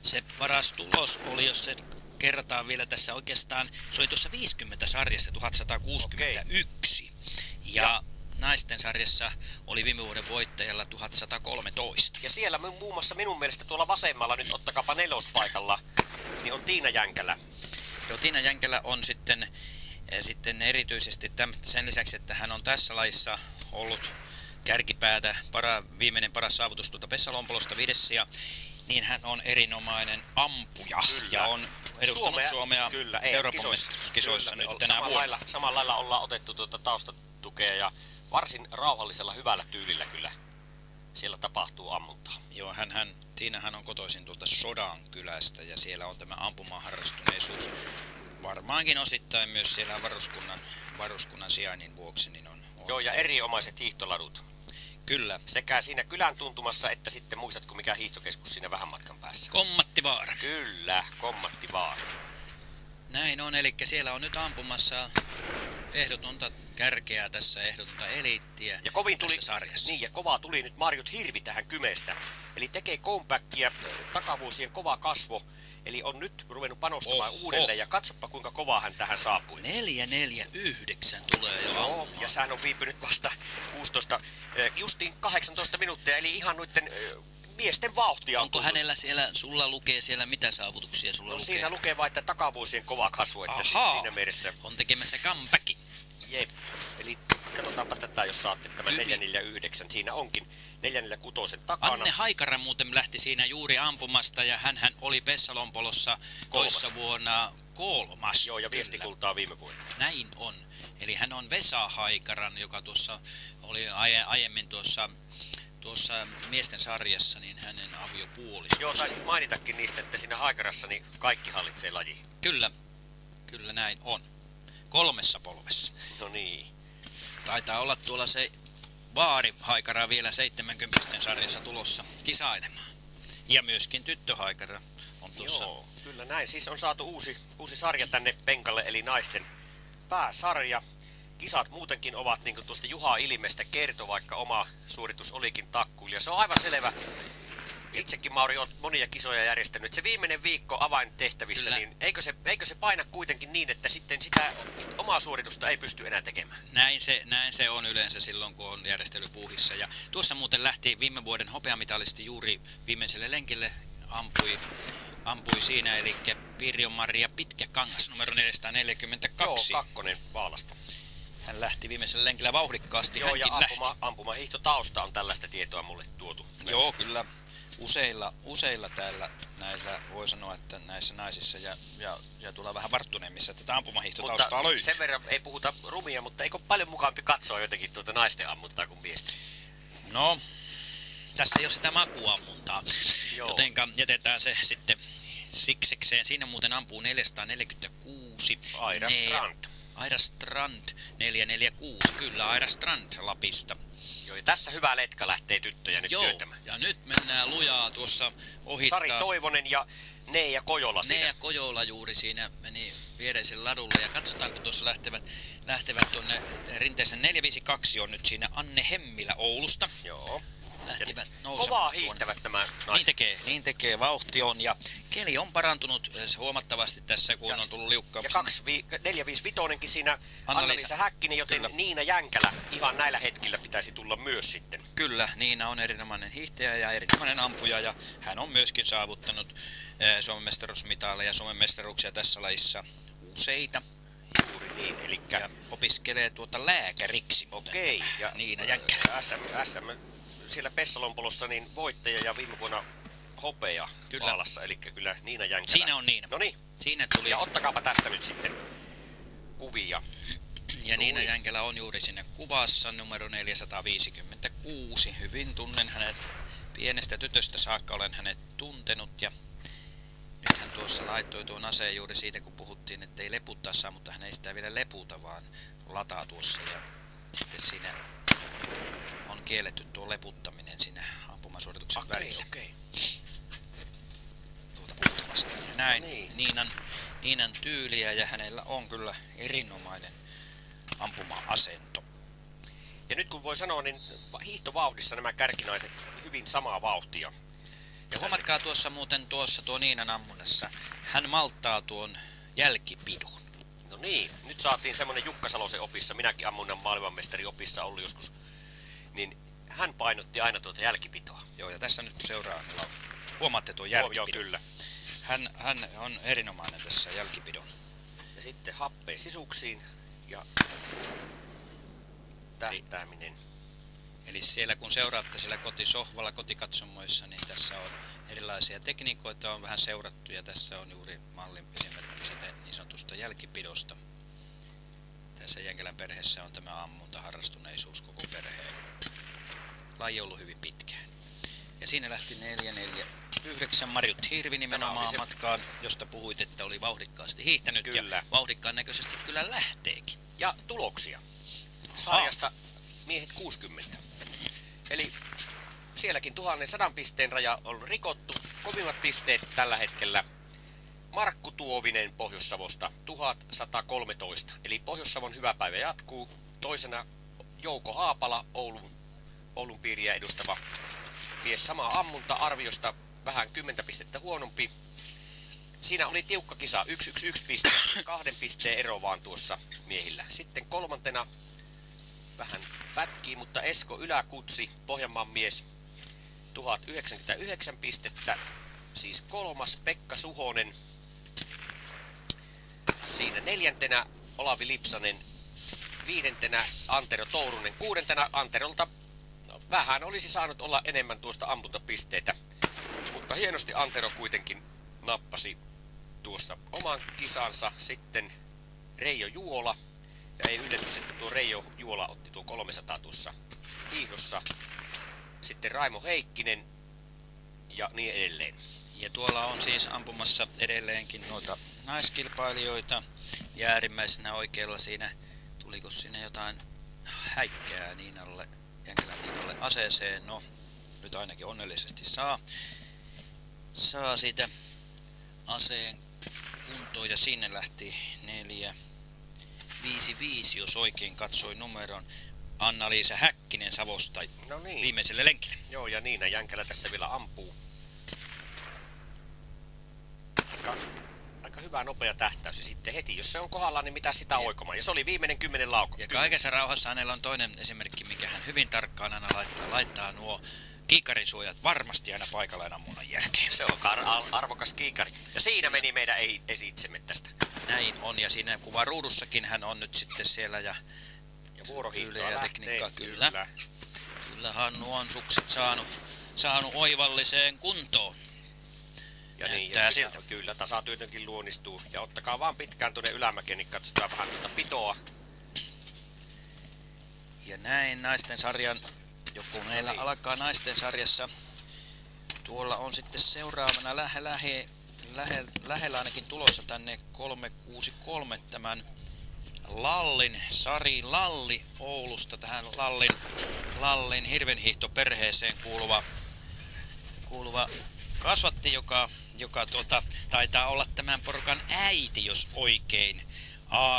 se paras tulos oli, jos se kerrataan vielä tässä oikeastaan, se oli tuossa 50 sarjassa 1161. Ja, Ja- naisten sarjassa oli viime vuoden voittajalla 1113. Ja siellä mu- muun muassa minun mielestä tuolla vasemmalla, nyt ottakapa nelospaikalla, niin on Tiina Jänkälä. Joo, Tiina Jänkälä on sitten, sitten erityisesti täm, sen lisäksi, että hän on tässä lajissa ollut kärkipäätä, para, viimeinen paras saavutus tuolta Pessalompolosta viidessä, ja niin hän on erinomainen ampuja Kyllä. ja on edustanut Suomea, kyllä, ei, Euroopan kisoissa. mestaruuskisoissa nyt tänä samalla vuonna. Lailla, samalla lailla ollaan otettu tuota taustatukea ja varsin rauhallisella, hyvällä tyylillä kyllä siellä tapahtuu ammuntaa. Joo, hän, hän, Tiinahan on kotoisin tuolta Sodan kylästä ja siellä on tämä ampumaharrastuneisuus. Varmaankin osittain myös siellä varuskunnan, varuskunnan sijainnin vuoksi, niin on, on Joo, ja eriomaiset hiihtoladut. kyllä. Sekä siinä kylän tuntumassa, että sitten muistatko mikä hiihtokeskus siinä vähän matkan päässä. Kommattivaara. Kyllä, kommatti vaan. Näin on, eli siellä on nyt ampumassa ehdotonta kärkeää tässä, ehdotonta eliittiä Ja kovin tuli, tässä sarjassa. niin, ja kovaa tuli nyt Marjut Hirvi tähän kymestä. Eli tekee comebackia, takavuosien kova kasvo. Eli on nyt ruvennut panostamaan Oho. uudelleen ja katsoppa kuinka kovaa hän tähän saapui. 449 tulee jo Joo, ja sehän on viipynyt vasta 16, äh, justiin 18 minuuttia, eli ihan noitten äh, miesten vauhtia on Onko tullut. hänellä siellä, sulla lukee siellä mitä saavutuksia sulla No lukee? siinä lukee vain, että takavuosien kova kasvu, että si- Ahaa. siinä mielessä, On tekemässä comebackin. jep. Eli katsotaanpa tätä, jos saatte tämän Hyvin. 449. Siinä onkin 446 takana. Anne Haikara muuten lähti siinä juuri ampumasta ja hän oli Pessalompolossa toissa vuonna kolmas. Joo, ja viestikultaa viime vuonna. Näin on. Eli hän on Vesa Haikaran, joka tuossa oli aie, aiemmin tuossa, tuossa miesten sarjassa, niin hänen aviopuoliso. Joo, taisit mainitakin niistä, että siinä haikarassa niin kaikki hallitsee laji. Kyllä, kyllä näin on. Kolmessa polvessa. No niin. Taitaa olla tuolla se Vaari Haikara vielä 70 sarjassa tulossa kisailemaan. Ja myöskin tyttöhaikara on tuossa. Joo, kyllä näin. Siis on saatu uusi, uusi sarja tänne penkalle, eli naisten pääsarja. Kisat muutenkin ovat, niin kuin tuosta Juha Ilmestä kertoi, vaikka oma suoritus olikin takkuilla. Ja se on aivan selvä. Itsekin Mauri on monia kisoja järjestänyt. Se viimeinen viikko avaintehtävissä, Kyllä. niin eikö se, eikö se paina kuitenkin niin, että sitten sitä omaa suoritusta ei pysty enää tekemään? Näin se, näin se on yleensä silloin, kun on järjestelypuuhissa. Ja tuossa muuten lähti viime vuoden hopeamitalisti juuri viimeiselle lenkille, ampui, ampui siinä, eli Pirjo Maria Pitkäkangas, numero 442. Joo, kakkonen Vaalasta. Hän lähti viimeisellä lenkillä vauhdikkaasti, Joo, ja hänkin lähti. ampuma, ampumahiihtotausta on tällaista tietoa mulle tuotu. Joo, kyllä. Useilla, useilla täällä näissä, voi sanoa, että näissä naisissa ja, ja, ja tuolla vähän varttuneemmissa tätä ampumahiihtotaustaa Mutta löytyy. sen verran ei puhuta rumia, mutta eikö paljon mukaampi katsoa jotenkin tuota naisten ammuntaa kuin miesten? No, tässä ei ole sitä makuammuntaa, Joo. jotenka jätetään se sitten siksekseen. Siinä muuten ampuu 446. Aira Ne- Strand. Aira Strand 446, kyllä Aira Strand Lapista. Joo, ja tässä hyvä letka lähtee tyttöjä nyt Joo, työtämään. ja nyt mennään lujaa tuossa ohittaa. Sari Toivonen ja Neija Kojola Ne siinä. ja Kojola juuri siinä meni viereisen ladulle ja katsotaan kun tuossa lähtevät, lähtevät tuonne rinteeseen 452 on nyt siinä Anne Hemmilä Oulusta. Joo. Lähtivät Kovaa nousemaan tuonne. hiihtävät nämä Niin naiset. tekee, niin tekee, vauhti on ja keli on parantunut eh, huomattavasti tässä, kun Ja- on tullut Ja liukkaampi. 455 siinä Anna-Liisa. Häkkinen, joten Kyllä. Niina Jänkälä ihan näillä hetkillä pitäisi tulla myös sitten. Kyllä, Niina on erinomainen hiihtäjä ja erinomainen ampuja ja hän on myöskin saavuttanut eh, Suomen mestaruusmitaaleja ja Suomen mestaruuksia tässä lajissa useita Juuri niin, eli ja opiskelee tuota lääkäriksi. okei. tämä Ja Niina Jänkkälä. SM, SM, siellä Pessalompolossa niin voittaja ja viime vuonna hopea Kyllä. Vaalassa, eli kyllä Niina Jänkälä. Siinä on Niina. No niin, Siinä tuli ja ottakaapa tästä nyt sitten kuvia. Ja Niina Ui. Jänkelä on juuri sinne kuvassa numero 456. Hyvin tunnen hänet pienestä tytöstä saakka olen hänet tuntenut ja nyt hän tuossa laittoi tuon aseen juuri siitä kun puhuttiin, että ei leputtaa saa, mutta hän ei sitä vielä leputa vaan lataa tuossa ja sitten siinä on kielletty tuo leputtaminen siinä ampumasuorituksen Okei, välissä okei. tuota puuta vastaan. Ja näin No niin. Niinan, Niinan tyyliä ja hänellä on kyllä erinomainen ampuma-asento. Ja nyt kun voi sanoa, niin hiihtovauhdissa nämä kärkinaiset hyvin samaa vauhtia. Ja huomatkaa tuossa muuten tuossa tuo Niinan ammunnassa, hän malttaa tuon jälkipidun. No niin, nyt saatiin semmonen Jukka Salosen opissa, minäkin ammunnan maailmanmestari opissa ollut joskus, niin hän painotti aina tuota jälkipitoa. Joo, ja tässä nyt seuraa, huomaatte tuon Joo, joo, jälkipidon. kyllä. Hän, hän on erinomainen tässä jälkipidon. Ja sitten happea sisuksiin ja tähtääminen. Eli siellä kun seuraatte siellä kotisohvalla, kotikatsomoissa, niin tässä on erilaisia tekniikoita, on vähän seurattu ja tässä on juuri mallin esimerkki siitä niin sanotusta jälkipidosta. Tässä Jänkelän perheessä on tämä ammunta harrastuneisuus koko perheen. Laji ollut hyvin pitkään. Ja siinä lähti 449 Marjut Hirvi nimenomaan se- matkaan, josta puhuit, että oli vauhdikkaasti hiihtänyt Kyllä. ja vauhdikkaan näköisesti kyllä lähteekin. Ja tuloksia. Sarjasta miehet 60. Eli sielläkin 1100 pisteen raja on rikottu. Kovimmat pisteet tällä hetkellä Markku Tuovinen Pohjois-Savosta 1113. Eli Pohjois-Savon hyvä päivä jatkuu. Toisena Jouko Haapala Oulun, Oulun piiriä edustava mies sama ammunta arviosta vähän 10 pistettä huonompi. Siinä oli tiukka kisa, 1-1-1 piste, kahden pisteen ero vaan tuossa miehillä. Sitten kolmantena vähän pätkii, mutta Esko Yläkutsi, Pohjanmaan mies, 1099 pistettä. Siis kolmas Pekka Suhonen. Siinä neljäntenä Olavi Lipsanen. Viidentenä Antero Tourunen. Kuudentena Anterolta vähän olisi saanut olla enemmän tuosta ampuntapisteitä. Mutta hienosti Antero kuitenkin nappasi tuossa oman kisansa. Sitten Reijo Juola. Ja ei yllätys, että tuo Reijo Juola otti tuo 300 tuossa hiihdossa. Sitten Raimo Heikkinen ja niin edelleen. Ja tuolla on siis ampumassa edelleenkin noita naiskilpailijoita. Ja äärimmäisenä oikealla siinä, tuliko sinne jotain häikkää Niinalle, Jänkelän Niinalle aseeseen. No, nyt ainakin onnellisesti saa. Saa siitä aseen kuntoon ja sinne lähti neljä, viisi, viisi, jos oikein katsoin numeron. Anna-Liisa Häkkinen Savosta No niin. viimeiselle lenkille. Joo, ja Niina Jänkälä tässä vielä ampuu. Aika, aika hyvä nopea tähtäys. Ja sitten heti, jos se on kohdallaan, niin mitä sitä oikomaan. Ja se oli viimeinen kymmenen lauka. Ja kaikessa rauhassa hänellä on toinen esimerkki, mikä hän hyvin tarkkaan aina laittaa. Laittaa nuo kiikkarisuojat varmasti aina paikallaan ammunnan jälkeen. Se on ar- ar- arvokas kiikari. Ja siinä meni meidän ei- esitsemme tästä. Näin on, ja siinä kuva ruudussakin hän on nyt sitten siellä, ja Ja vuorohiihtoa ja tekniikkaa, kyllä. kyllä Hannu on sukset saanut, saanut oivalliseen kuntoon. Ja niin, Näyttää ja siltä. Kyllä, tasatyötönkin luonnistuu. Ja ottakaa vaan pitkään tuonne ylämäkeen, niin katsotaan vähän tuota pitoa. Ja näin naisten sarjan, joku meillä niin. alkaa naisten sarjassa. Tuolla on sitten seuraavana lähe, lähe, lähe, lähellä ainakin tulossa tänne 363 tämän Lallin, Sari Lalli Oulusta tähän Lallin, Lallin hirvenhiihtoperheeseen kuuluva, kuuluva kasvatti, joka, joka tuota, taitaa olla tämän porukan äiti, jos oikein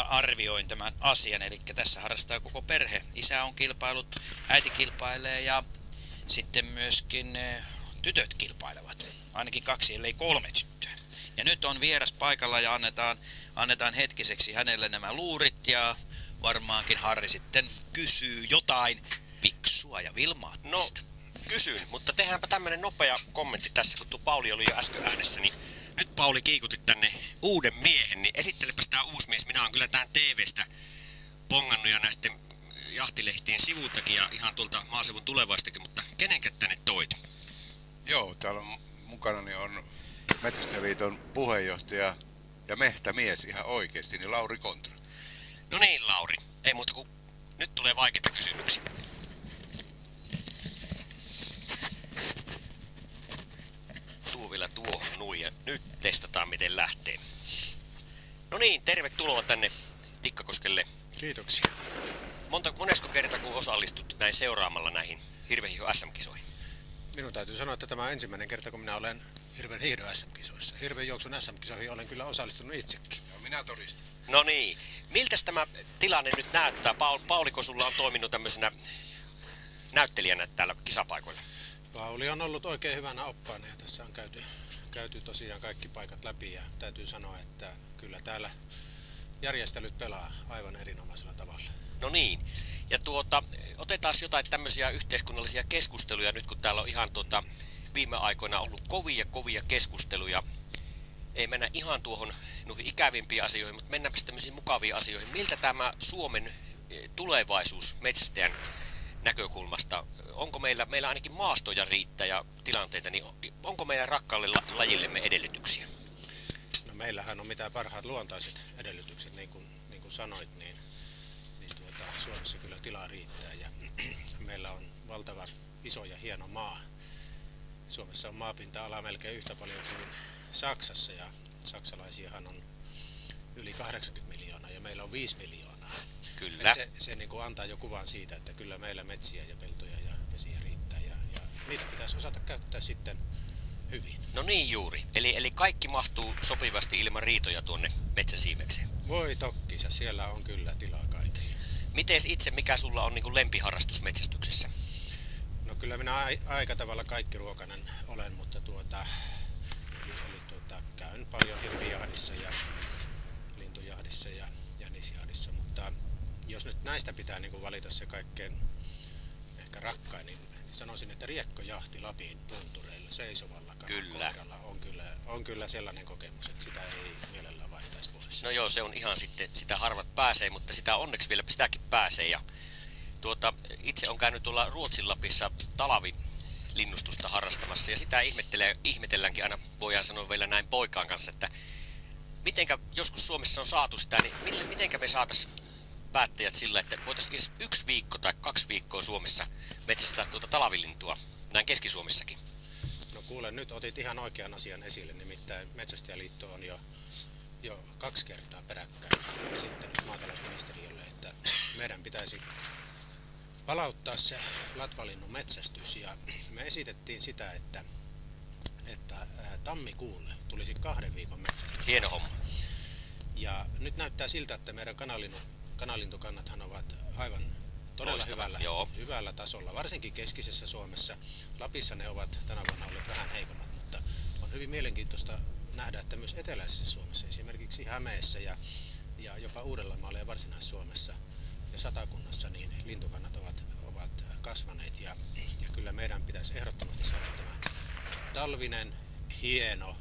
arvioin tämän asian. Eli tässä harrastaa koko perhe. Isä on kilpailut, äiti kilpailee ja sitten myöskin eh, tytöt kilpailevat. Ainakin kaksi, ellei kolme tyttöä. Ja nyt on vieras paikalla ja annetaan, annetaan hetkiseksi hänelle nämä luurit ja varmaankin Harri sitten kysyy jotain piksua ja No, vilmaattista. Kysyn, mutta tehdäänpä tämmönen nopea kommentti tässä, kun tuo Pauli oli jo äsken äänessä, niin nyt Pauli kiikutit tänne uuden miehen, niin esittelepäs tää uusi mies. Minä oon kyllä tää TVstä pongannut ja näisten jahtilehtien sivultakin ja ihan tuolta maaseudun tulevaistakin, mutta kenenkä tänne toit? Joo, täällä on mukana on Metsästäjäliiton puheenjohtaja ja mehtämies ihan oikeasti, niin Lauri Kontra. No niin, Lauri. Ei muuta kuin nyt tulee vaikeita kysymyksiä. Tuo vielä tuohon nuin ja nyt testataan miten lähtee. No niin, tervetuloa tänne Tikkakoskelle. Kiitoksia. Monta, monesko kerta kun osallistut näin seuraamalla näihin Hirvehiho SM-kisoihin? Minun täytyy sanoa, että tämä on ensimmäinen kerta, kun minä olen hirveän hiihdon SM-kisoissa. Hirveän juoksun SM-kisoihin olen kyllä osallistunut itsekin. Ja minä todistin. No niin. Miltäs tämä tilanne nyt näyttää? Paul, Pauliko sulla on toiminut tämmöisenä näyttelijänä täällä kisapaikoilla? Pauli on ollut oikein hyvänä oppaana ja tässä on käyty, käyty tosiaan kaikki paikat läpi ja täytyy sanoa, että kyllä täällä järjestelyt pelaa aivan erinomaisella tavalla. No niin. Ja tuota, otetaan jotain tämmöisiä yhteiskunnallisia keskusteluja nyt, kun täällä on ihan tuota, viime aikoina ollut kovia kovia keskusteluja. Ei mennä ihan tuohon noihin ikävimpiin asioihin, mutta mennäänpä tämmöisiin mukaviin asioihin. Miltä tämä Suomen eh, tulevaisuus metsästäjän näkökulmasta, onko meillä, meillä ainakin maastoja riittää ja tilanteita, niin onko meidän rakkaalle la- lajillemme edellytyksiä? No meillähän on mitä parhaat luontaiset edellytykset, niin kuin, niin kuin sanoit, niin, niin tuota, Suomessa kyllä tilaa riittää ja meillä on valtavan iso ja hieno maa. Suomessa on maapinta-ala melkein yhtä paljon kuin Saksassa ja saksalaisiahan on yli 80 miljoonaa ja meillä on 5 miljoonaa. Kyllä. Et se se niin kuin antaa jo kuvan siitä, että kyllä meillä metsiä ja peltoja ja vesiä riittää ja, ja niitä pitäisi osata käyttää sitten hyvin. No niin juuri. Eli, eli kaikki mahtuu sopivasti ilman riitoja tuonne metsäsiimekseen. Voi tokkisa, siellä on kyllä tilaa kaikille. Miten itse, mikä sulla on niin kuin lempiharrastus metsästyksessä? No kyllä minä ai- aika tavalla kaikki ruokainen olen, mutta tuota, eli, eli tuota, käyn paljon hirvijahdissa ja lintujahdissa ja jänisjahdissa, mutta jos nyt näistä pitää niin kuin valita se kaikkein ehkä rakkain, niin sanoisin, että riekkojahti Lapin tuntureilla seisovalla Kyllä. kohdalla on kyllä, on kyllä sellainen kokemus, että sitä ei mielellään vaihtaisi pois. No joo, se on ihan sitten, sitä harvat pääsee, mutta sitä onneksi vielä sitäkin pääsee. Ja tuota, itse on käynyt tuolla Ruotsin Lapissa talavilinnustusta harrastamassa ja sitä ihmetelläänkin aina, voidaan sanoa vielä näin poikaan kanssa, että mitenkä joskus Suomessa on saatu sitä, niin mitenkä me saataisiin päättäjät sillä, että voitaisiin yksi viikko tai kaksi viikkoa Suomessa metsästää tuota talavilintua, näin Keski-Suomessakin. No kuule, nyt otit ihan oikean asian esille, nimittäin Metsästäjäliitto on jo, jo kaksi kertaa peräkkäin esittänyt maatalousministeriölle, että meidän pitäisi palauttaa se latvalinnun metsästys ja me esitettiin sitä, että, että ää, tammikuulle tulisi kahden viikon metsästys. Hieno homma. Ja nyt näyttää siltä, että meidän kanalinu, kanalintukannathan ovat aivan todella hyvällä, joo. hyvällä tasolla, varsinkin keskisessä Suomessa. Lapissa ne ovat tänä vuonna olleet vähän heikommat, mutta on hyvin mielenkiintoista nähdä, että myös eteläisessä Suomessa, esimerkiksi Hämeessä ja, ja jopa Uudellamaalla ja Varsinais-Suomessa ja Satakunnassa, niin lintukannat ovat, ovat kasvaneet ja, ja kyllä meidän pitäisi ehdottomasti saada tämä talvinen, hieno,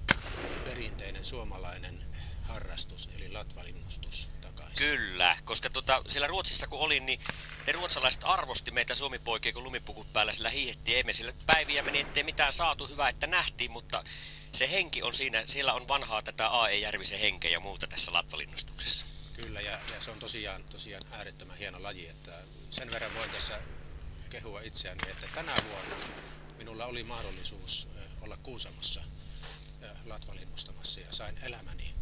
perinteinen suomalainen harrastus, eli latvalinnustus takaisin. Kyllä, koska tota, siellä Ruotsissa kun olin, niin ne ruotsalaiset arvosti meitä suomipoikia, kun lumipukut päällä sillä hiihettiin. Ei me sillä päiviä meni, ettei mitään saatu, hyvä, että nähtiin, mutta se henki on siinä, siellä on vanhaa tätä A.E. Järvisen henkeä ja muuta tässä latvalinnustuksessa. Kyllä, ja, ja se on tosiaan, tosiaan äärettömän hieno laji, että sen verran voin tässä kehua itseäni, että tänä vuonna minulla oli mahdollisuus olla Kuusamossa latvalinnustamassa ja sain elämäni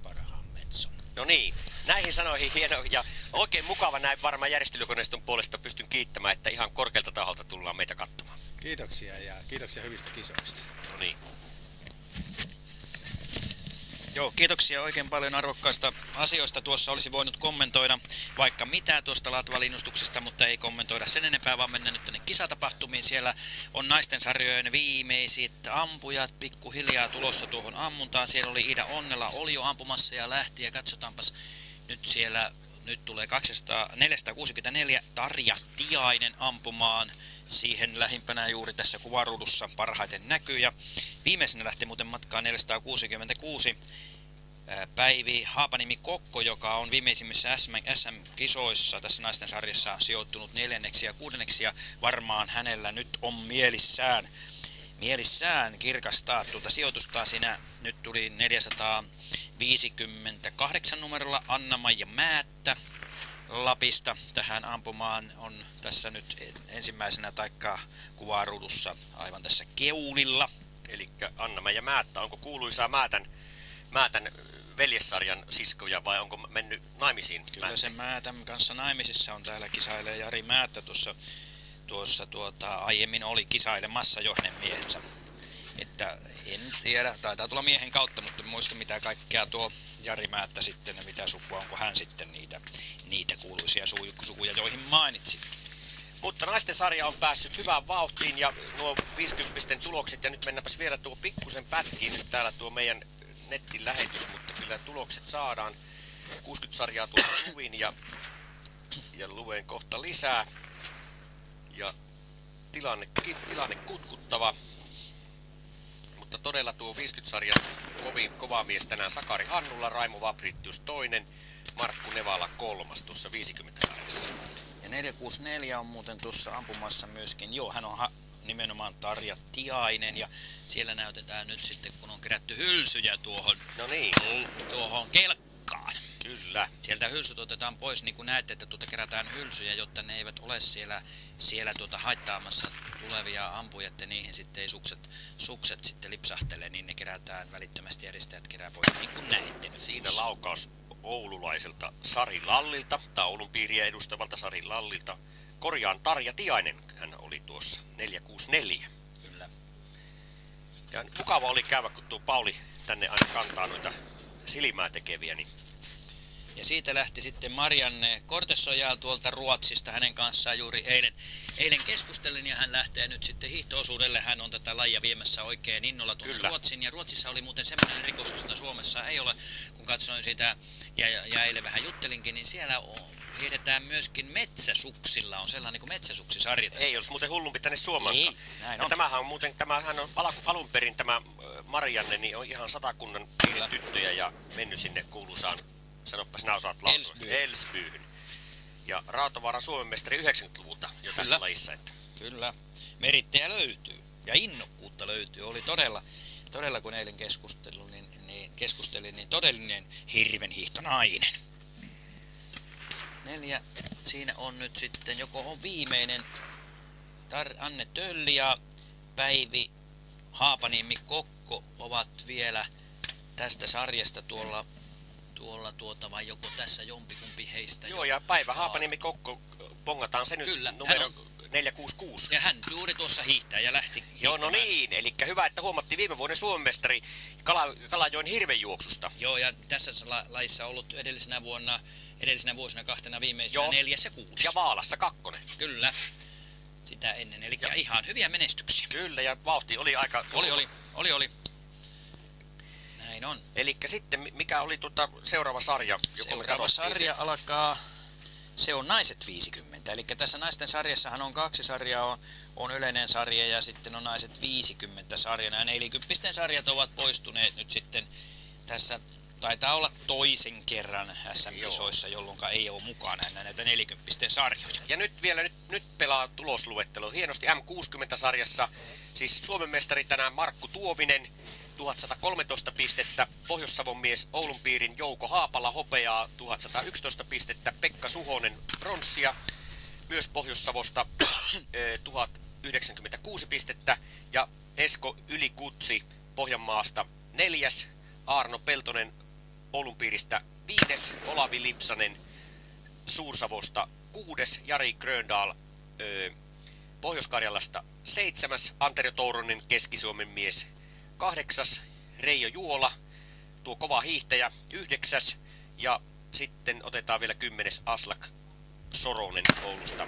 metson. No niin, näihin sanoihin hieno ja oikein mukava näin varmaan järjestelykoneiston puolesta pystyn kiittämään, että ihan korkealta taholta tullaan meitä katsomaan. Kiitoksia ja kiitoksia hyvistä kisoista. No niin. Joo, kiitoksia oikein paljon arvokkaista asioista. Tuossa olisi voinut kommentoida vaikka mitä tuosta Latvalinnustuksesta, mutta ei kommentoida sen enempää, vaan mennä nyt tänne kisatapahtumiin. Siellä on naisten sarjojen viimeisit ampujat pikkuhiljaa tulossa tuohon ammuntaan. Siellä oli Ida Onnella, oli jo ampumassa ja lähti ja katsotaanpas nyt siellä nyt tulee 200, 464 Tarja Tiainen ampumaan. Siihen lähimpänä juuri tässä kuvaruudussa parhaiten näkyy. Ja viimeisenä lähti muuten matkaan 466 Päivi Haapanimi Kokko, joka on viimeisimmissä SM-kisoissa tässä naisten sarjassa sijoittunut neljänneksi ja kuudenneksi ja varmaan hänellä nyt on mielissään mielissään kirkastaa tuota sijoitusta. Siinä nyt tuli 458 numerolla Anna-Maija Määttä Lapista tähän ampumaan on tässä nyt ensimmäisenä taikka kuvaruudussa aivan tässä keulilla. Eli Anna-Maija Määttä, onko kuuluisaa Määtän, Määtän veljessarjan siskoja vai onko mennyt naimisiin? Kyllä se Määtän kanssa naimisissa on täällä kisailee Jari Määttä tuossa tuossa tuota, aiemmin oli kisailemassa jo hänen miehensä. Että en tiedä, taitaa tulla miehen kautta, mutta muista mitä kaikkea tuo Jari Määttä sitten ja mitä sukua, onko hän sitten niitä, niitä kuuluisia sukuja, joihin mainitsin. Mutta naisten sarja on päässyt hyvään vauhtiin ja nuo 50 tulokset ja nyt mennäpäs vielä tuo pikkusen pätkiin nyt täällä tuo meidän nettin lähetys, mutta kyllä tulokset saadaan. 60 sarjaa tuossa luvin ja, ja luen kohta lisää ja tilanne, tilanne kutkuttava. Mutta todella tuo 50-sarjan kovin kova mies tänään Sakari Hannulla, Raimo Vabritius toinen, Markku Nevala kolmas tuossa 50-sarjassa. Ja 464 on muuten tuossa ampumassa myöskin, joo hän on nimenomaan Tarja Tiainen ja siellä näytetään nyt sitten kun on kerätty hylsyjä tuohon, no niin. tuohon kelkkaan. Kyllä. Sieltä hylsyt otetaan pois, niin kuin näette, että tuota kerätään hylsyjä, jotta ne eivät ole siellä, siellä tuota haittaamassa tulevia ampuja, että niihin sitten ei sukset, sukset sitten lipsahtele, niin ne kerätään välittömästi järjestäjät kerää pois, niin kuin näette. Siinä laukaus oululaiselta Sari Lallilta, tai Oulun piiriä edustavalta Sari Lallilta. Korjaan Tarja Tiainen, hän oli tuossa 464. Kyllä. Ja mukava oli käydä, kun tuo Pauli tänne aina kantaa noita silmää tekeviä, niin ja siitä lähti sitten Marianne Kortesojaa tuolta Ruotsista hänen kanssaan juuri eilen, eilen keskustelin ja hän lähtee nyt sitten hiihtoosuudelle. Hän on tätä lajia viemässä oikein innolla tuonne Ruotsin. Ja Ruotsissa oli muuten semmoinen rikos, jota Suomessa ei ole, kun katsoin sitä ja, ja eilen vähän juttelinkin, niin siellä on, hiidetään myöskin metsäsuksilla, on sellainen kuin metsäsuksisarja tässä. Ei olisi muuten hullumpi tänne Suomankaan. Ei, näin on. tämähän on muuten, tämähän on alun perin tämä Marianne, niin on ihan satakunnan tyttöjä ja mennyt sinne kuuluisaan Sanoppa sinä osaat lausua. Elsbyyn. Ja Raatovaara Suomen mestari 90-luvulta jo tässä Kyllä. lajissa. Että. Kyllä. Merittäjä löytyy. Ja innokkuutta löytyy. Oli todella, todella kun eilen keskustelin, niin, niin, keskustelin, niin todellinen hirven hiihtonainen. Neljä. Siinä on nyt sitten joko on viimeinen Tar Anne Tölli ja Päivi Haapaniemi Kokko ovat vielä tästä sarjasta tuolla tuolla tuota vai joko tässä jompikumpi heistä Joo, jo- ja Päivä Joo. Haapanimi Kokko, pongataan se nyt Kyllä, numero hän 466. Ja hän juuri tuossa hiihtää ja lähti Joo, no hiihtämään. niin. Eli hyvä, että huomattiin viime vuoden Suomen mestari Kala, Kalajoen hirvenjuoksusta. Joo, ja tässä la- lajissa ollut edellisenä vuonna, edellisenä vuosina kahtena viimeisenä Joo. neljäs ja kuudes. Ja Vaalassa kakkonen. Kyllä, sitä ennen. Eli Ja- ihan hyviä menestyksiä. Kyllä, ja vauhti oli aika... Oli, oli, oli, oli. Näin on. Eli sitten mi- mikä oli tuota seuraava sarja, Seuraava sarja se? alkaa, se on naiset 50. Eli tässä naisten sarjassahan on kaksi sarjaa, on, on yleinen sarja ja sitten on naiset 50 sarja. Nämä 40 sarjat ovat poistuneet nyt sitten tässä taitaa olla toisen kerran SM-kisoissa, jolloin ei ole mukana enää näitä 40 sarjoja. Ja nyt vielä nyt, nyt pelaa tulosluettelo hienosti M60-sarjassa. Siis Suomen mestari tänään Markku Tuovinen, 1113 pistettä. Pohjois-Savon mies Oulun piirin Jouko Haapala hopeaa 1111 pistettä. Pekka Suhonen pronssia myös Pohjois-Savosta eh, 1096 pistettä. Ja Esko Ylikutsi Pohjanmaasta neljäs. Arno Peltonen Oulun piiristä viides. Olavi Lipsanen Suursavosta kuudes, Jari Gröndal ö, Pohjois-Karjalasta seitsemäs, Antero Touronen Keski-Suomen mies kahdeksas, Reijo Juola tuo kova hiihtäjä yhdeksäs ja sitten otetaan vielä kymmenes Aslak Soronen Oulusta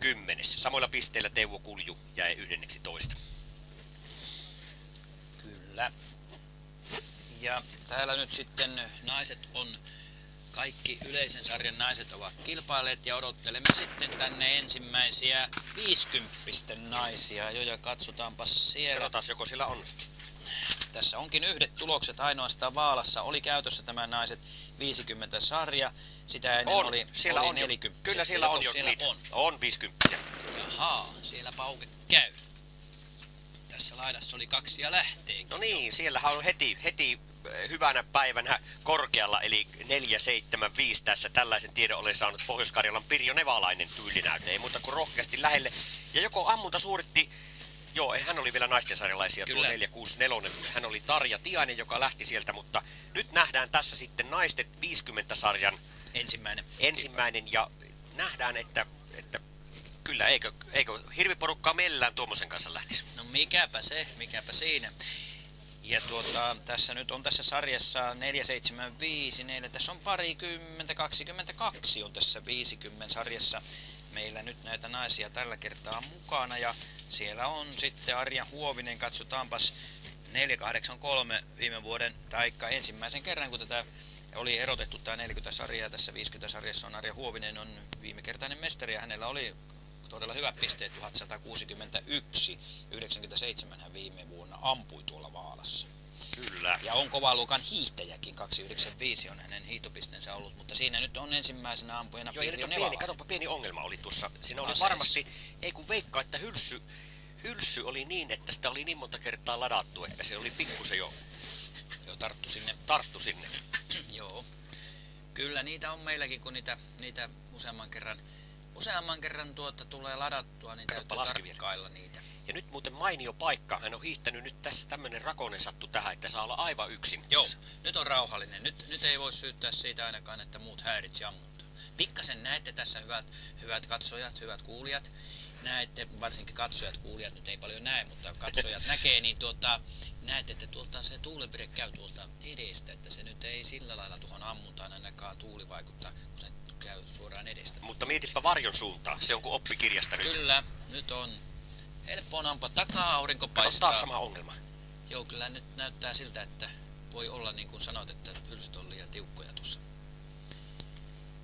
kymmenes. Samoilla pisteillä Teuvo Kulju jäi yhdenneksi toista. Kyllä. Ja täällä nyt sitten naiset on, kaikki yleisen sarjan naiset ovat kilpailleet ja odottelemme sitten tänne ensimmäisiä 50 naisia jo ja katsotaanpa siellä. Katsotaan joko sillä on. Tässä onkin yhdet tulokset ainoastaan Vaalassa. Oli käytössä tämä naiset 50 sarja. Sitä ennen On, oli, siellä oli on 40. jo. Kyllä siellä on jo. Siellä on. on 50. Jaha, siellä pauke käy. Tässä laidassa oli kaksi ja lähtee. No niin, siellähän on heti, heti äh, hyvänä päivänä korkealla, eli 475 tässä. Tällaisen tiedon olen saanut Pohjois-Karjalan Pirjo Nevalainen tyylinäyte. Ei muuta kuin rohkeasti lähelle. Ja joko ammunta suoritti, joo, hän oli vielä naisten sarjalaisia, tuo Kyllä. 464. Hän oli Tarja Tiainen, joka lähti sieltä, mutta nyt nähdään tässä sitten naisten 50 sarjan Ensimmäinen. ensimmäinen ja nähdään, että kyllä, eikö, eikö hirviporukkaa mellään tuommoisen kanssa lähtisi. No mikäpä se, mikäpä siinä. Ja tuota, tässä nyt on tässä sarjassa 475, 4, tässä on parikymmentä, 22 on tässä 50 sarjassa meillä nyt näitä naisia tällä kertaa mukana ja siellä on sitten Arja Huovinen, katsotaanpas 483 viime vuoden, taikka ensimmäisen kerran kun tätä oli erotettu tämä 40 sarjaa, tässä 50 sarjassa on Arja Huovinen on viimekertainen mestari ja hänellä oli todella hyvät pisteet 1161. 97 hän viime vuonna ampui tuolla Vaalassa. Kyllä. Ja on kova luokan hiihtäjäkin, 295 on hänen hiihtopisteensä ollut, mutta siinä nyt on ensimmäisenä ampujana Joo, Pirjo pieni, katsopa pieni ongelma oli tuossa. Siinä oli varmasti, ei kun veikkaa, että hylsy, hylsy oli niin, että sitä oli niin monta kertaa ladattu, että se oli pikkusen jo Joo, tarttu sinne. tarttu sinne. Joo. Kyllä niitä on meilläkin, kun niitä, niitä useamman kerran, useamman kerran tuota tulee ladattua, niin Katsoppa täytyy tarkkailla niitä. Ja nyt muuten mainio paikka. Hän on hiihtänyt nyt tässä tämmönen rakonen sattu tähän, että saa olla aivan yksin. Joo, nyt on rauhallinen. Nyt, nyt ei voi syyttää siitä ainakaan, että muut häiritsi ammuntaa. Pikkasen näette tässä hyvät, hyvät katsojat, hyvät kuulijat. Näette, varsinkin katsojat, kuulijat nyt ei paljon näe, mutta katsojat näkee, niin tuota, näette, että tuolta se tuulenpire käy tuolta edestä, että se nyt ei sillä lailla tuohon ammuntaan ainakaan tuuli vaikuttaa, kun se käy suoraan edestä. Mutta mietipä varjon suuntaan. Se on kuin oppikirjasta nyt. Kyllä, nyt on. Helppo on ampua takaa, aurinko Kato paistaa. taas sama ongelma. Joo, kyllä nyt näyttää siltä, että voi olla niin kuin sanoit, että hylsyt on liian tiukkoja tuossa.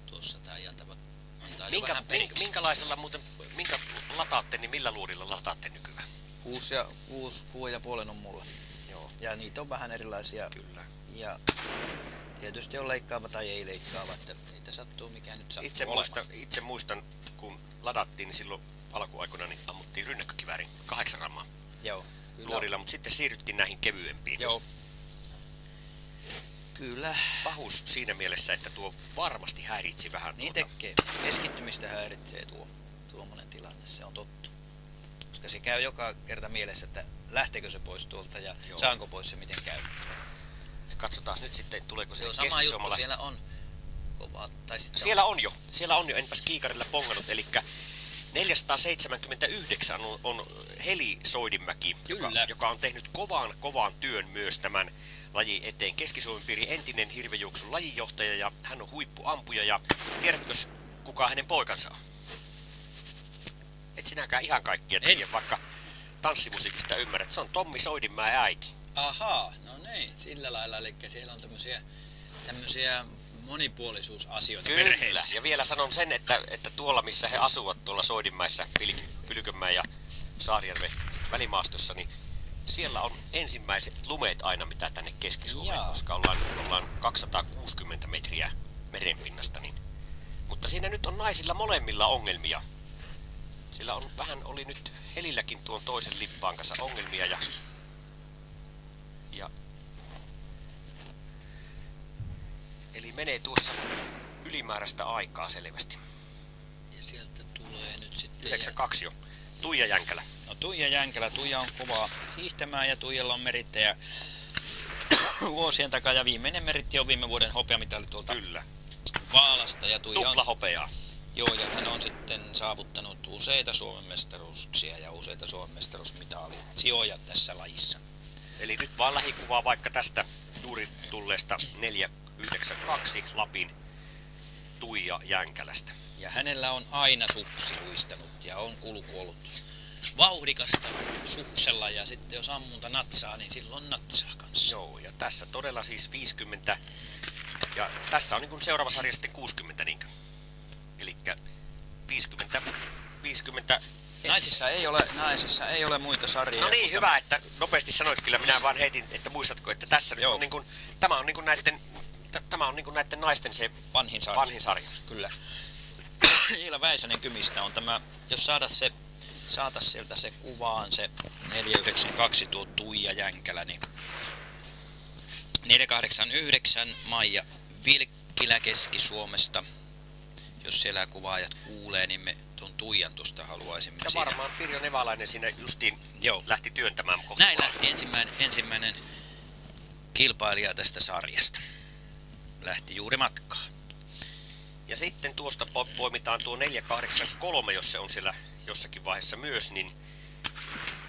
Tuossa tää ei antava, antaa Minkä, vähän min, periksi. minkälaisella muuten, minkä lataatte, niin millä luurilla lataatte nykyään? Kuusi ja, kuusi, kuusi ja puolen on mulla. Joo, Ja niitä on vähän erilaisia. kyllä. Ja tietysti on leikkaava tai ei leikkaava, että niitä sattuu mikä nyt sattuu Itse olemaan. muistan, itse muistan, kun ladattiin, niin silloin alkuaikoina niin ammuttiin rynnäkkökiväärin kahdeksan rammaa Joo, kyllä. nuorilla, mutta sitten siirryttiin näihin kevyempiin. Joo. Kyllä, Pahuus siinä mielessä, että tuo varmasti häiritsi vähän niin tuota. tekee. Keskittymistä häiritsee tuo tuommoinen tilanne, se on totta. Koska se käy joka kerta mielessä, että lähteekö se pois tuolta ja Joo. saanko pois se miten käy. Katsotaan nyt sitten, tuleeko se, Se on sama juttu, siellä on kova, tai Siellä on jo, siellä on jo, enpäs kiikarilla pongannut, eli 479 on, on Heli Soidinmäki, joka, Kyllä. joka on tehnyt kovan, kovan työn myös tämän lajin eteen. Keski-Suomen piirin entinen hirvejuoksun lajinjohtaja ja hän on huippuampuja ja tiedätkö kuka hänen poikansa on? Et sinäkään ihan kaikkia tiedä, vaikka tanssimusiikista ymmärrät. Se on Tommi Soidinmäen äiti. Ahaa, no niin, sillä lailla, eli siellä on tämmöisiä, tämmöisiä monipuolisuusasioita Kyllä, perheessä. ja vielä sanon sen, että, että tuolla missä he asuvat, tuolla Soidinmäessä, Pylkönmäen ja Saarijärven välimaastossa, niin siellä on ensimmäiset lumeet aina mitä tänne Keski-Suomeen, Jaa. koska ollaan, ollaan 260 metriä merenpinnasta. Niin. Mutta siinä nyt on naisilla molemmilla ongelmia. Sillä on vähän, oli nyt Helilläkin tuon toisen lippaan kanssa ongelmia ja Eli menee tuossa ylimääräistä aikaa selvästi. Ja sieltä tulee nyt sitten... 92 jo. Tuija Jänkälä. No Tuija Jänkälä, Tuija on kova hiihtämään ja Tuijalla on merittäjä vuosien takaa ja viimeinen meritti on viime vuoden hopeamitali tuolta Kyllä. Vaalasta ja Tuija on, Tupla hopeaa. joo, ja hän on sitten saavuttanut useita Suomen mestaruuksia ja useita Suomen mestaruusmitalitsijoja tässä lajissa. Eli nyt vaan lähikuvaa vaikka tästä juuri tulleesta 492 Lapin Tuija Jänkälästä. Ja hänellä on aina suksi luistanut ja on kulku ollut vauhdikasta suksella ja sitten jos ammunta natsaa, niin silloin natsaa kanssa. Joo, ja tässä todella siis 50 ja tässä on niin kuin seuraava sarja sitten 60 niinkö? Elikkä 50, 50 Naisissa ei ole, naisissa ei ole muita sarjoja. No niin, kuin hyvä, että nopeasti sanoit kyllä. Minä vaan heitin, että muistatko, että tässä Joo. on niin kuin, tämä on niin kuin näiden, tämä on niin kuin näiden naisten se Vanhin sarja. vanhin sarja. Kyllä. Iila Väisänen Kymistä on tämä, jos saada se, saata sieltä se kuvaan, se 492 tuo Tuija Jänkälä, niin 489 Maija Vilkkilä Keski-Suomesta. Jos siellä kuvaajat kuulee, niin me tuon Tuijan tuosta haluaisimme Ja siinä. varmaan Pirjo Nevalainen siinä justiin Joo. lähti työntämään kohti Näin lähti ensimmäinen, ensimmäinen kilpailija tästä sarjasta. Lähti juuri matkaan. Ja sitten tuosta po- poimitaan tuo 483, jos se on siellä jossakin vaiheessa myös, niin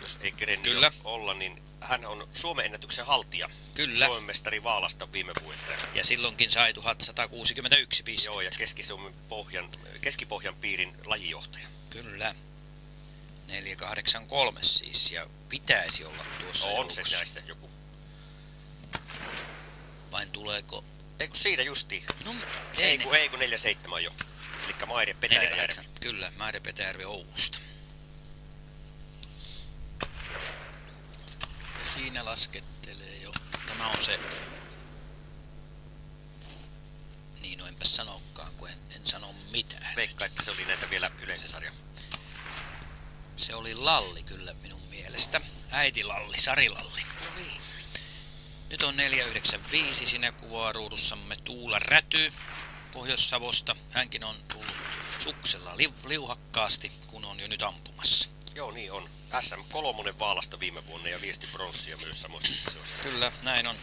jos ei kerennyt Kyllä. olla, niin hän on Suomen ennätyksen haltija. Kyllä. Suomen mestari Vaalasta viime vuodelta. Ja silloinkin sai 1161 pistettä. Joo, ja Keski-Suomen pohjan, Keski-Pohjan piirin lajijohtaja. Kyllä. 483 siis, ja pitäisi olla tuossa No, on se näistä joku. Vain tuleeko... Ei kun siinä justi. No, Ei, kun, ei kun 47 on jo. Eli Maire Petäjärvi. 48. Kyllä, Maire Petäjärvi Oulusta. Ja siinä laskettelee jo. Tämä on se... Niin, no enpä sanokaan, kun en, en sano mitään. Veikka, että se oli näitä vielä yleisösarja. Se oli Lalli kyllä minun mielestä. Äiti Lalli, Sari Lalli. No niin. Nyt on 495 siinä kuvaa ruudussamme Tuula Räty Pohjois-Savosta. Hänkin on tullut suksella li- liuhakkaasti, kun on jo nyt ampumassa. Joo, niin on. SM3 Vaalasta viime vuonna ja viesti pronssia myös samoista. Kyllä, näin on.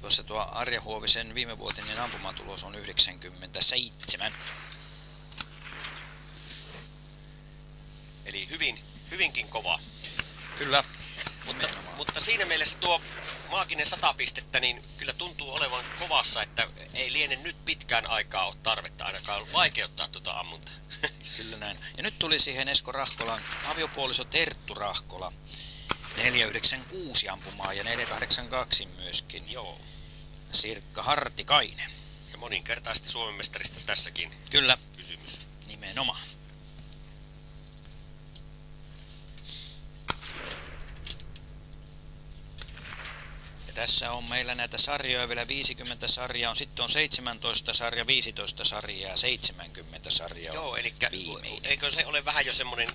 Tuossa tuo Arja Huovisen viimevuotinen ampumatulos on 97. Eli hyvin, hyvinkin kova. Kyllä. Mutta, mutta siinä mielessä tuo maaginen 100 pistettä, niin kyllä tuntuu olevan kovassa, että ei liene nyt pitkään aikaa ole tarvetta ainakaan vaikeuttaa tuota ammuntaa. Kyllä näin. Ja nyt tuli siihen Esko Rahkolan aviopuoliso Terttu Rahkola. 496 ampumaa ja 482 myöskin. Joo. Sirkka Hartikainen. Ja moninkertaisesti Suomen mestarista tässäkin Kyllä, kysymys. nimenomaan. Ja tässä on meillä näitä sarjoja vielä 50 sarjaa, on sitten on 17 sarja, 15 sarjaa ja 70 sarjaa. Joo, eli viimeinen. eikö se ole vähän jo semmonen,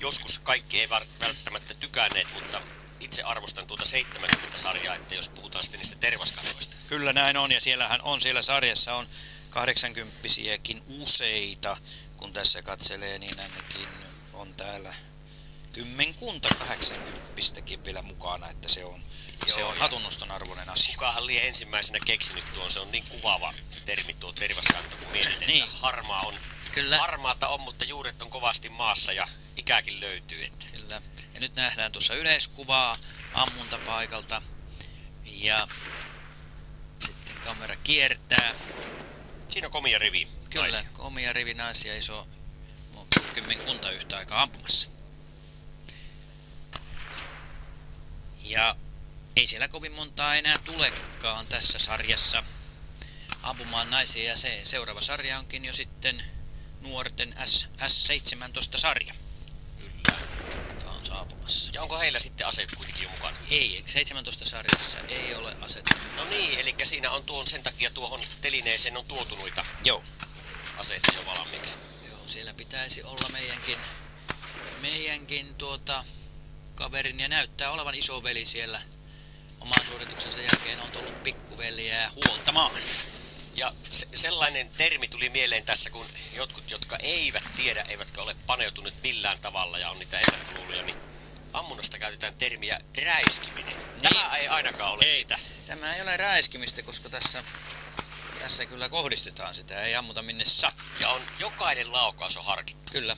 joskus kaikki ei välttämättä tykänneet, mutta itse arvostan tuota 70 sarjaa, että jos puhutaan sitten niistä tervaskanoista. Kyllä näin on, ja siellähän on, siellä sarjassa on 80 useita. Kun tässä katselee, niin ainakin on täällä kymmenkunta 80 vielä mukana, että se on, se Joo, on hatunnoston arvoinen asia. Kukahan lie ensimmäisenä keksinyt tuon, se on niin kuvaava termi tuo tervaskanto, kun mietitään, Niin. että harmaa on, Kyllä. harmaata on, mutta juuret on kovasti maassa ja ikäkin löytyy. Että. Kyllä. Ja nyt nähdään tuossa yleiskuvaa ammuntapaikalta. Ja sitten kamera kiertää. Siinä on komia rivi. Kyllä, naisia. komia rivi naisia iso kymmenkunta yhtä aikaa ampumassa. Ja ei siellä kovin montaa enää tulekaan tässä sarjassa ampumaan naisia ja se seuraava sarja onkin jo sitten nuorten S, S17-sarja. Kyllä. Tämä on saapumassa. Ja onko heillä sitten aseet kuitenkin jo mukana? Ei, 17 sarjassa ei ole asetta. No niin, eli siinä on tuon sen takia tuohon telineeseen on tuotu noita Joo. aseita jo valmiiksi. Joo, siellä pitäisi olla meidänkin, meidänkin tuota, kaverin ja näyttää olevan isoveli siellä. Oman suorituksensa jälkeen on tullut pikkuveliä huoltamaan. Ja se, sellainen termi tuli mieleen tässä, kun jotkut, jotka eivät tiedä, eivätkä ole paneutuneet millään tavalla ja on niitä ennakkoluuloja, niin ammunnasta käytetään termiä räiskiminen. Tämä ei ainakaan ole Ei. sitä. Tämä ei ole räiskimistä, koska tässä, tässä kyllä kohdistetaan sitä, ei ammuta minne sattuu. Ja on jokainen laukaus on harkittu. Kyllä,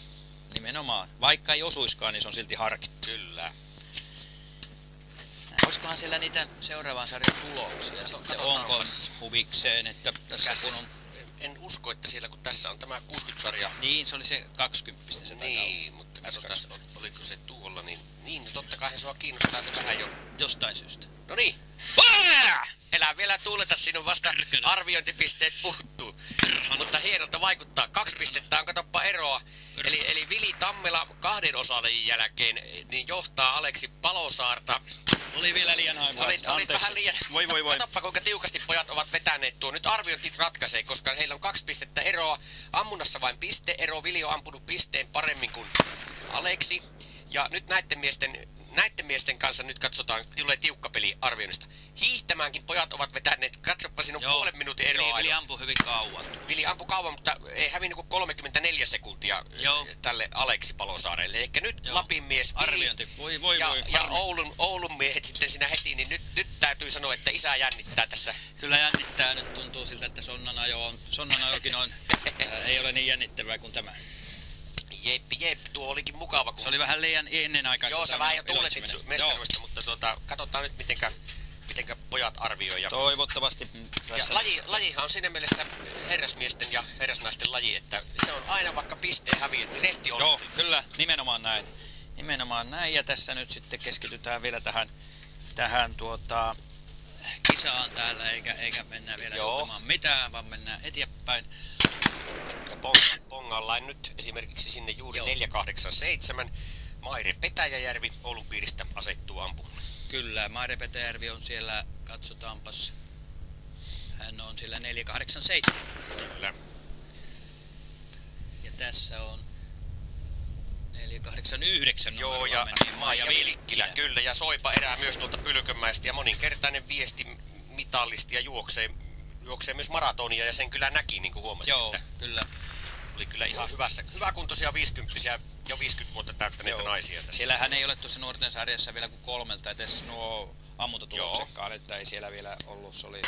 nimenomaan. Vaikka ei osuiskaan, niin se on silti harkittu. Kyllä. Olisikohan siellä niitä seuraavan sarjan tuloksia sitten? Onko huvikseen, että tässä Mikäs kun se- on... En usko, että siellä kun tässä on tämä 60-sarja, Niin, se oli se 20 se niin, olla. mutta katsotaan, oliko se tuolla, niin, niin totta kai sua kiinnostaa se vähän jo. Jostain syystä. No niin, elää vielä tuuleta sinun vasta Perkele. arviointipisteet puuttuu. Mutta hienolta vaikuttaa. Kaksi pistettä on, katoppa eroa. Eli, eli Vili Tammela kahden osalajin jälkeen niin johtaa Aleksi Palosaarta. Oli vielä liian Olit, aivasta. olit vähän liian... Voi voi voi. Katoppa kuinka tiukasti pojat ovat vetäneet tuo. Nyt arviointit ratkaisee, koska heillä on kaksi pistettä eroa. Ammunnassa vain piste ero. Vili on ampunut pisteen paremmin kuin Aleksi. Ja nyt näiden miesten, näiden miesten kanssa nyt katsotaan, tulee tiukka peli arvioinnista. Hiihtämäänkin pojat ovat vetäneet, katsoppa sinun puolen minuutin eroa Vili, Vili ampui hyvin kauan. Vili ampui kauan, mutta ei hävinnyt kuin 34 sekuntia Joo. eh, tälle Aleksi Palosaarelle. Eli nyt Joo. Lapin mies Vili Arviointi. Voi voi ja, voi. ja harmi. Oulun, Oulun miehet sitten siinä heti, niin nyt, nyt täytyy sanoa, että isä jännittää tässä. Kyllä jännittää. Nyt tuntuu siltä, että Sonnan ajo on, Sonnan ajokin on, ää, ei ole niin jännittävää kuin tämä. Jeppi, jep, tuo olikin mukava. Kun... Se oli vähän liian ennenaikaista. Joo, sä vähän jo tuuletit mestaruista, mutta tuota, katsotaan nyt mitenkä, mitenkä pojat arvioi. Ja, toivottavasti ja tässä... laji, lajihan on siinä mielessä herrasmiesten ja herrasnaisten laji, että se on aina vaikka pisteen häviöt, niin rehti on. Joo, kyllä, nimenomaan näin. Nimenomaan näin, ja tässä nyt sitten keskitytään vielä tähän, tähän tuota, kisaan täällä, eikä, eikä mennä vielä Joo. mitään, vaan mennään eteenpäin. Pong- pongaillaan nyt esimerkiksi sinne juuri Joo. 487. Maire Petäjäjärvi Oulun piiristä asettuu ampumaan. Kyllä, Maire Petäjärvi on siellä, katsotaanpas. Hän on siellä 487. Kyllä. Ja tässä on 489 Joo, ja Maija Vilkkilä, kyllä, ja Soipa erää myös tuolta Pylkönmäestä, ja moninkertainen viesti mitallisti ja juoksee, juoksee myös maratonia, ja sen kyllä näki, niin kuin huomasin, Joo, että kyllä. Oli kyllä ihan hyvässä, hyväkuntoisia 50 jo 50 vuotta täyttäneitä Joo. naisia tässä. Siellähän ei ole tuossa nuorten sarjassa vielä kuin kolmelta edes nuo ammuntatuloksekkaan, että ei siellä vielä ollut. Se oli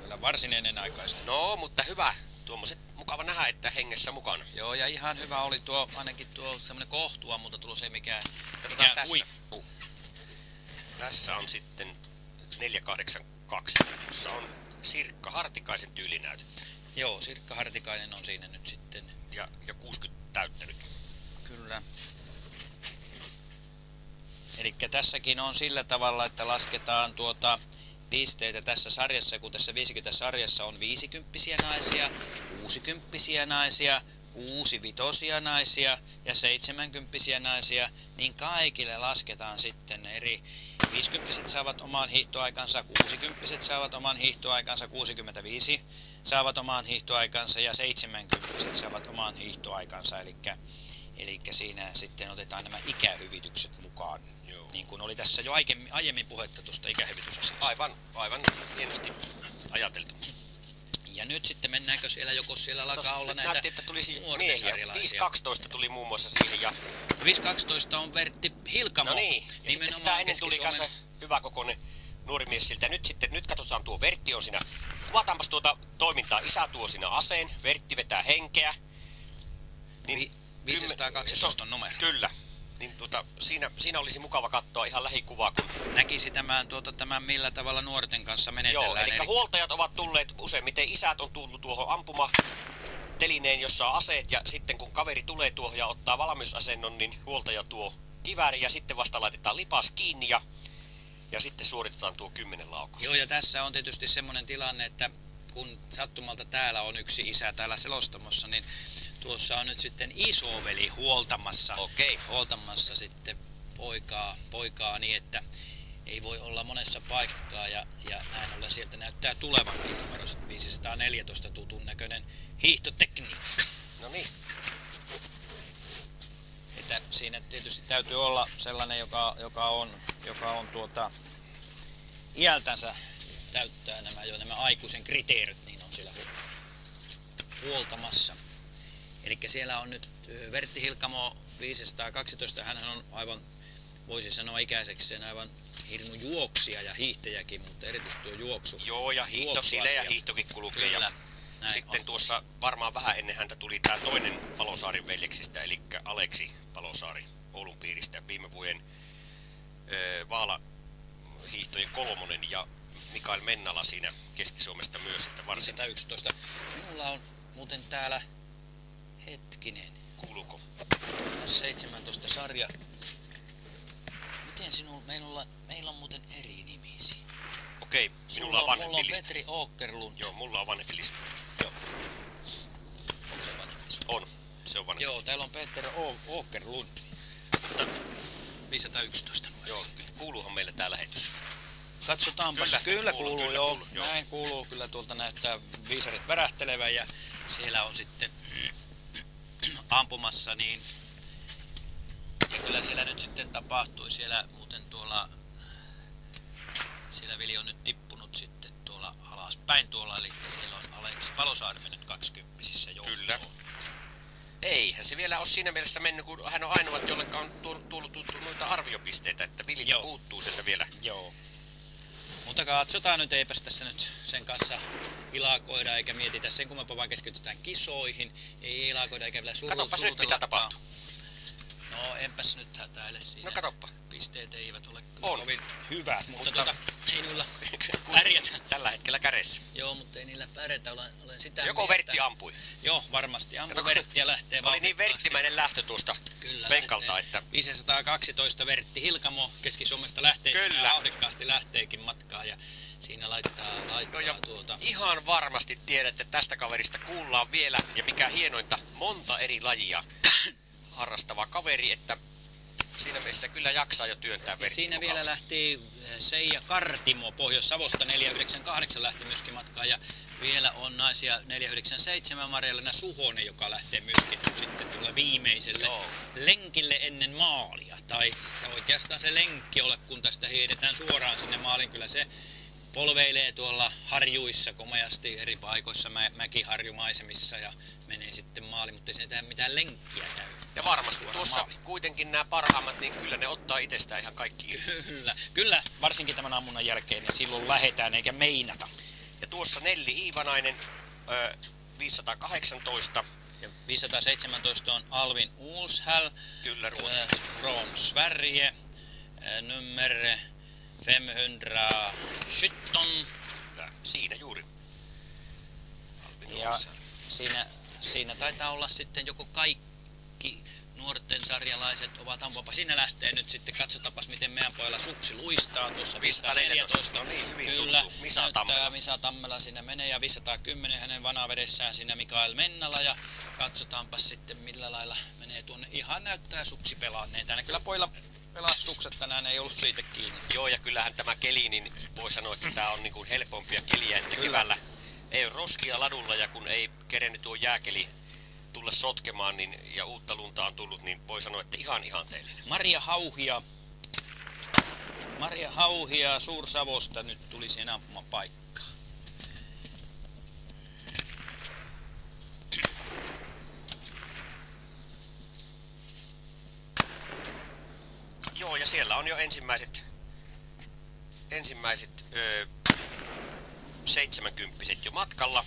vielä varsin ennenaikaista. No, mutta hyvä. Tuommoiset mukava nähdä, että hengessä mukana. Joo, ja ihan hyvä oli tuo, ainakin tuo semmonen kohtuammunta tulos, ei mikään, Katsotaan mikään tässä. huippu. Tässä on sitten 482, jossa on Sirkka Hartikaisen tyylinäytettä Joo, Sirkka Hartikainen on siinä nyt sitten. ja, ja 60 täyttänyt. Kyllä. Eli tässäkin on sillä tavalla, että lasketaan tuota pisteitä tässä sarjassa, kun tässä 50 sarjassa on 50 naisia, 60 naisia, 6 vitosia naisia ja 70 naisia, niin kaikille lasketaan sitten eri 50 saavat oman hiihtoaikansa, 60 saavat oman hiihtoaikansa, 65 saavat oman hiihtoaikansa ja 70 saavat oman hiihtoaikansa. Eli Eli siinä sitten otetaan nämä ikähyvitykset mukaan. Joo. Niin kuin oli tässä jo aiemmin, aiemmin puhetta tuosta ikähyvitysasiasta. Aivan, aivan hienosti ajateltu. Ja nyt sitten mennäänkö siellä joko siellä alkaa olla näitä näytti, että tulisi miehiä. sarjalaisia. 5.12 tuli muun muassa siihen. Ja, 5.12 on Vertti Hilkamo. no niin, ja sitten sitä ennen tuli kanssa hyvä kokoinen nuori mies siltä. Nyt sitten, nyt katsotaan tuo Vertti on siinä. Kuvataanpas tuota toimintaa. Isä tuo siinä aseen, Vertti vetää henkeä. Vi- 512 on numero. Kyllä. Niin tuota, siinä, siinä olisi mukava katsoa ihan lähikuvaa, kun Näkisi tämän, tuota, tämän millä tavalla nuorten kanssa menetellään. Joo, eli huoltajat ovat tulleet useimmiten, isät on tullut tuohon ampuma telineen, jossa on aseet, ja sitten kun kaveri tulee tuohon ja ottaa valmiusasennon, niin huoltaja tuo kivääri, ja sitten vasta laitetaan lipas kiinni, ja, ja sitten suoritetaan tuo kymmenen laukausta. Joo, ja tässä on tietysti semmoinen tilanne, että kun sattumalta täällä on yksi isä täällä selostamossa, niin tuossa on nyt sitten isoveli huoltamassa, Okei. huoltamassa sitten poikaa, poikaa niin, että ei voi olla monessa paikkaa ja, ja näin ollen sieltä näyttää tulevankin numero 514 tutun näköinen hiihtotekniikka. No niin, Että siinä tietysti täytyy olla sellainen, joka, joka on, joka on tuota, iältänsä täyttää nämä jo nämä aikuisen kriteerit, niin on siellä hu- huoltamassa. Eli siellä on nyt Vertti Hilkamo 512, hän on aivan, voisi sanoa ikäisekseen aivan hirmu juoksija ja hiihtäjäkin, mutta erityisesti tuo juoksu. joo, ja hiihto sille ja hiihtokin kulkee. Kyllä, Ja sitten on. tuossa varmaan vähän ennen häntä tuli tämä toinen Palosaarin veljeksistä, eli Aleksi Palosaari Oulun piiristä viime vuoden Vaala hiihtojen kolmonen ja Mikael Mennala siinä Keski-Suomesta myös, että varsin 511. Minulla on muuten täällä, hetkinen, kuuluuko. 17 sarja. Miten sinulla, meillä, meillä on muuten eri nimisiä. Okei, Sulla minulla on on, mulla on vanhempi. Petri Åkerlund. Joo, mulla on vanhempi lista. Joo. Onko se vanhempi? On, se on vanhempi. Joo, täällä on Peter Åkerlund. Mutta 511. Joo, kuuluuhan meille tää lähetys. Katsotaanpa. Kyllä, Kyllä, kyllä kuuluu, kuuluu, kyllä joo. kuuluu, joo. Näin kuuluu. Kyllä tuolta näyttää viisarit värähtelevän ja siellä on sitten ampumassa niin ja kyllä siellä nyt sitten tapahtui siellä muuten tuolla siellä Vili on nyt tippunut sitten tuolla alaspäin tuolla eli siellä on Aleksi Palosaari mennyt 20 johtoon. Kyllä. Eihän se vielä ole siinä mielessä mennyt, kun hän on ainoa, jolle on tullut, tullut, tullut noita arviopisteitä, että Joo. puuttuu sieltä vielä. Joo. Mutta katsotaan nyt, eipäs tässä nyt sen kanssa ilakoida eikä mietitä sen kummempaa, vaan keskitytään kisoihin. Ei ilakoida eikä vielä suru, Katsopas nyt, mitä tapahtuu. No enpäs nyt hätäile siinä. No katoppa. Pisteet eivät ole On. kovin hyvät, mutta, Mutta- tota, ei niillä pärjätä. Tällä hetkellä kädessä. Joo, mutta ei niillä pärjätä. Olen, olen sitä Joko mieltä- Vertti ampui. Joo, varmasti. Ampu Kato, kun- Verttiä lähtee Oli niin verttimäinen lähtö tuosta Kyllä, penkalta, lähtee. että 512 Vertti Hilkamo Keski-Suomesta lähtee. Kyllä. Kyllä. Vauhdikkaasti lähteekin matkaa ja siinä laittaa, laittaa No ja tuota... ihan varmasti tiedätte, että tästä kaverista kuullaan vielä, ja mikä hienointa, monta eri lajia harrastava kaveri, että siinä mielessä kyllä jaksaa jo työntää vertti siinä vielä lähti eh, Seija Kartimo Pohjois-Savosta 498 lähti myöskin matkaan ja vielä on naisia 497 Marjalena Suhonen, joka lähtee myöskin sitten tuolle viimeiselle Joo. lenkille ennen maalia. Tai se oikeastaan se lenkki ole, kun tästä heitetään suoraan sinne maalin. Kyllä se polveilee tuolla harjuissa komeasti eri paikoissa, mä, mäkiharjumaisemissa ja menee sitten maaliin, mutta ei se mitään lenkkiä käy. Ja varmasti tuossa kuitenkin nämä parhaimmat, niin kyllä ne ottaa itsestään ihan kaikki. Kyllä, kyllä, varsinkin tämän ammunnan jälkeen ja silloin lähetään eikä meinata. Ja tuossa Nelli Iivanainen, ö, 518, Ja 517 on Alvin Uulshäll, kyllä Ruotsista. från Sverige, nummer 517. Kyllä, Siinä juuri. Albin Ja siinä, siinä taitaa olla sitten joko kaikki nuorten sarjalaiset ovat ampumapa. Siinä lähtee nyt sitten, katsotaanpas miten meidän pojalla suksi luistaa tuossa 514. No niin, hyvin Kyllä, tuttu. Misa näyttää Tammela. Misa Tammela siinä menee ja 510 hänen vanavedessään siinä Mikael Mennala ja katsotaanpas sitten millä lailla menee tuonne. Ihan näyttää suksi pelanneen. Tänne kyllä pojilla pelas sukset tänään, ei ollut siitä kiinni. Joo, ja kyllähän tämä keli, niin voi sanoa, että tämä on niin kuin helpompia keliä, että Kyllä. keväällä ei ole roskia ladulla ja kun ei kerennyt tuo jääkeli tulla sotkemaan niin, ja uutta lunta on tullut, niin voi sanoa, että ihan ihanteellinen. Maria Hauhia. Maria Hauhia Suur-Savosta nyt tuli siihen ampumapaikkaan. Joo, ja siellä on jo ensimmäiset, ensimmäiset öö, 70 jo matkalla.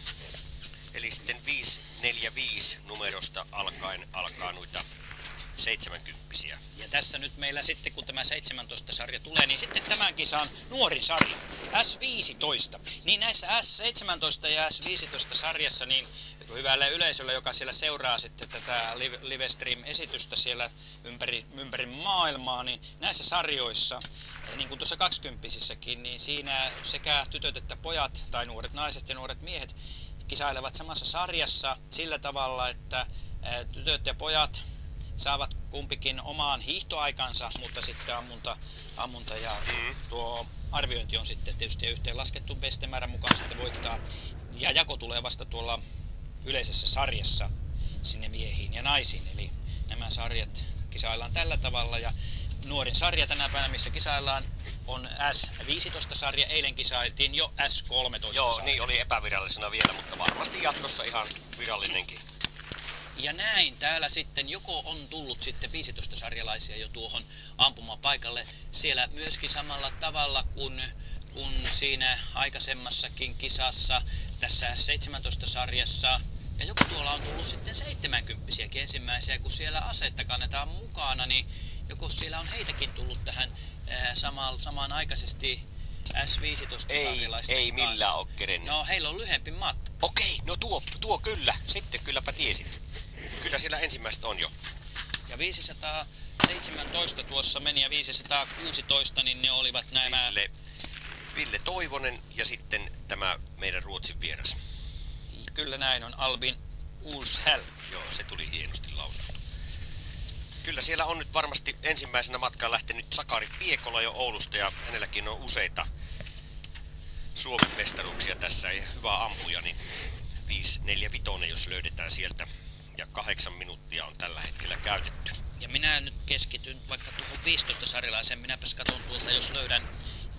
Eli sitten 545 numerosta alkaen alkaa noita 70 Ja tässä nyt meillä sitten, kun tämä 17 sarja tulee, niin sitten tämän kisan nuorin sarja, S15. Niin näissä S17 ja S15 sarjassa, niin hyvälle yleisölle, joka siellä seuraa sitten tätä live, Livestream-esitystä siellä ympäri, ympäri maailmaa, niin näissä sarjoissa, niin kuin tuossa 20 niin siinä sekä tytöt että pojat, tai nuoret naiset ja nuoret miehet, kisailevat samassa sarjassa sillä tavalla, että tytöt ja pojat saavat kumpikin omaan hiihtoaikansa, mutta sitten ammunta, ammunta ja Mm. tuo arviointi on sitten tietysti yhteen laskettu pestemäärän mukaan sitten voittaa. Ja jako tulee vasta tuolla yleisessä sarjassa sinne miehiin ja naisiin. Eli nämä sarjat kisaillaan tällä tavalla ja nuorin sarja tänä päivänä, missä kisaillaan, on S15-sarja. Eilen kisailtiin jo S13 Joo, sarja. niin oli epävirallisena vielä, mutta varmasti jatkossa ihan virallinenkin. Ja näin täällä sitten joko on tullut sitten 15 sarjalaisia jo tuohon ampumapaikalle siellä myöskin samalla tavalla kuin, kuin siinä aikaisemmassakin kisassa tässä 17 sarjassa. Ja joku tuolla on tullut sitten 70 ensimmäisiä, kun siellä asetta kannetaan mukana, niin joko siellä on heitäkin tullut tähän samaan, samanaikaisesti S15 Ei, ei kanssa? millään ole kerennyt. No heillä on lyhempi matka. Okei, no tuo, tuo kyllä. Sitten kylläpä tiesit. Kyllä siellä ensimmäiset on jo. Ja 517 tuossa meni ja 516, niin ne olivat nämä... Ville, Ville Toivonen ja sitten tämä meidän Ruotsin vieras. Kyllä näin on, Albin Uushäl. Joo, se tuli hienosti lausuttu. Kyllä siellä on nyt varmasti ensimmäisenä matkaan lähtenyt Sakari Piekola jo Oulusta ja hänelläkin on useita Suomen mestaruuksia tässä ja hyvä ampuja, niin 5-4-5 jos löydetään sieltä. Ja kahdeksan minuuttia on tällä hetkellä käytetty. Ja minä nyt keskityn vaikka tuohon 15 sarjalaisen. Minäpäs katson tuolta, jos löydän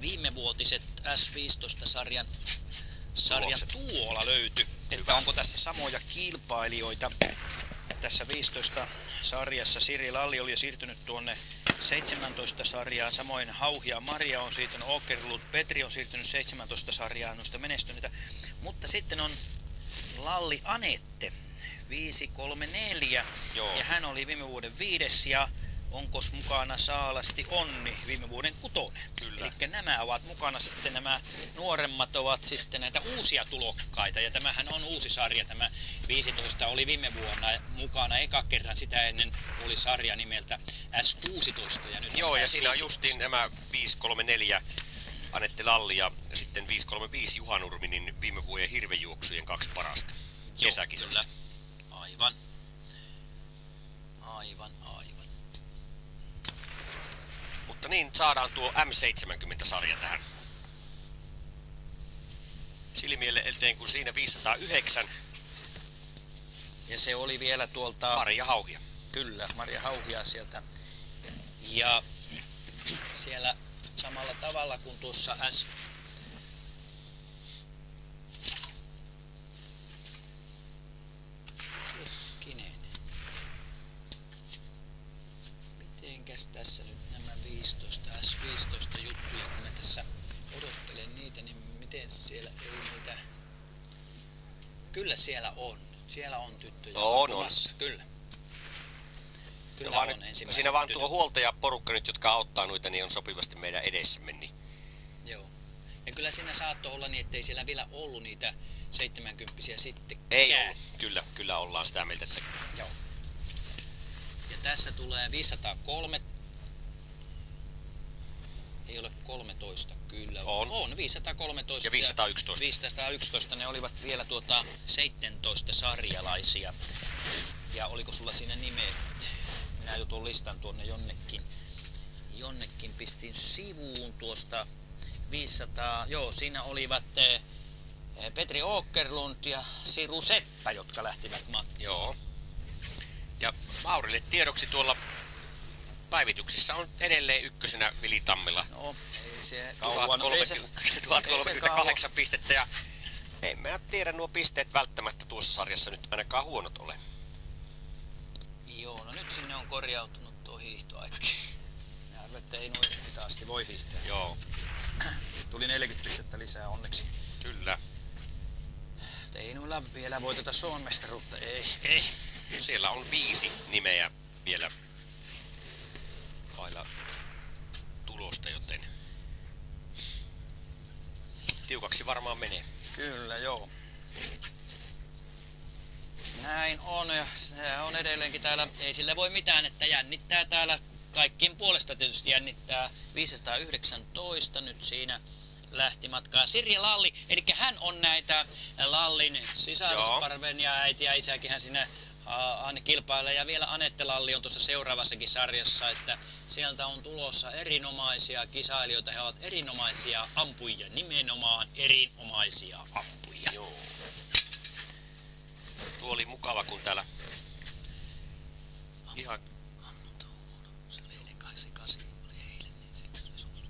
viimevuotiset S15-sarjan sarjan Tulokset. tuolla löyty. Että onko tässä samoja kilpailijoita. Tässä 15 sarjassa Siri Lalli oli jo siirtynyt tuonne 17 sarjaan. Samoin Hauhi ja Maria on siirtynyt, Okerlut Petri on siirtynyt 17 sarjaan noista menestyneitä. Mutta sitten on Lalli Anette 534 Joo. ja hän oli viime vuoden viides ja onkos mukana Saalasti Onni viime vuoden kutonen. Kyllä. Eli nämä ovat mukana sitten nämä nuoremmat ovat sitten näitä uusia tulokkaita ja tämähän on uusi sarja. Tämä 15 oli viime vuonna mukana eka kerran sitä ennen oli sarja nimeltä S16 ja nyt Joo, ja siinä on S15. justiin nämä 534 Anette Lalli ja sitten 535 Juha Nurmi, niin viime vuoden hirvejuoksujen kaksi parasta kesäkisosta. Aivan. Aivan, aivan. Mutta niin saadaan tuo M70-sarja tähän. Silmielle eteen kun siinä 509 Ja se oli vielä tuolta... Maria Hauhia. Kyllä, Maria Hauhia sieltä. Ja siellä samalla tavalla kuin tuossa S... Hetkinen. Mitenkäs tässä nyt nämä 15, S15 juttuja, kun mä tässä odottelen niitä, niin miten siellä ei niitä... Kyllä siellä on. Siellä on tyttöjä. On, on. kuvassa, Kyllä. Kyllä vaan on nyt, siinä vaan tuo huoltajaporukka nyt, jotka auttaa noita, niin on sopivasti meidän edessämme. Niin Joo. Ja kyllä siinä saattoi olla niin, ettei siellä vielä ollut niitä 70 sitten. ei ollut. Kyllä, kyllä ollaan sitä mieltä, että Joo. Ja tässä tulee 503. Ei ole 13, kyllä. On. On 513. Ja 511. 511, ne olivat vielä tuota 17 sarjalaisia. Ja oliko sulla siinä nimet? Minä jo tuon listan tuonne jonnekin. Jonnekin pistin sivuun tuosta 500. Joo, siinä olivat eh, Petri Åkerlund ja Siru Seppä, jotka lähtivät matkaan. joo. Ja Maurille tiedoksi tuolla päivityksissä on edelleen ykkösenä Vili Tammila. No, ei se kauan. Ei se, 1030 1038 pistettä ja en mä tiedä nuo pisteet välttämättä tuossa sarjassa nyt ainakaan huonot ole. Joo, no nyt sinne on korjautunut tuo hiihtoaikakin. Arvelin, että ei noin hitaasti voi hiihtää. Joo, Tuli 40 pistettä lisää onneksi. kyllä. Mutta ei noilla vielä voiteta Suomen mestaruutta. Ei, ei. Siellä on viisi nimeä vielä vailla tulosta, joten tiukaksi varmaan menee. Kyllä, joo. Näin on ja se on edelleenkin täällä, ei sille voi mitään, että jännittää täällä kaikkien puolesta tietysti jännittää 519 nyt siinä lähti matkaan. Sirja Lalli, eli hän on näitä Lallin sisarusparven ja äiti ja isäkin hän sinne aina kilpailee. Ja vielä Anette Lalli on tuossa seuraavassakin sarjassa, että sieltä on tulossa erinomaisia kisailijoita. He ovat erinomaisia ampujia, nimenomaan erinomaisia ampujia. Joo. Tuo oli mukava, kun täällä ihan Se oli eilen 88, oli eilen, sitten se oli sulla.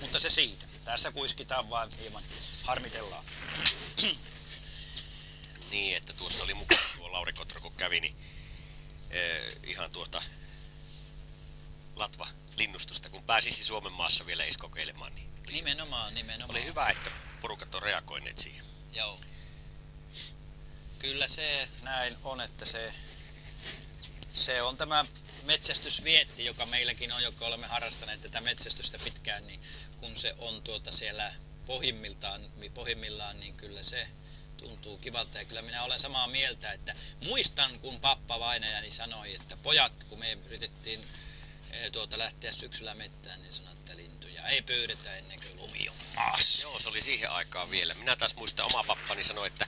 Mutta se siitä. Tässä kuiskitaan vaan hieman, harmitellaan. Niin, että tuossa oli mukava tuo Lauri Kotro, kun kävi, niin eh, ihan tuota Latva linnustosta, kun pääsisi Suomen maassa vielä edes kokeilemaan, niin oli, Nimenomaan, nimenomaan. oli hyvä, että porukat on reagoineet siihen. Joo. Kyllä se näin on, että se, se on tämä metsästysvietti, joka meilläkin on, joka olemme harrastaneet tätä metsästystä pitkään, niin kun se on tuota siellä pohjimmiltaan, pohjimmillaan, niin kyllä se tuntuu kivalta. Ja kyllä minä olen samaa mieltä, että muistan kun pappa vainajani sanoi, että pojat, kun me yritettiin eh, tuota lähteä syksyllä mettään, niin sanoi, että lintuja ei pyydetä ennen kuin lumi on maassa. Joo, se oli siihen aikaan vielä. Minä taas muistan, oma pappani sanoi, että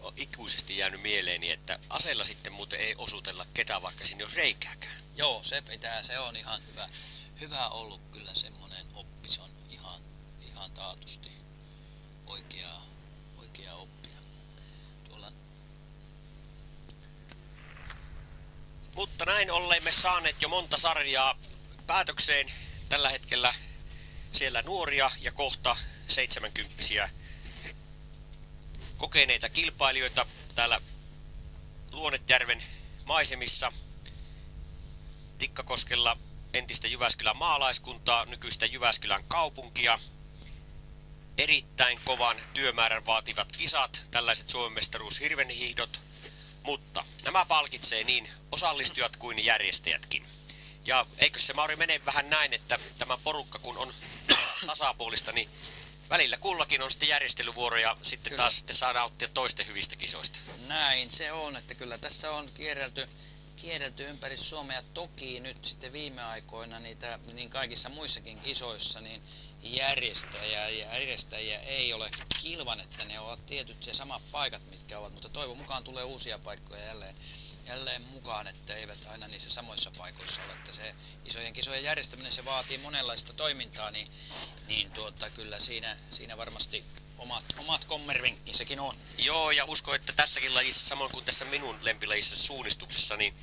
on ikuisesti jäänyt mieleeni, että aseella sitten muuten ei osutella ketään, vaikka sinne jos reikääkään. Joo, se pitää, se on ihan hyvä, hyvä ollut kyllä semmoinen oppi, se on ihan, ihan taatusti oikeaa Mutta näin olemme saaneet jo monta sarjaa päätökseen. Tällä hetkellä siellä nuoria ja kohta 70 kokeneita kilpailijoita täällä Luonetjärven maisemissa. Tikkakoskella entistä Jyväskylän maalaiskuntaa, nykyistä Jyväskylän kaupunkia. Erittäin kovan työmäärän vaativat kisat, tällaiset Suomen mestaruus mutta nämä palkitsee niin osallistujat kuin järjestäjätkin. Ja eikö se Mauri mene vähän näin, että tämä porukka kun on tasapuolista, niin välillä kullakin on sitten järjestelyvuoro ja sitten Kyllä. taas sitten saa nauttia toisten hyvistä kisoista. näin se on, että kyllä tässä on kierrelty, kierrelty ympäri Suomea. Toki nyt sitten viime aikoina niitä, niin kaikissa muissakin kisoissa, niin järjestäjä ja järjestäjiä ei ole kilvan, että ne ovat tietyt ja samat paikat, mitkä ovat, mutta toivon mukaan tulee uusia paikkoja jälleen, jälleen mukaan, että eivät aina niissä samoissa paikoissa ole. Että se isojen kisojen järjestäminen, se vaatii monenlaista toimintaa, niin, niin tuota, kyllä siinä, siinä varmasti omat, omat kommervenkkinsäkin on. Joo, ja uskon, että tässäkin lajissa, samoin kuin tässä minun lempilajissa suunnistuksessa, niin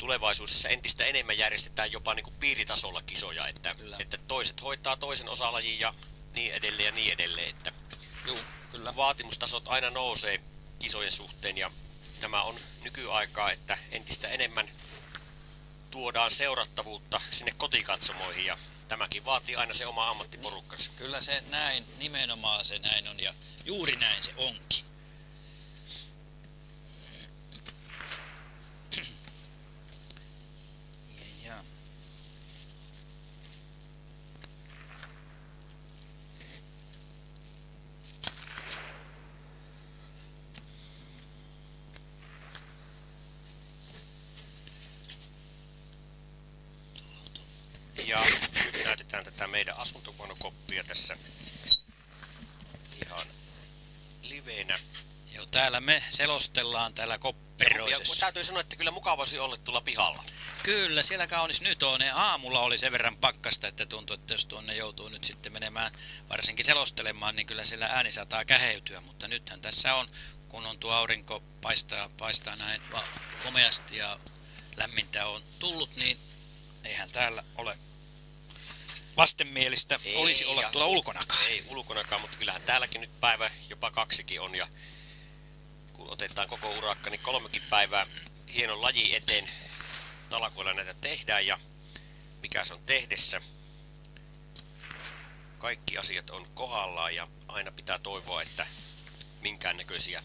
tulevaisuudessa entistä enemmän järjestetään jopa niin kuin piiritasolla kisoja, että, Kyllä. että toiset hoitaa toisen osalajin ja niin edelleen ja niin edelleen, että Joo, kyllä. vaatimustasot aina nousee kisojen suhteen ja tämä on nykyaikaa, että entistä enemmän tuodaan seurattavuutta sinne kotikatsomoihin ja tämäkin vaatii aina se oma ammattiporukkansa. Kyllä se näin, nimenomaan se näin on ja juuri näin se onkin. Ja, ja. Ja nyt näytetään tätä meidän asuntovuonokoppia tässä ihan livenä. Joo, täällä me selostellaan täällä Ja kopperoisessa. täytyy sanoa, että kyllä mukava olisi olla tulla pihalla. Kyllä, siellä kaunis nyt on. Ja aamulla oli sen verran pakkasta, että tuntuu, että jos tuonne joutuu nyt sitten menemään varsinkin selostelemaan, niin kyllä siellä ääni saattaa käheytyä. Mutta nythän tässä on, kun on tuo aurinko paistaa, paistaa näin komeasti ja lämmintä on tullut, niin eihän täällä ole vastenmielistä Ei, olisi olla ja- tuolla ulkonakaan. Ei ulkonakaan, mutta kyllähän täälläkin nyt päivä jopa kaksikin on. Ja kun otetaan koko urakka, niin kolmekin päivää hieno laji eteen. Talakoilla näitä tehdään ja mikä se on tehdessä. Kaikki asiat on kohdallaan ja aina pitää toivoa, että minkäännäköisiä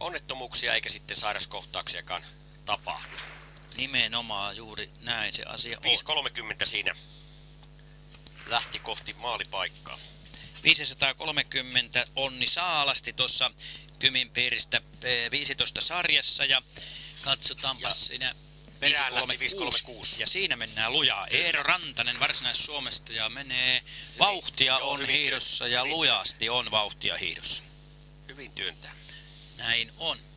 onnettomuuksia eikä sitten sairaskohtauksiakaan tapahdu. Nimenomaan juuri näin se asia on. 5.30 siinä lähti kohti maalipaikkaa. 530 onni saalasti tuossa Kymin piiristä eh, 15 sarjassa ja katsotaanpa Ja siinä perään lähti 536. 536. Ja siinä mennään lujaa. Eero Rantanen Varsinais-Suomesta ja menee vauhtia on hiidossa ja hyvin lujasti on vauhtia hiidossa. Hyvin työntää. Näin on.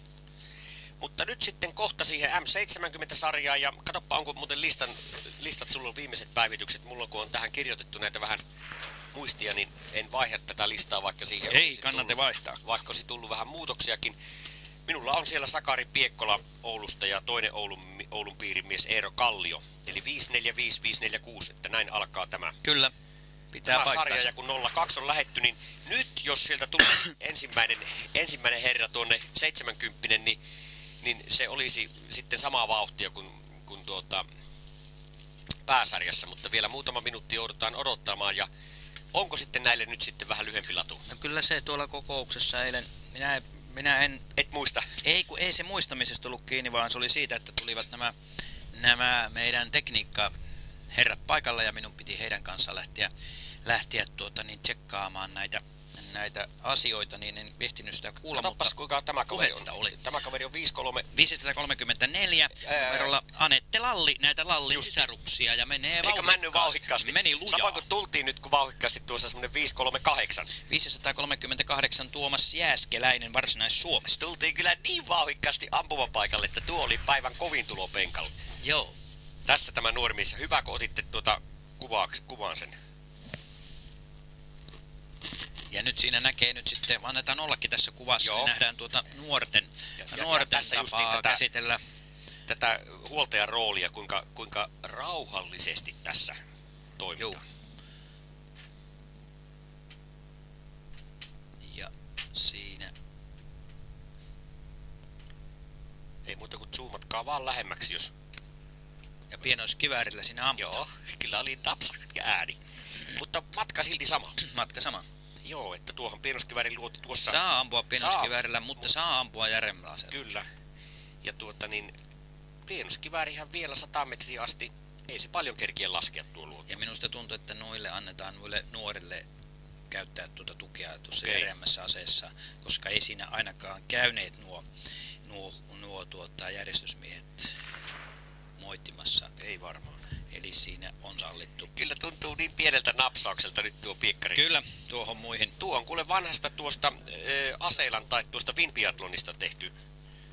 Mutta nyt sitten kohta siihen M70-sarjaan ja katoppa onko muuten listan, listat sulla on viimeiset päivitykset. Mulla kun on tähän kirjoitettu näitä vähän muistia, niin en vaihda tätä listaa, vaikka siihen Ei kannata tullut, vaihtaa. vaikka olisi tullut vähän muutoksiakin. Minulla on siellä Sakari Piekkola Oulusta ja toinen Oulun, Oulun piirimies Eero Kallio. Eli 545546, että näin alkaa tämä, Kyllä. Pitää tämä sarja. Ja kun 02 on lähetty, niin nyt jos sieltä tulee ensimmäinen, ensimmäinen herra tuonne 70, niin, niin se olisi sitten samaa vauhtia kuin, kuin tuota, pääsarjassa. Mutta vielä muutama minuutti joudutaan odottamaan ja onko sitten näille nyt sitten vähän lyhempi latu? No kyllä se tuolla kokouksessa eilen, minä, minä en Et muista. Ei, kun ei se muistamisesta ollut kiinni, vaan se oli siitä, että tulivat nämä, nämä meidän tekniikka herrat paikalla ja minun piti heidän kanssa lähteä, lähteä tuota, niin tsekkaamaan näitä, näitä asioita, niin en ehtinyt sitä kuulla, Katsopas mutta kuinka tämä kaveri on. oli. Tämä kaveri on 53 534 Ää, numerolla Anette Lalli näitä Lallin sisaruksia ja menee Eikö vauhdikkaasti. mennyt vauhikkaasti? Meni lujaa. Samoin kuin tultiin nyt kun vauhikkaasti tuossa semmonen 538. 538 Tuomas Jääskeläinen Varsinais-Suomesta. Tultiin kyllä niin vauhikkaasti ampumapaikalle, että tuo oli päivän kovin tulo penkalla. Joo. Tässä tämä nuori mies. Hyvä kun otitte tuota kuvaaks, kuvaan sen. Ja nyt siinä näkee nyt sitten, annetaan ollakin tässä kuvassa, Joo. niin nähdään tuota nuorten, Ja- ja- nuorten ja tässä tapaa tätä- käsitellä. Tätä huoltajan roolia, kuinka, kuinka rauhallisesti tässä toimitaan. Ja siinä, Ei muuta kuin zoomatkaa vaan lähemmäksi, jos... ja pienoiskiväärillä siinä amputaan. Joo, kyllä oli napsakka ääni. Mutta matka silti sama. Matka sama. Joo, että tuohon pienoskiväärin luoti tuossa... Saa ampua pienoiskiväärillä, mutta saa ampua aseella. Kyllä. Ja tuota niin, pienoskiväärihän vielä 100 metriä asti, ei se paljon kerkiä laskea tuo luoti. Ja minusta tuntuu, että noille annetaan noille nuorille käyttää tuota tukea tuossa Okei. järjemmässä aseessa, koska ei siinä ainakaan käyneet nuo, nuo, nuo tuota, järjestysmiehet moittimassa. Ei varmaan. Eli siinä on sallittu. Kyllä tuntuu niin pieneltä napsaukselta nyt tuo piekkari. Kyllä, tuohon muihin. Tuo on kuule vanhasta tuosta äh, Aseelan tai tuosta Vinbiathlonista tehty.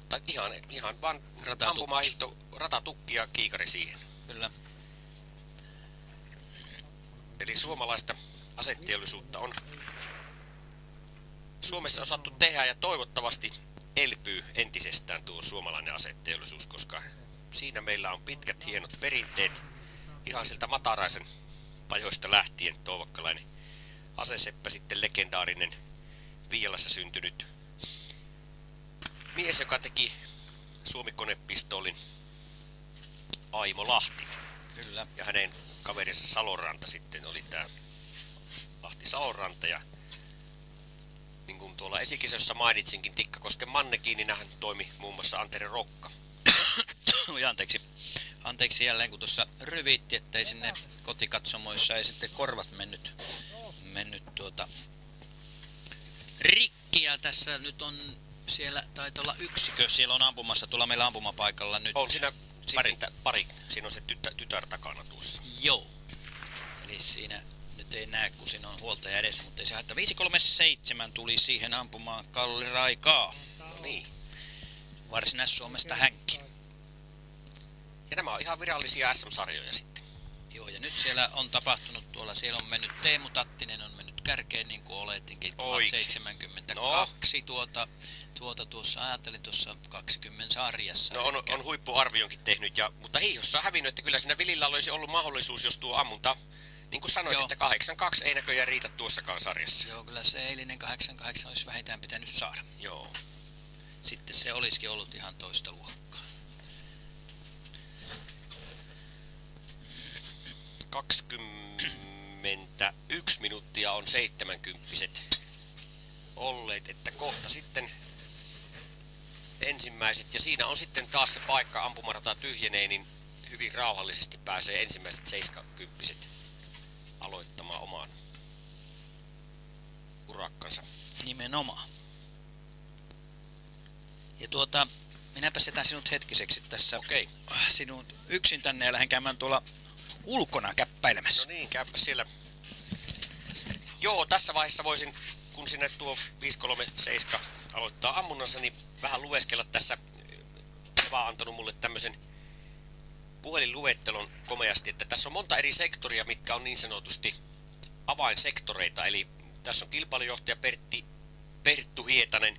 Tai ihan, ihan vaan Ratatukki. ampumahihto, ratatukki ja kiikari siihen. Kyllä. Eli suomalaista aseteollisuutta on Suomessa osattu tehdä ja toivottavasti elpyy entisestään tuo suomalainen aseteollisuus, koska siinä meillä on pitkät hienot perinteet ihan sieltä Mataraisen pajoista lähtien Touvakkalainen aseseppä sitten legendaarinen Viialassa syntynyt mies, joka teki Suomi-konepistoolin Aimo Lahti Kyllä. ja hänen kaverinsa Saloranta sitten oli tämä Lahti Saloranta ja niin kuin tuolla esikisossa mainitsinkin Tikkakosken Mannekin, niin hän toimi muun muassa Antero Rokka. Oi, anteeksi. Anteeksi jälleen, kun tuossa ryvitti, ettei sinne kotikatsomoissa ei sitten korvat mennyt, mennyt tuota rikki. Ja tässä nyt on siellä, taitaa olla yksikö, siellä on ampumassa tuolla meillä ampumapaikalla nyt. On siinä Pari. pari. pari. Siinä on se tytär, tytär takana tuossa. Joo. Eli siinä nyt ei näe, kun siinä on huoltaja edessä, mutta ei se haittaa. 537 tuli siihen ampumaan Kalli Raikaa. No niin. Varsinais-Suomesta hänkin. Ja nämä on ihan virallisia SM-sarjoja sitten. Joo, ja nyt siellä on tapahtunut tuolla, siellä on mennyt Teemu Tattinen on mennyt kärkeen niin kuin oletinkin, Oikein. 1072 tuota, tuota tuossa ajattelin tuossa 20 sarjassa. No on, elikkä- on huippuarvionkin tehnyt, ja, mutta hiihossa on hävinnyt, että kyllä siinä Vilillä olisi ollut mahdollisuus, jos tuo ammunta, niin kuin sanoit, Joo. että 82 ei näköjään riitä tuossakaan sarjassa. Joo, kyllä se eilinen 88 olisi vähintään pitänyt saada. Joo. Sitten se olisikin ollut ihan toista luokkaa. 21 minuuttia on 70 olleet, että kohta sitten ensimmäiset, ja siinä on sitten taas se paikka, ampumarata tyhjenee, niin hyvin rauhallisesti pääsee ensimmäiset 70 aloittamaan oman urakkansa. Nimenomaan. Ja tuota, minäpä setän sinut hetkiseksi tässä Okei. sinun yksin tänne ja lähden käymään tuolla ulkona käppäilemässä. No niin, käypä siellä. Joo, tässä vaiheessa voisin, kun sinne tuo 537 aloittaa ammunnansa, niin vähän lueskella tässä. Eva on antanut mulle tämmöisen puhelinluettelon komeasti, että tässä on monta eri sektoria, mitkä on niin sanotusti avainsektoreita. Eli tässä on kilpailujohtaja Pertti, Perttu Hietanen,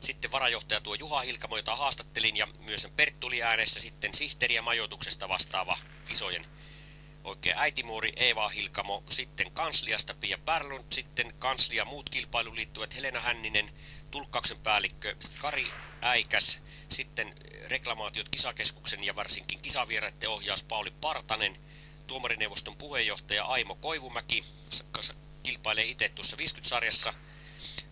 sitten varajohtaja tuo Juha Hilkamo, jota haastattelin, ja myös Perttu oli äänessä, sitten sihteeri ja majoituksesta vastaava isojen oikein äitimuori Eeva Hilkamo, sitten kansliasta Pia Pärlund, sitten kanslia muut kilpailuun liittyvät Helena Hänninen, tulkkauksen päällikkö Kari Äikäs, sitten reklamaatiot kisakeskuksen ja varsinkin kisavieraiden ohjaus Pauli Partanen, tuomarineuvoston puheenjohtaja Aimo Koivumäki, kilpailee itse tuossa 50-sarjassa,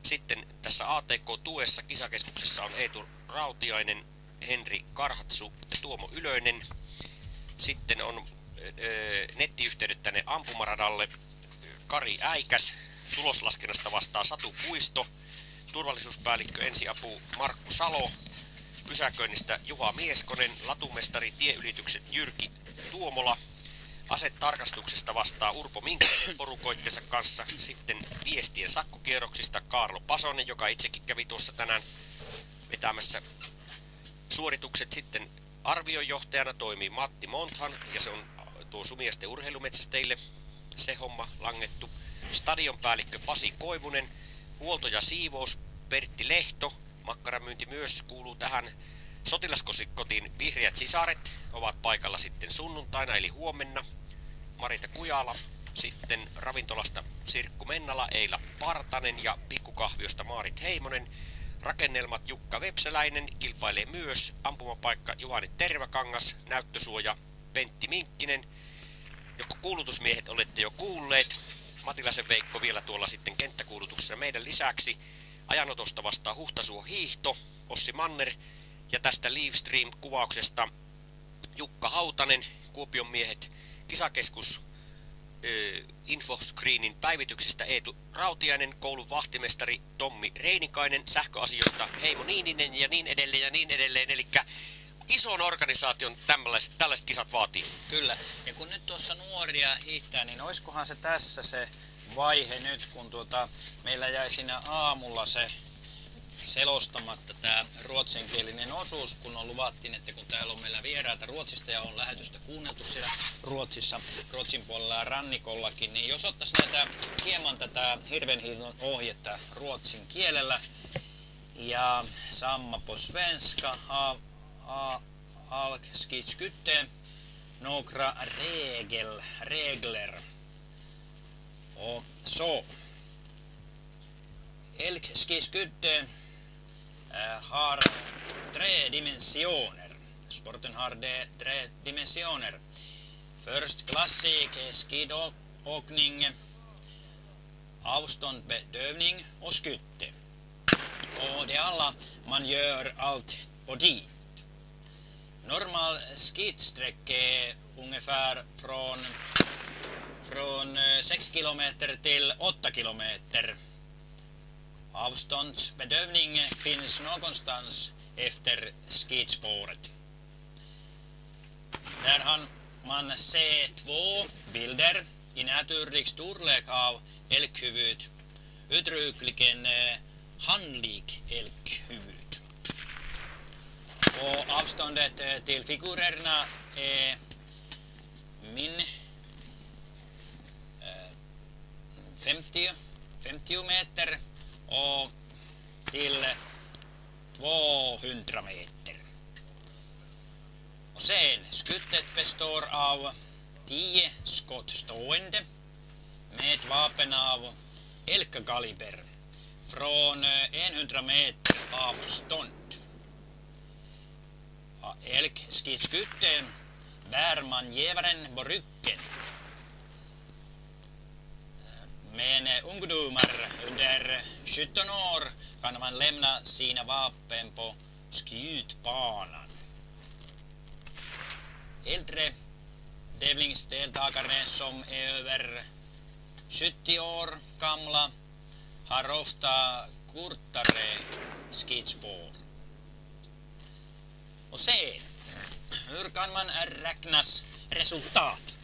sitten tässä ATK-tuessa kisakeskuksessa on Eetu Rautiainen, Henri Karhatsu ja Tuomo Ylönen. Sitten on nettiyhteydet tänne ampumaradalle. Kari Äikäs, tuloslaskennasta vastaa Satu Puisto, turvallisuuspäällikkö ensiapu Markku Salo, pysäköinnistä Juha Mieskonen, latumestari tieylitykset Jyrki Tuomola, asetarkastuksesta vastaa Urpo Minkkanen porukoittensa kanssa, sitten viestien sakkokierroksista Kaarlo Pasonen, joka itsekin kävi tuossa tänään vetämässä suoritukset. Sitten arviojohtajana toimii Matti Monthan ja se on tuo Sumiesten urheilumetsästeille se homma langettu. Stadionpäällikkö Pasi Koivunen, huolto ja siivous Pertti Lehto, makkaramyynti myös kuuluu tähän. Sotilaskotin vihreät sisaret ovat paikalla sitten sunnuntaina eli huomenna. Marita Kujala, sitten ravintolasta Sirkku Mennala, Eila Partanen ja pikkukahviosta Maarit Heimonen. Rakennelmat Jukka Vepsäläinen kilpailee myös, ampumapaikka Juhani Tervakangas, näyttösuoja Pentti Minkkinen. Joko kuulutusmiehet olette jo kuulleet, Matilasen Veikko vielä tuolla sitten kenttäkuulutuksessa meidän lisäksi. Ajanotosta vastaa Huhtasuo Hiihto, Ossi Manner ja tästä Livestream-kuvauksesta Jukka Hautanen, Kuopion miehet, kisakeskus Infoscreenin päivityksestä Eetu Rautiainen, koulun vahtimestari Tommi Reinikainen, sähköasioista Heimo Niininen ja niin edelleen ja niin edelleen. Eli ison organisaation tällaiset, tällaiset kisat vaatii. Kyllä. Ja kun nyt tuossa nuoria hiihtää, niin olisikohan se tässä se vaihe nyt, kun tuota, meillä jäi siinä aamulla se selostamatta tämä ruotsinkielinen osuus, kun on luvattiin, että kun täällä on meillä vieraita Ruotsista ja on lähetystä kuunneltu siellä Ruotsissa, Ruotsin puolella ja rannikollakin, niin jos ottaisi näitä hieman tätä hirvenhiilon ohjetta ruotsin kielellä ja samma på svenska av, av, skitskytte några regel, regler och så. Elkskiskytte har tre dimensioner. Sporten har de, tre dimensioner. Först klassik, skidåkning, avståndsbedövning och skytte. Och det alla man gör allt på dit. Normal skidsträcka är ungefär från, från eh, 6 kilometer till 8 kilometer Avståndsbedövning finns någonstans efter skidspåret. Där han man se två bilder i naturlig storlek av älghuvud, uttryckligen eh, handlik älghuvud. Och avståndet eh, till figurerna är min eh, 50, 50 meter och till 200 meter. Och sen, skyttet består av 10 skott stående med vapen av Elka-kaliber från eh, 100 meter avstånd. Elkskytten bär man gevaren på ryggen Men ungdomar under 17 år kan man lämna sina vapen på skjutbanan. Äldre tävlingsdeltagare som är över 70 år gamla har ofta kortare skidspår. Och sen, hur kan man räknas resultat?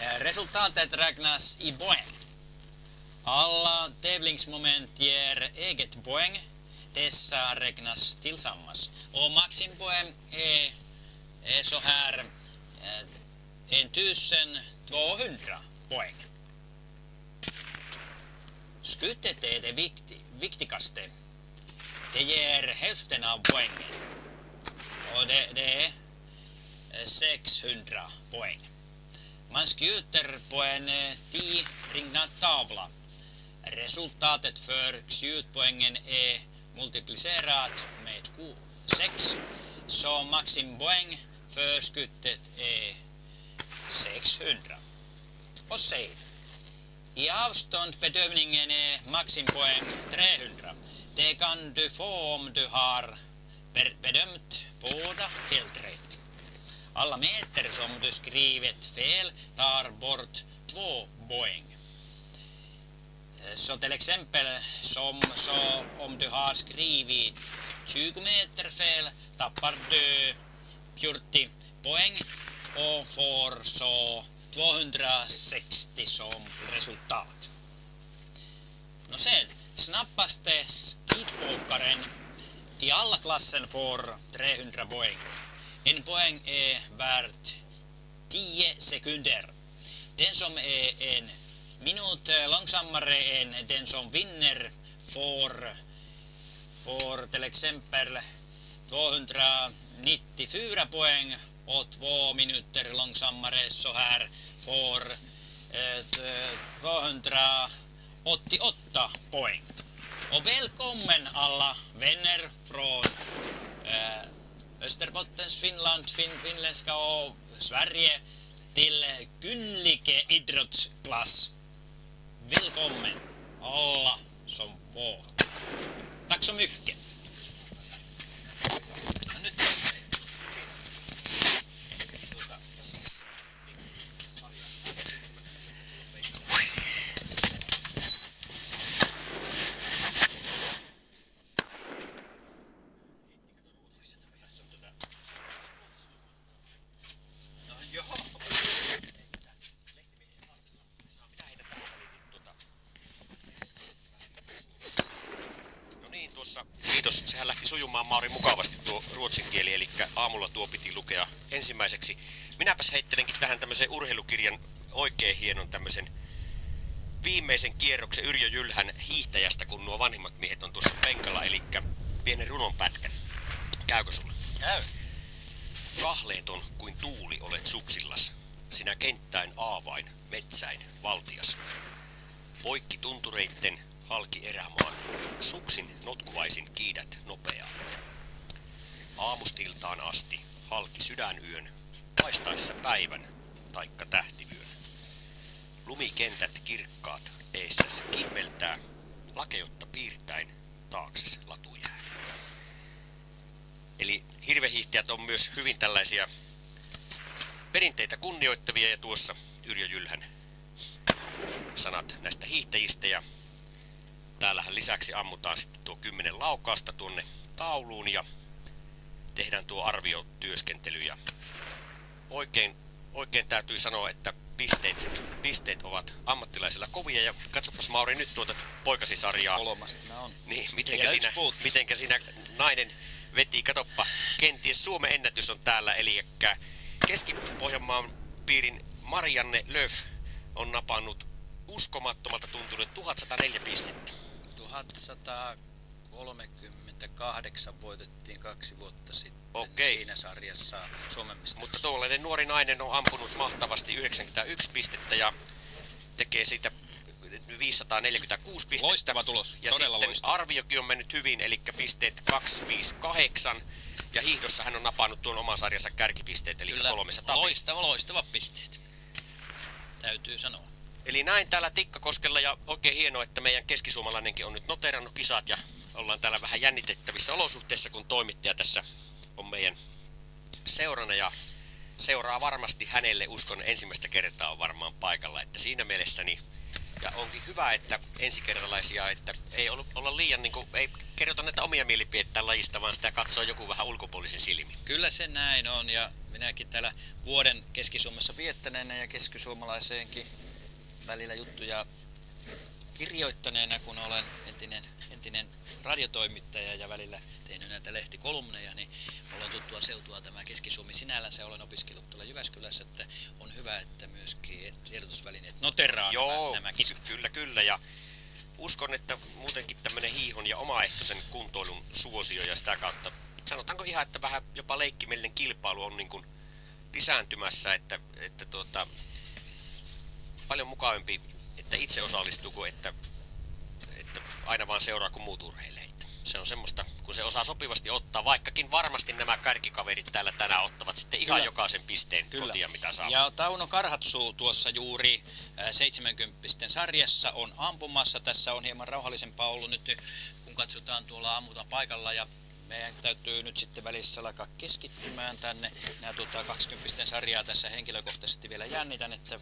Eh, resultatet räknas i poäng. Alla tävlingsmoment ger eget poäng. Dessa räknas tillsammans. Och maximpoäng är, är så här eh, 1200 poäng. Skyttet är det viktigaste. Det ger hälften av poängen. Och det, det är eh, 600 poäng. Man skjuter på en eh, 10 ringnad tavla. Resultatet för skjutpoängen är multiplicerat med 6, så maximpoäng för skyttet är 600. Och sen, i avståndbedömningen är maximpoäng 300. Det kan du få om du har bedömt båda helt rätt. Alla meter som du skrivit fel tar bort två poäng. Eh, så till exempel som så om du har skrivit 20 meter fel tappar du 40 poäng och får så 260 som resultat. No sen, snabbaste skidåkaren i alla klassen får 300 poäng. En poäng är värt 10 sekunder. Den som är en minut långsammare än den som vinner får, får till exempel 294 poäng och två minuter långsammare så här får eh, 288 poäng. Och välkommen alla vänner från eh, Österbottens Finland, fin, finländska och Sverige till Kynlike idrottsklass. Välkommen alla som får. Tack så mycket. Ensimmäiseksi. Minäpäs heittelenkin tähän tämmöisen urheilukirjan oikein hienon tämmöisen viimeisen kierroksen Yrjö Jylhän hiihtäjästä, kun nuo vanhimmat miehet on tuossa penkalla, eli pienen runon pätkän. Käykö sulle? Käy. Kahleeton kuin tuuli olet suksillas, sinä kenttäin aavain, metsäin, valtias. Poikki tuntureitten, halki erämaan, suksin notkuvaisin kiidät nopeaa. Aamustiltaan asti, halki sydänyön, paistaessa päivän, taikka tähtivyön. Lumikentät kirkkaat, eessäs kimmeltää, lakeutta piirtäin, taakses latu jää. Eli hirvehiihtäjät on myös hyvin tällaisia perinteitä kunnioittavia ja tuossa Yrjö Jylhän sanat näistä hiihtäjistä ja täällähän lisäksi ammutaan sitten tuo 10 laukausta tuonne tauluun ja tehdään tuo arviotyöskentely ja oikein, oikein täytyy sanoa, että pisteet, pisteet ovat ammattilaisilla kovia ja katsopas Mauri nyt tuota poikasi sarjaa. Kolmas on. Niin, mitenkä Ja siinä, mitenkä siinä nainen veti, katoppa, kenties Suomen ennätys on täällä, eli Keski-Pohjanmaan piirin Marianne Löf on napannut uskomattomalta tuntunut 1104 pistettä. 1138 voitettiin kaksi vuotta sitten Okei. siinä sarjassa Suomen mestaruus. Mutta tuollainen nuori nainen on ampunut mahtavasti 91 pistettä ja tekee siitä 546 pistettä. Loistava tulos, Ja todella sitten loistava. arviokin on mennyt hyvin, eli pisteet 258. Ja hiihdossa hän on napannut tuon oman sarjansa kärkipisteet, eli Kyllä, 300 pistettä. loistava, loistava pisteet. Täytyy sanoa. Eli näin täällä Tikkakoskella ja oikein hienoa, että meidän keskisuomalainenkin on nyt noterannut kisat ja ollaan täällä vähän jännitettävissä olosuhteissa, kun toimittaja tässä on meidän seurana ja seuraa varmasti hänelle, uskon ensimmäistä kertaa on varmaan paikalla, että siinä mielessä niin ja onkin hyvä, että ensikertalaisia, että ei ollut, olla liian, niin kuin, ei kerrota näitä omia mielipiteitä lajista, vaan sitä katsoo joku vähän ulkopuolisen silmin. Kyllä se näin on ja minäkin täällä vuoden Keski-Suomessa viettäneenä ja keskisuomalaiseenkin välillä juttuja kirjoittaneena, kun olen entinen, entinen radiotoimittaja ja välillä tehnyt näitä lehtikolumneja, niin on tuttua seutua tämä Keski-Suomi sinällänsä. Olen opiskellut tuolla Jyväskylässä, että on hyvä, että myöskin tiedotusvälineet noteraa Joo, nämä, nämä kyllä, kyllä. Ja uskon, että muutenkin tämmöinen hiihon ja omaehtoisen kuntoilun suosio ja sitä kautta, sanotaanko ihan, että vähän jopa leikkimielinen kilpailu on niin kuin lisääntymässä, että, että tuota, paljon mukavampi, että itse osallistuu kuin että aina vaan seuraa kun muut urheilee. Se on semmoista, kun se osaa sopivasti ottaa, vaikkakin varmasti nämä kärkikaverit täällä tänään ottavat sitten ihan Kyllä. jokaisen pisteen Kyllä. kotia, mitä saa. Ja Tauno Karhatsu tuossa juuri äh, 70 sarjassa on ampumassa. Tässä on hieman rauhallisempaa ollut nyt, kun katsotaan tuolla ammutaan paikalla ja meidän täytyy nyt sitten välissä alkaa keskittymään tänne. Nämä tuota 20 sarjaa tässä henkilökohtaisesti vielä jännitän, että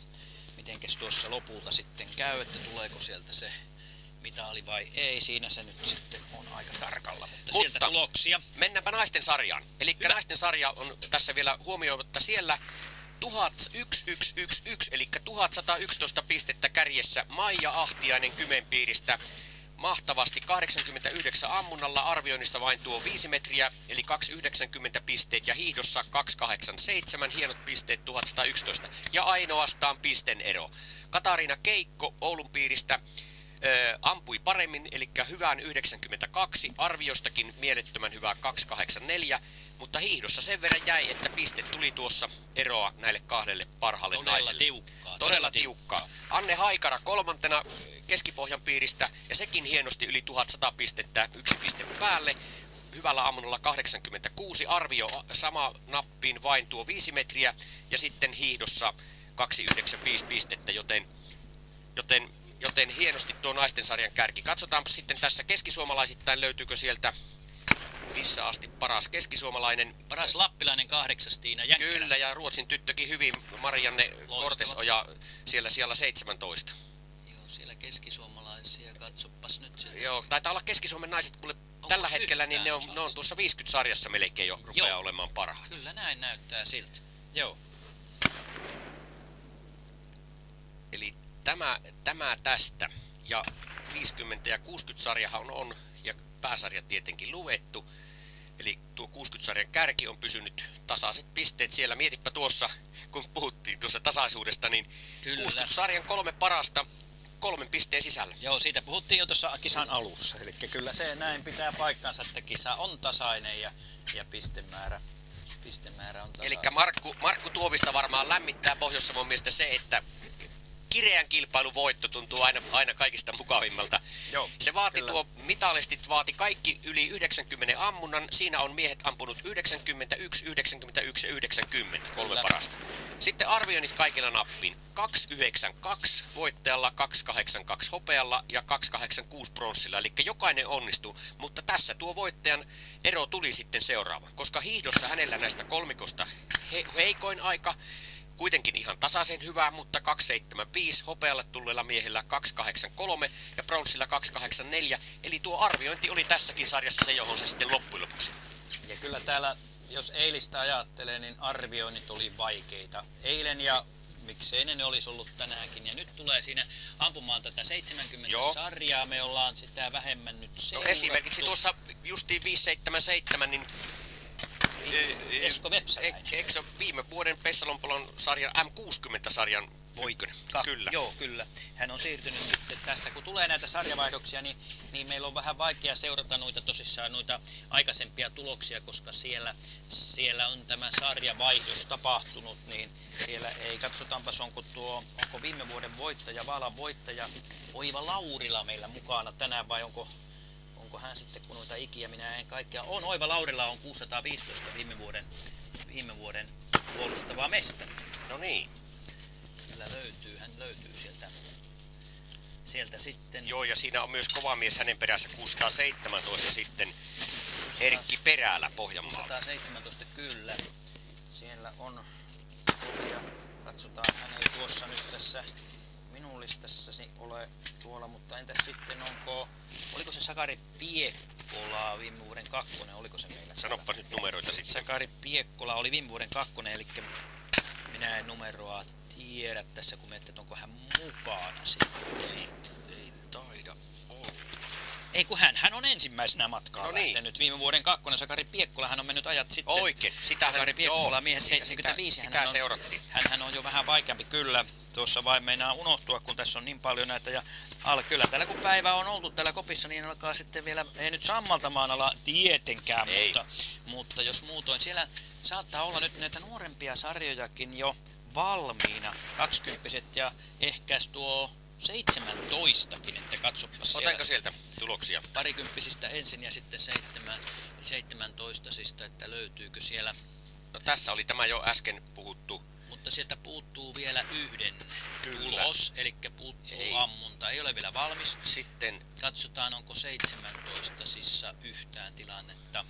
mitenkäs tuossa lopulta sitten käy, että tuleeko sieltä se mitali vai ei. Siinä se nyt sitten on aika tarkalla, mutta, Mutta- sieltä tuloksia. Mennäänpä naisten sarjaan. Eli naisten sarja on tässä vielä huomioimatta siellä 1111, eli 1111 pistettä kärjessä Maija Ahtiainen Kymenpiiristä. Mahtavasti 89 ammunnalla arvioinnissa vain tuo 5 metriä, eli 290 pisteet ja hiihdossa 287, hienot pisteet 1111 ja ainoastaan pisten ero. Katariina Keikko Oulun piiristä ampui paremmin, eli hyvään 92, arviostakin mielettömän hyvää 284, mutta hiihdossa sen verran jäi, että piste tuli tuossa eroa näille kahdelle parhaalle Todella naiselle. tiukkaa, Todella, todella tiukkaa. Anne Haikara kolmantena Keskipohjan piiristä ja sekin hienosti yli 1100 pistettä, yksi piste päälle. Hyvällä ammunnolla 86, arvio sama nappiin vain tuo 5 metriä ja sitten hiihdossa 295 pistettä, joten Joten, joten hienosti tuo naisten sarjan kärki. Katsotaanpa sitten tässä keskisuomalaisittain löytyykö sieltä missä asti paras keskisuomalainen. Paras lappilainen kahdeksas Tiina Jänkkälä. Kyllä, ja Ruotsin tyttökin hyvin, Marianne Kortesoja siellä siellä 17. Joo, siellä keskisuomalaisia, katsopas nyt sieltä. Joo, taitaa olla Keski-Suomen naiset, kuule tällä hetkellä niin ne on, ne on tuossa 50 sarjassa melkein jo rupeaa Joo. olemaan parhaat. Kyllä näin näyttää siltä. Joo. Eli tämä, tämä tästä. Ja 50 ja 60 sarjahan on, on ja pääsarja tietenkin luettu. Eli tuo 60-sarjan kärki on pysynyt tasaiset pisteet siellä. Mietipä tuossa, kun puhuttiin tuossa tasaisuudesta, niin Kyllä. 60-sarjan kolme parasta kolmen pisteen sisällä. Joo, siitä puhuttiin jo tuossa kisan alussa. Eli kyllä se näin pitää paikkansa, että kisa on tasainen ja, ja pistemäärä, pistemäärä on tasainen. Eli Markku, Markku Tuovista varmaan lämmittää Pohjois-Savon mielestä se, että kireän kilpailun voitto tuntuu aina, aina kaikista mukavimmalta. Joo, Se vaati kyllä. tuo mitalistit vaati kaikki yli 90 ammunnan. Siinä on miehet ampunut 91, 91 ja 90, kolme Kyllä. parasta. Sitten arvioinnit kaikilla nappiin. 292 voittajalla, 282 hopealla ja 286 pronssilla. Eli jokainen onnistuu, mutta tässä tuo voittajan ero tuli sitten seuraava. Koska hiihdossa hänellä näistä kolmikosta he, heikoin aika, Kuitenkin ihan tasaisen hyvää, mutta 275 hopealle tulleella miehellä 283 ja bronssilla 284. Eli tuo arviointi oli tässäkin sarjassa se, johon se sitten loppui lopuksi. Ja kyllä täällä, jos eilistä ajattelee, niin arvioinnit oli vaikeita. Eilen ja miksei ne ne olisi ollut tänäänkin. Ja nyt tulee siinä ampumaan tätä 70 Joo. sarjaa. Me ollaan sitä vähemmän nyt No seurattu. esimerkiksi tuossa justiin 577, niin Siis Esko Vepsäläinen. e- eikö se viime vuoden Pessalompolon sarjan M60-sarjan voikön? Ka- Kyllä. Joo, kyllä. Hän on siirtynyt sitten tässä. Kun tulee näitä sarjavaihdoksia, niin, niin meillä on vähän vaikea seurata noita tosissaan noita aikaisempia tuloksia, koska siellä, siellä on tämä sarjavaihdos tapahtunut, niin siellä ei, katsotaanpas onko tuo, onko viime vuoden voittaja, Vaalan voittaja Oiva Laurila meillä mukana tänään vai onko, onko hän sitten kun noita ikiä minä en kaikkea, on Oiva Laurila on 615 viime vuoden, viime vuoden puolustavaa mestari. No niin. Kyllä löytyy, hän löytyy sieltä, sieltä sitten. Joo, ja siinä on myös kova mies hänen perässä 617 sitten Erkki Perälä Pohjanmaalta. 117 kyllä. Siellä on kovia. Katsotaan, hän ei tuossa nyt tässä minun listassani ole tuolla, mutta entäs sitten onko, oliko se Sakari Piekkola viime vuoden kakkonen, oliko se meillä? Sanoppa nyt numeroita sitten. Sakari Piekkola oli viime vuoden kakkonen, eli minä en numeroa tiedä tässä, kun miettii, että onko hän mukana sitten. Ei taida olla. Ei kun hän, hän on ensimmäisenä matkaan No niin. lähtenyt viime vuoden kakkonen. Sakari Piekkola, hän on mennyt ajat sitten. Oikein. Sitä Sakari Piekkola, miehet sitä- 75. Sitä, hän sitä on, seurattiin. Hän on jo vähän vaikeampi kyllä. Tuossa vain meinaa unohtua, kun tässä on niin paljon näitä. Ja al, kyllä täällä kun päivä on oltu täällä kopissa, niin alkaa sitten vielä, ei nyt sammaltamaan ala tietenkään, Ei. mutta, mutta jos muutoin. Siellä saattaa olla nyt näitä nuorempia sarjojakin jo valmiina, 20 ja ehkä tuo 17kin, että katsopas siellä Otanko sieltä tuloksia? parikymppisistä ensin ja sitten seitsemän, 17 että löytyykö siellä. No tässä oli tämä jo äsken puhuttu. Mutta sieltä puuttuu vielä yhden Kyllä. tulos, eli puuttuu Ei. ammunta. Ei ole vielä valmis. Sitten Katsotaan, onko 17 sissa yhtään tilannetta.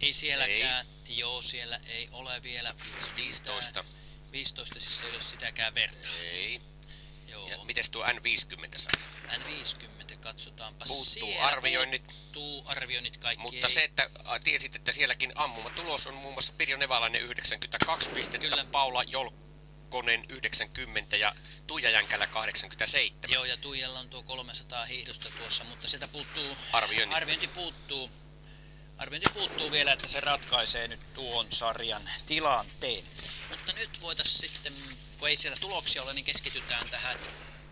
Ei sielläkään, joo siellä ei ole vielä 15. 15 siis ei ole sitäkään verta. Ei. Joo. Ja mites tuo N50-sarja? N50, katsotaanpa Puuttuu siellä. arvioinnit. Puuttuu arvioinnit kaikki. Mutta ei. se, että tiesit, että sielläkin ammuma tulos on muun muassa Pirjo Nevalainen 92 pistettä, Kyllä. Paula Jolkkonen 90 ja Tuija Jänkälä 87. Joo, ja Tuijalla on tuo 300 hiihdosta tuossa, mutta sieltä puuttuu... Arvioinnit. Arviointi puuttuu. Arviointi puuttuu vielä, että se ratkaisee nyt tuon sarjan tilanteen. Mutta nyt voitaisiin sitten, kun ei siellä tuloksia ole, niin keskitytään tähän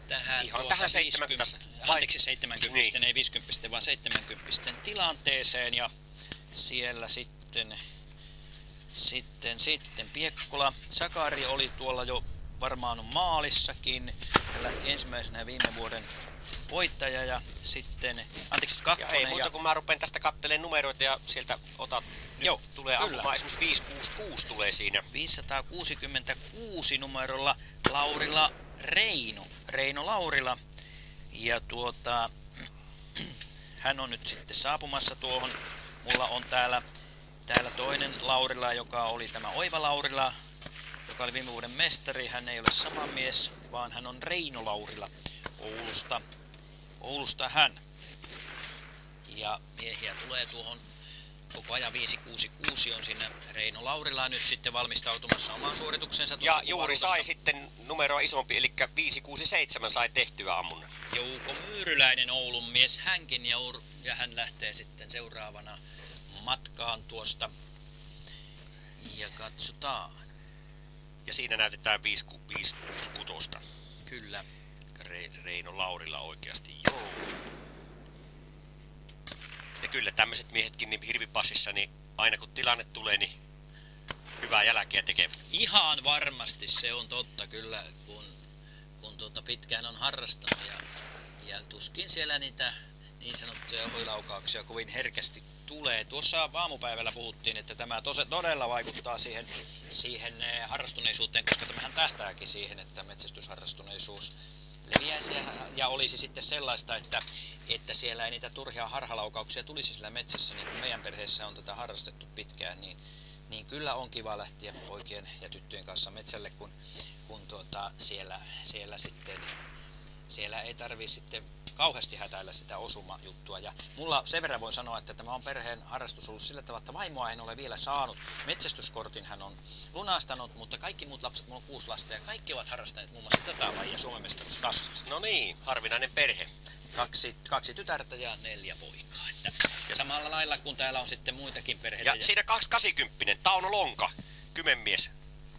tähän, Ihan tuota tähän 70 50, vai- anteeksi 70, Niin. ei 50, vaan 70 tilanteeseen ja siellä sitten sitten, sitten Piekkula. Sakari oli tuolla jo varmaan maalissakin. Hän lähti ensimmäisenä viime vuoden voittaja ja sitten, anteeksi Ja kakkonen. ei muuta kuin mä rupean tästä katteleen numeroita ja sieltä otat, nyt Joo, tulee kyllä. ampumaan, esimerkiksi 566 tulee siinä. 566 numerolla Laurila Reino, Reino Laurila. Ja tuota, hän on nyt sitten saapumassa tuohon. Mulla on täällä, täällä toinen Laurila, joka oli tämä Oiva Laurila, joka oli viime vuoden mestari. Hän ei ole sama mies, vaan hän on Reino Laurila Oulusta. Oulusta hän. Ja miehiä tulee tuohon koko ajan 566 on sinne Reino Laurila nyt sitten valmistautumassa omaan suorituksensa. Ja juuri sai sitten numeroa isompi, eli 567 sai tehtyä ammunnan. Jouko Myyryläinen Oulun mies hänkin ja, ur- ja hän lähtee sitten seuraavana matkaan tuosta. Ja katsotaan. Ja siinä näytetään 566. Kyllä. Re- Reino Laurilla oikeasti, joo. Ja kyllä tämmöiset miehetkin niin hirvipassissa, niin aina kun tilanne tulee, niin hyvää jälkeä tekee. Ihan varmasti se on totta kyllä, kun, kun tuota pitkään on harrastanut ja, ja tuskin siellä niitä niin sanottuja huilaukauksia kovin herkästi tulee. Tuossa aamupäivällä puhuttiin, että tämä tose, todella vaikuttaa siihen, siihen eh, harrastuneisuuteen, koska tämähän tähtääkin siihen, että metsästysharrastuneisuus leviäisi ja, olisi sitten sellaista, että, että siellä ei niitä turhia harhalaukauksia tulisi sillä metsässä, niin kuin meidän perheessä on tätä harrastettu pitkään, niin, niin kyllä on kiva lähteä poikien ja tyttöjen kanssa metsälle, kun, kun tuota, siellä, siellä sitten siellä ei tarvii sitten kauheasti hätäillä sitä osumajuttua. Ja mulla sen verran voin sanoa, että tämä on perheen harrastus ollut sillä tavalla, että vaimoa en ole vielä saanut. Metsästyskortin hän on lunastanut, mutta kaikki muut lapset, mulla on kuusi lasta ja kaikki ovat harrastaneet muun muassa tätä lajia Suomen mestaruustasolla. No niin, harvinainen perhe. Kaksi, kaksi tytärtä ja neljä poikaa. Että samalla lailla kun täällä on sitten muitakin perheitä. Ja siinä 280, Tauno Lonka, kymenmies.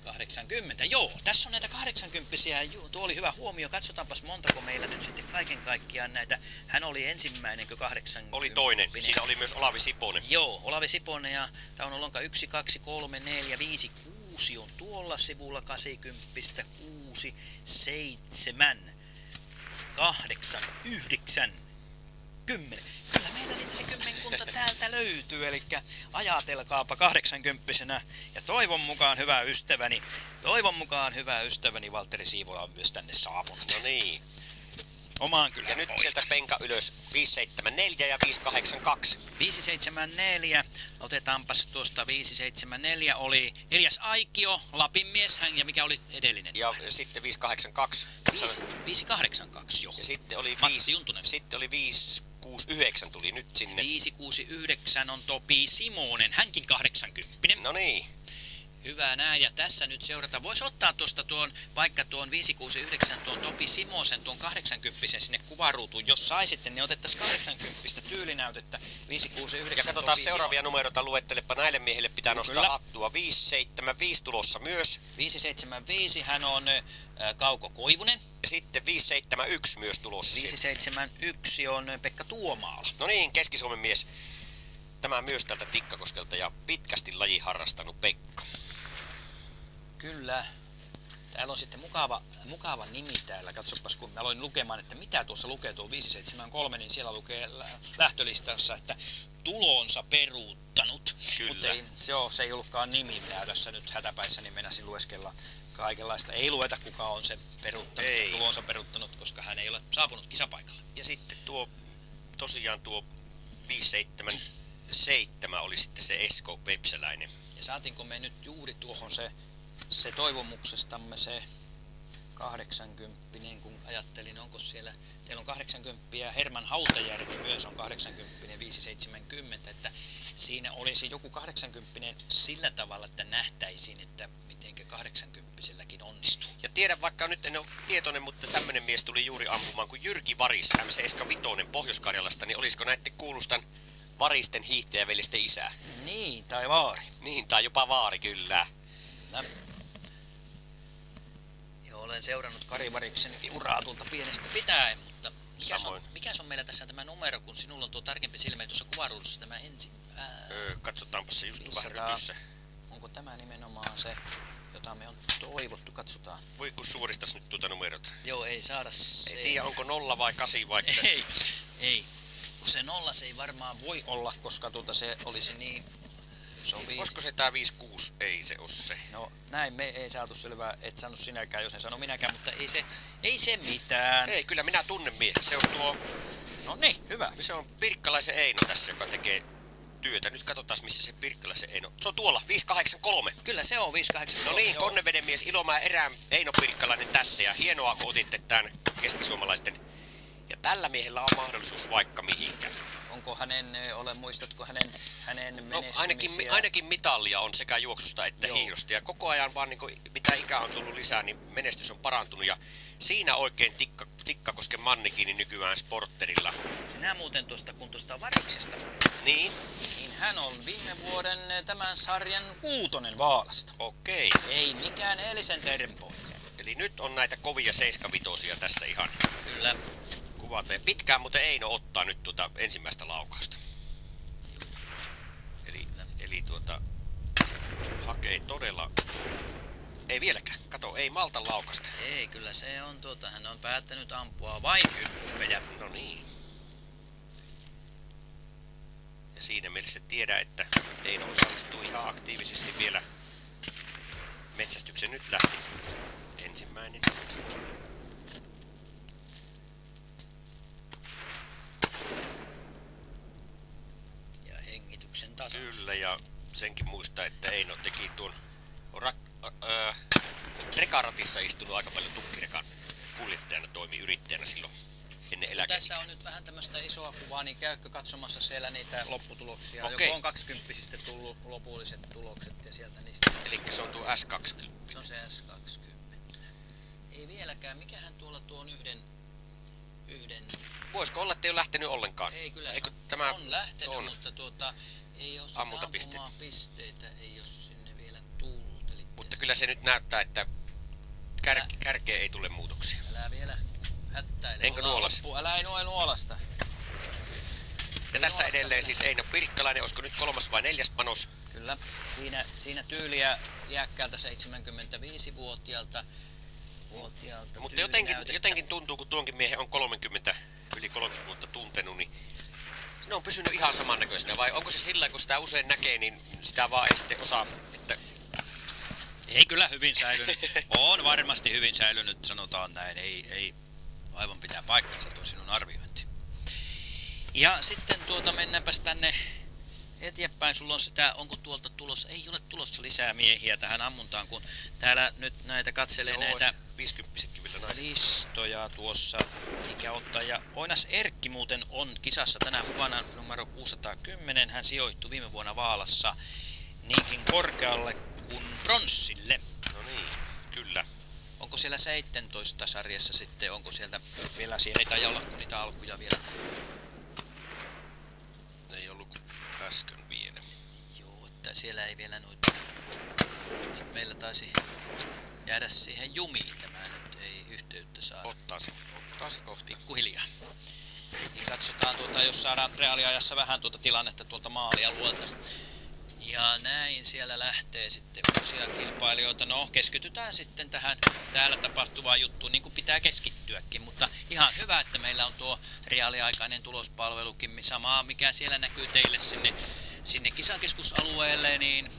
80, joo. Tässä on näitä 80 Juu, tuo oli hyvä huomio. Katsotaanpas montako meillä nyt sitten kaiken kaikkiaan näitä. Hän oli ensimmäinen, 80. Oli toinen. Siinä oli myös Olavi Siponen. Joo, Olavi Siponen ja Tauno Lonka 1, 2, 3, 4, 5, 6 on tuolla sivulla 80, 6, 7, 8, 9, 10. Kyllä meillä niitä se kymmenkunta täältä löytyy, eli ajatelkaapa 80 ja toivon mukaan hyvä ystäväni, toivon mukaan hyvä ystäväni Valtteri Siivola on myös tänne saapunut. No niin. Omaan kyllä Ja nyt sieltä penka ylös 574 ja 582. 574, otetaanpas tuosta 574 oli Elias Aikio, Lapin mies hän ja mikä oli edellinen? Ja sitten 582. 5, 582 jo. Ja sitten oli, Matti 5, Juntunen. sitten oli 569 tuli nyt sinne. 569 on Topi Simonen, hänkin 80. No niin. Hyvä näin, ja tässä nyt seurata. Voisi ottaa tuosta tuon, vaikka tuon 569, tuon Topi Simosen, tuon 80 sinne kuvaruutuun. Jos saisitte, niin otettaisiin 80 tyylinäytettä 569. Ja katsotaan Topi seuraavia numeroita, luettelepa näille miehille pitää nostaa Kyllä. hattua. 575 tulossa myös. Simonen. 575, hän on äh, Kauko Koivunen. Ja sitten 571 myös tulossa. sieltä. 571 on Pekka Tuomaala. No niin, Keski-Suomen mies. Tämä myös tältä Tikkakoskelta ja pitkästi laji harrastanut Pekka. Kyllä. Täällä on sitten mukava, mukava nimi täällä. Katsopas, kun mä aloin lukemaan, että mitä tuossa lukee tuo 573, niin siellä lukee lä- lähtölistassa, että tulonsa peruuttanut. Kyllä. Mutta ei, se, on, se ei ollutkaan nimi. Minä tässä nyt hätäpäissä niin menasin lueskella kaikenlaista. Ei lueta, kuka on sen peruuttanut, Ei. sen tulonsa peruuttanut, koska hän ei ole saapunut kisapaikalle. Ja sitten tuo, tosiaan tuo 57 seitsemän oli sitten se Esko Vepseläinen. Ja saatiinko me nyt juuri tuohon se, se toivomuksestamme se 80, niin kuin ajattelin, onko siellä, teillä on 80 ja Herman Hautajärvi myös on 80 570, että siinä olisi joku 80 sillä tavalla, että nähtäisiin, että mitenkä 80 onnistuu. Ja tiedän, vaikka nyt en ole tietoinen, mutta tämmöinen mies tuli juuri ampumaan kuin Jyrki Varis, MC Vitoinen Pohjois-Karjalasta, niin olisiko näette kuulustan Varisten hiihtäjävelisten isä? Niin, tai vaari. Niin, tai jopa vaari kyllä. Kyllä. Olen seurannut Kari Variksenkin uraa tuolta pienestä pitäen, mutta mikä on, mikä on meillä tässä tämä numero, kun sinulla on tuo tarkempi silmä tuossa kuvaruudussa tämä ensin. Ää, Öö, katsotaanpa se just vähän 500. rytyssä. onko tämä nimenomaan se, jota me on toivottu? Katsotaan. Voi kun suuristas nyt tuota numerota. Joo, ei saada se. Ei tiedä, onko nolla vai kasi vai... Ei, ei. Se nolla se ei varmaan voi olla, koska tuota se olisi niin... Se on viisi. Olisiko se tää 56? Ei se oo se. No näin me ei saatu selvää, et saanut sinäkään, jos en sano minäkään, mutta ei se, ei se mitään. Ei, kyllä minä tunnen miehen. Se on tuo... No niin, hyvä. Se on Pirkkalaisen Eino tässä, joka tekee työtä. Nyt katsotaan, missä se Pirkkalaisen Eino... Se on tuolla, 583. Kyllä se on 583. No niin, joo. Konneveden mies Ilomäen erään Eino Pirkkalainen tässä. Ja hienoa, kun otitte tämän keskisuomalaisten. Ja tällä miehellä on mahdollisuus vaikka mihinkään. Onko hänen, ole muistatko hänen, hänen No ainakin, ainakin mitallia on sekä juoksusta että Joo. hiihdosta. Ja koko ajan vaan niin kuin, mitä ikää on tullut lisää, niin menestys on parantunut. Ja siinä oikein tikka, Tikkakosken Mannikin niin nykyään sportterilla. Sinä muuten tuosta, kun tuosta variksesta, Niin, niin hän on viime vuoden tämän sarjan kuutonen Vaalasta. okei. Ei mikään eilisen termpoika. Eli nyt on näitä kovia seiskavitosia tässä ihan Kyllä. Kuvata. Ja pitkään muuten Eino ottaa nyt tuota ensimmäistä laukausta. Eli, eli tuota, hakee todella... Ei vieläkään. Kato, ei malta laukasta. Ei, kyllä se on tuota, hän on päättänyt ampua vain kymppejä. No niin. Ja siinä mielessä tiedä, että Eino osallistuu ihan aktiivisesti vielä metsästyksen. Nyt lähti ensimmäinen. Ja taso. Kyllä, ja senkin muista, että Eino teki tuon rak- äh, rekaratissa istunut aika paljon tukkirekan kuljettajana, toimi yrittäjänä silloin ennen eläkettä. Tässä on nyt vähän tämmöistä isoa kuvaa, niin käykö katsomassa siellä niitä lopputuloksia. Okei. Joko on 20 tullut lopulliset tulokset ja sieltä niistä. Eli se on tuo S20. Se on se S20. Ei vieläkään. Mikähän tuolla tuo on yhden, yhden Voisiko olla, että ei ole lähtenyt ollenkaan? ei kyllä Eikö on, tämä on lähtenyt, on? mutta tuota, ei ole Ammuntapisteitä. pisteitä, ei ole sinne vielä tullut. Eli Mutta kyllä se nyt näyttää, että kär, Älä- kärkeen ei tule muutoksia. Älä vielä hättäile. Enkö nuolas? loppu- Älä ei nuo nuolasta. Ja tässä nuolasta edelleen vielä. siis Eino Pirkkalainen, olisiko nyt kolmas vai neljäs panos? Kyllä. Siinä, siinä tyyliä iäkkäältä 75-vuotiaalta vuotiaalta Mutta jotenkin, jotenkin tuntuu, kun tuonkin miehen on 30, yli 30 vuotta tuntenut, niin ne on pysynyt ihan samannäköisenä. Vai onko se sillä, kun sitä usein näkee, niin sitä vaan ei sitten osaa, että Ei kyllä hyvin säilynyt. On varmasti hyvin säilynyt, sanotaan näin. Ei, ei aivan pitää paikkansa tuo sinun arviointi. Ja sitten tuota mennäänpäs tänne eteenpäin. Sulla on sitä, onko tuolta tulossa, ei ole tulossa lisää miehiä tähän ammuntaan, kun täällä nyt näitä katselee Joo, näitä 50 vielä naiset. listoja tuossa ikäottaa. Ja Oinas Erkki muuten on kisassa tänään mukana numero 610. Hän sijoittui viime vuonna Vaalassa niinkin korkealle kuin pronssille. No niin, kyllä. Onko siellä 17 sarjassa sitten, onko sieltä vielä, siellä ei taida olla kuin niitä alkuja vielä. Äsken vielä. Joo, että siellä ei vielä noita, nyt meillä taisi jäädä siihen jumiin tämä nyt, ei yhteyttä saada. Ottaa se, ottaa se kohti. pikkuhiljaa. Niin katsotaan, tuota, jos saadaan reaaliajassa vähän tuota tilannetta tuolta maalialueelta. Ja näin siellä lähtee sitten uusia kilpailijoita. No, keskitytään sitten tähän täällä tapahtuvaan juttuun, niin kuin pitää keskittyäkin. Mutta ihan hyvä, että meillä on tuo reaaliaikainen tulospalvelukin, samaa mikä siellä näkyy teille sinne, sinne kisakeskusalueelle. Niin,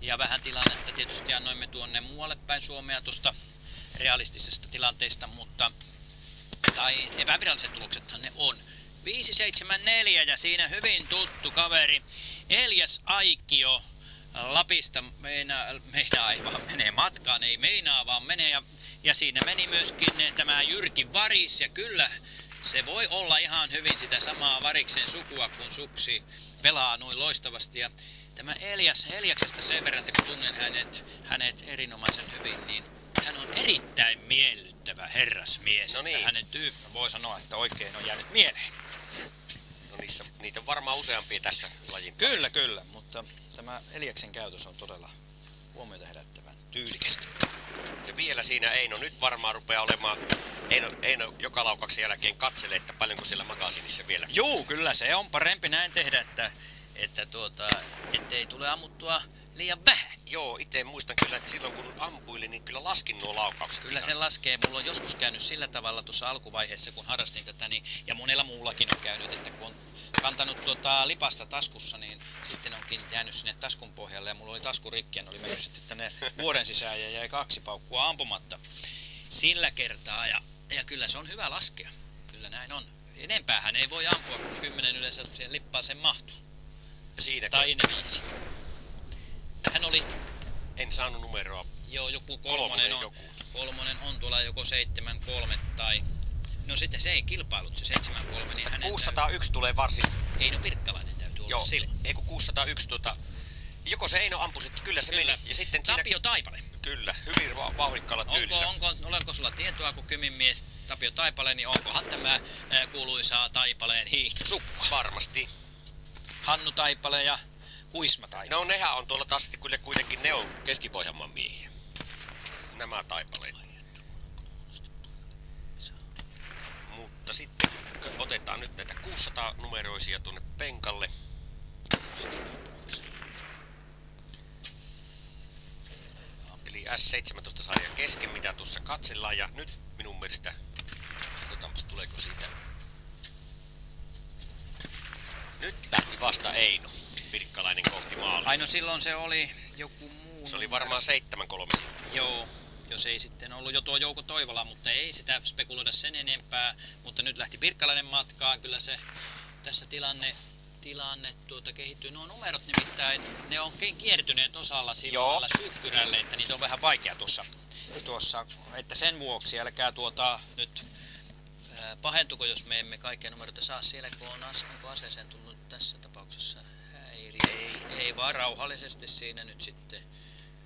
ja vähän tilannetta tietysti annoimme tuonne muualle päin Suomea tuosta realistisesta tilanteesta, mutta tai epäviralliset tuloksethan ne on. 574 ja siinä hyvin tuttu kaveri Elias Aikio Lapista meinaa, meinaa ei vaan menee matkaan, ei meinaa vaan menee ja, ja siinä meni myöskin tämä Jyrki Varis ja kyllä se voi olla ihan hyvin sitä samaa Variksen sukua, kun Suksi pelaa noin loistavasti. Ja tämä Elias, Eliaksesta sen verran, että kun tunnen hänet, hänet erinomaisen hyvin, niin hän on erittäin miellyttävä herrasmies. No niin. Hänen tyyppi voi sanoa, että oikein on jäänyt mieleen. Niissä, niitä on varmaan useampia tässä lajin Kyllä, parissa. kyllä, mutta tämä Eliaksen käytös on todella huomiota herättävän tyylikästä. Ja vielä siinä Eino nyt varmaan rupeaa olemaan, Eino, Eino joka laukauksen jälkeen katselee, että paljonko siellä magasinissa vielä. Juu, kyllä se on parempi näin tehdä, että, että tuota, ettei tule ammuttua liian vähän. Joo, itse muistan kyllä, että silloin kun ampuilin, niin kyllä laskin nuo laukaukset. Kyllä ihan. se laskee. Mulla on joskus käynyt sillä tavalla tuossa alkuvaiheessa, kun harrastin tätä, niin, ja monella muullakin on käynyt, että kun on kantanut tuota lipasta taskussa, niin sitten onkin jäänyt sinne taskun pohjalle, ja mulla oli tasku rikki, ja ne oli mennyt sitten tänne vuoden sisään, ja jäi kaksi paukkua ampumatta sillä kertaa, ja, ja kyllä se on hyvä laskea. Kyllä näin on. Enempäähän ei voi ampua, kun kymmenen yleensä siihen lippaaseen mahtuu. Siinä Tai ne viisi. Hän oli en saanut numeroa. Joo, joku Kolmonen kolmonen on, joku. kolmonen on tuolla joko 7-3 tai... No sitten se ei kilpailut se 7-3, niin hänen 601 tulee varsin, täytyy, Eino Pirkkalainen täytyy olla joo, silloin. ei kun 601 tuota, joko se Eino ampui sitten, kyllä se Kyllä. meni. Ja sitten siinä, Tapio Taipale. kyllä, hyvin va- vauhdikkaalla Onko, tyylillä. onko, olenko sulla tietoa, kun Kymin mies Tapio Taipale, niin onkohan tämä ää, kuuluisaa Taipaleen hiihtosukua? Varmasti. Hannu Taipale ja Kuisma Taipale. No nehän on tuolla taas kyllä kuitenkin, ne on Keski-Pohjanmaan miehiä. Nämä taipaleet. Mutta sitten otetaan nyt näitä 600 numeroisia tuonne penkalle. Eli S17-sarja kesken, mitä tuossa katsellaan. Ja nyt minun mielestä, katsotaanpas tuleeko siitä. Nyt lähti vasta Eino, Pirkkalainen kohti maalia. Ai no silloin se oli joku muu. Se oli varmaan 7-3 sitten. Joo, jos ei sitten ollut jo tuo Jouko Toivola, mutta ei sitä spekuloida sen enempää. Mutta nyt lähti Pirkkalainen matkaan, kyllä se tässä tilanne, tilanne tuota kehittyy. Nuo numerot nimittäin, ne on kiertyneet osalla sillä syykkyrälle, että niitä on vähän vaikea tuossa, tuossa että sen vuoksi älkää tuota nyt pahentuko, jos me emme kaikkia numeroita saa siellä, kun on, onko aseeseen tullut tässä tapauksessa. Ei, ei vaan rauhallisesti siinä nyt sitten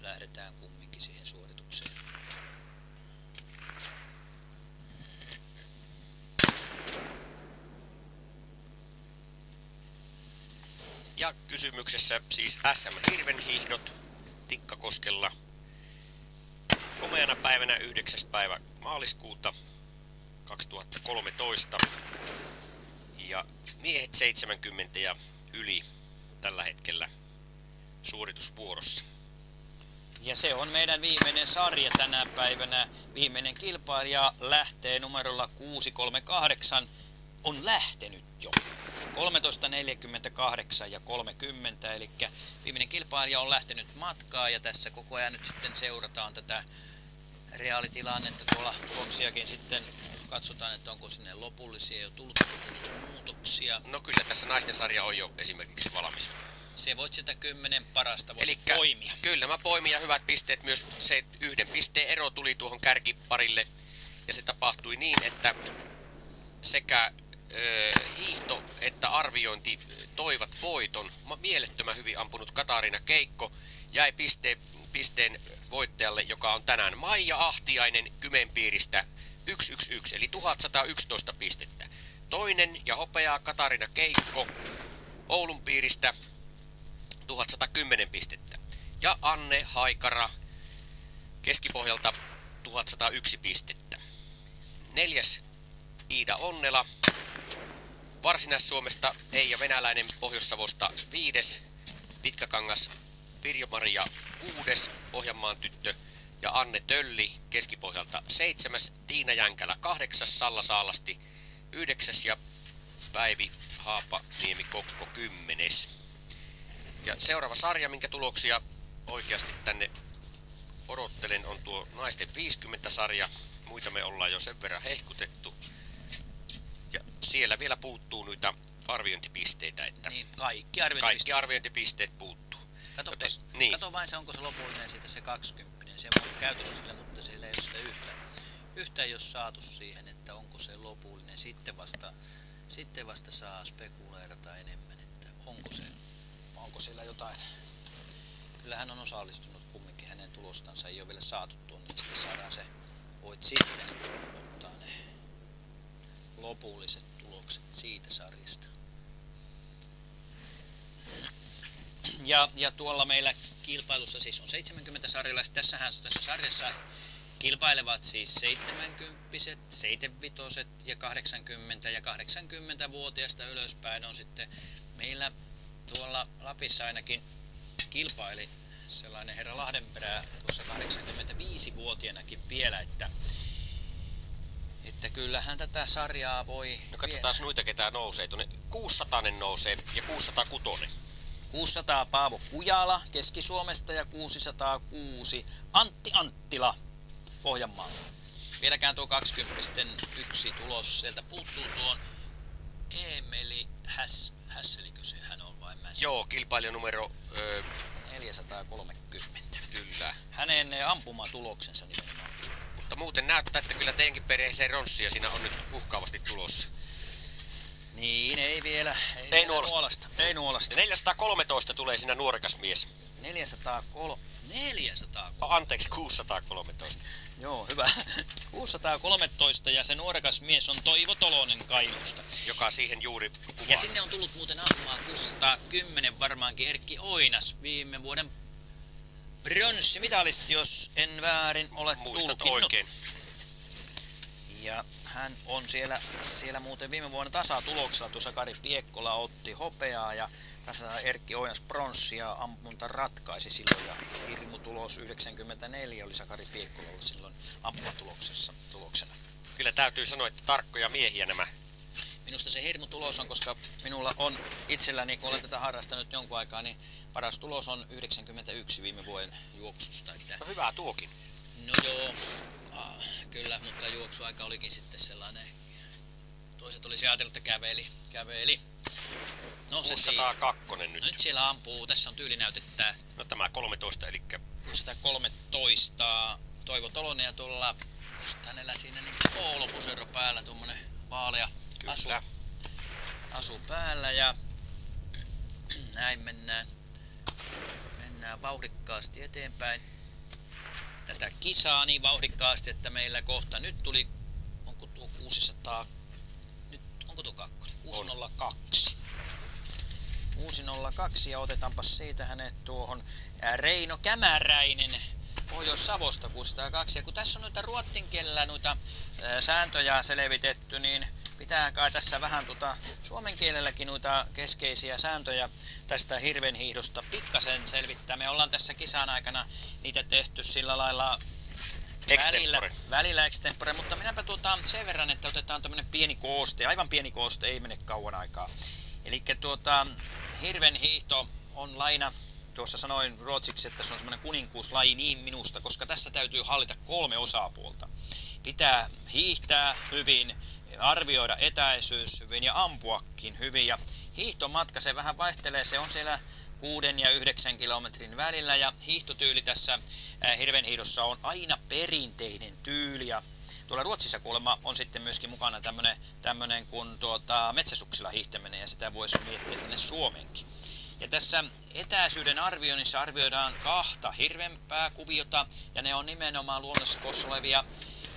lähdetään kumminkin siihen suoritukseen. Ja kysymyksessä siis SM Hirvenhiihdot Tikkakoskella. Komeana päivänä 9. päivä maaliskuuta 2013. Ja miehet 70 ja yli tällä hetkellä suoritusvuorossa. Ja se on meidän viimeinen sarja tänä päivänä. Viimeinen kilpailija lähtee numerolla 638. On lähtenyt jo. 13.48 ja 30, eli viimeinen kilpailija on lähtenyt matkaan ja tässä koko ajan nyt sitten seurataan tätä reaalitilannetta. Tuolla boksiakin sitten katsotaan, että onko sinne lopullisia jo tullut, muutoksia. No kyllä tässä naisten sarja on jo esimerkiksi valmis. Se voit sitä kymmenen parasta voisi Elikkä poimia. Kyllä mä poimin ja hyvät pisteet myös se yhden pisteen ero tuli tuohon kärkiparille ja se tapahtui niin, että sekä ö, hiihto että arviointi toivat voiton. Mielettömän hyvin ampunut Katarina Keikko jäi piste, pisteen voittajalle, joka on tänään Maija Ahtiainen Kymenpiiristä 111, eli 1111 pistettä. Toinen ja hopeaa Katarina Keikko Oulun piiristä 1110 pistettä. Ja Anne Haikara Keskipohjalta 1101 pistettä. Neljäs Iida Onnela Varsinais-Suomesta Eija Venäläinen Pohjois-Savosta viides. Pitkäkangas Pirjo-Maria kuudes Pohjanmaan tyttö ja Anne Tölli Keskipohjalta seitsemäs. Tiina Jänkälä kahdeksas Salla Saalasti yhdeksäs ja Päivi Haapa Niemi Kokko kymmenes. Ja seuraava sarja, minkä tuloksia oikeasti tänne odottelen, on tuo naisten 50-sarja. Muita me ollaan jo sen verran hehkutettu. Ja siellä vielä puuttuu noita arviointipisteitä, että Niin kaikki arvioinnit. kaikki arviointipisteet puuttuu. Kato, Joten- niin. kato vain se, onko se lopullinen siitä se 20. Se on käytössä sillä, mutta siellä ei ole sitä yhtä. Yhtä ei ole saatu siihen, että onko se lopullinen. Sitten vasta, sitten vasta saa spekuleerata enemmän, että onko se, onko siellä jotain. Kyllä hän on osallistunut kumminkin, hänen tulostansa ei ole vielä saatu tuonne, niin sitten saadaan se, voit sitten ottaa ne lopulliset tulokset siitä sarjasta. Ja, ja tuolla meillä kilpailussa siis on 70 sarjalaista. Tässähän tässä sarjassa kilpailevat siis 70 75 ja 80 ja 80-vuotiaasta ylöspäin on sitten meillä tuolla Lapissa ainakin kilpaili sellainen herra Lahdenperä tuossa 85-vuotiaanakin vielä, että, että kyllähän tätä sarjaa voi No katsotaan noita ketä nousee. Tuonne 600 nousee ja 606. 600 Paavo Kujala Keski-Suomesta ja 606 Antti Anttila Pohjanmaalta. Vieläkään tuo 20 yksi tulos. Sieltä puuttuu tuon Emeli Häs, Hässelikö se hän on vai mä? Joo, kilpailijanumero, öö, 430. kyllä. Hänen eh, ampumatuloksensa nimenomaan. Mutta muuten näyttää, että kyllä teidänkin perheeseen ronssia siinä on nyt uhkaavasti tulossa. Niin, ei vielä. Ei, Ei nuolasta. nuolasta. Ei nuolasta. Ja 413 tulee siinä nuorekas mies. 403. 400. Oh, anteeksi, 613. Joo, hyvä. 613 ja se nuorekas mies on Toivo Tolonen Kainuusta. Joka siihen juuri kuvaa. Ja sinne on tullut muuten ampumaan 610 varmaankin Erkki Oinas viime vuoden pronssimitalisti, jos en väärin ole Muistat tulkinnut. oikein. Ja hän on siellä, siellä muuten viime vuonna tasatuloksella. Tuossa Kari Piekkola otti hopeaa ja tässä Erkki Oinas pronssia ammunta ratkaisi silloin. Ja hirmutulos 94 oli Sakari Piekkolalla silloin ampumatuloksessa tuloksena. Kyllä täytyy sanoa, että tarkkoja miehiä nämä. Minusta se hirmutulos on, koska minulla on itselläni, kun olen tätä harrastanut jonkun aikaa, niin paras tulos on 91 viime vuoden juoksusta. Että, No hyvää tuokin. no joo, kyllä, mutta juoksuaika olikin sitten sellainen. Toiset olisi ajatellut, että käveli, käveli. No se siinä. 602 nyt. No nyt siellä ampuu, tässä on tyylinäytettä No tämä 13, eli 613 Toivo Tolonen ja tuolla, just hänellä siinä niin koulupusero päällä, tuommoinen vaalea asu, kyllä. asu päällä ja näin mennään, mennään vauhdikkaasti eteenpäin tätä kisaa niin vauhdikkaasti, että meillä kohta nyt tuli, onko tuo 600, nyt, onko tuo kakkonen, 602. 602 ja otetaanpa siitä hänet tuohon Reino Kämäräinen Pohjois-Savosta 602. Ja kun tässä on noita ruottin kielellä noita ää, sääntöjä selvitetty, niin pitää kai tässä vähän tota suomen kielelläkin noita keskeisiä sääntöjä tästä hirvenhiihdosta pikkasen selvittää. Me ollaan tässä kisan aikana niitä tehty sillä lailla välillä, välillä extempore, mutta minäpä tuota sen verran, että otetaan tämmönen pieni kooste, aivan pieni kooste, ei mene kauan aikaa. Eli tuota, hirven hiihto on laina, tuossa sanoin ruotsiksi, että se on semmoinen kuninkuuslaji niin minusta, koska tässä täytyy hallita kolme osapuolta. Pitää hiihtää hyvin, arvioida etäisyys hyvin ja ampuakin hyvin. Ja hiihtomatka se vähän vaihtelee, se on siellä 6 ja 9 kilometrin välillä ja hiihtotyyli tässä ää, hirvenhiihdossa on aina perinteinen tyyli ja Tuolla Ruotsissa kuulemma on sitten myöskin mukana tämmönen, tämmönen kuin tuota, metsäsuksilla hiihtäminen ja sitä voisi miettiä tänne Suomenkin. Ja tässä etäisyyden arvioinnissa arvioidaan kahta hirvenpää kuviota ja ne on nimenomaan luonnossa koossa olevia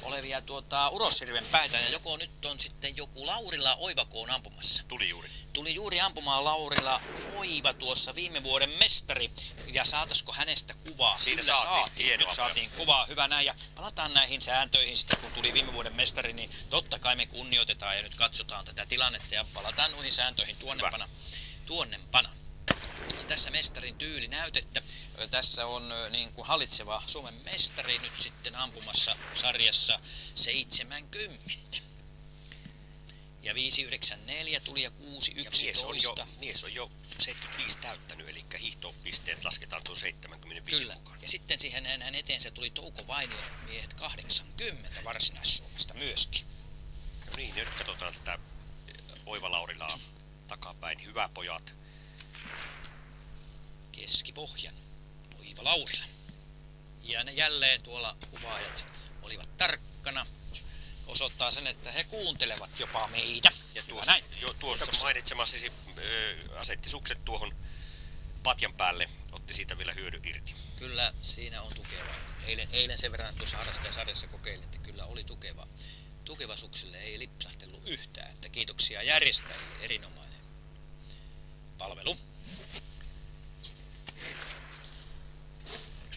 olevia tuota, uroshirven päitä ja joko nyt on sitten joku Laurilla Oivakoon ampumassa. Tuli juuri. Tuli juuri ampumaan Laurilla Oiva tuossa viime vuoden mestari. Ja saataisiko hänestä kuvaa? Siitä Kyllä saatiin. saatiin. Nyt saatiin kuvaa. Hyvä näin. Ja palataan näihin sääntöihin sitten, kun tuli viime vuoden mestari, niin totta kai me kunnioitetaan ja nyt katsotaan tätä tilannetta ja palataan noihin sääntöihin tuonnepana. tuonnempana. Tässä mestarin tyyli näytettä. Tässä on niin kuin hallitseva Suomen mestari nyt sitten ampumassa sarjassa 70. Ja 594 tuli ja Ja mies on, jo, 611. mies on jo 75 täyttänyt, eli hiihtopisteet lasketaan tuon 75 Kyllä. mukaan. Ja sitten siihen hän, hän eteensä tuli Touko Vainio miehet 80 Varsinais-Suomesta myöskin. No niin, nyt katsotaan tätä Oiva Laurilaa takapäin. Hyvä pojat. Keskipohjan. Oiva Laurila. Ja ne jälleen tuolla kuvaajat olivat tarkkana. Osoittaa sen, että he kuuntelevat jopa meitä. Ja tuossa, näin. jo, tuossa Kiitoksia. mainitsemassisi ö, asetti sukset tuohon patjan päälle. Otti siitä vielä hyödy irti. Kyllä siinä on tukeva. Eilen, eilen sen verran tuossa harrastajasarjassa kokeilin, että kyllä oli tukeva. Tukeva suksille ei lipsahtellut yhtään. Että kiitoksia järjestäjille. Erinomainen palvelu.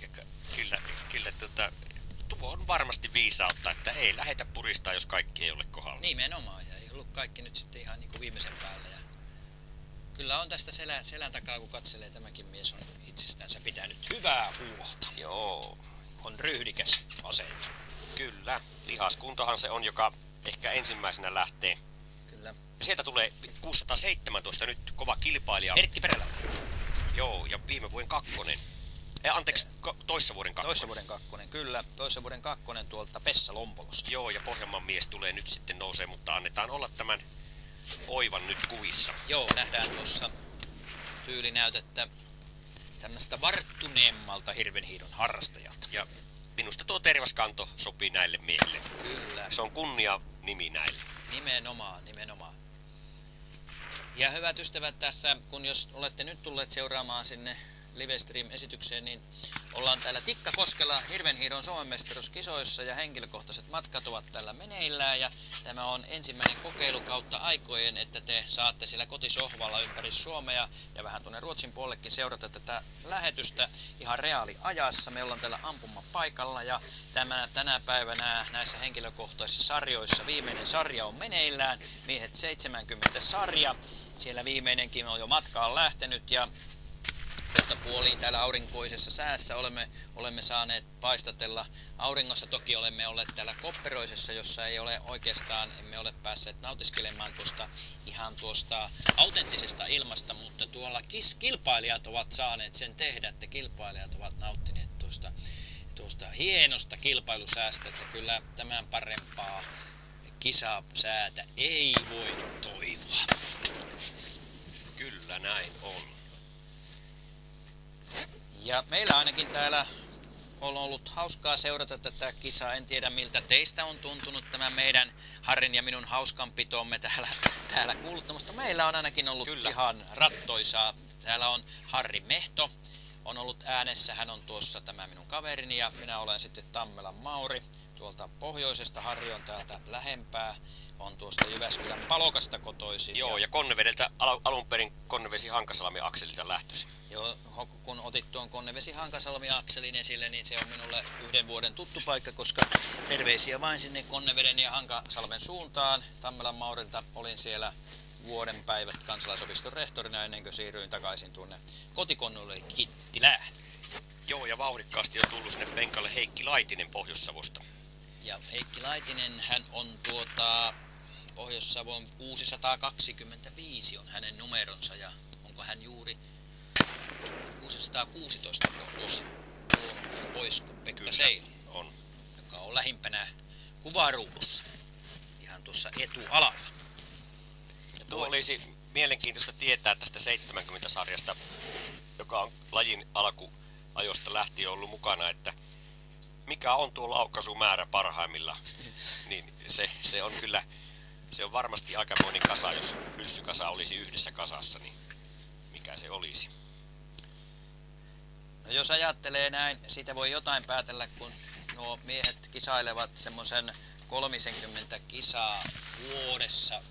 Ja ky- kyllä, kyllä tota, tuo on varmasti viisautta, että ei lähetä puristaa, jos kaikki ei ole kohdalla. Nimenomaan. Ja ei ollut kaikki nyt sitten ihan niin kuin viimeisen päällä. Ja kyllä on tästä selän, selän takaa, kun katselee tämäkin mies on itsestänsä pitänyt hyvää huolta. Joo, On ryhdikäs asento. kyllä. Lihaskuntohan se on, joka ehkä ensimmäisenä lähtee. Kyllä. Ja sieltä tulee 617 nyt kova kilpailija. Erkki Perälä. Joo, ja viime vuoden kakkonen. Eh, anteeksi, ko- toissa vuoden kakkonen. Toissa vuoden kakkonen, kyllä. Toissa vuoden kakkonen tuolta Pessa Lompolosta. Joo, ja Pohjanmaan mies tulee nyt sitten nousee, mutta annetaan olla tämän oivan nyt kuvissa. Joo, nähdään tuossa tyylinäytettä tämmöistä varttuneemmalta hirvenhiidon harrastajalta. Ja minusta tuo tervaskanto sopii näille miehille. Kyllä, Se on kunnia nimi näille. nimenomaan, nimenomaan. Ja hyvät ystävät tässä, kun jos olette nyt tulleet seuraamaan sinne Livestream-esitykseen, niin ollaan täällä Tikkakoskella Hirvenhiidon Suomen mestaruuskisoissa ja henkilökohtaiset matkat ovat täällä meneillään ja tämä on ensimmäinen kokeilu kautta aikojen, että te saatte siellä kotisohvalla ympäri Suomea ja vähän tuonne Ruotsin puolellekin seurata tätä lähetystä ihan reaaliajassa. Me ollaan täällä ampumapaikalla ja tämä, tänä päivänä näissä henkilökohtaisissa sarjoissa viimeinen sarja on meneillään, miehet 70 sarja. Siellä viimeinenkin on jo matkaan lähtenyt ja Jotta puoliin täällä aurinkoisessa säässä olemme, olemme saaneet paistatella. Auringossa toki olemme olleet täällä kopperoisessa, jossa ei ole oikeastaan, emme ole päässeet nautiskelemaan tuosta ihan tuosta autenttisesta ilmasta, mutta tuolla kis, kilpailijat ovat saaneet sen tehdä, että kilpailijat ovat nauttineet tuosta, tuosta hienosta kilpailusäästä, että kyllä tämän parempaa kisasäätä ei voi toivoa. Kyllä näin on. Ja meillä ainakin täällä on ollut hauskaa seurata tätä kisaa. En tiedä miltä teistä on tuntunut tämä meidän Harrin ja minun hauskanpitomme täällä, täällä kuuluttamasta. Meillä on ainakin ollut Kyllä. Ihan rattoisaa. Täällä on Harri Mehto, on ollut äänessä. Hän on tuossa tämä minun kaverini ja minä olen sitten Tammelan Mauri. Tuolta pohjoisesta Harri on täältä lähempää. On tuosta Jyväskylän Palokasta kotoisin. Joo, ja Konnevedeltä al- alun perin Konnevesi Hankasalmi akselilta lähtösi. Joo, kun otit tuon Konnevesi Hankasalmi akselin esille, niin se on minulle yhden vuoden tuttu paikka, koska terveisiä vain sinne Konneveden ja Hankasalmen suuntaan. Tammelan Maurilta olin siellä vuoden päivät kansalaisopiston rehtorina ennen kuin siirryin takaisin tuonne kotikonnulle Kittilään. Joo, ja vauhdikkaasti on tullut sinne penkalle Heikki Laitinen Pohjois-Savosta. Ja Heikki Laitinen, hän on tuota Pohjois-Savon 625 on hänen numeronsa ja onko hän juuri 616 vuosi pois kuin Pekka Seilo, on. joka on lähimpänä kuvaruudussa, ihan tuossa etualalla. Ja Tuo olisi mielenkiintoista tietää tästä 70-sarjasta, joka on lajin alkuajosta lähtien ollut mukana, että mikä on tuo laukaisumäärä parhaimmilla, niin se, se on kyllä, se on varmasti aikamoinen kasa, jos hyssykasa olisi yhdessä kasassa, niin mikä se olisi. No jos ajattelee näin, siitä voi jotain päätellä, kun nuo miehet kisailevat semmoisen 30 kisaa vuodessa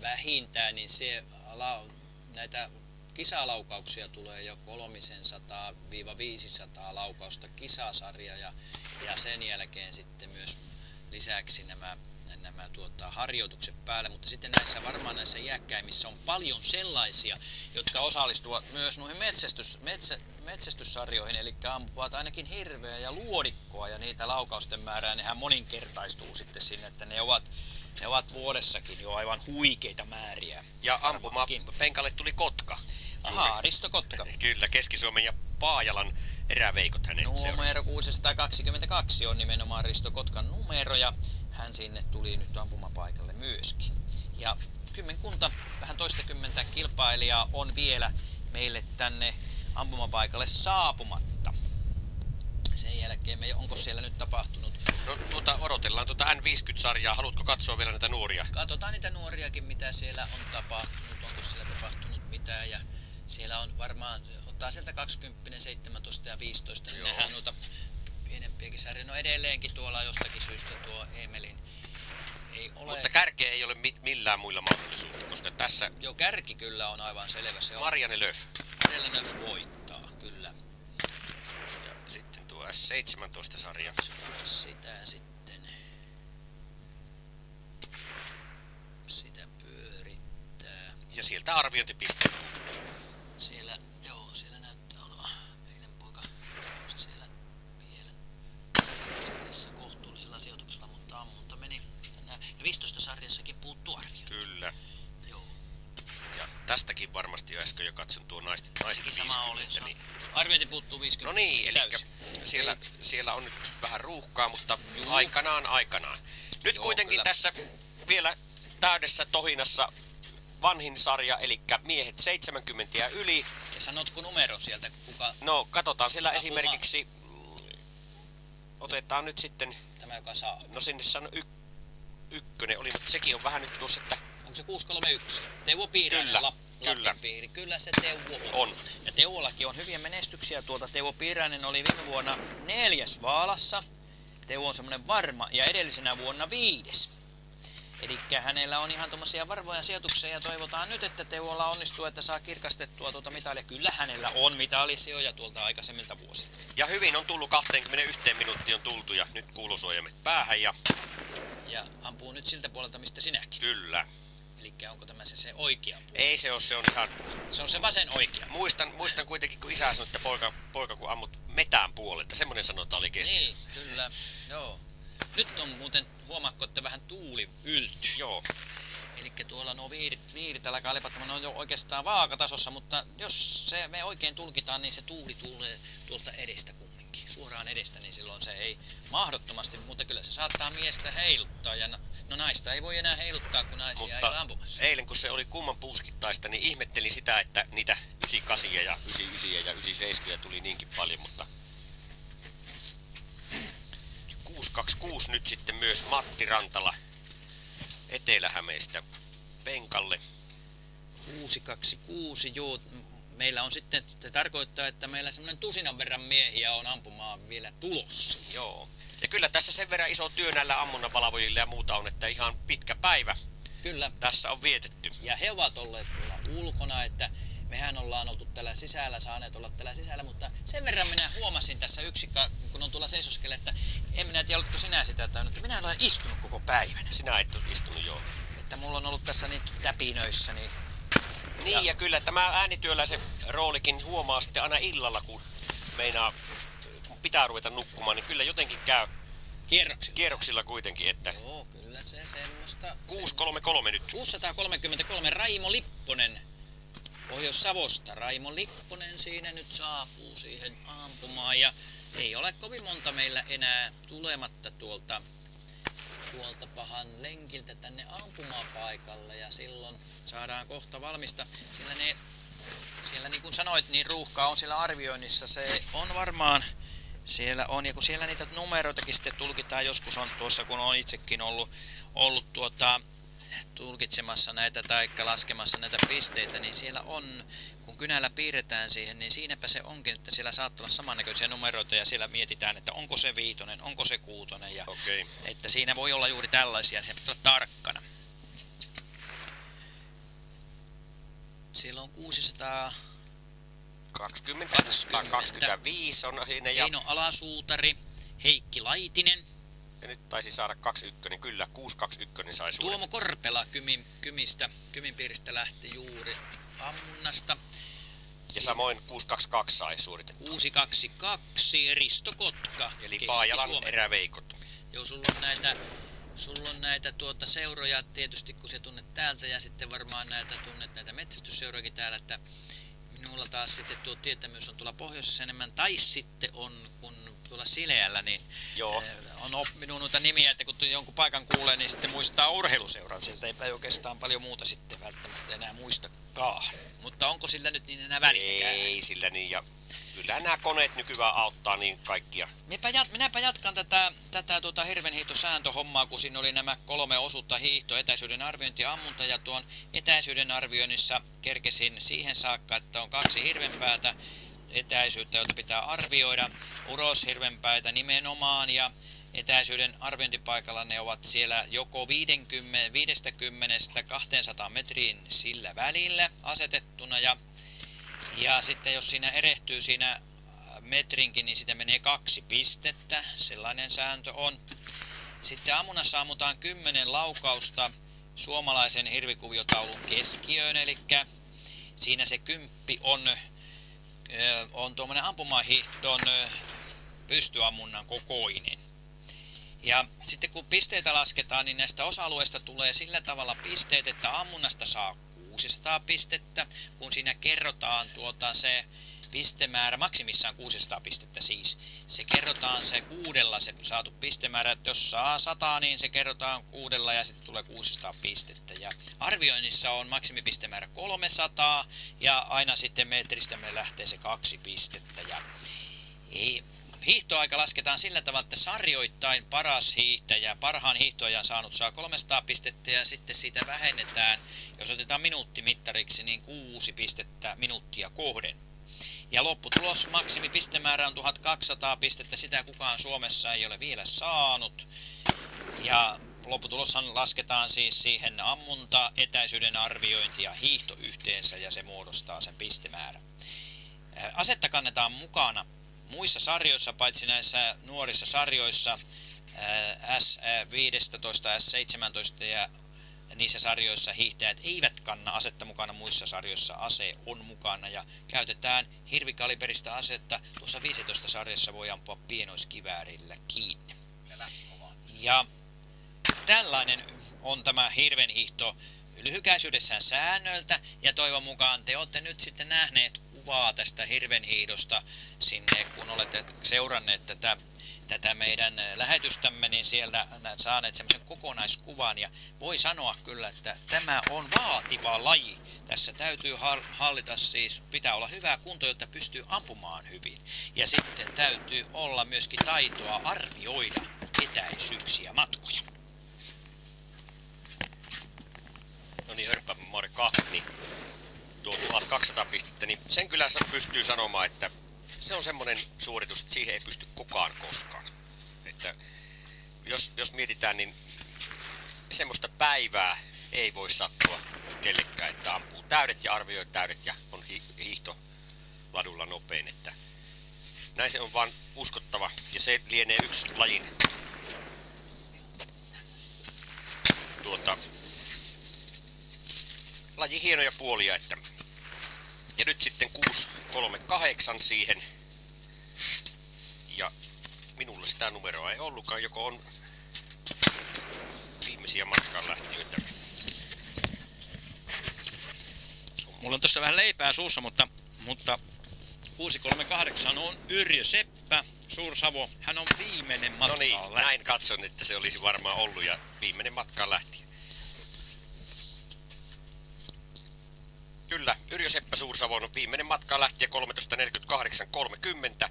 vähintään, niin se ala, näitä kisalaukauksia tulee jo 300-500 laukausta kisasarja ja, ja sen jälkeen sitten myös lisäksi nämä nämä tuota, harjoitukset päälle, mutta sitten näissä varmaan näissä iäkkäimmissä on paljon sellaisia, jotka osallistuvat myös noihin metsästys, metsä, metsästyssarjoihin, eli ampuvat ainakin hirveä ja luodikkoa ja niitä laukausten määrää, nehän moninkertaistuu sitten sinne, että ne ovat, ne ovat vuodessakin jo aivan huikeita määriä. Ja ampuma penkalle tuli Kotka. Ahaa, Risto Kotka. Kyllä, Keski-Suomen ja Paajalan eräveikot hänen seurassa. Numero 622 on nimenomaan Risto Kotkan numero ja hän sinne tuli nyt ampumapaikalle myöskin. Ja kymmenkunta, vähän toistakymmentä kilpailijaa on vielä meille tänne ampumapaikalle saapumatta. Sen jälkeen me, onko siellä nyt tapahtunut? No tuota, odotellaan tuota N50-sarjaa. Haluatko katsoa vielä näitä nuoria? Katsotaan niitä nuoriakin, mitä siellä on tapahtunut, onko siellä tapahtunut mitään. Ja siellä on varmaan, ottaa sieltä 20, 17 ja 15, niin Joo. nehän noita pienempiäkin sarjoja. No edelleenkin tuolla jostakin syystä tuo Emelin ei ole. Mutta kärkeä ei ole mit, millään muilla mahdollisuutta, koska tässä Joo, kärki kyllä on aivan selvä. Se on Marianne Löf Marjalainen voittaa, kyllä. ja sitten tuo S17-sarja. Katsotaan sitä sitten. Sitä pyörittää. Ja sieltä arviointipisteet. Siellä, joo, siellä näyttää olevan meidän poika. Se siellä vielä sarjassa kohtuullisella sijoituksella, mutta ammunta meni. Ja 15 sarjassakin puuttuu arvio. Kyllä. Joo, Ja tästäkin varmasti jo äsken jo katson tuo naisten sekin sama oli. 50. Niin. Arviointi puuttuu 50. No niin, eli siellä, siellä on nyt vähän ruuhkaa, mutta aikanaan aikanaan. Nyt Joo, kuitenkin kyllä. tässä vielä täydessä tohinassa vanhin sarja, eli miehet 70 ja yli. Ja sanotko numero sieltä, kuka No, katsotaan siellä esimerkiksi, otetaan nyt sitten, tämä joka saa? no sinne sano y, ykkönen oli, mutta sekin on vähän nyt tuossa, että Onko se 631? Teuvo Piirainen, Kyllä, Lap, kyllä. Piiri. Kyllä se Teuvo on. on. Ja Teuvollakin on hyviä menestyksiä. Tuota Teuvo Piirainen oli viime vuonna neljäs vaalassa. Teuvo on semmoinen varma ja edellisenä vuonna viides. Eli hänellä on ihan tuommoisia varvoja sijoituksia ja toivotaan nyt, että Teuvolla onnistuu, että saa kirkastettua tuota mitalia. Kyllä hänellä on mitalisijoja tuolta aikaisemmilta vuosilta. Ja hyvin on tullut 21 minuuttia on tultu ja nyt kuulusuojamet päähän ja Ja ampuu nyt siltä puolelta, mistä sinäkin. kyllä. Eli onko tämä se, se oikea puoli? Ei se ole, se on ihan Se on se vasen oikea. Muistan, muistan kuitenkin, kun isä sanoi, että poika, poika kun ammut metään puolelta. Semmoinen sanonta oli kesken. Niin, kyllä. Joo. Nyt on muuten, huomaatko, että vähän tuuli ylty. Joo. Eli tuolla nuo viirit, viirit alkaa lepattamaan, ne on jo oikeastaan vaakatasossa, mutta jos se me oikein tulkitaan, niin se tuuli tulee tuolta edestä kumminkin. Suoraan edestä, niin silloin se ei mahdottomasti, mutta kyllä se saattaa miestä heiluttaa. Ja na- no naista ei voi enää heiluttaa, kun naisia ei ole Mutta ampumassa. eilen kun se oli kumman puuskittaista, niin ihmettelin sitä, että niitä 98 ja 99 ja 97 tuli niinkin paljon, mutta 626 nyt sitten myös Matti Rantala Etelä-Hämeestä penkalle. 626, joo. Meillä on sitten, se tarkoittaa, että meillä semmoinen tusinan verran miehiä on ampumaan vielä tulossa. Joo. Ja kyllä tässä sen verran iso työ näillä ammunnanvalvojilla ja muuta on, että ihan pitkä päivä Kyllä, tässä on vietetty. ja he ovat olleet tuolla ulkona, että mehän ollaan oltu täällä sisällä, saaneet olla täällä sisällä, mutta sen verran minä huomasin tässä yksikka, kun on tuolla seisoskelle, että en minä tiedä, oletko sinä sitä tajunnut, että minä olen istunut koko päivän. Sinä et ole istunut joo. Että mulla on ollut tässä niin täpinöissä, niin Niin ja kyllä tämä äänityöläisen roolikin huomaa sitten aina illalla, kun meinaa, kun pitää ruveta nukkumaan, niin kyllä jotenkin käy kierroksilla. kierroksilla kuitenkin, että Joo, kyllä se semmoista. 633 nyt. 633 Raimo Lipponen Pohjois-Savosta. Raimo Lipponen siinä nyt saapuu siihen ampumaan ja ei ole kovin monta meillä enää tulematta tuolta, tuolta pahan lenkiltä tänne ampumapaikalle ja silloin saadaan kohta valmista. Sillä ne, siellä niin kuin sanoit, niin ruuhka on siellä arvioinnissa. Se on varmaan siellä on, ja kun siellä niitä numeroitakin sitten tulkitaan, joskus on tuossa, kun on itsekin ollut, ollut tuota, tulkitsemassa näitä tai laskemassa näitä pisteitä, niin siellä on, kun kynällä piirretään siihen, niin siinäpä se onkin, että siellä saattaa olla samannäköisiä numeroita ja siellä mietitään, että onko se viitonen, onko se kuutonen ja Okei. että siinä voi olla juuri tällaisia, se pitää olla tarkkana. Siellä on 600 20, 125 on siinä ja, Eino Alasuutari, Heikki Laitinen, ja nyt taisi saada 21, kyllä 621 sai suurin. Tuomo Korpela Kymin, Kymistä, Kymin piiristä lähti juuri ammunnasta. Ja samoin 622 sai suoritettu. 622 Risto Kotka. Eli. Paajalan eräveikot. Joo, sulla on näitä, sulla on näitä tuota seuroja tietysti, kun se tunnet täältä ja sitten varmaan näitä tunnet näitä metsästysseurojakin täällä, että minulla taas sitten tuo tietämys on tuolla pohjoisessa enemmän, tai sitten on, kun tuolla Sileällä, niin Joo. eh, on op- minun noita nimiä, että kun jonkun paikan kuulee, niin sitten muistaa urheiluseuran. Sieltä ei oikeastaan paljon muuta sitten välttämättä enää muistakaan. Mutta onko sillä nyt niin enää väliäkään? Ei sillä niin, ja kyllä nämä koneet nykyään auttaa niin kaikkia. Minäpä, jat, minäpä jatkan tätä, tätä tuota hirvenhiihtosääntöhommaa, kun siinä oli nämä kolme osuutta hiihto, etäisyyden arviointi ja ammunta. Ja tuon etäisyyden arvioinnissa kerkesin siihen saakka, että on kaksi hirvenpäätä etäisyyttä, joita pitää arvioida. Uroshirvenpäitä nimenomaan ja etäisyyden arviointipaikalla ne ovat siellä joko 50, 50-200 metriin sillä välillä asetettuna ja ja sitten jos siinä erehtyy siinä metrinkin, niin sitä menee kaksi pistettä. Sellainen sääntö on. Sitten ammunnassa ammutaan 10 laukausta suomalaisen hirvikuviotaulun keskiöön, eli siinä se kymppi on, on tuommoinen ampumahihdon ö, pystyammunnan kokoinen. Ja sitten kun pisteitä lasketaan, niin näistä osa-alueista tulee sillä tavalla pisteet, että ammunnasta saa 600 pistettä, kun siinä kerrotaan tuota se pistemäärä, maksimissaan 600 pistettä siis. Se kerrotaan se kuudella se saatu pistemäärä, että jos saa 100, niin se kerrotaan kuudella ja sitten tulee 600 pistettä. Ja arvioinnissa on maksimipistemäärä 300 ja aina sitten metristä me lähtee se kaksi pistettä. Ja ei, hiihtoaika lasketaan sillä tavalla, että sarjoittain paras hiihtäjä, parhaan hiihtoajan saanut saa 300 pistettä ja sitten siitä vähennetään, jos otetaan minuuttimittariksi, niin 6 pistettä minuuttia kohden. Ja lopputulos maksimipistemäärä on 1200 pistettä, sitä kukaan Suomessa ei ole vielä saanut. Ja lopputuloshan lasketaan siis siihen ammunta, etäisyyden arviointi ja hiihto yhteensä ja se muodostaa sen pistemäärän. Asetta kannetaan mukana muissa sarjoissa, paitsi näissä nuorissa sarjoissa S15, S17 ja niissä sarjoissa hiihtäjät eivät kanna asetta mukana, muissa sarjoissa ase on mukana ja käytetään hirvikaliberista asetta. Tuossa 15 sarjassa voi ampua pienoiskiväärillä kiinni. Ja tällainen on tämä hirvenhiihto lyhykäisyydessään säännöltä ja toivon mukaan te olette nyt sitten nähneet kuvaa tästä hirvenhiidosta sinne, kun olette seuranneet tätä, tätä meidän lähetystämme, niin sieltä saaneet semmoisen kokonaiskuvan ja voi sanoa kyllä, että tämä on vaativa laji. Tässä täytyy hallita siis, pitää olla hyvää kunto, jotta pystyy ampumaan hyvin. Ja sitten täytyy olla myöskin taitoa arvioida etäisyyksiä matkoja. No niin, hörppä morka, niin tuo 1200 pistettä, niin sen kyllä pystyy sanomaan, että se on semmoinen suoritus, että siihen ei pysty kukaan koskaan. Että jos, jos mietitään, niin semmoista päivää ei voi sattua kellekään, että ampuu täydet ja arvioi täydet ja on hi- hiihto ladulla nopein. Että näin se on vaan uskottava ja se lienee yksi lajin tuota, laji hienoja puolia, että ja nyt sitten 638 siihen. Ja minulla sitä numeroa ei ollutkaan, joko on viimeisiä matkaan lähtiöitä. Mulla on tuossa vähän leipää suussa, mutta, mutta 638 on Yrjö Seppä, Suursavo. Hän on viimeinen matka. No niin, näin katson, että se olisi varmaan ollut ja viimeinen matkaan lähti. Kyllä, Yrjö Seppä Suursavon on viimeinen matka lähti 13.48.30,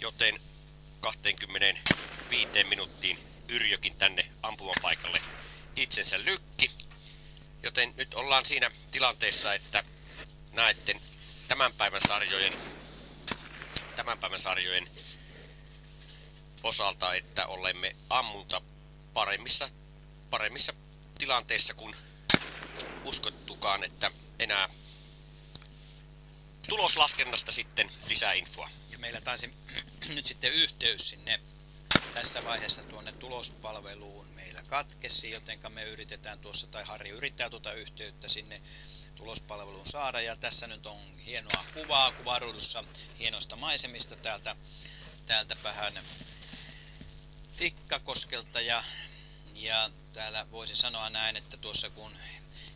joten 25 minuuttiin Yrjökin tänne ampumapaikalle itsensä lykki. Joten nyt ollaan siinä tilanteessa, että näette tämän päivän sarjojen, tämän päivän sarjojen osalta, että olemme ammunta paremmissa, paremmissa tilanteissa kuin uskottukaan, että enää tuloslaskennasta sitten lisää infoa. Ja meillä taisi nyt sitten yhteys sinne tässä vaiheessa tuonne tulospalveluun meillä katkesi, jotenka me yritetään tuossa, tai Harri yrittää tuota yhteyttä sinne tulospalveluun saada. Ja tässä nyt on hienoa kuvaa kuvaruudussa hienoista maisemista täältä, täältä vähän Tikkakoskelta ja, ja täällä voisi sanoa näin, että tuossa kun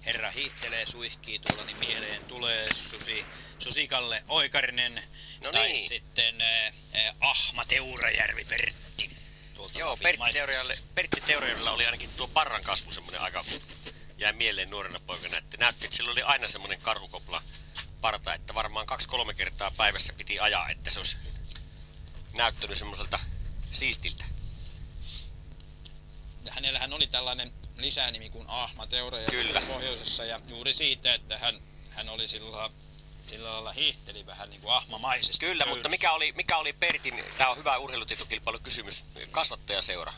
herra hiihtelee, suihkii tuolla, niin mieleen tulee Susi, Susikalle Oikarinen No tai niin. sitten äh, äh, Ahma Teurajärvi Pertti. tuolta Joo, Pertti. Teorialle, Pertti oli ainakin tuo parran kasvu semmoinen aika jäi mieleen nuorena poikana, että näytti, että sillä oli aina semmoinen karhukopla parta, että varmaan kaksi-kolme kertaa päivässä piti ajaa, että se olisi näyttänyt semmoiselta siistiltä. hänellähän oli tällainen lisänimi kuin Ahma Teuraja Kyllä. pohjoisessa ja juuri siitä, että hän, hän oli sillä, sillä lailla hiihteli vähän niin kuin ahmamaisesti. Kyllä, mutta pöydässä. mikä oli, mikä oli Pertin, tämä on hyvä urheilutietokilpailukysymys, kasvattajaseura?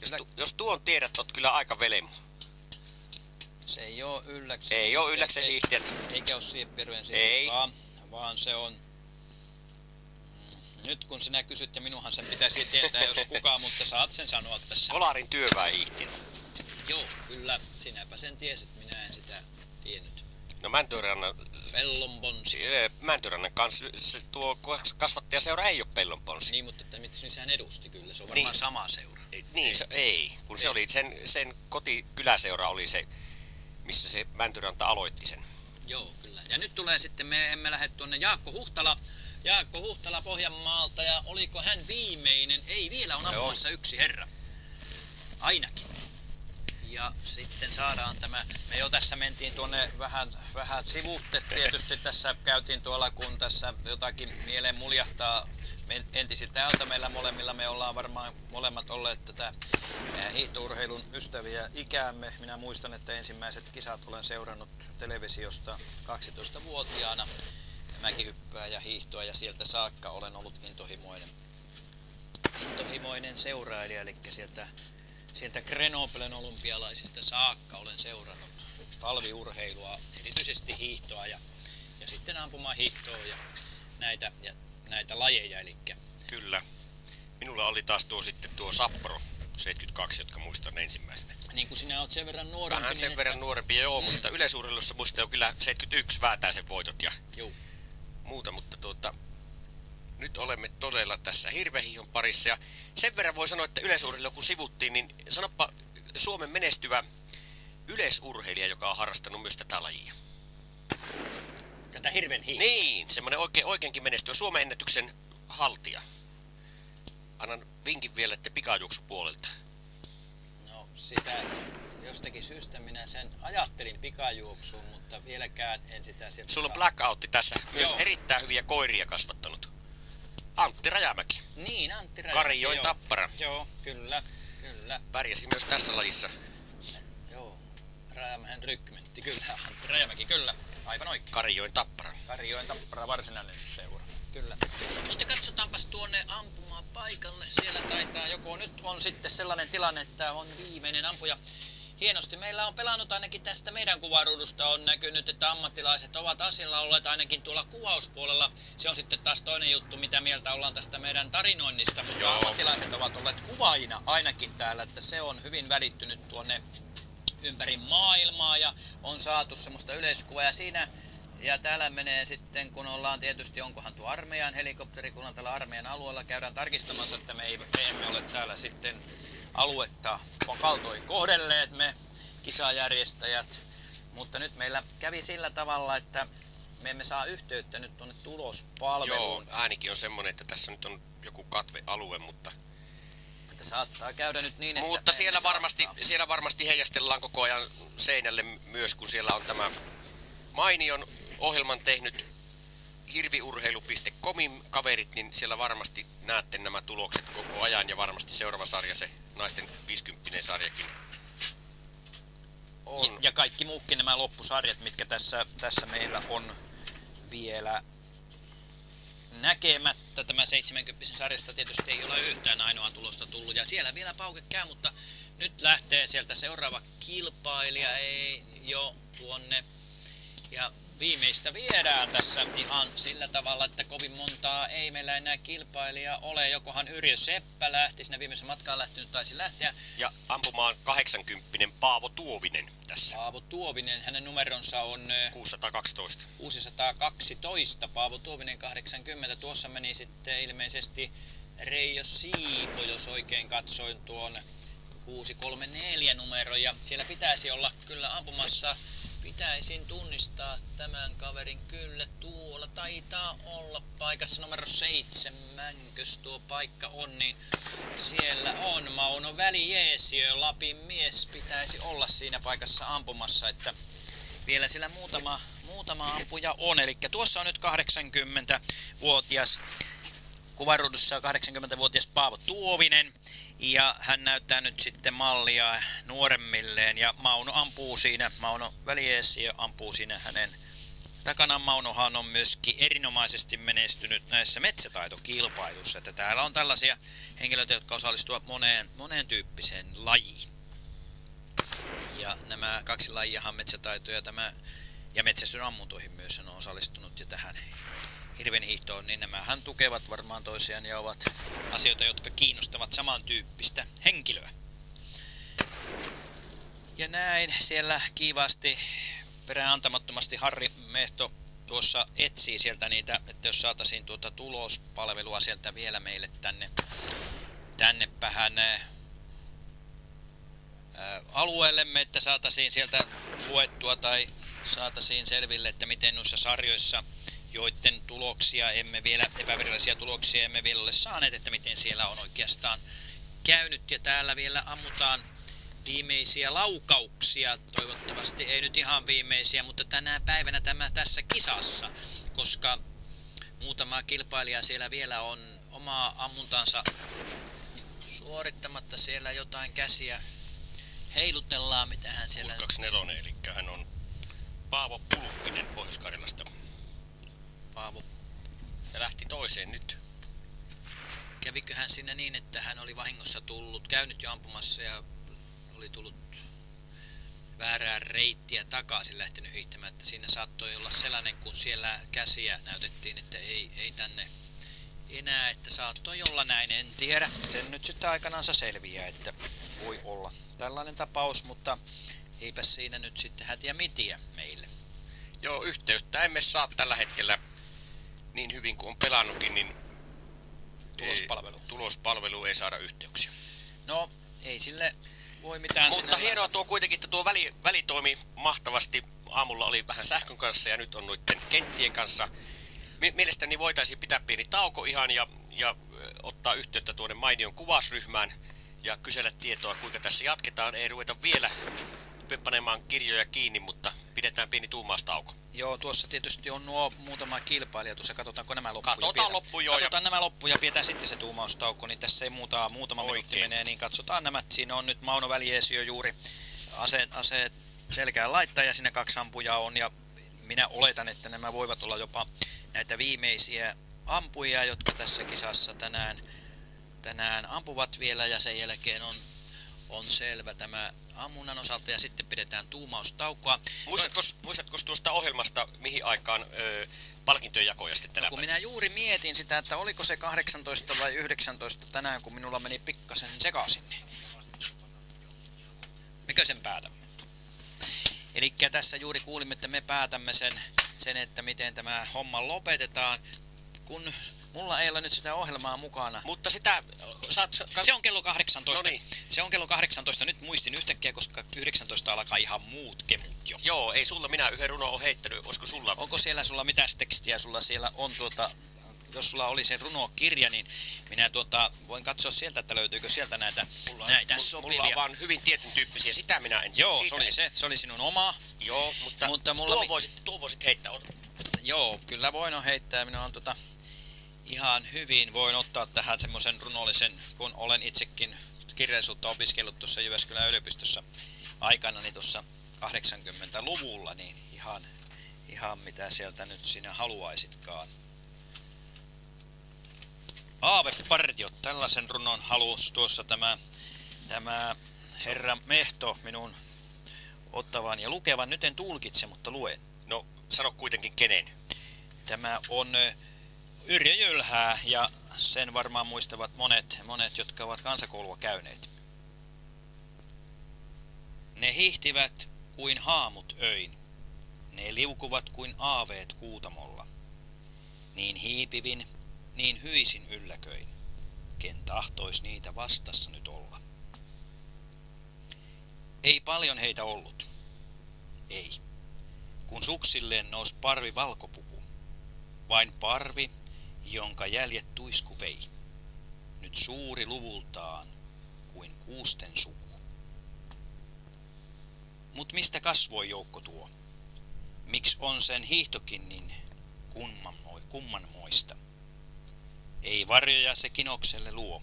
Jos, kyllä- tu, jos tuon tiedät, oot kyllä aika velemu. Se ei ole ylläksen. Ei ole ylläksen ei- hiihtiät. Eikä ole sieppiryön Ei. sisukkaa, vaan se on... Nyt kun sinä kysyt, ja minunhan sen pitäisi tietää, jos kukaan, mutta saat sen sanoa tässä. Kolarin työväenhiihtiä. Joo, kyllä. Sinäpä sen tiesit, minä en sitä tiennyt. No Mäntyrannan, Pellon ponsi. eh, Mäntyrannan kanssa se, tuo kasvattajaseura ei ole pellonponsi. Niin, mutta että mitä niin sehän edusti kyllä. Se on varmaan Niin. sama seura. Ei, Niin, se, ei. Kun se Ei. oli sen, sen kotikyläseura oli se, missä se Mäntyranta aloitti sen. Joo, kyllä. Ja nyt tulee sitten, me emme lähde tuonne Jaakko Huhtala. Jaakko Huhtala Pohjanmaalta ja oliko hän viimeinen? Ei, vielä on ampumassa yksi herra. Ainakin. Ja sitten saadaan tämä, me jo tässä mentiin tuonne vähän, vähän sivutte tietysti tässä käytiin tuolla, kun tässä jotakin mieleen muljahtaa me entisi täältä meillä molemmilla, me ollaan varmaan molemmat olleet tätä hiihtourheilun ystäviä ikäämme. Minä muistan, että ensimmäiset kisat olen seurannut televisiosta 12-vuotiaana mäkihyppää ja hiihtoa ja sieltä saakka olen ollut intohimoinen, intohimoinen seurailija, eli sieltä, sieltä Grenoblen olympialaisista saakka olen seurannut talviurheilua, erityisesti hiihtoa ja, ja sitten ampumahiihtoa ja näitä, ja näitä lajeja, eli Kyllä. Minulla oli taas tuo sitten tuo Sapporo 72, jotka muistan ensimmäisenä. niin kuin sinä olet sen verran nuorempi, Vähän sen niin verran nuorempi, joo, mutta yleisurheilussa muista on kyllä 71 väätää sen voitot ja Juu. Muuta, mutta tuota, nyt olemme todella tässä hirvehiihon parissa ja sen verran voi sanoa, että yleisurheilua kun sivuttiin, niin sanoppa Suomen menestyvä yleisurheilija, joka on harrastanut myös tätä lajia. tätä hirven hiihtoa. Niin, semmoinen oikein, oikeinkin menestyvä Suomen ennätyksen haltija. Annan vinkin vielä, että pikajuoksupuolelta. No sitä jostakin syystä minä sen ajattelin pikajuoksuun, mutta vieläkään en sitä sieltä Sulla on blackoutti tässä, myös Joo. erittäin hyviä koiria kasvattanut. Antti Rajamäki, Niin, Antti Rajamäki, Karijoen joo. tappara. Joo, kyllä, kyllä, Pärjäsi myös tässä lajissa. joo. Rajamäen rykmentti, kyllä. Antti Rajamäki, kyllä. Aivan oikein. Karijoen tappara. Karijoen tappara varsinainen seura. Kyllä. Mutta katsotaanpas tuonne ampumaan paikalle. Siellä taitaa joko nyt on sitten sellainen tilanne, että on viimeinen ampuja. Hienosti. Meillä on pelannut ainakin tästä meidän kuvaruudusta on näkynyt, että ammattilaiset ovat asialla olleet ainakin tuolla kuvauspuolella. Se on sitten taas toinen juttu, mitä mieltä ollaan tästä meidän tarinoinnista, mutta Joo. ammattilaiset ovat olleet kuvaina ainakin täällä, että se on hyvin välittynyt tuonne ympäri maailmaa ja on saatu semmoista yleiskuvaa ja siinä ja täällä menee sitten, kun ollaan tietysti, onkohan tuo armeijan helikopteri, kun ollaan täällä armeijan alueella, käydään tarkistamassa, että me, ei, me emme ole täällä sitten aluetta on kaltoin kohdelleet me kisajärjestäjät. Mutta nyt meillä kävi sillä tavalla, että me emme saa yhteyttä nyt tuonne Joo, tulospalveluun. äänikin on semmonen, että tässä nyt on joku katvealue, mutta, Että saattaa käydä nyt niin, että mutta siellä, varmasti, siellä varmasti heijastellaan koko ajan seinälle myös, kun siellä on tämä mainion ohjelman tehnyt hirviurheilu.comin kaverit, niin siellä varmasti näette nämä tulokset koko ajan ja varmasti seuraava sarja, se naisten 50 sarjakin on. Ja, ja kaikki muukin nämä loppusarjat, mitkä tässä, tässä meillä on vielä näkemättä. Tämä 70 sarjasta tietysti ei ole yhtään ainoa tulosta tullut. Ja siellä vielä pauke käy, mutta nyt lähtee sieltä seuraava kilpailija ei jo tuonne. Ja viimeistä viedään tässä ihan sillä tavalla, että kovin montaa ei meillä enää kilpailijaa ole. Jokohan Yrjö Seppä lähti, sinne viimeisen matkaan lähtenyt taisi lähteä. Ja ampumaan 80 Paavo Tuovinen tässä. Paavo Tuovinen, hänen numeronsa on ö, 612. 612, Paavo Tuovinen 80. Tuossa meni sitten ilmeisesti Reijo Siipo, jos oikein katsoin tuon 634 numero ja siellä pitäisi olla kyllä ampumassa. Pitäisin tunnistaa tämän kaverin kyllä. Tuolla taitaa olla paikassa numero seitsemän, jos tuo paikka on, niin siellä on. Mauno Välijeesiö, Lapin mies pitäisi olla siinä paikassa ampumassa, että vielä siellä muutama, muutama ampuja on. Eli tuossa on nyt 80-vuotias kuvaruudussa 80-vuotias Paavo Tuovinen ja hän näyttää nyt sitten mallia nuoremmilleen ja Mauno ampuu siinä, Mauno Väliesiö ampuu siinä hänen takana. Maunohan on myöskin erinomaisesti menestynyt näissä metsätaitokilpailuissa, että täällä on tällaisia henkilöitä, jotka osallistuvat moneen, moneen tyyppiseen lajiin. Ja nämä kaksi lajiahan metsätaito ja tämä ja metsästön ammuntoihin myös on osallistunut ja tähän hirven hiihtoon, niin nämähän tukevat varmaan toisiaan ja ovat asioita, jotka kiinnostavat samantyyppistä henkilöä. Ja näin siellä kiivaasti perään antamattomasti Harri Mehto tuossa etsii sieltä niitä, että jos saataisiin tuota tulospalvelua sieltä vielä meille tänne, tänne pähän alueellemme, että saataisiin sieltä luettua tai saataisiin selville, että miten noissa sarjoissa, joiden tuloksia emme vielä, epävirallisia tuloksia emme vielä ole saaneet, että miten siellä on oikeastaan käynyt. Ja täällä vielä ammutaan viimeisiä laukauksia, toivottavasti ei nyt ihan viimeisiä, mutta tänä päivänä tämä tässä kisassa, koska muutama kilpailija siellä vielä on omaa ammuntansa suorittamatta siellä jotain käsiä heilutellaan, mitä hän siellä... 624, eli hän on Paavo Pulkkinen Pohjois-Karjalasta. Paavo, Ja lähti toiseen nyt. kävikö hän sinne niin, että hän oli vahingossa tullut, käynyt jo ampumassa ja oli tullut väärää reittiä takaisin lähtenyt hiihtämään, että siinä saattoi olla sellainen, kun siellä käsiä näytettiin, että ei, ei tänne enää, että saattoi olla näin, en tiedä. Sen nyt sitten aikanaan selviää, että voi olla tällainen tapaus, mutta eipä siinä nyt sitten hätiä mitiä meille. Joo, yhteyttä emme saa tällä hetkellä niin hyvin kuin on pelannutkin, niin Tulospalvelu. Ei, tulospalvelu ei saada yhteyksiä. No, ei sille voi mitään Mutta hienoa tuo kuitenkin, että tuo väli, väli toimi mahtavasti. Aamulla oli vähän sähkön kanssa ja nyt on noiden kenttien kanssa. Mi- Mielestäni voitaisiin pitää pieni tauko ihan ja, ja ottaa yhteyttä tuonne Mainion kuvausryhmään ja kysellä tietoa, kuinka tässä jatketaan. Ei ruveta vielä panemaan kirjoja kiinni, mutta pidetään pieni tuumaustauko. Joo, tuossa tietysti on nuo muutama kilpailija. Tuossa katsotaanko nämä loppuun. ja Katsotaan pidetään- loppuun joo, ja- Katsotaan nämä loppuun ja pidetään sitten se tuumaustauko, niin tässä ei muuta, muutama minuutti Oikein. menee, niin katsotaan nämä. Siinä on nyt Mauno Väliesiö juuri aseet, aseet selkään laittaa ja siinä kaksi ampujaa on ja minä oletan, että nämä voivat olla jopa näitä viimeisiä ampujia, jotka tässä kisassa tänään, tänään ampuvat vielä ja sen jälkeen on, on selvä tämä ammunnan osalta ja sitten pidetään tuumaustaukoa. Muistatko, muistatko tuosta ohjelmasta, mihin aikaan ö, palkintojen jakoja sitten tänä Kun päivänä? minä juuri mietin sitä, että oliko se 18 vai 19 tänään, kun minulla meni pikkasen sekaisin. niin Mekö sen päätämme? Eli tässä juuri kuulimme, että me päätämme sen, sen, että miten tämä homma lopetetaan. Kun mulla ei ole nyt sitä ohjelmaa mukana. Mutta sitä, saat, saat, Se on kello 18. No niin. Se on kello 18. Nyt muistin yhtäkkiä, koska 19 alkaa ihan muut kemut jo. Joo, ei sulla, minä yhden runon on heittänyt, olisiko sulla? Onko siellä sulla mitä tekstiä sulla siellä on tuota, jos sulla oli se runokirja, niin minä tuota, voin katsoa sieltä, että löytyykö sieltä näitä, näitä Mul- sopivia. Mulla on vaan hyvin tietyn tyyppisiä, sitä minä en Joo, se oli en- se, se oli sinun oma. Joo, mutta, Mutta mulla tuo, voisit, tuo voisit heittää. Ota. Joo, kyllä voin on heittää. Minä on tota, ihan hyvin voin ottaa tähän semmoisen runollisen, kun olen itsekin kirjallisuutta opiskellut tuossa Jyväskylän yliopistossa aikana, niin tuossa 80-luvulla, niin ihan, ihan mitä sieltä nyt sinä haluaisitkaan. Aave Partiot, tällaisen runon halus tuossa tämä, tämä herra Mehto minun ottavan ja lukevan. Nyt en tulkitse, mutta luen. No, sano kuitenkin kenen. Tämä on Yrjö Jylhää ja sen varmaan muistavat monet, monet, jotka ovat kansakoulua käyneet. Ne hiihtivät kuin haamut öin. Ne liukuvat kuin aaveet kuutamolla. Niin hiipivin, niin hyisin ylläköin. Ken tahtois niitä vastassa nyt olla. Ei paljon heitä ollut. Ei. Kun suksilleen nousi parvi valkopuku. Vain parvi, jonka jäljet tuisku vei. Nyt suuri luvultaan kuin kuusten suku. Mut mistä kasvoi joukko tuo? Miksi on sen hiihtokin niin kummanmo- kummanmoista? Ei varjoja se kinokselle luo,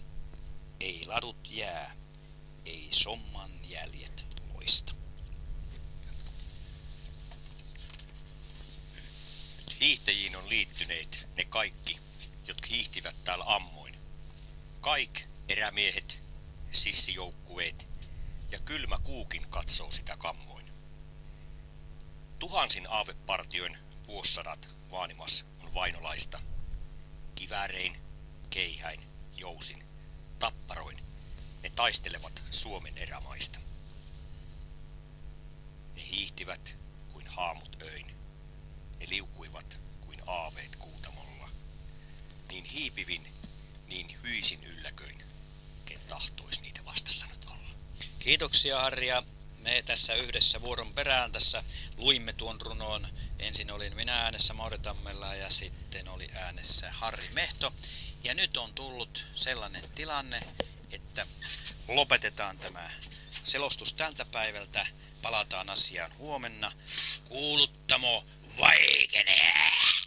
ei ladut jää, ei somman jäljet loista. Hiihtäjiin on liittyneet ne kaikki, jotka hiihtivät täällä ammoin. Kaik, erämiehet, sissijoukkueet ja kylmä kuukin katsoo sitä kammoin. Tuhansin aavepartioin vuossadat vaanimas on vainolaista. Kiväärein, keihäin, jousin, tapparoin ne taistelevat Suomen erämaista. Ne hiihtivät kuin haamut öin. Ne liukuivat kuin aaveet. Niin hiipivin, niin hyisin ylläköin, ken tahtois niitä vastassa nyt olla. Kiitoksia Harja. Me tässä yhdessä vuoron perään tässä luimme tuon runoon. Ensin olin minä äänessä Mauritammella ja sitten oli äänessä Harri Mehto. Ja nyt on tullut sellainen tilanne, että lopetetaan tämä selostus tältä päivältä. Palataan asiaan huomenna. Kuuluttamo vaikenee!